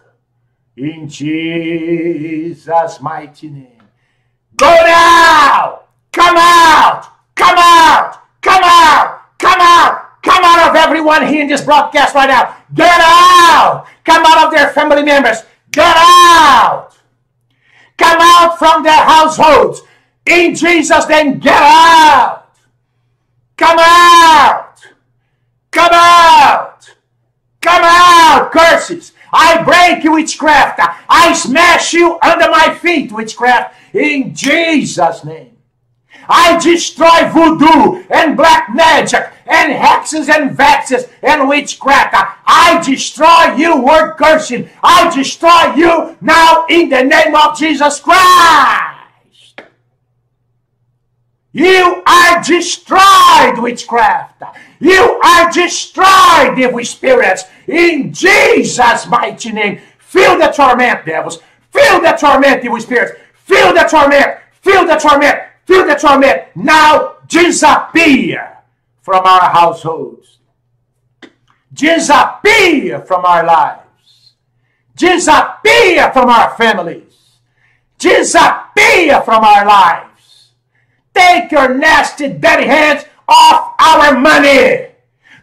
In Jesus' mighty name. Go now! Come out! Come out! Come out! Come out! Come out of everyone here in this broadcast right now. Get out! Come out of their family members. Get out! Come out from their households. In Jesus' name, get out! Come out! Come out! Come out! Curses! I break you, witchcraft! I smash you under my feet, witchcraft! In Jesus' name. I destroy voodoo and black magic and hexes and vexes and witchcraft. I destroy you, word cursing. I destroy you now in the name of Jesus Christ. You are destroyed, witchcraft. You are destroyed, evil spirits, in Jesus' mighty name. Feel the torment, devils. Feel the torment, evil spirits. Feel the torment. Feel the torment. Feel the torment. Now disappear from our households. Disappear from our lives. Disappear from our families. Disappear from our lives. Take your nasty, dirty hands off our money.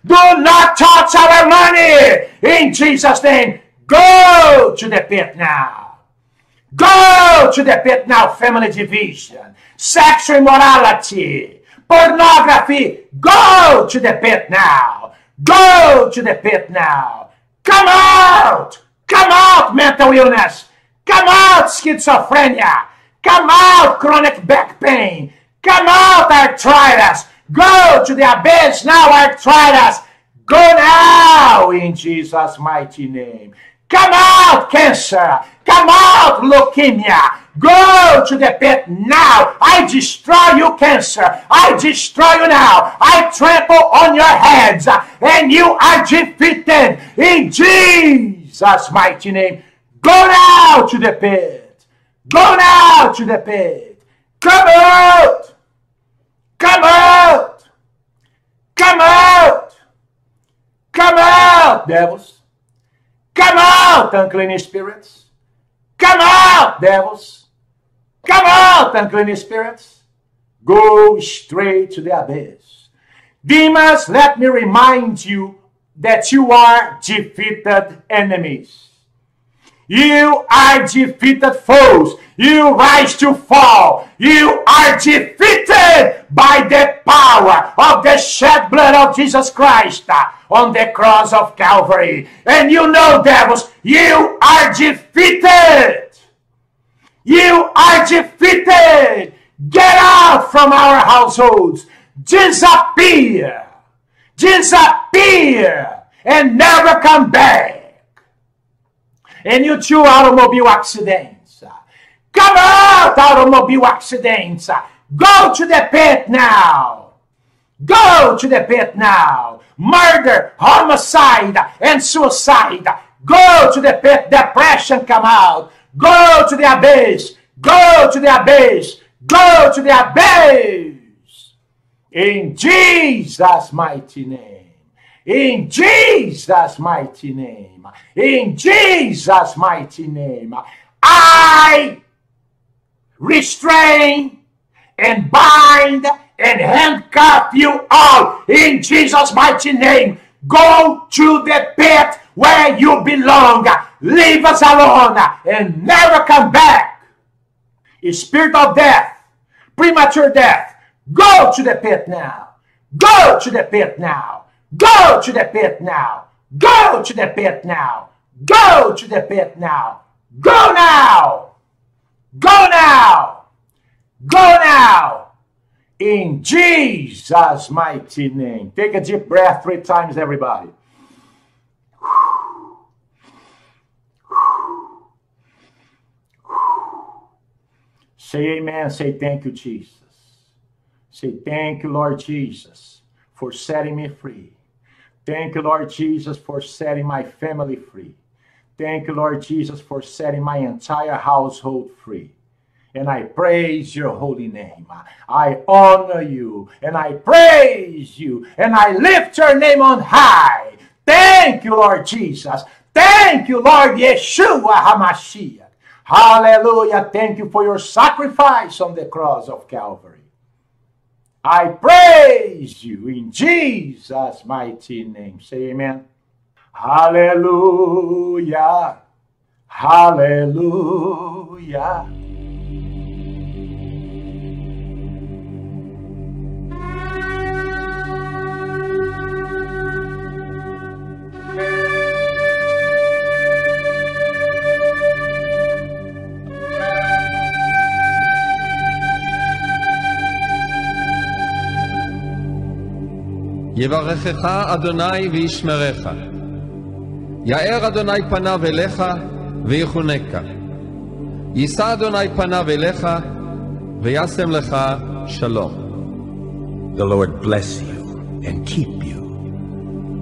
Do not touch our money. In Jesus' name, go to the pit now. Go to the pit now, family division, sexual immorality, pornography. Go to the pit now. Go to the pit now. Come out. Come out, mental illness. Come out, schizophrenia. Come out, chronic back pain. Come out, arthritis. Go to the abyss now, arthritis. Go now in Jesus' mighty name. Come out, cancer. Come out, leukemia. Go to the pit now. I destroy you, cancer. I destroy you now. I trample on your heads, and you are defeated in Jesus' mighty name. Go now to the pit. Go now to the pit. Come out. Come out. Come out. Come out, devils. Come out, unclean spirits. Come out, devils. Come out, unclean spirits. Go straight to the abyss. Demons, let me remind you that you are defeated enemies. You are defeated foes. You rise to fall. You are defeated by the power of the shed blood of Jesus Christ on the cross of Calvary. And you know, devils, you are defeated. You are defeated. Get out from our households. Disappear. Disappear and never come back. And you too automobile accidents. Come out, automobile accidents. Go to the pit now. Go to the pit now. Murder, homicide, and suicide. Go to the pit. Depression come out. Go to the abyss. Go to the abyss. Go to the abyss. In Jesus' mighty name. In Jesus' mighty name. In Jesus' mighty name. I restrain and bind and handcuff you all in Jesus' mighty name. Go to the pit where you belong. Leave us alone and never come back. Spirit of death, premature death, go to the pit now. Go to the pit now. Go to the pit now. Go to the pit now. Go to the pit now. Go now. Go now. Go now. In Jesus' mighty name. Take a deep breath three times, everybody. Say amen. Say thank you, Jesus. Say thank you, Lord Jesus, for setting me free. Thank you, Lord Jesus, for setting my family free. Thank you, Lord Jesus, for setting my entire household free. And I praise your holy name. I honor you and I praise you and I lift your name on high. Thank you, Lord Jesus. Thank you, Lord Yeshua HaMashiach. Hallelujah. Thank you for your sacrifice on the cross of Calvary. I praise you in Jesus' mighty name. Say amen. Hallelujah. Hallelujah. יברכך אדוני וישמרך. יאר אדוני פניו אליך ויחונקה. יישא אדוני פניו אליך וישם לך שלום. The Lord bless you and keep you.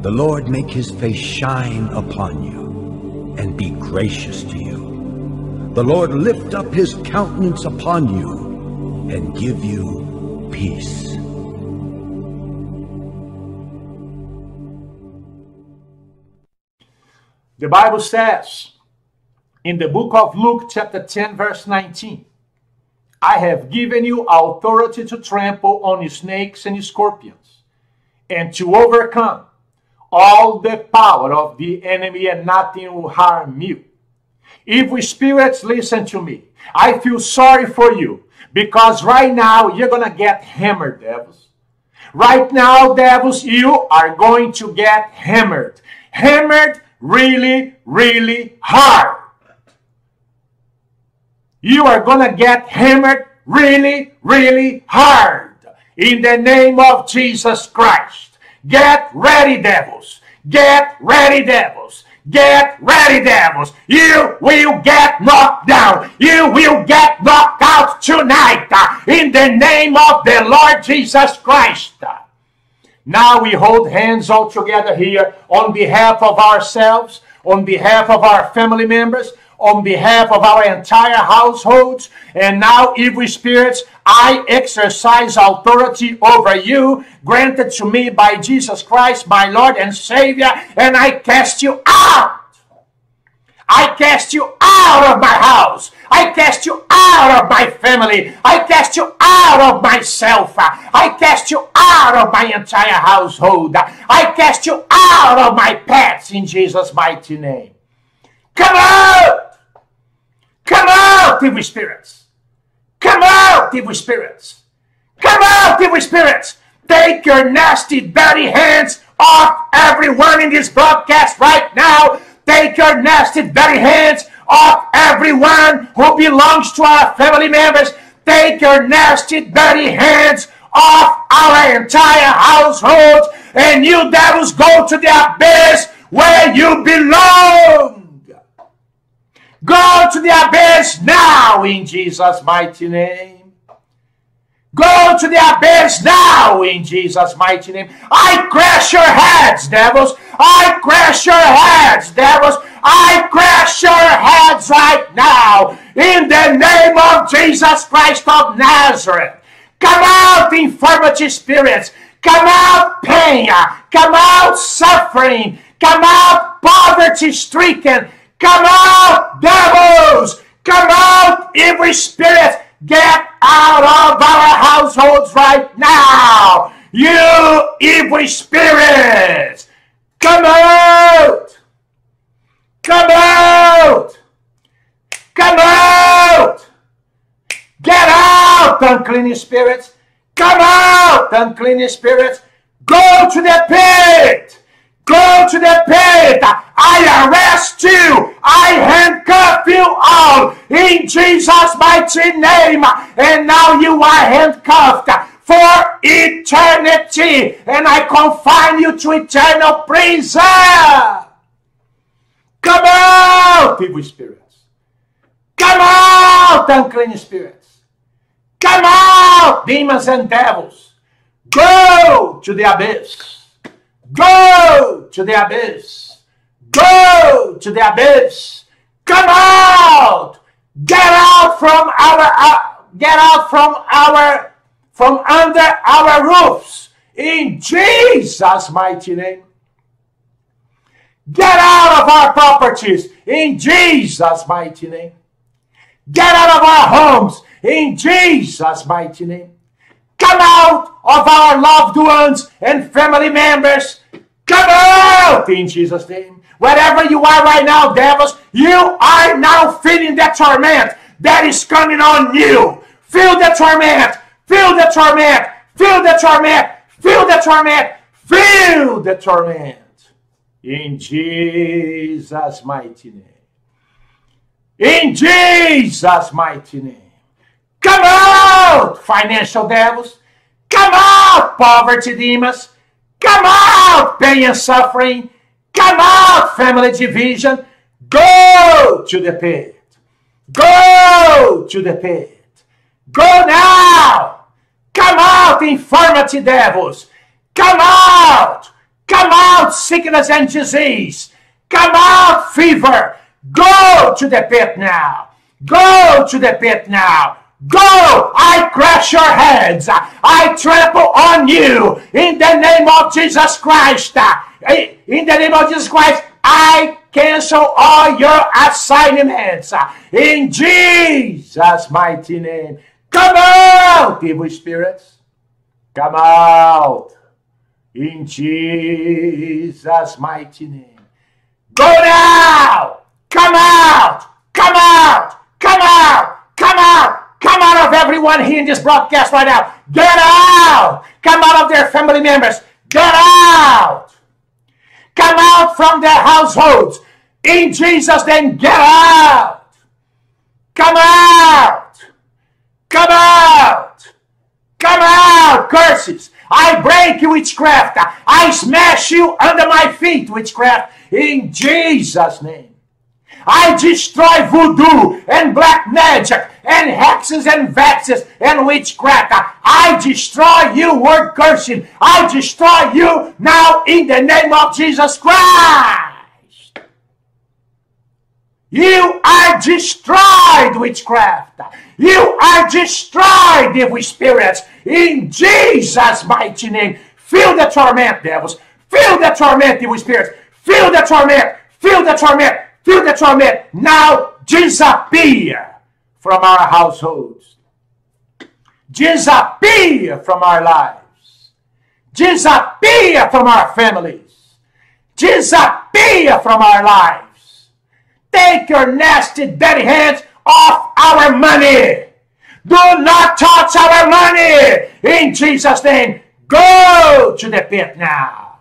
The Lord make his face shine upon you and be gracious to you. The Lord lift up his countenance upon you and give you peace. The Bible says in the book of Luke, chapter 10, verse 19, I have given you authority to trample on snakes and scorpions and to overcome all the power of the enemy, and nothing will harm you. Evil spirits, listen to me. I feel sorry for you because right now you're going to get hammered, devils. Right now, devils, you are going to get hammered. Hammered really, really hard. You are going to get hammered really, really hard in the name of Jesus Christ. Get ready, devils. Get ready, devils. Get ready, devils. You will get knocked down. You will get knocked out tonight in the name of the Lord Jesus Christ. Now we hold hands all together here on behalf of ourselves, on behalf of our family members, on behalf of our entire households. And now, evil spirits, I exercise authority over you, granted to me by Jesus Christ, my Lord and Savior, and I cast you out. I cast you out of my house. I cast you out of my family. I cast you out of myself. I cast you out of my entire household. I cast you out of my pets in Jesus' mighty name. Come out! Come out, evil spirits! Come out, evil spirits! Come out, evil spirits! Take your nasty, dirty hands off everyone in this broadcast right now Take your nasty, dirty hands off everyone who belongs to our family members. Take your nasty, dirty hands off our entire household. And you devils go to the abyss where you belong. Go to the abyss now in Jesus' mighty name. Go to the abyss now in Jesus' mighty name. I crash your heads, devils. I crash your heads, devils. I crash your heads right now in the name of Jesus Christ of Nazareth. Come out, infirmity spirits. Come out, pain. Come out, suffering. Come out, poverty stricken. Come out, devils. Come out, evil spirits. Get out of our households right now. You evil spirits. Come out. Come out. Come out. Get out, unclean spirits. Come out, unclean spirits. Go to the pit. Go to the pit. I arrest you. I handcuff you all in Jesus' mighty name. And now you are handcuffed for eternity. And I confine you to eternal prison. Come out, evil spirits. Come out, unclean spirits. Come out, demons and devils. Go to the abyss. Go to the abyss. Go to the abyss. Come out. Get out from our uh, get out from our from under our roofs in Jesus mighty name. Get out of our properties in Jesus mighty name. Get out of our homes in Jesus mighty name. Come out of our loved ones and family members. Come out in Jesus' name. Wherever you are right now, devils, you are now feeling the torment that is coming on you. Feel the torment. Feel the torment. Feel the torment. Feel the torment. Feel the torment. In Jesus' mighty name. In Jesus' mighty name. Come out, financial devils. Come out, poverty demons. Come out, pain and suffering. Come out, family division. Go to the pit. Go to the pit. Go now. Come out, infirmity devils. Come out. Come out, sickness and disease. Come out, fever. Go to the pit now. Go to the pit now. Go! I crush your heads. I trample on you in the name of Jesus Christ. In the name of Jesus Christ, I cancel all your assignments. In Jesus' mighty name. Come out, evil spirits. Come out. In Jesus' mighty name. Go now. Come out. Come out. Come out. Come out. Come out of everyone here in this broadcast right now. Get out. Come out of their family members. Get out. Come out from their households. In Jesus' name, get out. Come out. Come out. Come out, curses. I break you, witchcraft. I smash you under my feet, witchcraft. in Jesus' name. I destroy voodoo and black magic and hexes and vexes and witchcraft. I destroy you, word cursing. I destroy you now in the name of Jesus Christ. You are destroyed, witchcraft. You are destroyed, evil spirits, in Jesus' mighty name. Feel the torment, devils. Feel the torment, evil spirits. Feel the torment. Feel the torment. Feel the torment. Now disappear from our households. Disappear from our lives. Disappear from our families. Disappear from our lives. Take your nasty, dirty hands off our money. Do not touch our money. In Jesus' name, go to the pit now.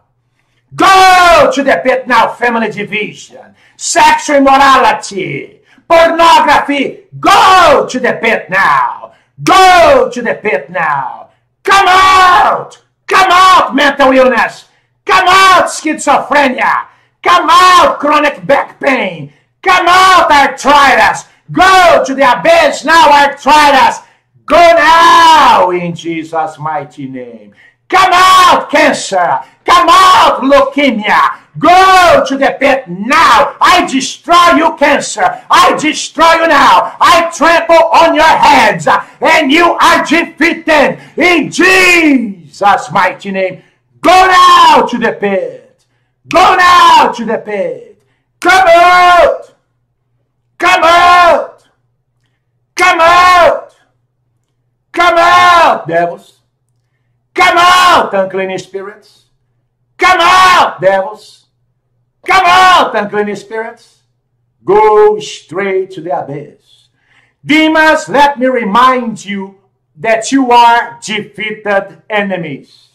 Go to the pit now, family division, sexual immorality, pornography. Go to the pit now. Go to the pit now. Come out. Come out, mental illness. Come out, schizophrenia. Come out, chronic back pain. Come out, arthritis. Go to the abyss now, arthritis. Go now in Jesus' mighty name. Come out, cancer. Come out, leukemia. Go to the pit now. I destroy you, cancer. I destroy you now. I trample on your heads, and you are defeated in Jesus' mighty name. Go now to the pit. Go now to the pit. Come out. Come out. Come out. Come out, devils. Come out, unclean spirits. Come out, devils. Come out, unclean spirits. Go straight to the abyss. Demons, let me remind you that you are defeated enemies.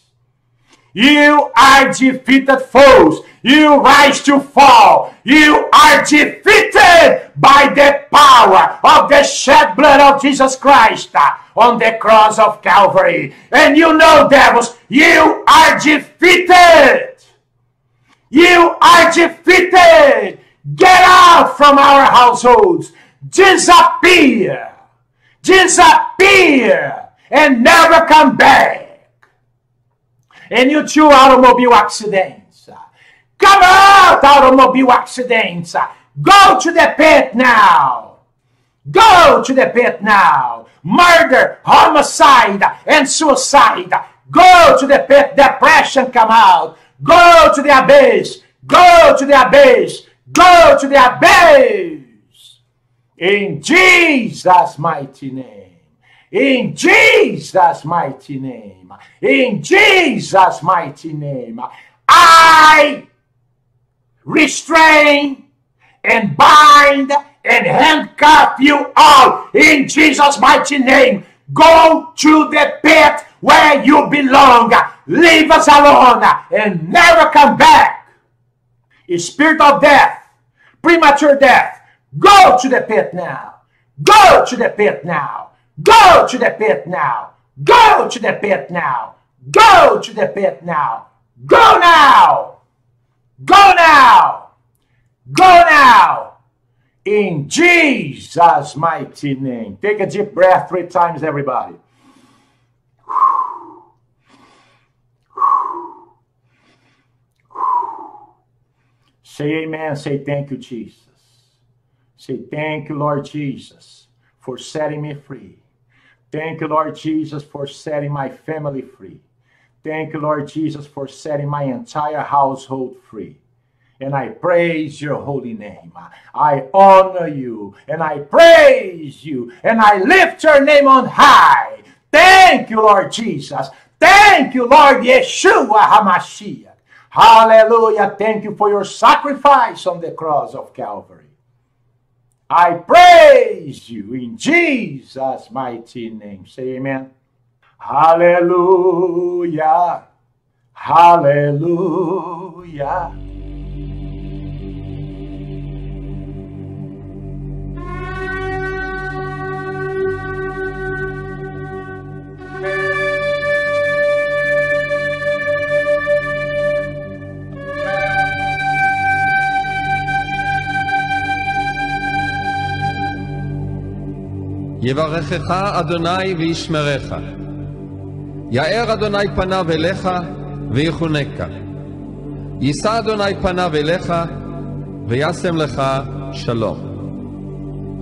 You are defeated foes. You rise to fall. You are defeated by the power of the shed blood of Jesus Christ on the cross of Calvary. And you know, devils, you are defeated. You are defeated. Get out from our households. Disappear. Disappear. And never come back. And you too automobile accidents. Come out, automobile accidents. Go to the pit now. Go to the pit now. Murder, homicide, and suicide. Go to the pit. Depression come out. Go to the abyss. Go to the abyss. Go to the abyss. In Jesus' mighty name. In Jesus' mighty name. In Jesus' mighty name. I restrain and bind and handcuff you all in Jesus' mighty name. Go to the pit where you belong. Leave us alone and never come back. A spirit of death, premature death, go to the pit now. Go to the pit now. Go to the pit now. Go to the pit now. Go to the pit now. Go now. Go now. Go now. In Jesus' mighty name. Take a deep breath three times, everybody. Say amen. Say thank you, Jesus. Say thank you, Lord Jesus, for setting me free. Thank you, Lord Jesus, for setting my family free. Thank you, Lord Jesus, for setting my entire household free. And I praise your holy name. I honor you and I praise you and I lift your name on high. Thank you, Lord Jesus. Thank you, Lord Yeshua HaMashiach. Hallelujah. Thank you for your sacrifice on the cross of Calvary. I praise you in Jesus' mighty name. Say amen. Halleluja, Halleluja. יברכך אדוני וישמרך. יאר אדוני פניו אליך ויחונקה. יישא אדוני פניו אליך וישם לך שלום.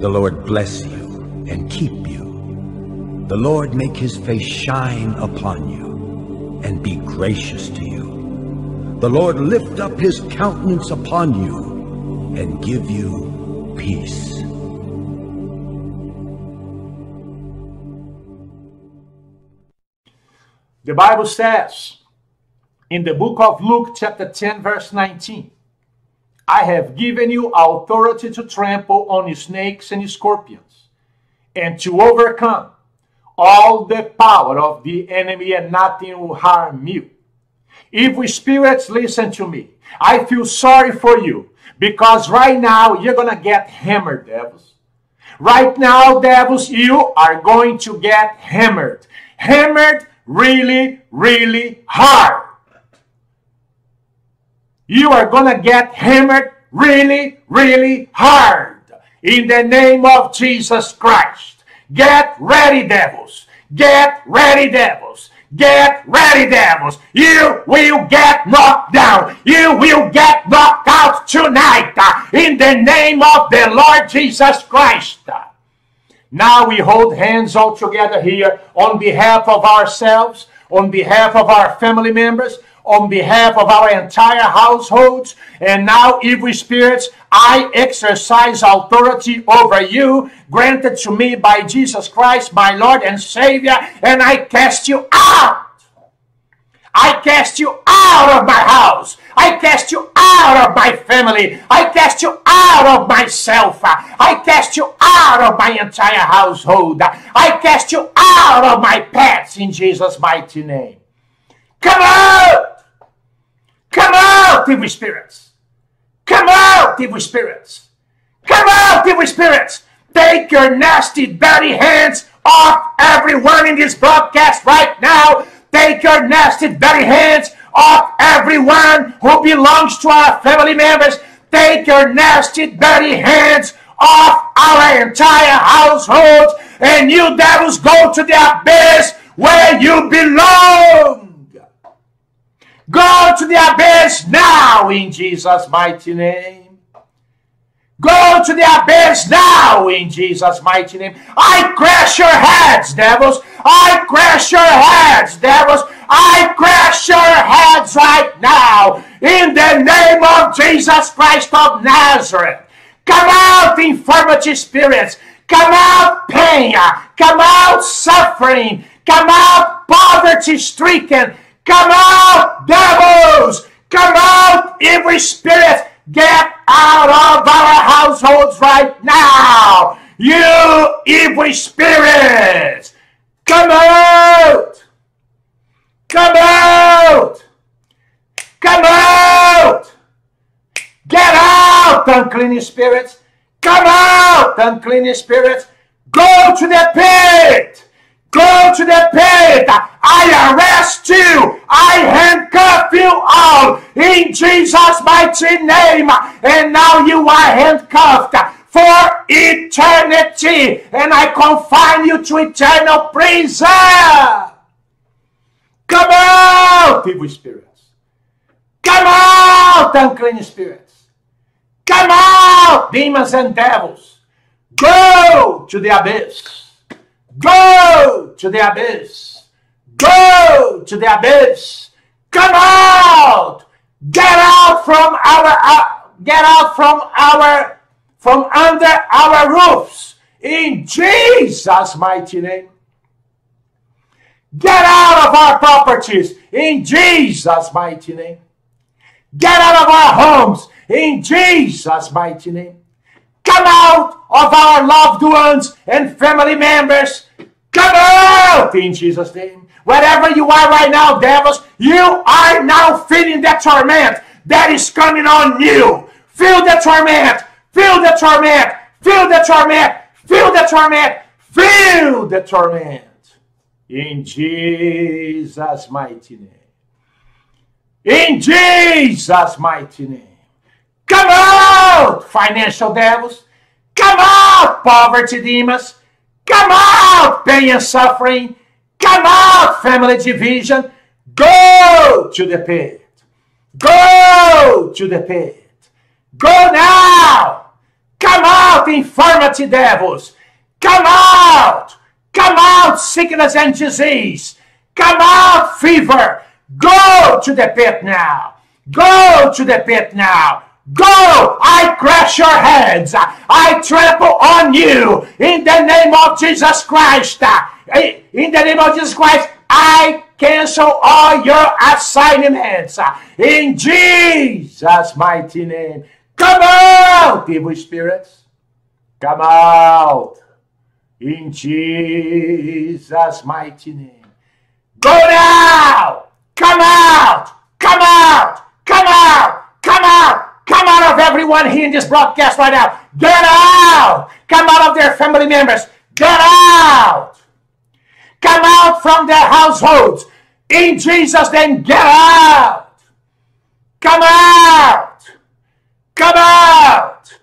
The Lord bless you and keep you. The Lord make his face shine upon you and be gracious to you. The Lord lift up his countenance upon you and give you peace. The Bible says in the book of Luke, chapter 10, verse 19, I have given you authority to trample on snakes and scorpions and to overcome all the power of the enemy, and nothing will harm you. Evil spirits, listen to me. I feel sorry for you because right now you're going to get hammered, devils. Right now, devils, you are going to get hammered. Hammered really, really hard. You are going to get hammered really, really hard. In the name of Jesus Christ. Get ready, devils. Get ready, devils. Get ready, devils. You will get knocked down. You will get knocked out tonight. In the name of the Lord Jesus Christ. Now we hold hands all together here on behalf of ourselves, on behalf of our family members, on behalf of our entire households. And now, evil spirits, I exercise authority over you, granted to me by Jesus Christ, my Lord and Savior, and I cast you out. I cast you out of my house. I cast you out of my family. I cast you out of myself. I cast you out of my entire household. I cast you out of my pets in Jesus' mighty name. Come out! Come out, evil spirits! Come out, evil spirits! Come out, evil spirits! Take your nasty, dirty hands off everyone in this broadcast right now. Take your nasty, dirty hands off everyone who belongs to our family members. Take your nasty, dirty hands off our entire household. And you devils go to the abyss where you belong. Go to the abyss now in Jesus' mighty name. Go to the abyss now in Jesus' mighty name. I crash your heads, devils. I crash your heads, devils. I crash your heads right now in the name of Jesus Christ of Nazareth. Come out, infirmity spirits. Come out, pain. Come out, suffering. Come out, poverty stricken. Come out, devils! Come out, every spirit! Get out of our households right now! You evil spirits! Come out! Come out! Come out! Get out, unclean spirits! Come out, unclean spirits! Go to the pit! Go to the pit! I arrest you! I handcuff you all in Jesus' mighty name! And now you are handcuffed for eternity! And I confine you to eternal prison! Come out, evil spirits! Come out, unclean spirits! Come out, demons and devils! Go to the abyss! Go to the abyss. Go to the abyss. Come out. Get out from our uh, get out from our from under our roofs in Jesus mighty name. Get out of our properties in Jesus mighty name. Get out of our homes in Jesus mighty name. Come out of our loved ones and family members. Come out in Jesus' name. Wherever you are right now, devils, you are now feeling the torment that is coming on you. Feel the torment. Feel the torment. Feel the torment. Feel the torment. Feel the torment. In Jesus' mighty name. In Jesus' mighty name. Come out, financial devils. Come out, poverty demons. Come out, pain and suffering. Come out, family division. Go to the pit. Go to the pit. Go now. Come out, infirmity devils. Come out. Come out, sickness and disease. Come out, fever. Go to the pit now. Go to the pit now. Go! I crush your heads. I trample on you in the name of Jesus Christ. In the name of Jesus Christ, I cancel all your assignments. In Jesus' mighty name. Come out, evil spirits. Come out. In Jesus' mighty name. Go now! Come out! Come out! Come out! Come out! Come out of everyone here in this broadcast right now. Get out! Come out of their family members. Get out! Come out from their households. In Jesus' name, get out! Come out! Come out!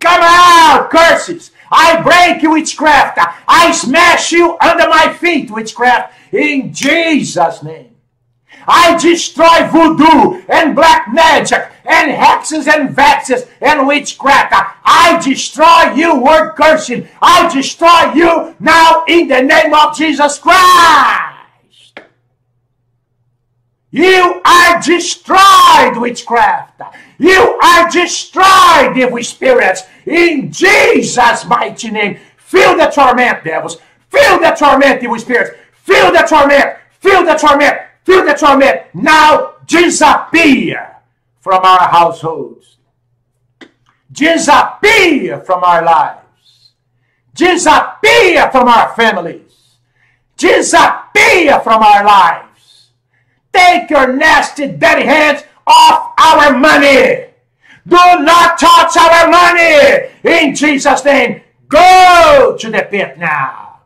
Come out, curses! I break you, witchcraft! I smash you under my feet, witchcraft, in Jesus' name. I destroy voodoo and black magic and hexes and vexes and witchcraft. I destroy you, word cursing. I destroy you now in the name of Jesus Christ. You are destroyed, witchcraft. You are destroyed, evil spirits, in Jesus' mighty name. Feel the torment, devils. Feel the torment, evil spirits. Feel the torment. Feel the torment. Feel the torment. Now disappear from our households. Disappear from our lives. Disappear from our families. Disappear from our lives. Take your nasty, dirty hands off our money. Do not touch our money. In Jesus' name, go to the pit now.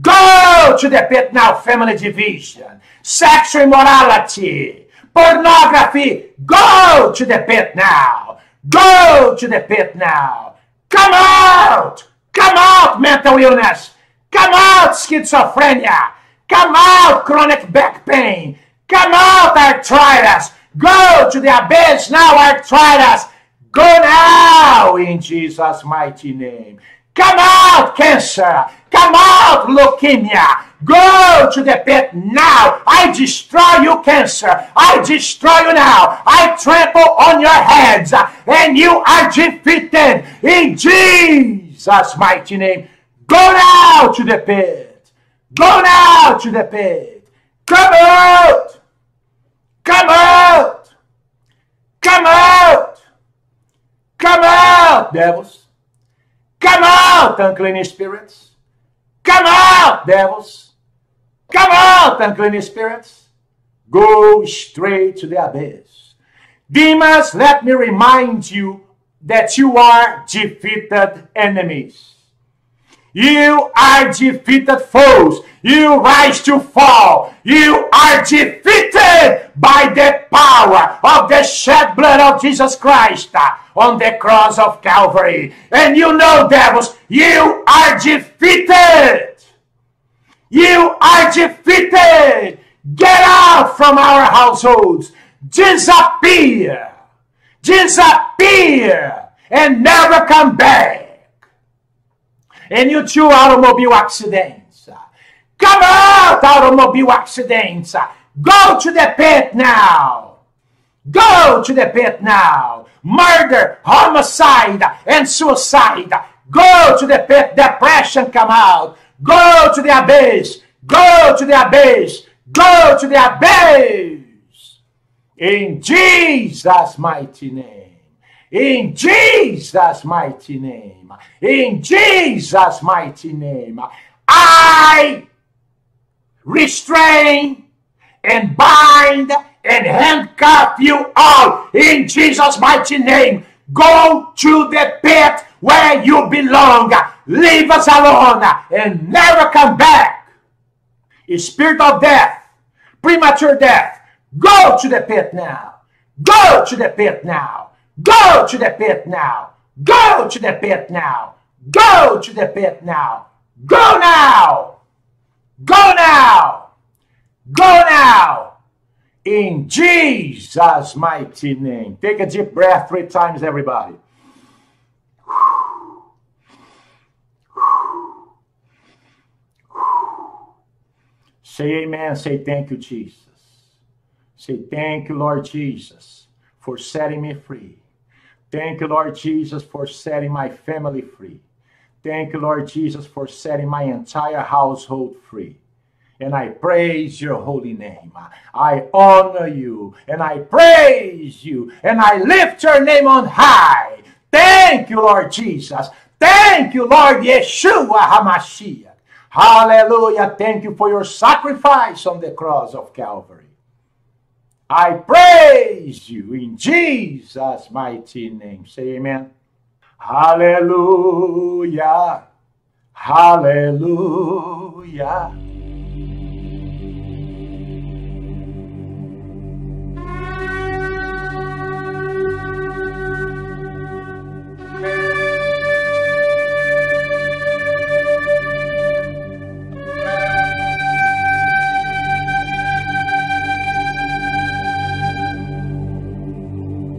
Go to the pit now, family division, sexual immorality, pornography. Go to the pit now. Go to the pit now. Come out. Come out, mental illness. Come out, schizophrenia. Come out, chronic back pain. Come out, arthritis. Go to the abyss now, arthritis. Go now in Jesus' mighty name. Come out, cancer. Come out, leukemia. Go to the pit now. I destroy you, cancer. I destroy you now. I trample on your heads, and you are defeated in Jesus' mighty name. Go now to the pit. Go now to the pit. Come out. Come out. Come out. Come out, devils. Come out, unclean spirits. Come out, devils. Come out, unclean spirits. Go straight to the abyss. Demons, let me remind you that you are defeated enemies. You are defeated foes. You rise to fall. You are defeated by the power of the shed blood of Jesus Christ on the cross of Calvary. And you know, devils, you are defeated. You are defeated. Get out from our households. Disappear. Disappear. And never come back and you too automobile accidents. Come out, automobile accidents. Go to the pit now. Go to the pit now. Murder, homicide, and suicide. Go to the pit. Depression come out. Go to the abyss. Go to the abyss. Go to the abyss. In Jesus' mighty name. In Jesus' mighty name. In Jesus' mighty name. I restrain and bind and handcuff you all in Jesus' mighty name. Go to the pit where you belong. Leave us alone and never come back. A spirit of death, premature death, go to the pit now. Go to the pit now. Go to the pit now. Go to the pit now. Go to the pit now. Go now! Go now! Go now! In Jesus' mighty name. Take a deep breath three times, everybody. Say amen. Say thank you, Jesus. Say thank you, Lord Jesus, for setting me free. Thank you, Lord Jesus, for setting my family free. Thank you, Lord Jesus, for setting my entire household free. And I praise your holy name. I honor you and I praise you and I lift your name on high. Thank you, Lord Jesus. Thank you, Lord Yeshua HaMashiach. Hallelujah. Thank you for your sacrifice on the cross of Calvary. I praise you in Jesus' mighty name. Say amen. Hallelujah. Hallelujah.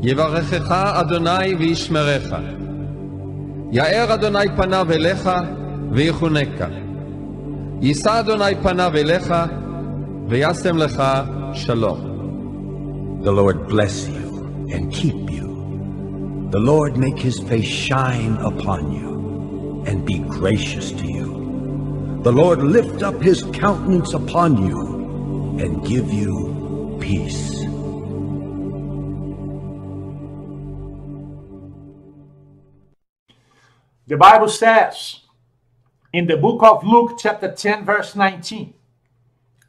יברכך אדוני וישמרך. יאר אדוני פניו אליך ויחונקה. יישא אדוני פניו אליך וישם לך שלום. The Lord bless you and keep you. The Lord make his face shine upon you and be gracious to you. The Lord lift up his countenance upon you and give you peace. The Bible says in the book of Luke, chapter 10, verse 19,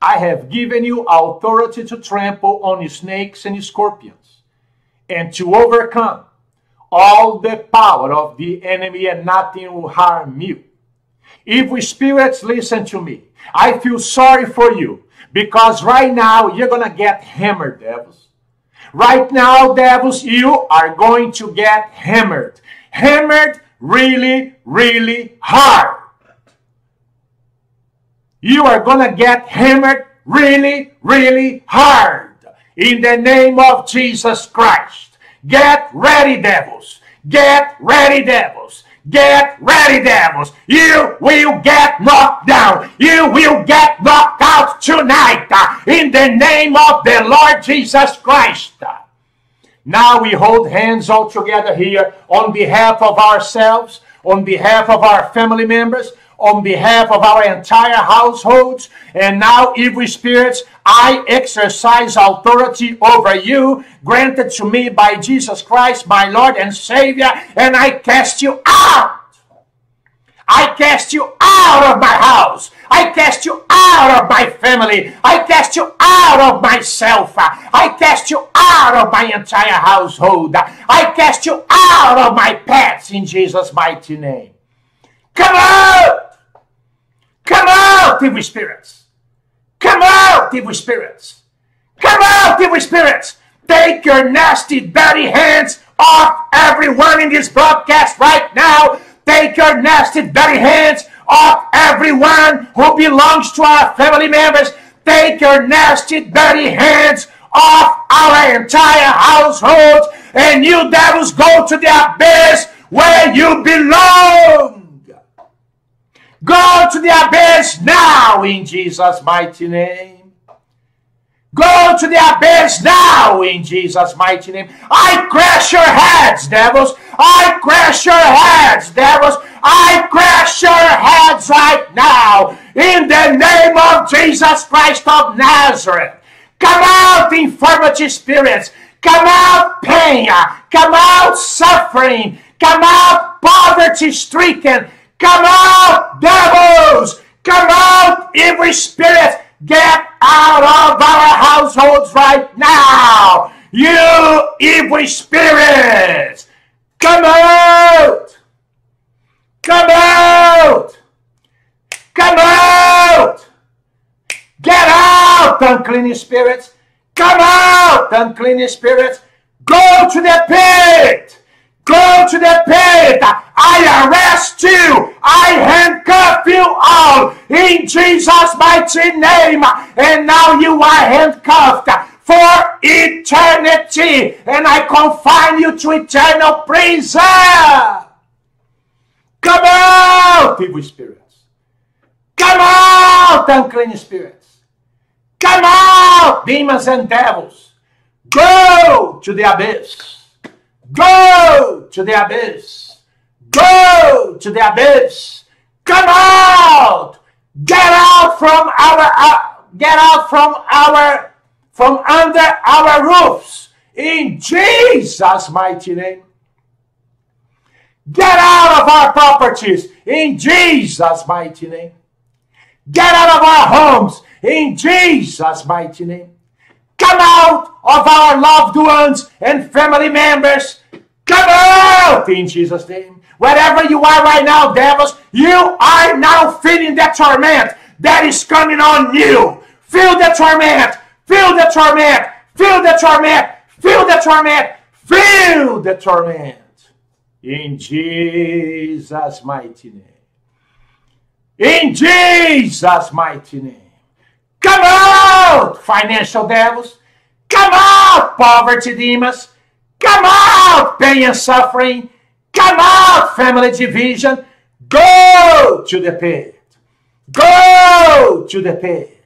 I have given you authority to trample on snakes and scorpions and to overcome all the power of the enemy, and nothing will harm you. Evil spirits, listen to me. I feel sorry for you because right now you're going to get hammered, devils. Right now, devils, you are going to get hammered. Hammered really, really hard. You are going to get hammered really, really hard. In the name of Jesus Christ. Get ready, devils. Get ready, devils. Get ready, devils. You will get knocked down. You will get knocked out tonight. In the name of the Lord Jesus Christ. Now we hold hands all together here on behalf of ourselves, on behalf of our family members, on behalf of our entire households. And now, evil spirits, I exercise authority over you, granted to me by Jesus Christ, my Lord and Savior, and I cast you out. I cast you out of my house. I cast you out of my family. I cast you out of myself. I cast you out of my entire household. I cast you out of my pets in Jesus' mighty name. Come out! Come out, evil spirits! Come out, evil spirits! Come out, evil spirits! Take your nasty, dirty hands off everyone in this broadcast right now. Take your nasty, dirty hands off everyone who belongs to our family members. Take your nasty, dirty hands off our entire household. And you devils go to the abyss where you belong. Go to the abyss now in Jesus' mighty name. Go to the abyss now in Jesus' mighty name. I crash your heads, devils. I crash your heads, devils. I crash your heads right now in the name of Jesus Christ of Nazareth. Come out, infirmity spirits. Come out, pain. Come out, suffering. Come out, poverty stricken. Come out, devils! Come out, every spirit! Get out of our households right now! You evil spirits! Come out! Come out! Come out! Get out, unclean spirits! Come out, unclean spirits! Go to the pit! Go to the pit! I arrest you! I handcuff you all in Jesus' mighty name. And now you are handcuffed for eternity. And I confine you to eternal prison. Come out, evil spirits. Come out, unclean spirits. Come out, demons and devils. Go to the abyss. Go to the abyss. Go to the abyss. Come out. Get out from our uh, get out from our from under our roofs in Jesus mighty name. Get out of our properties in Jesus' mighty name. Get out of our homes in Jesus' mighty name. Come out of our loved ones and family members. Come out in Jesus' name. Wherever you are right now, devils, you are now feeling the torment that is coming on you. Feel the torment. Feel the torment. Feel the torment. Feel the torment. Feel the torment. In Jesus' mighty name. In Jesus' mighty name. Come out, financial devils. Come out, poverty demons. Come out, pain and suffering. Come out, family division. Go to the pit. Go to the pit.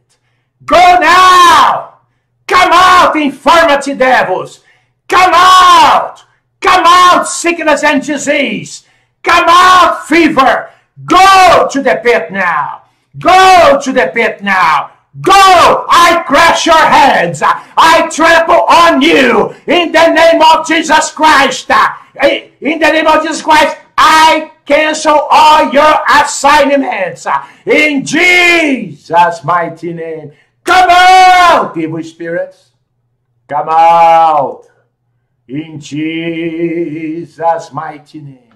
Go now. Come out, infirmity devils. Come out. Come out, sickness and disease. Come out, fever. Go to the pit now. Go to the pit now. Go! I crush your heads. I trample on you in the name of Jesus Christ. In the name of Jesus Christ, I cancel all your assignments. In Jesus' mighty name. Come out, evil spirits. Come out. In Jesus' mighty name.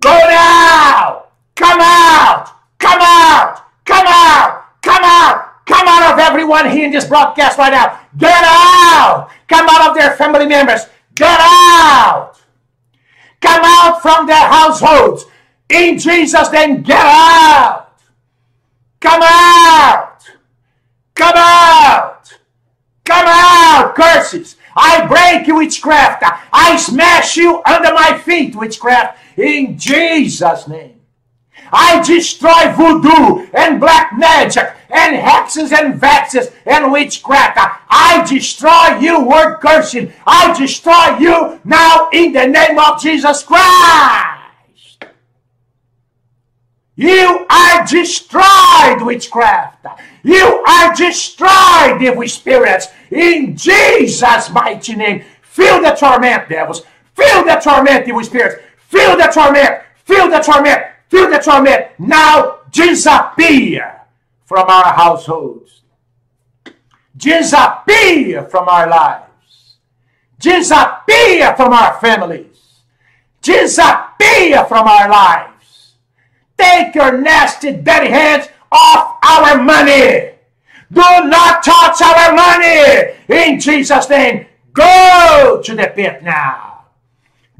Go now! Come out! Come out! Come out! Come out! Come out of everyone here in this broadcast right now. Get out! Come out of their family members. Get out! Come out from their households. In Jesus' name, get out! Come out! Come out! Come out, curses! I break you, witchcraft. I smash you under my feet, witchcraft, in Jesus' name. I destroy voodoo and black magic and hexes and vexes and witchcraft. I destroy you, word cursing. I destroy you now in the name of Jesus Christ. You are destroyed, witchcraft. You are destroyed, evil spirits, in Jesus' mighty name. Feel the torment, devils. Feel the torment, evil spirits. Feel the torment. Feel the torment. Feel the torment. Now disappear from our households. Disappear from our lives. Disappear from our families. Disappear from our lives. Take your nasty, dirty hands off our money. Do not touch our money. In Jesus' name, go to the pit now.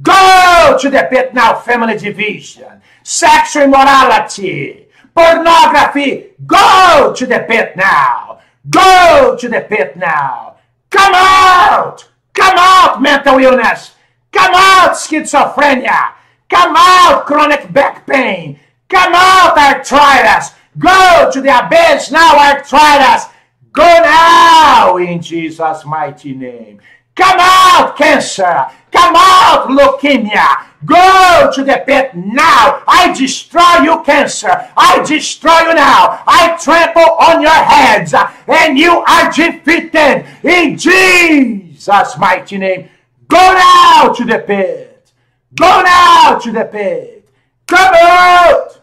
Go to the pit now, family division, sexual immorality, pornography. Go to the pit now. Go to the pit now. Come out. Come out, mental illness. Come out, schizophrenia. Come out, chronic back pain. Come out, arthritis. Go to the abyss now, arthritis. Go now in Jesus' mighty name. Come out, cancer. Come out, leukemia. Go to the pit now. I destroy you, cancer. I destroy you now. I trample on your heads. And you are defeated in Jesus' mighty name. Go now to the pit. Go now to the pit. Come out.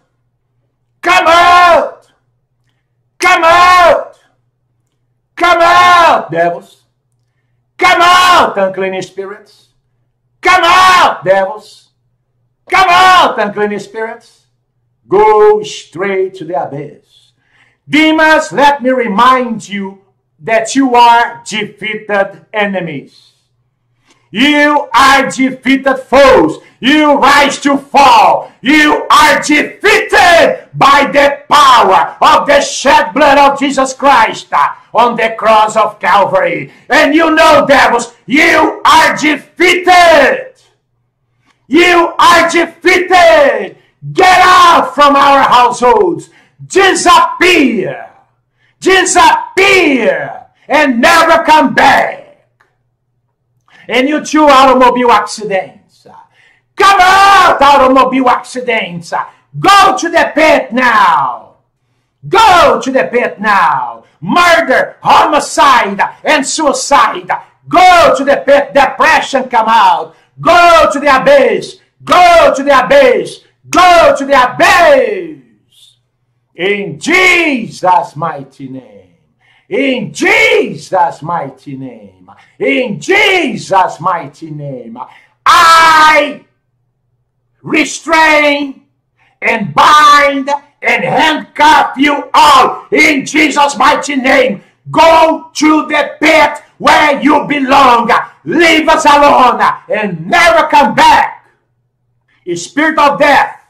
Come out! Come out! Come out, devils! Come out, unclean spirits! Come out, devils! Come out, unclean spirits! Go straight to the abyss. Demons, let me remind you that you are defeated enemies. You are defeated foes. You rise to fall. You are defeated by the power of the shed blood of Jesus Christ on the cross of Calvary. And you know, devils, you are defeated. You are defeated. Get out from our households. Disappear. Disappear and never come back. And you too automobile accidents. Come out, automobile accidents. Go to the pit now. Go to the pit now. Murder, homicide, and suicide. Go to the pit. Depression come out. Go to the abyss. Go to the abyss. Go to the abyss. In Jesus' mighty name. In Jesus' mighty name. In Jesus' mighty name. I restrain and bind and handcuff you all in Jesus' mighty name. Go to the pit where you belong. Leave us alone and never come back. Spirit of death,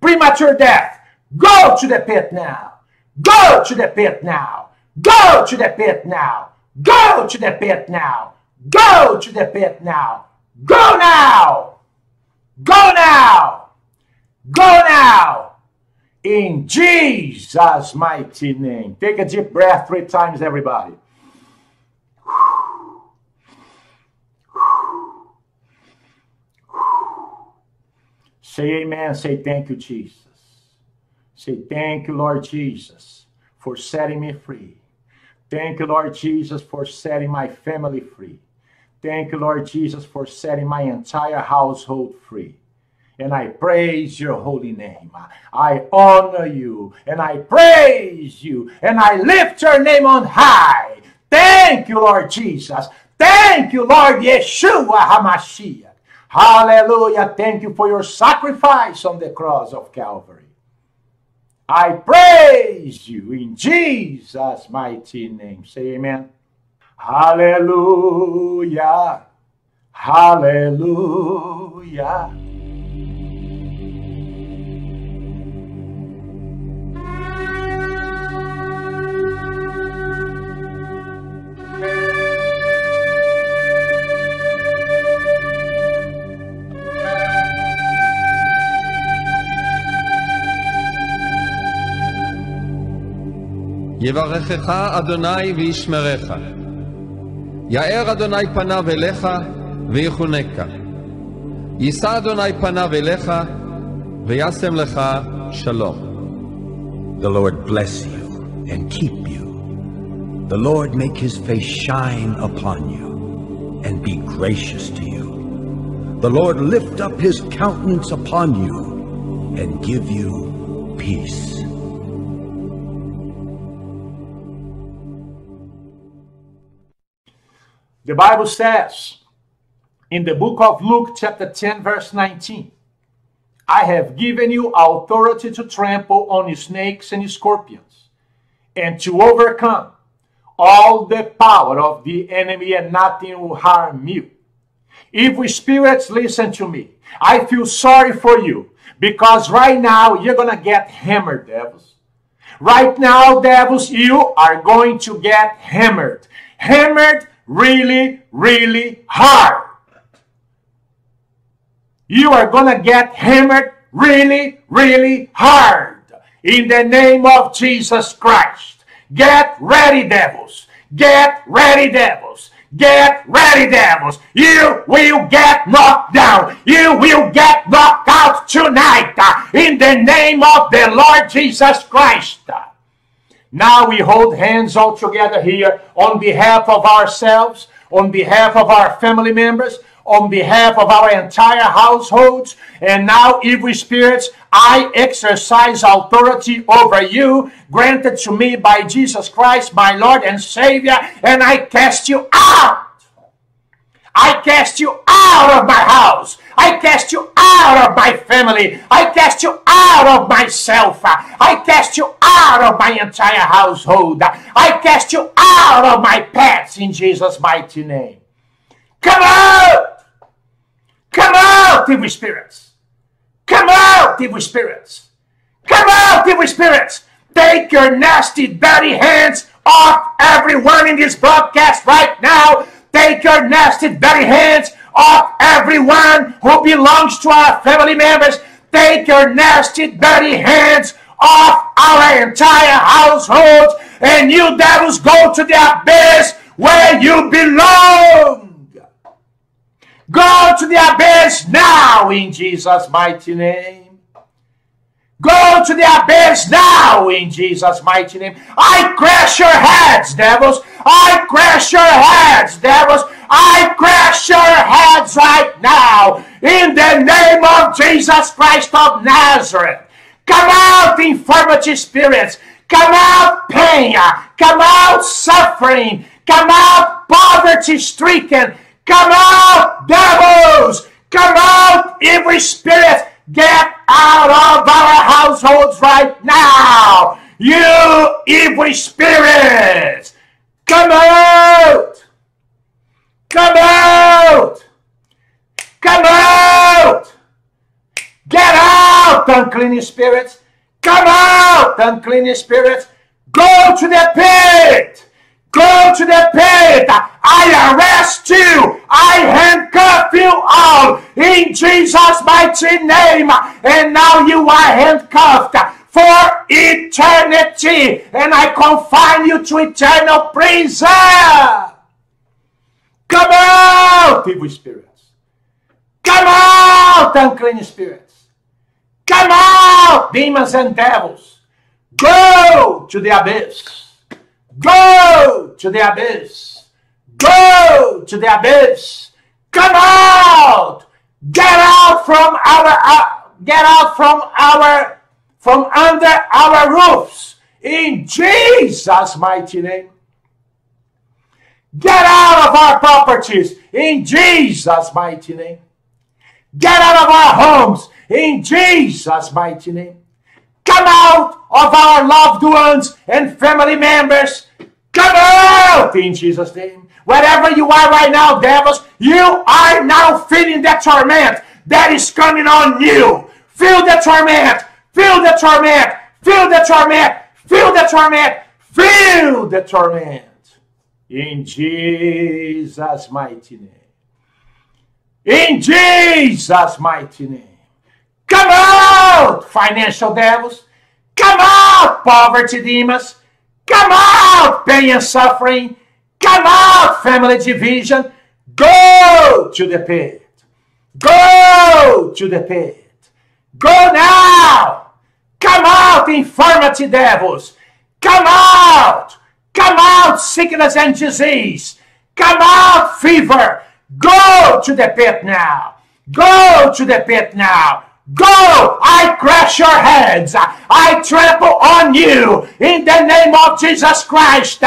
premature death, go to the pit now. Go to the pit now. Go to the pit now. Go to the pit now. Go to the pit now. Go now. Go now. Go now. In Jesus' mighty name. Take a deep breath three times, everybody. Say amen. Say thank you, Jesus. Say thank you, Lord Jesus, for setting me free. Thank you, Lord Jesus, for setting my family free. Thank you, Lord Jesus, for setting my entire household free. And I praise your holy name. I honor you and I praise you and I lift your name on high. Thank you, Lord Jesus. Thank you, Lord Yeshua HaMashiach. Hallelujah. Thank you for your sacrifice on the cross of Calvary. I praise you in Jesus' mighty name. Say amen. Hallelujah. Hallelujah. יברכך אדוני וישמרך. יאר אדוני פניו אליך ויחונקה. יישא אדוני פניו אליך וישם לך שלום. The Lord bless you and keep you. The Lord make his face shine upon you and be gracious to you. The Lord lift up his countenance upon you and give you peace. The Bible says in the book of Luke, chapter 10, verse 19, I have given you authority to trample on snakes and scorpions and to overcome all the power of the enemy, and nothing will harm you. We spirits listen to me, I feel sorry for you because right now you're going to get hammered, devils. Right now, devils, you are going to get hammered. Hammered really, really hard. You are going to get hammered really, really hard in the name of Jesus Christ. Get ready, devils. Get ready, devils. Get ready, devils. You will get knocked down. You will get knocked out tonight uh, in the name of the Lord Jesus Christ. Now we hold hands all together here on behalf of ourselves, on behalf of our family members, on behalf of our entire households. And now, evil spirits, I exercise authority over you, granted to me by Jesus Christ, my Lord and Savior, and I cast you out. I cast you out of my house. I cast you out of my family. I cast you out of myself. I cast you out of my entire household. I cast you out of my pets in Jesus' mighty name. Come out! Come out, evil spirits! Come out, evil spirits! Come out, evil spirits! Take your nasty, dirty hands off everyone in this broadcast right now. Take your nasty, dirty hands off everyone who belongs to our family members. Take your nasty, dirty hands off our entire household. And you devils go to the abyss where you belong. Go to the abyss now in Jesus' mighty name. Go to the abyss now in Jesus' mighty name. I crash your heads, devils. I crash your heads, devils. I crash your heads right now in the name of Jesus Christ of Nazareth. Come out, infirmity spirits. Come out, pain. Come out, suffering. Come out, poverty stricken. Come out, devils. Come out, evil spirits. Get out of our households right now. You evil spirits. Come out. Come out. Come out. Get out, unclean spirits. Come out, unclean spirits. Go to the pit. Go to the pit. I arrest you. I handcuff you all in Jesus' mighty name. And now you are handcuffed for eternity. And I confine you to eternal prison. Come out, evil spirits. Come out, unclean spirits. Come out, demons and devils. Go to the abyss. Go to the abyss. Go to the abyss. Come out. Get out from our uh, get out from our from under our roofs in Jesus mighty name. Get out of our properties in Jesus mighty name. Get out of our homes in Jesus mighty name. Come out of our loved ones and family members. Come out in Jesus' name. Wherever you are right now, devils, you are now feeling the torment that is coming on you. Feel the torment. Feel the torment. Feel the torment. Feel the torment. Feel the torment. In Jesus' mighty name. In Jesus' mighty name. Come out, financial devils. Come out, poverty demons. Come out, pain and suffering. Come out, family division. Go to the pit. Go to the pit. Go now. Come out, infirmity devils. Come out. Come out, sickness and disease. Come out, fever. Go to the pit now. Go to the pit now. Go! I crush your heads. I trample on you in the name of Jesus Christ.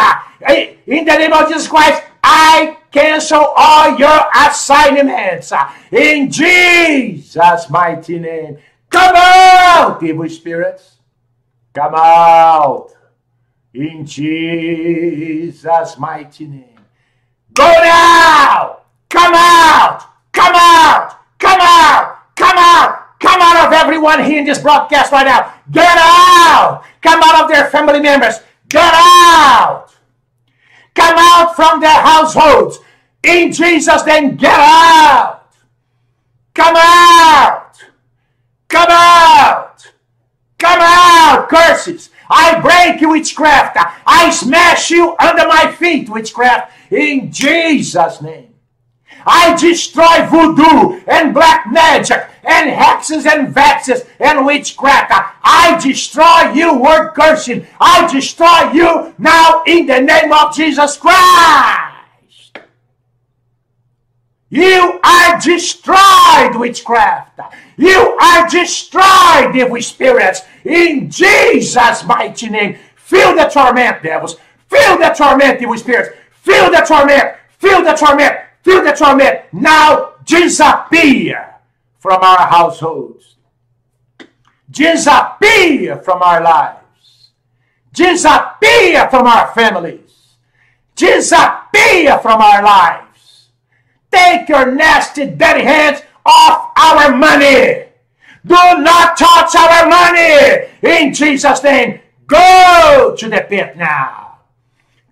In the name of Jesus Christ, I cancel all your assignments. In Jesus' mighty name. Come out, evil spirits. Come out. In Jesus' mighty name. Go now! Come out! Come out! Come out! Come out! Come out of everyone here in this broadcast right now. Get out! Come out of their family members. Get out! Come out from their households. In Jesus' name, get out! Come out! Come out! Come out, curses! I break you, witchcraft. I smash you under my feet, witchcraft, in Jesus' name. I destroy voodoo and black magic and hexes and vexes and witchcraft. I destroy you, word cursing. I destroy you now in the name of Jesus Christ. You are destroyed, witchcraft. You are destroyed, evil spirits, in Jesus' mighty name. Feel the torment, devils. Feel the torment, evil spirits. Feel the torment. Feel the torment. Feel the torment. Now disappear from our households. Disappear from our lives. Disappear from our families. Disappear from our lives. Take your nasty, dirty hands off our money. Do not touch our money. In Jesus' name, go to the pit now.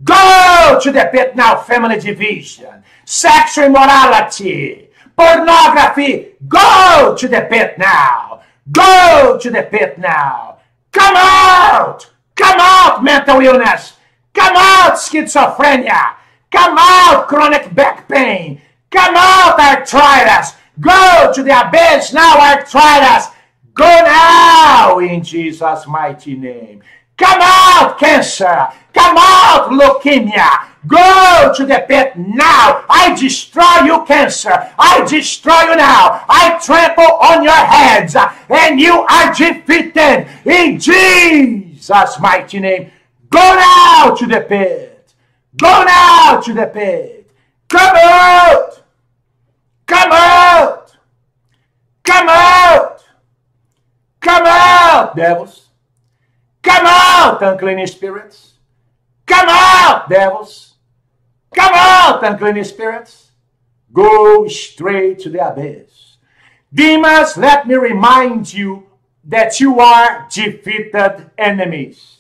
Go to the pit now, family division, sexual immorality, pornography. Go to the pit now. Go to the pit now. Come out. Come out, mental illness. Come out, schizophrenia. Come out, chronic back pain. Come out, arthritis. Go to the abyss now, arthritis. Go now in Jesus' mighty name. Come out, cancer. Come out, leukemia. Go to the pit now. I destroy you, cancer. I destroy you now. I trample on your heads, and you are defeated in Jesus' mighty name. Go now to the pit. Go now to the pit. Come out. Come out. Come out. Come out, devils. Come out, unclean spirits. Come out, devils. Come out, unclean spirits. Go straight to the abyss. Demons, let me remind you that you are defeated enemies.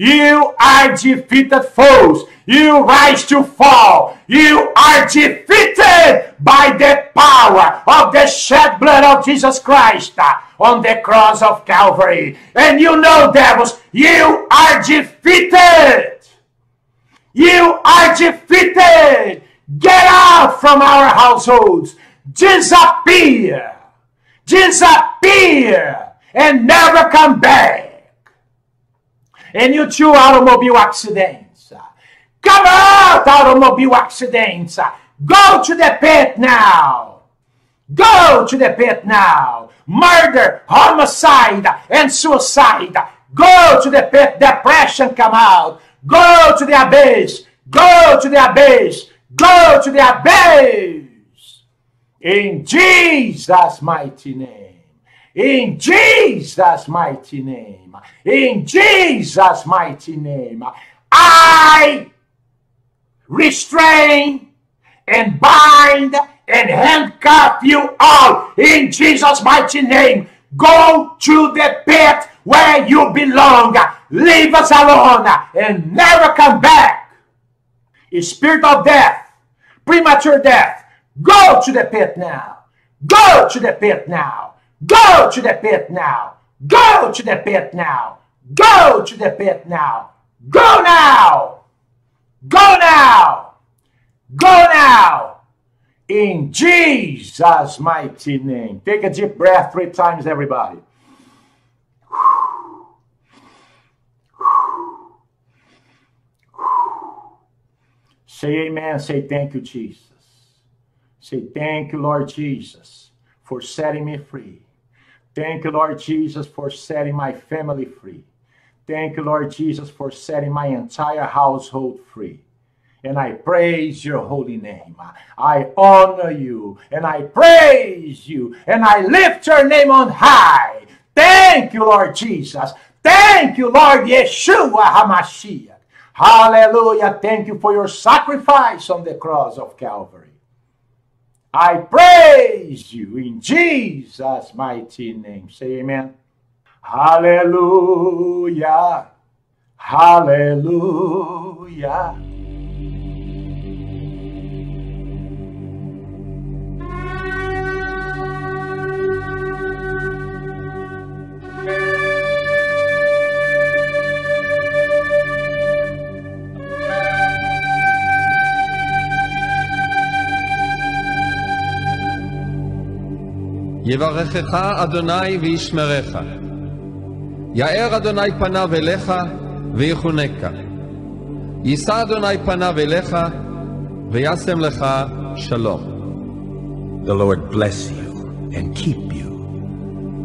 You are defeated foes. You rise to fall. You are defeated by the power of the shed blood of Jesus Christ on the cross of Calvary. And you know, devils, you are defeated. You are defeated. Get out from our households. Disappear. Disappear. And never come back and you too automobile accidents. Come out, automobile accidents. Go to the pit now. Go to the pit now. Murder, homicide, and suicide. Go to the pit. Depression come out. Go to the abyss. Go to the abyss. Go to the abyss. In Jesus' mighty name. In Jesus' mighty name. In Jesus' mighty name. I restrain and bind and handcuff you all in Jesus' mighty name. Go to the pit where you belong. Leave us alone and never come back. Spirit of death, premature death, go to the pit now. Go to the pit now. Go to the pit now. Go to the pit now. Go to the pit now. Go now. Go now. Go now. In Jesus' mighty name. Take a deep breath three times, everybody. Say amen. Say thank you, Jesus. Say thank you, Lord Jesus, for setting me free. Thank you, Lord Jesus, for setting my family free. Thank you, Lord Jesus, for setting my entire household free. And I praise your holy name. I honor you and I praise you and I lift your name on high. Thank you, Lord Jesus. Thank you, Lord Yeshua HaMashiach. Hallelujah. Thank you for your sacrifice on the cross of Calvary. I praise you in Jesus' mighty name. Say amen. Hallelujah. Hallelujah. יברכך אדוני וישמרך. יאר אדוני פניו אליך ויחונקה. יישא אדוני פניו אליך וישם לך שלום. The Lord bless you and keep you.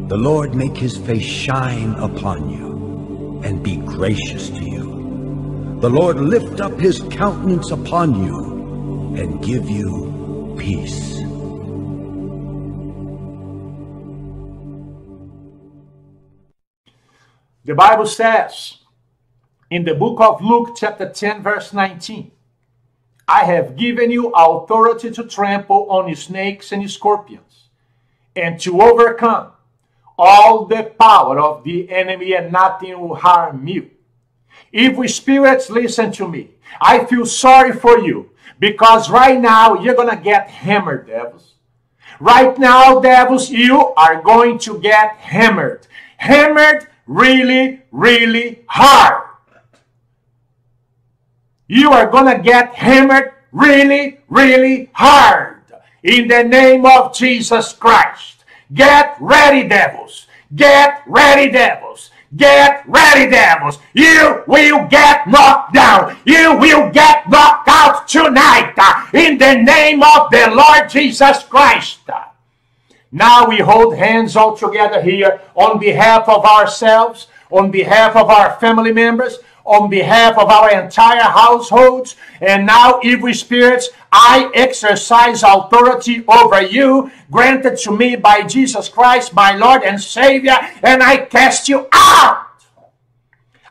The Lord make his face shine upon you and be gracious to you. The Lord lift up his countenance upon you and give you peace. The Bible says in the book of Luke, chapter 10, verse 19, I have given you authority to trample on snakes and scorpions and to overcome all the power of the enemy, and nothing will harm you. Evil spirits, listen to me. I feel sorry for you because right now you're going to get hammered, devils. Right now, devils, you are going to get hammered. Hammered really, really hard. You are going to get hammered really, really hard. In the name of Jesus Christ. Get ready, devils. Get ready, devils. Get ready, devils. You will get knocked down. You will get knocked out tonight uh, in the name of the Lord Jesus Christ. Now we hold hands all together here on behalf of ourselves, on behalf of our family members, on behalf of our entire households. And now, evil spirits, I exercise authority over you, granted to me by Jesus Christ, my Lord and Savior, and I cast you out.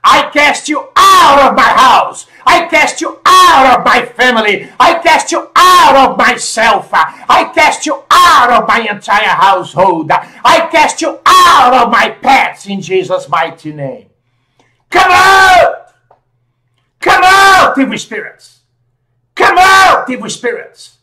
I cast you out of my house. I cast you out of my family. I cast you out of myself. I cast you out of my entire household. I cast you out of my pets in Jesus' mighty name. Come out! Come out, evil spirits! Come out, evil spirits!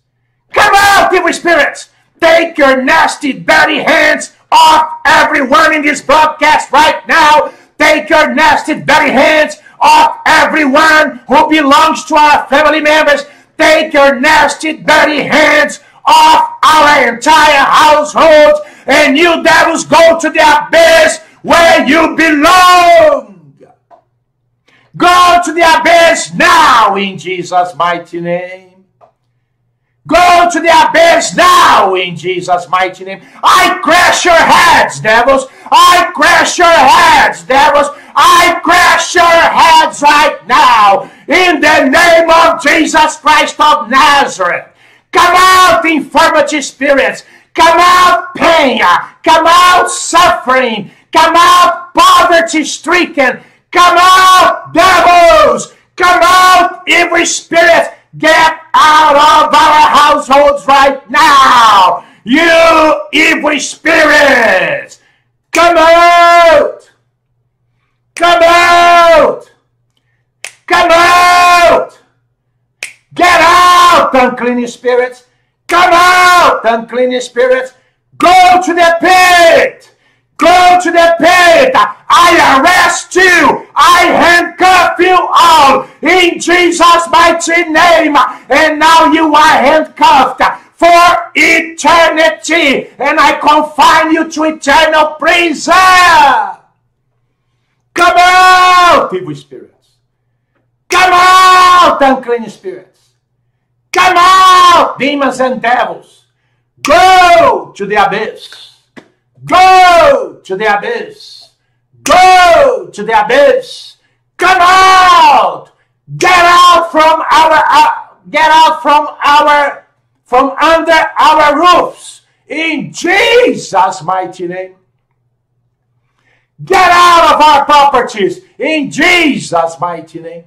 Come out, evil spirits! Take your nasty, dirty hands off everyone in this broadcast right now. Take your nasty, dirty hands off everyone who belongs to our family members. Take your nasty, dirty hands off our entire household. And you devils go to the abyss where you belong. Go to the abyss now in Jesus' mighty name. Go to the abyss now in Jesus' mighty name. I crash your heads, devils. I crash your heads, devils. I crash your heads right now in the name of Jesus Christ of Nazareth. Come out, infirmity spirits. Come out, pain. Come out, suffering. Come out, poverty stricken. Come out, devils! Come out, every spirit! Get out of our households right now! You evil spirits! Come out! Come out! Come out! Get out, unclean spirits! Come out, unclean spirits! Go to the pit! Go to the pit! I arrest you. I handcuff you all in Jesus' mighty name. And now you are handcuffed for eternity. And I confine you to eternal prison. Come out, evil spirits. Come out, unclean spirits. Come out, demons and devils. Go to the abyss. Go to the abyss. Go to the abyss. Come out. Get out from our uh, get out from our from under our roofs in Jesus mighty name. Get out of our properties in Jesus mighty name.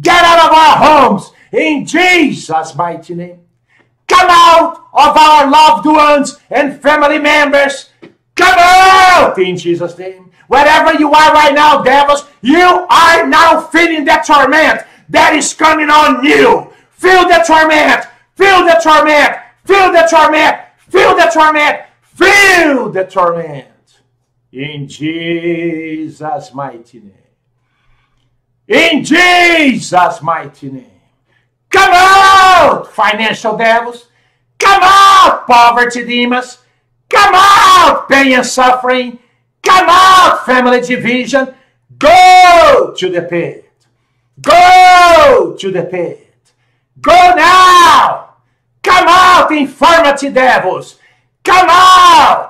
Get out of our homes in Jesus mighty name. Come out of our loved ones and family members. Come out in Jesus name. Wherever you are right now, devils, you are now feeling the torment that is coming on you. Feel the torment. Feel the torment. Feel the torment. Feel the torment. Feel the torment. In Jesus' mighty name. In Jesus' mighty name. Come out, financial devils. Come out, poverty demons. Come out, pain and suffering. Come out, family division. Go to the pit. Go to the pit. Go now. Come out, infirmity devils. Come out.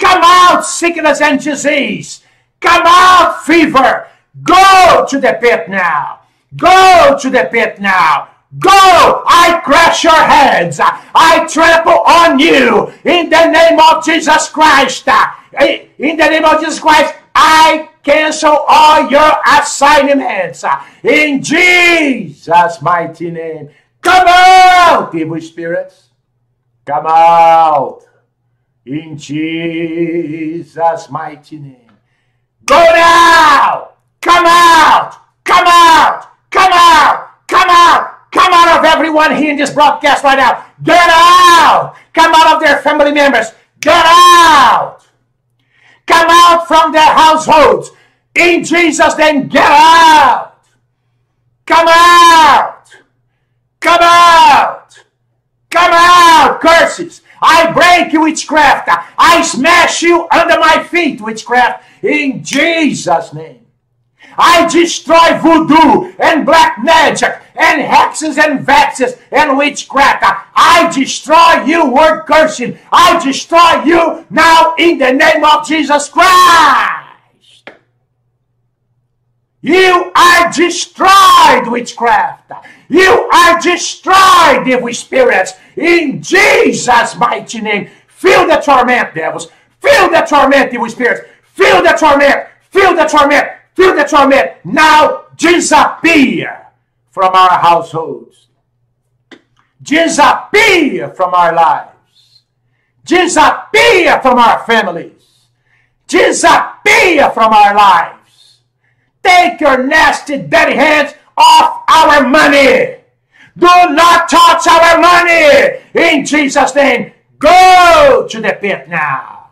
Come out, sickness and disease. Come out, fever. Go to the pit now. Go to the pit now. Go! I crush your heads. I trample on you in the name of Jesus Christ. Eh, in the name of Jesus Christ, I cancel all your assignments. In Jesus' mighty name. Come out, evil spirits. Come out in Jesus' mighty name. Go now! Come out! Come out! Come out! Come out! Come out of everyone here in this broadcast right now. Get out! Come out of their family members. Get out! Come out from their households. In Jesus' name, get out! Come out! Come out! Come out, curses! I break you, witchcraft! I smash you under my feet, witchcraft, in Jesus' name. I destroy voodoo and black magic and hexes and vexes and witchcraft. I destroy you, word cursing. I destroy you now in the name of Jesus Christ. You are destroyed, witchcraft. You are destroyed, evil spirits, in Jesus' mighty name. Feel the torment, devils. Feel the torment, evil spirits. Feel the torment. Feel the torment. Feel the torment. Now disappear from our households. Disappear from our lives. Disappear from our families. Disappear from our lives. Take your nasty, dirty hands off our money. Do not touch our money. In Jesus' name, go to the pit now.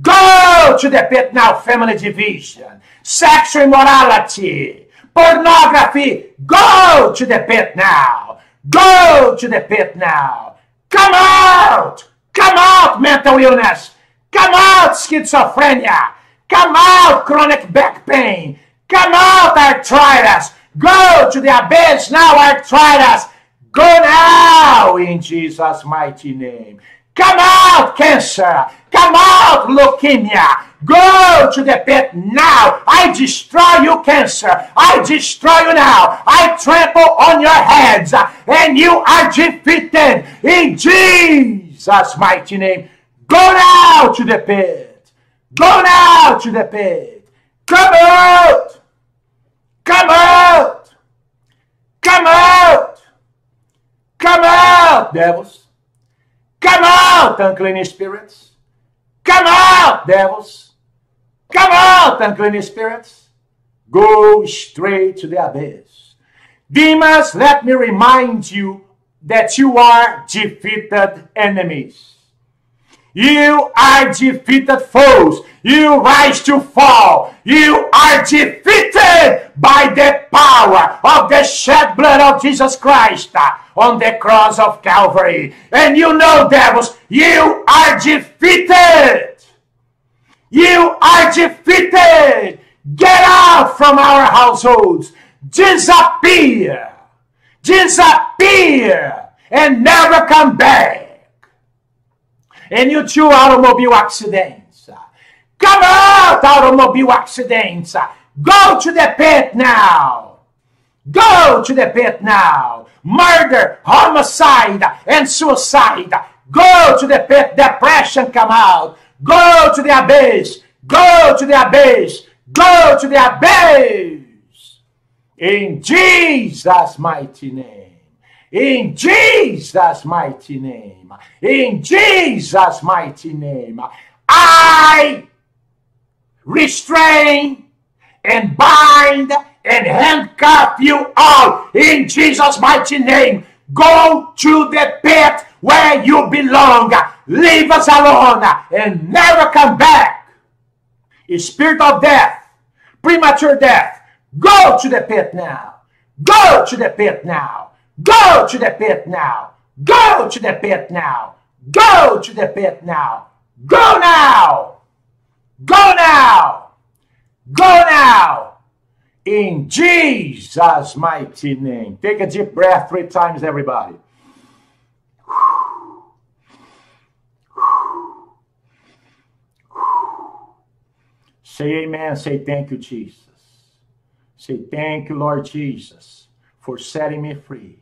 Go to the pit now, family division, sexual immorality, pornography. Go to the pit now. Go to the pit now. Come out. Come out, mental illness. Come out, schizophrenia. Come out, chronic back pain. Come out, arthritis. Go to the abyss now, arthritis. Go now in Jesus' mighty name. Come out, cancer. Come out, leukemia. Go to the pit now. I destroy you, cancer. I destroy you now. I trample on your heads, and you are defeated in Jesus' mighty name. Go now to the pit. Go now to the pit. Come out. Come out. Come out. Come out, devils. Come out, unclean spirits. Come out, devils. Come out, unclean spirits. Go straight to the abyss. Demons, let me remind you that you are defeated enemies. You are defeated foes. You rise to fall. You are defeated by the power of the shed blood of Jesus Christ on the cross of Calvary. And you know, devils, you are defeated. You are defeated. Get out from our households. Disappear. Disappear. And never come back and you too automobile accidents. Come out, automobile accidents. Go to the pit now. Go to the pit now. Murder, homicide, and suicide. Go to the pit. Depression come out. Go to the abyss. Go to the abyss. Go to the abyss. In Jesus' mighty name. In Jesus' mighty name. In Jesus' mighty name. I restrain and bind and handcuff you all in Jesus' mighty name. Go to the pit where you belong. Leave us alone and never come back. A spirit of death, premature death, go to the pit now. Go to the pit now. Go to the pit now. Go to the pit now. Go to the pit now. Go now. Go now. Go now. In Jesus' mighty name. Take a deep breath three times, everybody. Say amen. Say thank you, Jesus. Say thank you, Lord Jesus, for setting me free.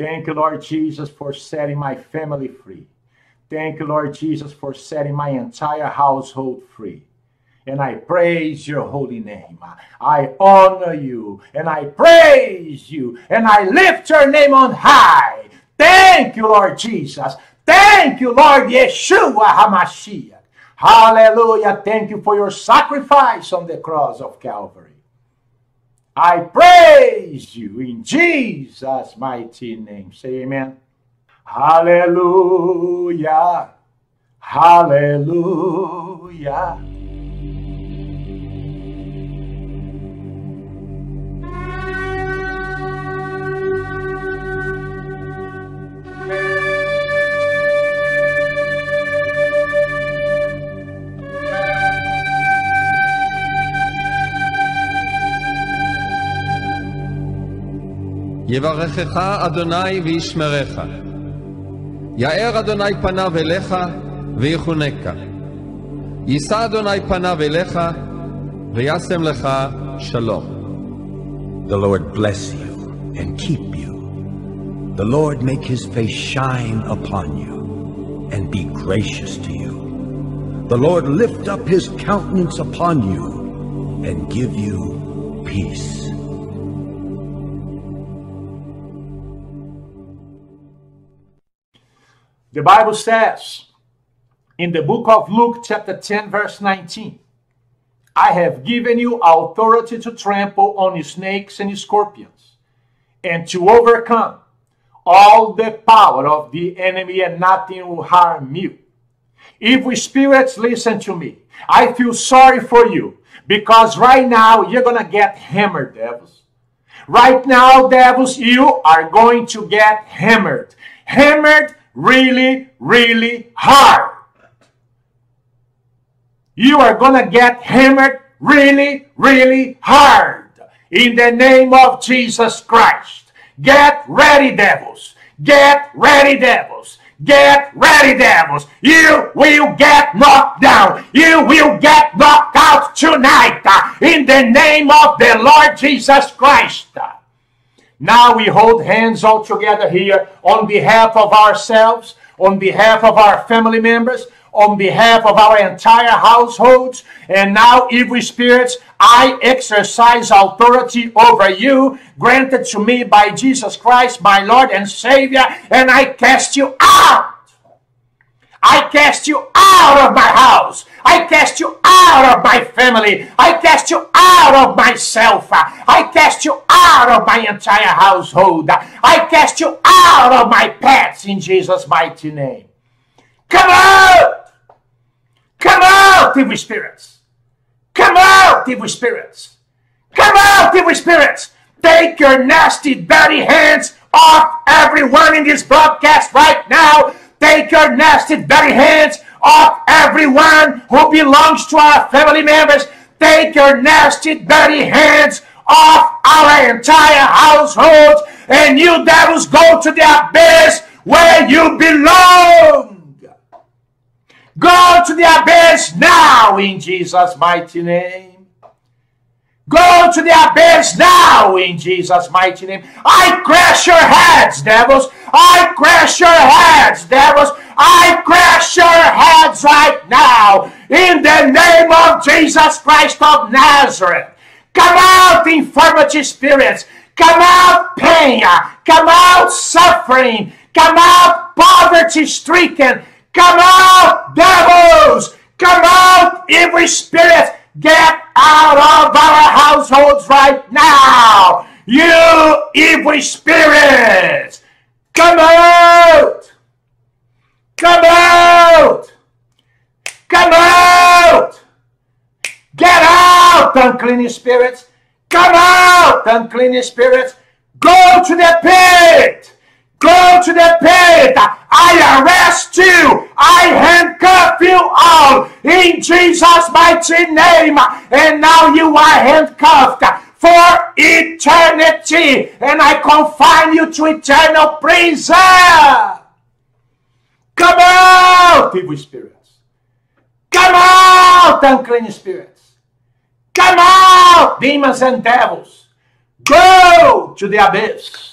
Thank you, Lord Jesus, for setting my family free. Thank you, Lord Jesus, for setting my entire household free. and I praise your holy name. I honor you and I praise you and I lift your name on high. Thank you, Lord Jesus. Thank you, Lord Yeshua HaMashiach. Hallelujah. Thank you for your sacrifice on the cross of Calvary. I praise you in Jesus' mighty name. Say amen. Hallelujah. Hallelujah. יברכך אדוני וישמרך. יאר אדוני פניו אליך ויחונקה. יישא אדוני פניו אליך וישם לך שלום. The Lord bless you and keep you. The Lord make his face shine upon you and be gracious to you. The Lord lift up his countenance upon you and give you peace. The Bible says in the book of Luke, chapter 10, verse 19, I have given you authority to trample on snakes and scorpions and to overcome all the power of the enemy, and nothing will harm you. Evil spirits, listen to me. I feel sorry for you because right now you're going to get hammered, devils. Right now, devils, you are going to get hammered. Hammered really, really hard. You are going to get hammered really, really hard. In the name of Jesus Christ. Get ready, devils. Get ready, devils. Get ready, devils. You will get knocked down. You will get knocked out tonight. In the name of the Lord Jesus Christ. Now we hold hands all together here on behalf of ourselves, on behalf of our family members, on behalf of our entire households. And now, evil spirits, I exercise authority over you, granted to me by Jesus Christ, my Lord and Savior, and I cast you out. I cast you out of my house. I cast you out of my family. I cast you out of myself. I cast you out of my entire household. I cast you out of my pets in Jesus' mighty name. Come out! Come out, evil spirits! Come out, evil spirits! Come out, evil spirits! Take your nasty, dirty hands off everyone in this broadcast right now Take your nasty, dirty hands off everyone who belongs to our family members. Take your nasty, dirty hands off our entire household. And you devils go to the abyss where you belong. Go to the abyss now in Jesus' mighty name. Go to the abyss now in Jesus' mighty name. I crash your heads, devils. I crash your heads, devils. I crash your heads right now in the name of Jesus Christ of Nazareth. Come out, infirmity spirits. Come out, pain. Come out, suffering. Come out, poverty stricken. Come out, devils. Come out, every spirit Get out of our households right now! You evil spirits! Come out! Come out! Come out! Get out, unclean spirits! Come out, unclean spirits! Go to the pit! Go to the pit! I arrest you! I handcuff you all in Jesus' mighty name! And now you are handcuffed for eternity! And I confine you to eternal prison! Come out, evil spirits! Come out, unclean spirits! Come out, demons and devils! Go to the abyss!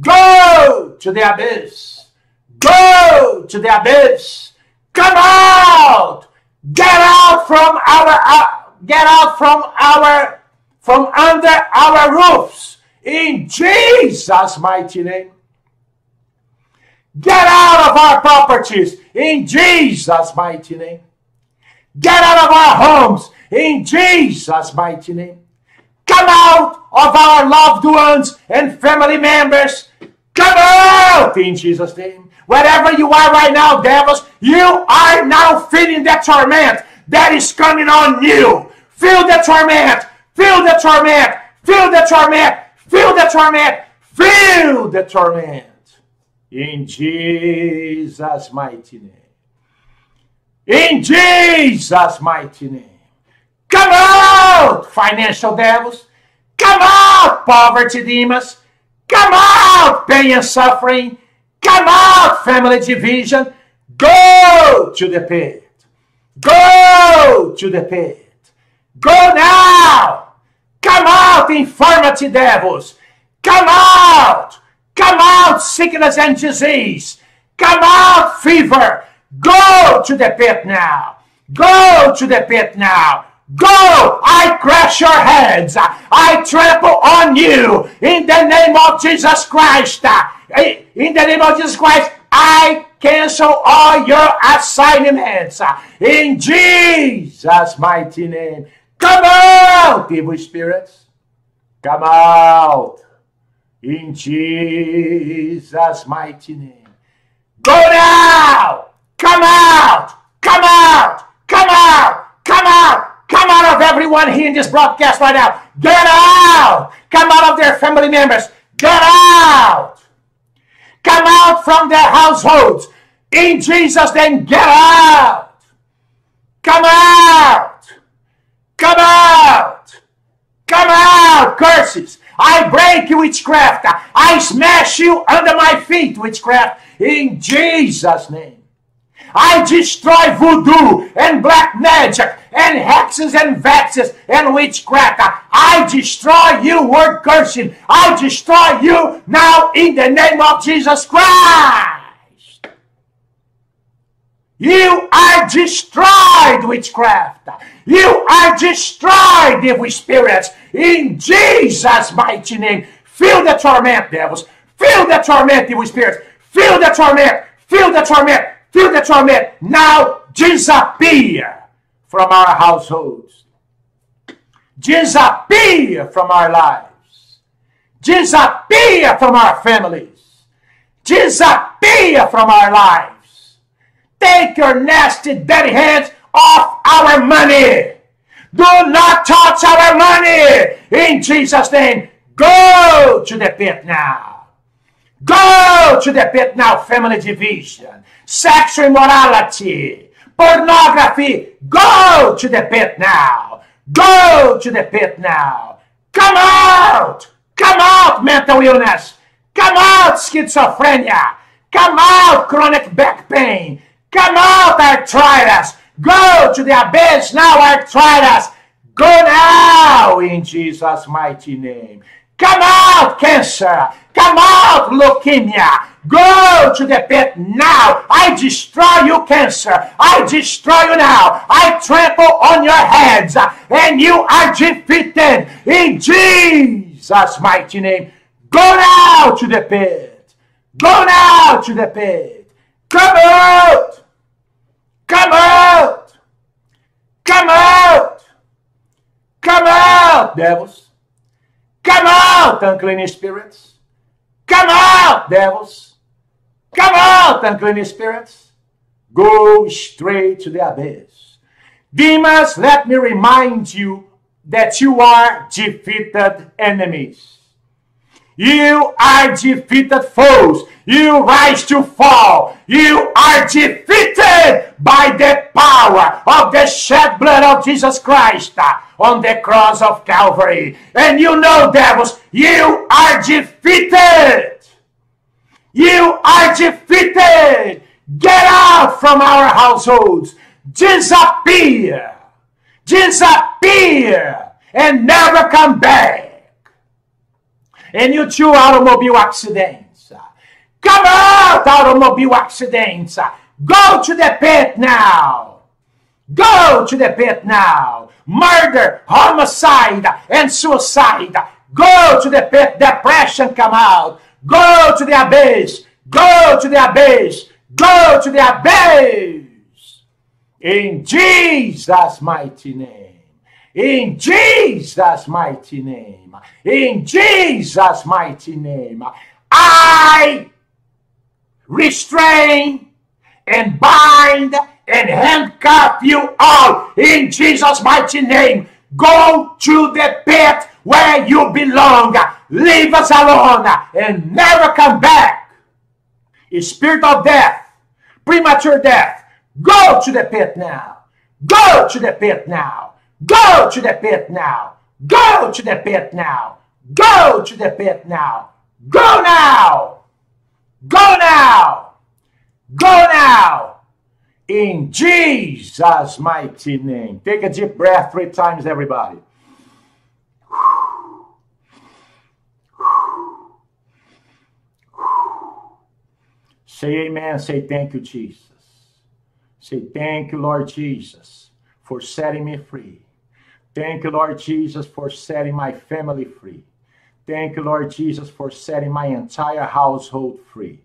Go to the abyss. Go to the abyss. Come out. Get out from our uh, get out from our from under our roofs in Jesus' mighty name. Get out of our properties in Jesus' mighty name. Get out of our homes in Jesus' mighty name. Come out of our loved ones and family members. Come out in Jesus' name. Wherever you are right now, devils, you are now feeling the torment that is coming on you. Feel the torment. Feel the torment. Feel the torment. Feel the torment. Feel the torment. In Jesus' mighty name. In Jesus' mighty name. Come out, financial devils. Come out, poverty demons. Come out, pain and suffering. Come out, family division. Go to the pit. Go to the pit. Go now. Come out, infirmity devils. Come out. Come out, sickness and disease. Come out, fever. Go to the pit now. Go to the pit now. Go! I crush your heads. I trample on you in the name of Jesus Christ. In the name of Jesus Christ, I cancel all your assignments. In Jesus' mighty name. Come out, evil spirits. Come out. In Jesus' mighty name. Go now. Come out. Come out. Come out. Come out. Come out of everyone here in this broadcast right now. Get out. Come out of their family members. Get out. Come out from their households. In Jesus' name, get out. Come out. Come out. Come out, curses. I break you, witchcraft. I smash you under my feet, witchcraft. In Jesus' name. I destroy voodoo and black magic and hexes and vexes and witchcraft. I destroy you, word cursing. I destroy you now in the name of Jesus Christ. You are destroyed, witchcraft. You are destroyed, evil spirits, in Jesus' mighty name. Feel the torment, devils. Feel the torment, evil spirits. Feel the torment. Feel the torment. Feel the torment. Now disappear from our households. Disappear from our lives. Disappear from our families. Disappear from our lives. Take your nasty, dirty hands off our money. Do not touch our money. In Jesus' name, go to the pit now. Go to the pit now, family division, sexual immorality, Pornography, go to the pit now. Go to the pit now. Come out. Come out, mental illness. Come out, schizophrenia. Come out, chronic back pain. Come out, arthritis. Go to the abyss now, arthritis. Go now in Jesus' mighty name. Come out, cancer. Come out, leukemia. Go to the pit now. I destroy you, cancer. I destroy you now. I trample on your heads. And you are defeated in Jesus' mighty name. Go now to the pit. Go now to the pit. Come out. Come out. Come out. Come out, devils. Come out, unclean spirits. Come out, devils. Come out, unclean spirits. Go straight to the abyss. Demons, let me remind you that you are defeated enemies. You are defeated foes. You rise to fall. You are defeated by the power of the shed blood of Jesus Christ on the cross of Calvary. And you know, devils, you are defeated. You are defeated. Get out from our households. Disappear. Disappear. And never come back. And you too automobile accidents. Come out, automobile accidents. Go to the pit now. Go to the pit now. Murder, homicide, and suicide. Go to the pit. Depression come out. Go to the abyss. Go to the abyss. Go to the abyss. In Jesus' mighty name. In Jesus' mighty name. In Jesus' mighty name. I restrain and bind and handcuff you all in Jesus' mighty name. Go to the pit where you belong. Leave us alone and never come back. A spirit of death, premature death, go to the pit now. Go to the pit now. Go to the pit now. Go to the pit now. Go to the pit now. Go now. Go now. Go now. In Jesus' mighty name. Take a deep breath three times, everybody. Say amen. Say thank you, Jesus. Say thank you, Lord Jesus, for setting me free. Thank you, Lord Jesus, for setting my family free. Thank you, Lord Jesus, for setting my entire household free.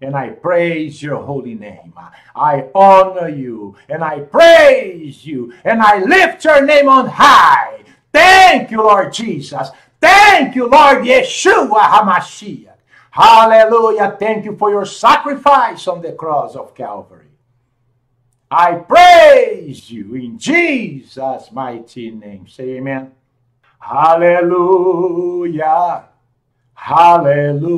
And I praise your holy name. I honor you and I praise you and I lift your name on high. Thank you, Lord Jesus. Thank you, Lord Yeshua HaMashiach. Hallelujah. Thank you for your sacrifice on the cross of Calvary. I praise you in Jesus' mighty name. Say amen. Hallelujah. Hallelujah.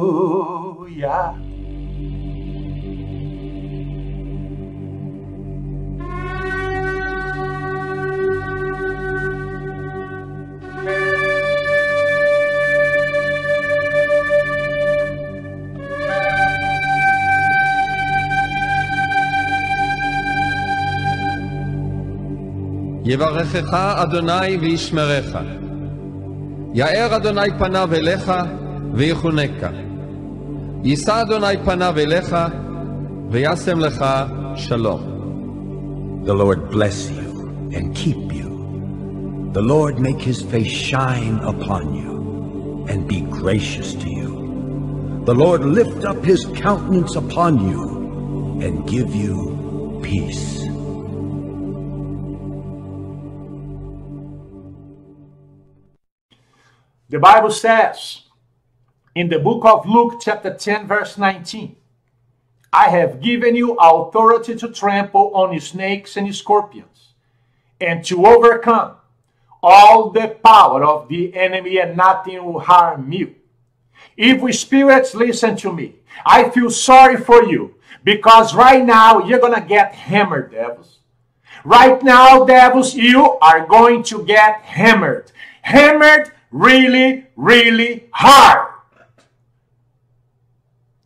יברכך אדוני וישמרך. יאר אדוני פניו אליך ויחונקה. יישא אדוני פניו אליך וישם לך שלום. The Lord bless you and keep you. The Lord make his face shine upon you and be gracious to you. The Lord lift up his countenance upon you and give you peace. The Bible says in the book of Luke, chapter 10, verse 19, I have given you authority to trample on snakes and scorpions and to overcome all the power of the enemy, and nothing will harm you. Evil spirits, listen to me. I feel sorry for you because right now you're going to get hammered, devils. Right now, devils, you are going to get hammered. Hammered really, really hard.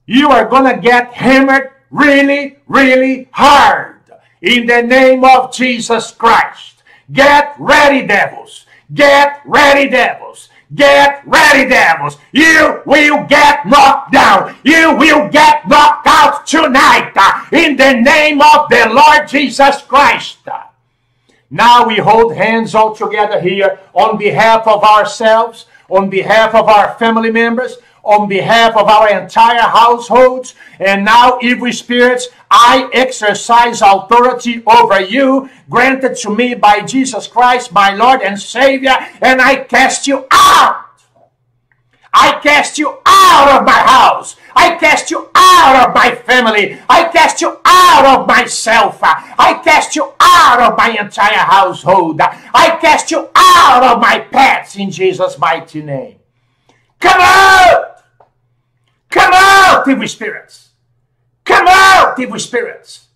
You are going to get hammered really, really hard. In the name of Jesus Christ. Get ready, devils. Get ready, devils. Get ready, devils. You will get knocked down. You will get knocked out tonight. In the name of the Lord Jesus Christ. Now we hold hands all together here on behalf of ourselves, on behalf of our family members, on behalf of our entire households. And now, evil spirits, I exercise authority over you, granted to me by Jesus Christ, my Lord and Savior, and I cast you out. I cast you out of my house. I cast you out of my family. I cast you out of myself. I cast you out of my entire household. I cast you out of my pets in Jesus' mighty name. Come out! Come out, evil spirits! Come out, evil spirits!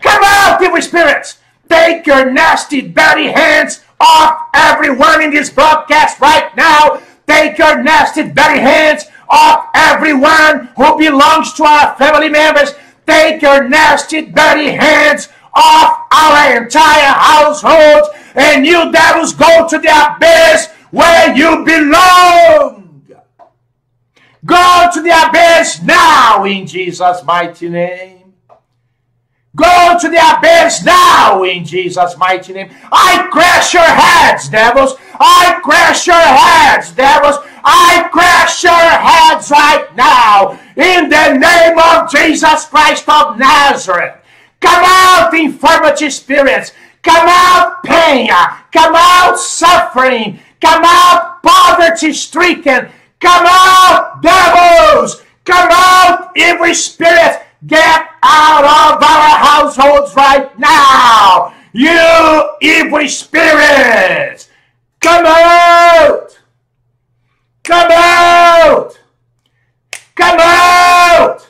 Come out, evil spirits! Take your nasty, dirty hands off everyone in this broadcast right now Take your nasty, dirty hands off everyone who belongs to our family members. Take your nasty, dirty hands off our entire household. And you devils go to the abyss where you belong. Go to the abyss now in Jesus' mighty name. Go to the abyss now in Jesus' mighty name. I crash your heads, devils. I crash your heads, devils. I crash your heads right now in the name of Jesus Christ of Nazareth. Come out, infirmity spirits. Come out, pain. Come out, suffering. Come out, poverty stricken. Come out, devils. Come out, every spirit. Get out of our households right now. You evil spirits. Come out. Come out. Come out.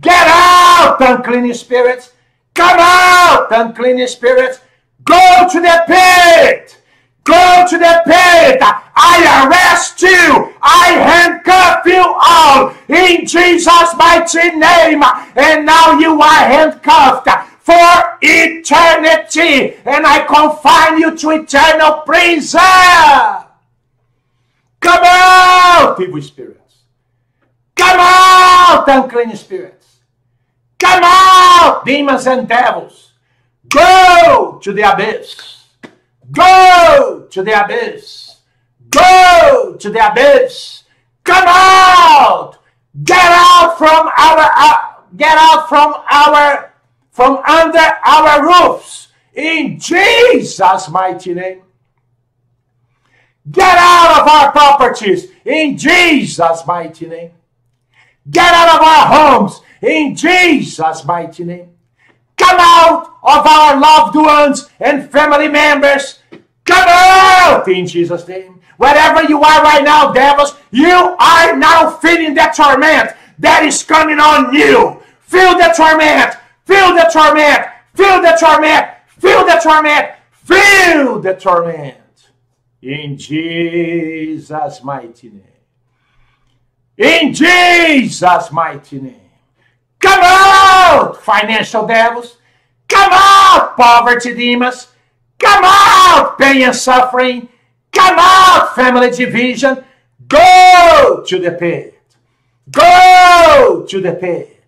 Get out, unclean spirits. Come out, unclean spirits. Go to the pit. Go to the pit. I arrest you. I handcuff you all in Jesus' mighty name. And now you are handcuffed for eternity. And I confine you to eternal prison. Come out, evil spirits. Come out, unclean spirits. Come out, demons and devils. Go to the abyss. Go to the abyss. Go to the abyss. Come out. Get out from our uh, get out from our from under our roofs in Jesus mighty name. Get out of our properties in Jesus mighty name. Get out of our homes in Jesus mighty name. Come out of our loved ones and family members Come out in Jesus' name. Wherever you are right now, devils, you are now feeling the torment that is coming on you. Feel the torment. Feel the torment. Feel the torment. Feel the torment. Feel the torment. In Jesus' mighty name. In Jesus' mighty name. Come out, financial devils. Come out, poverty demons. Come out, pain and suffering. Come out, family division. Go to the pit. Go to the pit.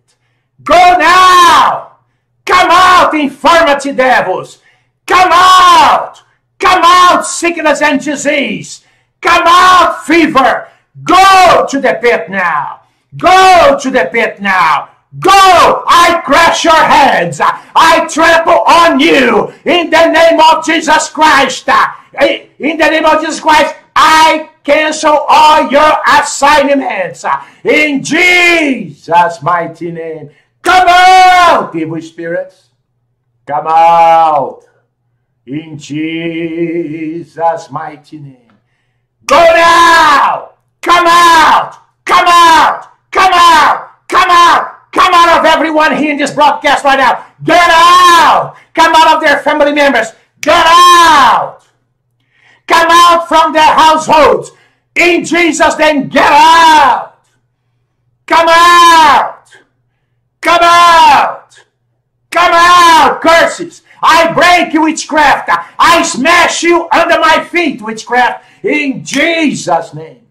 Go now. Come out, infirmity devils. Come out. Come out, sickness and disease. Come out, fever. Go to the pit now. Go to the pit now. Go! I crush your heads. I trample on you in the name of Jesus Christ. In the name of Jesus Christ, I cancel all your assignments. In Jesus' mighty name. Come out, evil spirits. Come out. In Jesus' mighty name. Go now! Come out! Come out! Come out! Come out! Come out of everyone here in this broadcast right now. Get out. Come out of their family members. Get out. Come out from their households. In Jesus' name, get out. Come out. Come out. Come out, curses. I break you, witchcraft. I smash you under my feet, witchcraft. In Jesus' name.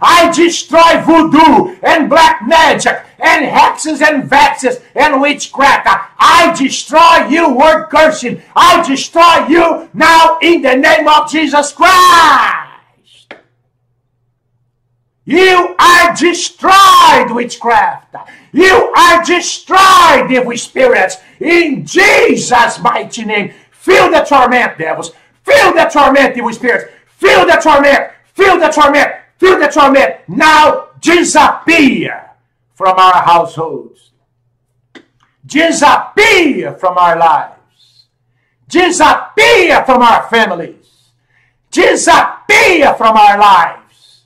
I destroy voodoo and black magic and hexes and vexes and witchcraft. I destroy you, word cursing. I destroy you now in the name of Jesus Christ. You are destroyed, witchcraft. You are destroyed, evil spirits, in Jesus' mighty name. Feel the torment, devils. Feel the torment, evil spirits. Feel the torment. Feel the torment. Feel the torment. Now disappear from our households. Disappear from our lives. Disappear from our families. Disappear from our lives.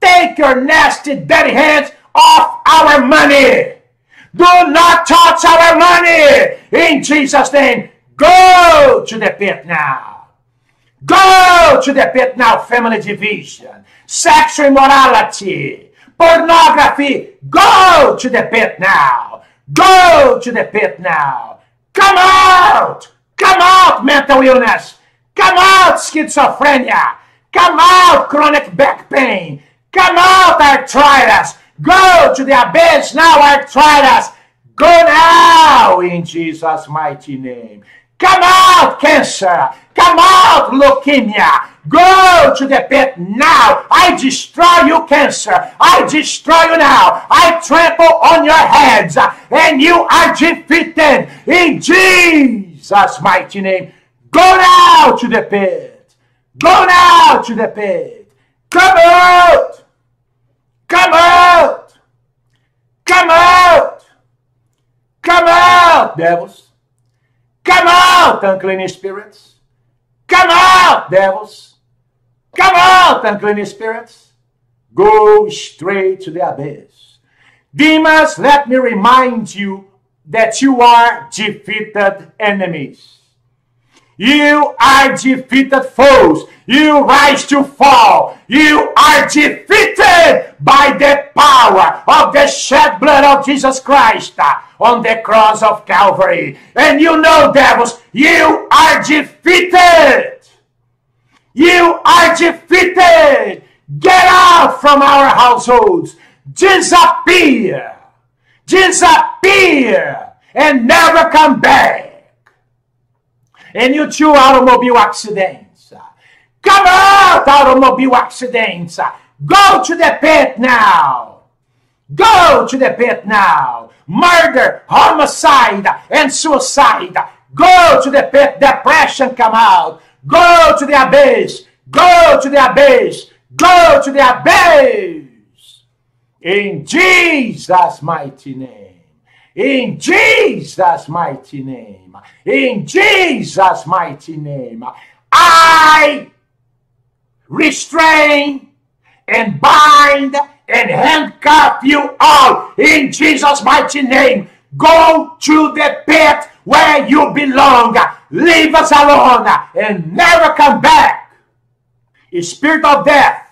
Take your nasty, dirty hands off our money. Do not touch our money. In Jesus' name, go to the pit now. Go to the pit now, family division, sexual immorality, Pornography, go to the pit now. Go to the pit now. Come out. Come out, mental illness. Come out, schizophrenia. Come out, chronic back pain. Come out, arthritis. Go to the abyss now, arthritis. Go now in Jesus' mighty name. Come out, cancer. Come out, leukemia. Go to the pit now. I destroy you, cancer. I destroy you now. I trample on your heads, and you are defeated in Jesus' mighty name. Go now to the pit. Go now to the pit. Come out. Come out. Come out. Come out, devils. Come out, unclean spirits. Come out, devils. Come out, unclean spirits. Go straight to the abyss. Demons, let me remind you that you are defeated enemies. You are defeated foes. You rise to fall. You are defeated by the power of the shed blood of Jesus Christ on the cross of Calvary. And you know, devils, you are defeated. You are defeated. Get out from our households. Disappear. Disappear and never come back. And you too automobile accidents. Come out, automobile accidents. Go to the pit now. Go to the pit now. Murder, homicide, and suicide. Go to the pit. Depression come out. Go to the abyss. Go to the abyss. Go to the abyss. In Jesus' mighty name. In Jesus' mighty name. In Jesus' mighty name. I restrain and bind and handcuff you all in Jesus' mighty name. Go to the pit where you belong. Leave us alone and never come back. Spirit of death,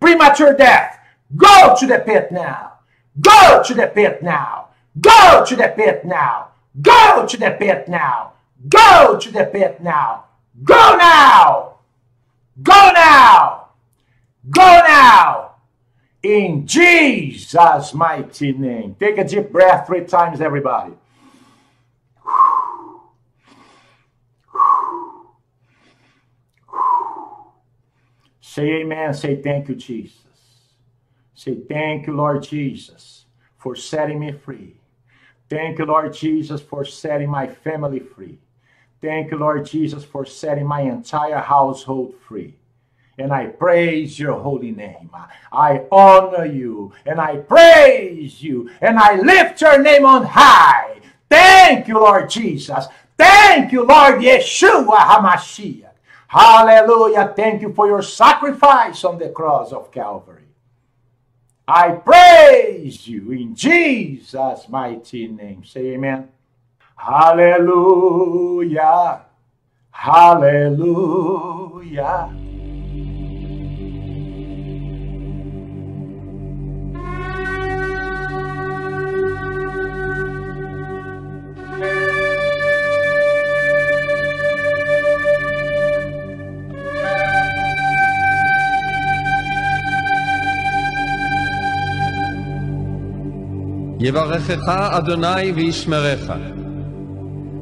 premature death, go to the pit now. Go to the pit now. Go to the pit now. Go to the pit now. Go to the pit now. Go now. Go now. Go now. In Jesus' mighty name. Take a deep breath three times, everybody. Say amen. Say thank you, Jesus. Say thank you, Lord Jesus, for setting me free. Thank you, Lord Jesus, for setting my family free. Thank you, Lord Jesus, for setting my entire household free. And I praise your holy name. I honor you and I praise you and I lift your name on high. Thank you, Lord Jesus. Thank you, Lord Yeshua HaMashiach. Hallelujah. Thank you for your sacrifice on the cross of Calvary. I praise you in Jesus' mighty name. Say amen. Hallelujah. Hallelujah. יברכך אדוני וישמרך.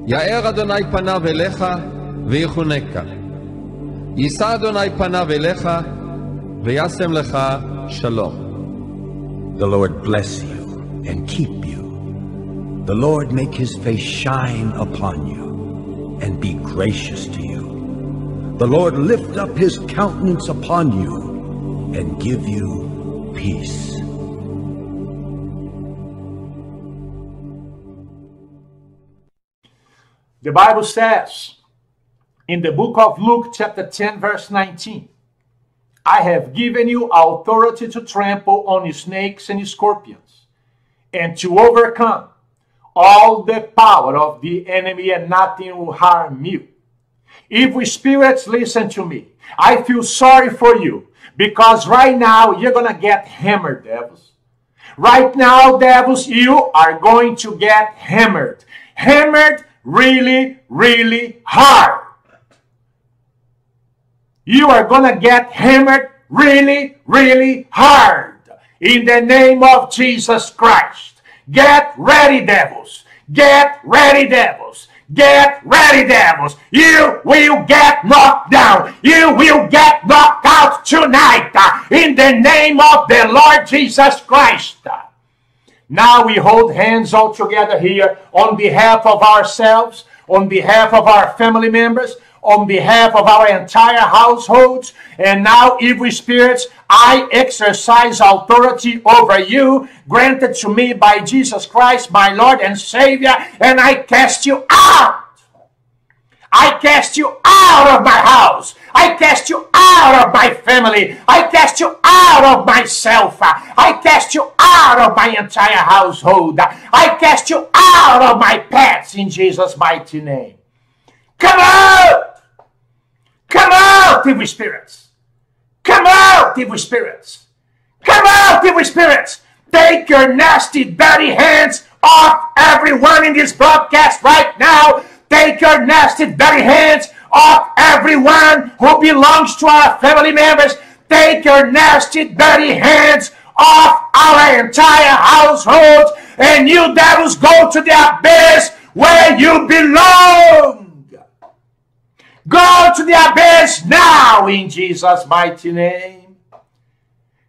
יאר אדוני פניו אליך ויחונקה. יישא אדוני פניו אליך וישם לך שלום. The Lord bless you and keep you. The Lord make his face shine upon you and be gracious to you. The Lord lift up his countenance upon you and give you peace. The Bible says in the book of Luke, chapter 10, verse 19, I have given you authority to trample on snakes and scorpions and to overcome all the power of the enemy, and nothing will harm you. Evil spirits, listen to me. I feel sorry for you because right now you're going to get hammered, devils. Right now, devils, you are going to get hammered. Hammered really, really hard. You are to get hammered really, really hard in the name of Jesus Christ. Get ready, devils. Get ready, devils. Get ready, devils. You will get knocked down. You will get knocked out tonight in the name of the Lord Jesus Christ. Now we hold hands all together here on behalf of ourselves, on behalf of our family members, on behalf of our entire households. And now, evil spirits, I exercise authority over you, granted to me by Jesus Christ, my Lord and Savior, and I cast you out. I cast you out of my house. I cast you out of my family. I cast you out of myself. I cast you out of my entire household. I cast you out of my pets in Jesus' mighty name. Come out! Come out, evil spirits! Come out, evil spirits! Come out, evil spirits! Take your nasty, dirty hands off everyone in this broadcast right now. Take your nasty, dirty hands off everyone who belongs to our family members. Take your nasty, dirty hands off our entire household. And you devils go to the abyss where you belong. Go to the abyss now in Jesus' mighty name.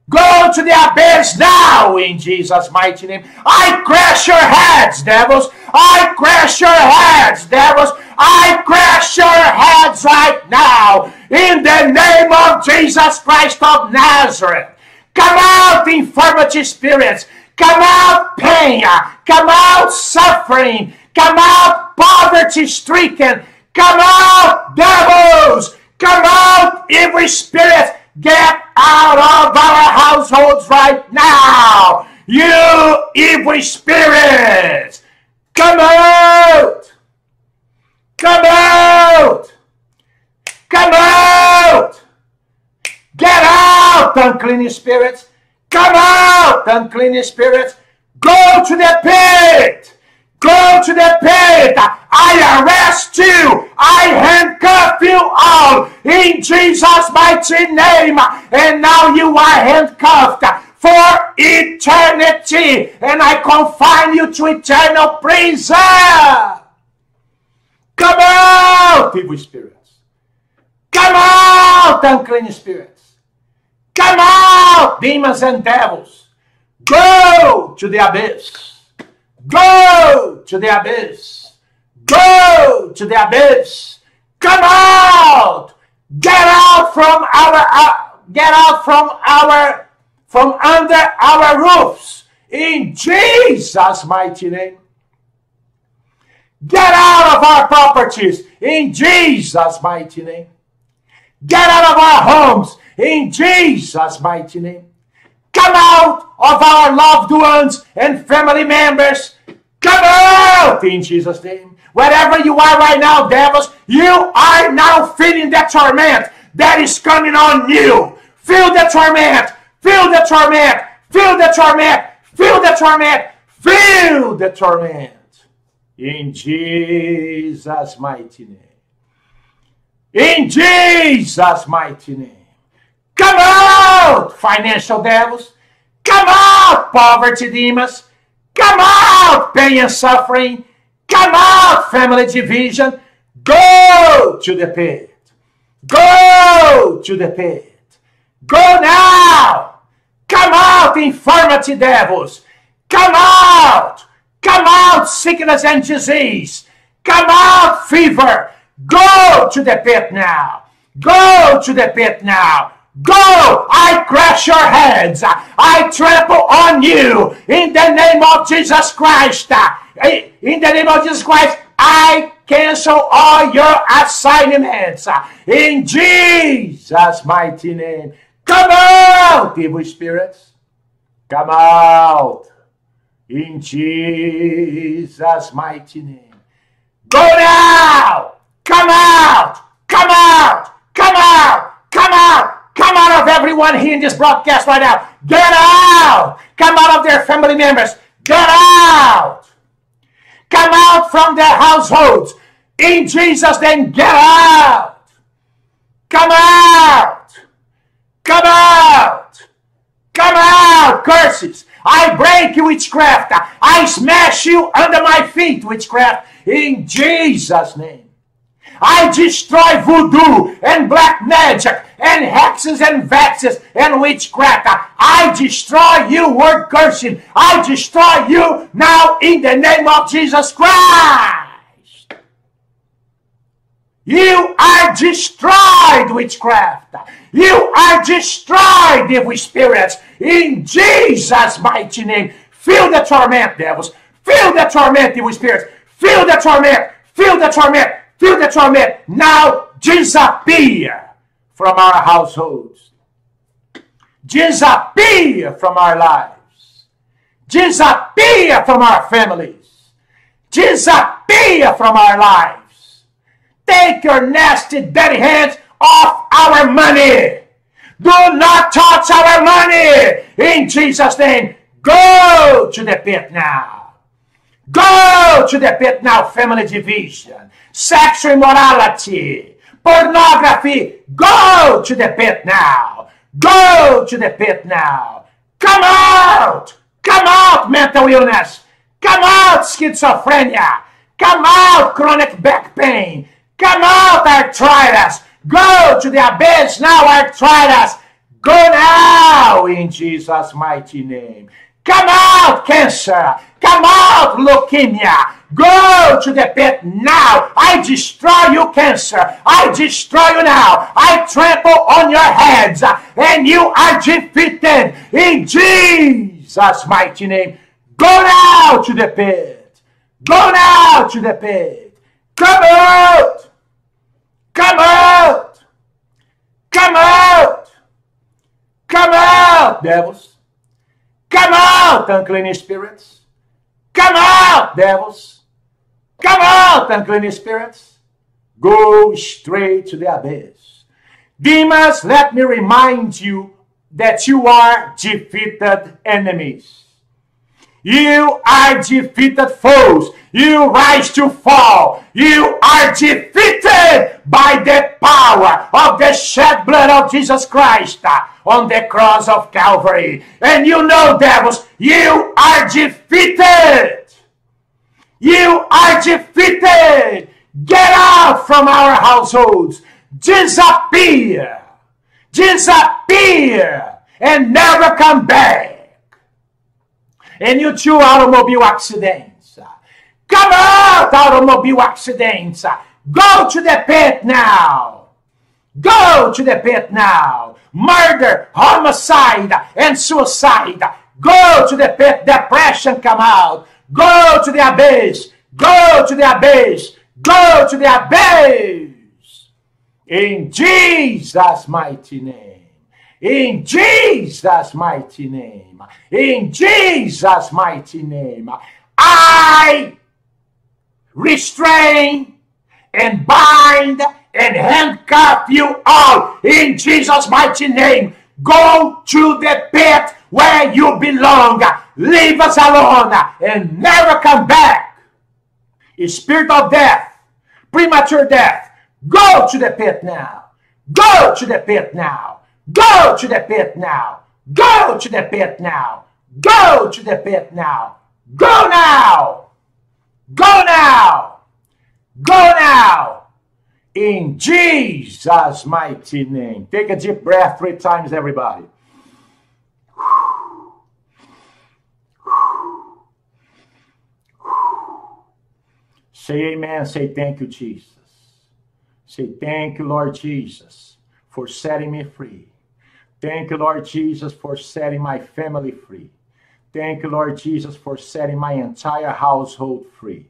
Go to the abyss now in Jesus' mighty name. I crash your heads, devils. I crash your heads, devils. I crash your heads right now in the name of Jesus Christ of Nazareth. Come out, infirmity spirits. Come out, pain. Come out, suffering. Come out, poverty stricken. Come out, devils! Come out, every spirit! Get out of our households right now! You evil spirits! Come out! Come out! Come out! Get out, unclean spirits! Come out, unclean spirits! Go to the pit! Go to the pit. I arrest you. I handcuff you all in Jesus' mighty name. And now you are handcuffed for eternity. And I confine you to eternal prison. Come out, evil spirits. Come out, unclean spirits. Come out, demons and devils. Go to the abyss. Go to the abyss. Go to the abyss. Come out. Get out from our uh, get out from our from under our roofs in Jesus mighty name. Get out of our properties in Jesus mighty name. Get out of our homes in Jesus mighty name. Come out of our loved ones and family members Come out in Jesus' name. Wherever you are right now, devils, you are now feeling that torment that is coming on you. Feel the torment. Feel the torment. Feel the torment. Feel the torment. Feel the torment. In Jesus' mighty name. In Jesus' mighty name. Come out, financial devils. Come out, poverty demons. Come out, pain and suffering. Come out, family division. Go to the pit. Go to the pit. Go now. Come out, infirmity devils. Come out. Come out, sickness and disease. Come out, fever. Go to the pit now. Go to the pit now. Go! I crush your heads. I trample on you in the name of Jesus Christ. In the name of Jesus Christ, I cancel all your assignments. In Jesus' mighty name. Come out, evil spirits. Come out. In Jesus' mighty name. Go now. Come out. Come out. Come out. Come out. Come out of everyone here in this broadcast right now. Get out. Come out of their family members. Get out. Come out from their households. In Jesus' name, get out. Come out. Come out. Come out. Curses. I break you, witchcraft. I smash you under my feet, witchcraft, in Jesus' name. I destroy voodoo and black magic and hexes and vexes and witchcraft. I destroy you, word cursing. I destroy you now in the name of Jesus Christ. You are destroyed, witchcraft. You are destroyed, evil spirits, in Jesus' mighty name. Feel the torment, devils. Feel the torment, evil spirits. Feel the torment. Feel the torment. Feel the torment. Now disappear from our households. Disappear from our lives. Disappear from our families. Disappear from our lives. Take your nasty, dirty hands off our money. Do not touch our money. In Jesus' name, go to the pit now. Go to the pit now, family division, sexual immorality, pornography. Go to the pit now. Go to the pit now. Come out. Come out, mental illness. Come out, schizophrenia. Come out, chronic back pain. Come out, arthritis. Go to the abyss now, arthritis. Go now in Jesus' mighty name. Come out, cancer. Come out, leukemia. Go to the pit now. I destroy you, cancer. I destroy you now. I trample on your heads, and you are defeated in Jesus' mighty name. Go now to the pit. Go now to the pit. Come out. Come out. Come out. Come out, devils. Come out, unclean spirits. Come out, devils. Come out, unclean spirits. Go straight to the abyss. Demons, let me remind you that you are defeated enemies. You are defeated foes. You rise to fall. You are defeated by the power of the shed blood of Jesus Christ on the cross of Calvary. And you know, devils, you are defeated. You are defeated. Get out from our households. Disappear. Disappear. And never come back. And you too automobile accidents. Come out, automobile accidents. Go to the pit now. Go to the pit now. Murder, homicide, and suicide. Go to the pit. Depression come out. Go to the abyss. Go to the abyss. Go to the abyss. In Jesus' mighty name. In Jesus' mighty name. In Jesus' mighty name. I restrain and bind and handcuff you all in Jesus' mighty name. Go to the pit where you belong. Leave us alone and never come back. Spirit of death, premature death, go to the pit now. Go to the pit now. Go to the pit now. Go to the pit now. Go to the pit now. Go now. Go now. Go now. In Jesus' mighty name. Take a deep breath three times, everybody. Say amen. Say thank you, Jesus. Say thank you, Lord Jesus, for setting me free. Thank you, Lord Jesus, for setting my family free. Thank you, Lord Jesus, for setting my entire household free.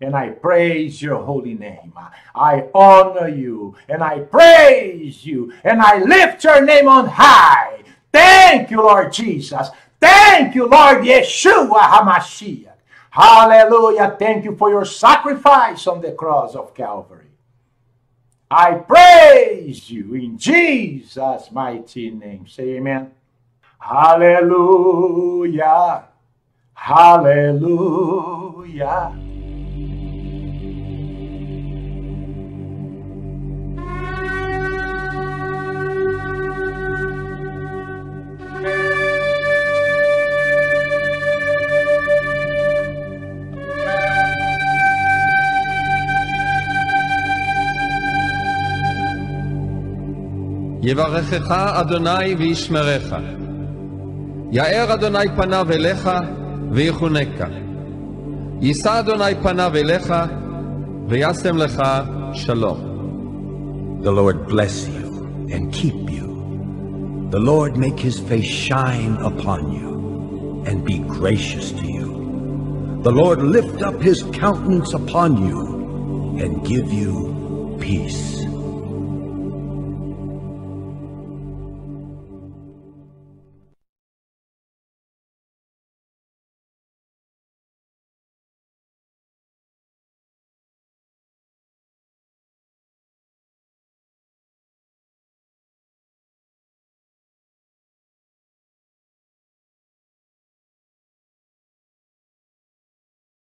And I praise your holy name. I honor you and I praise you and I lift your name on high. Thank you, Lord Jesus. Thank you, Lord Yeshua HaMashiach. Hallelujah. Thank you for your sacrifice on the cross of Calvary. I praise you in Jesus' mighty name. Say amen. Hallelujah. Hallelujah. יברכך אדוני וישמרך. יאר אדוני פניו אליך ויחונקה. יישא אדוני פניו אליך וישם לך שלום. The Lord bless you and keep you. The Lord make his face shine upon you and be gracious to you. The Lord lift up his countenance upon you and give you peace.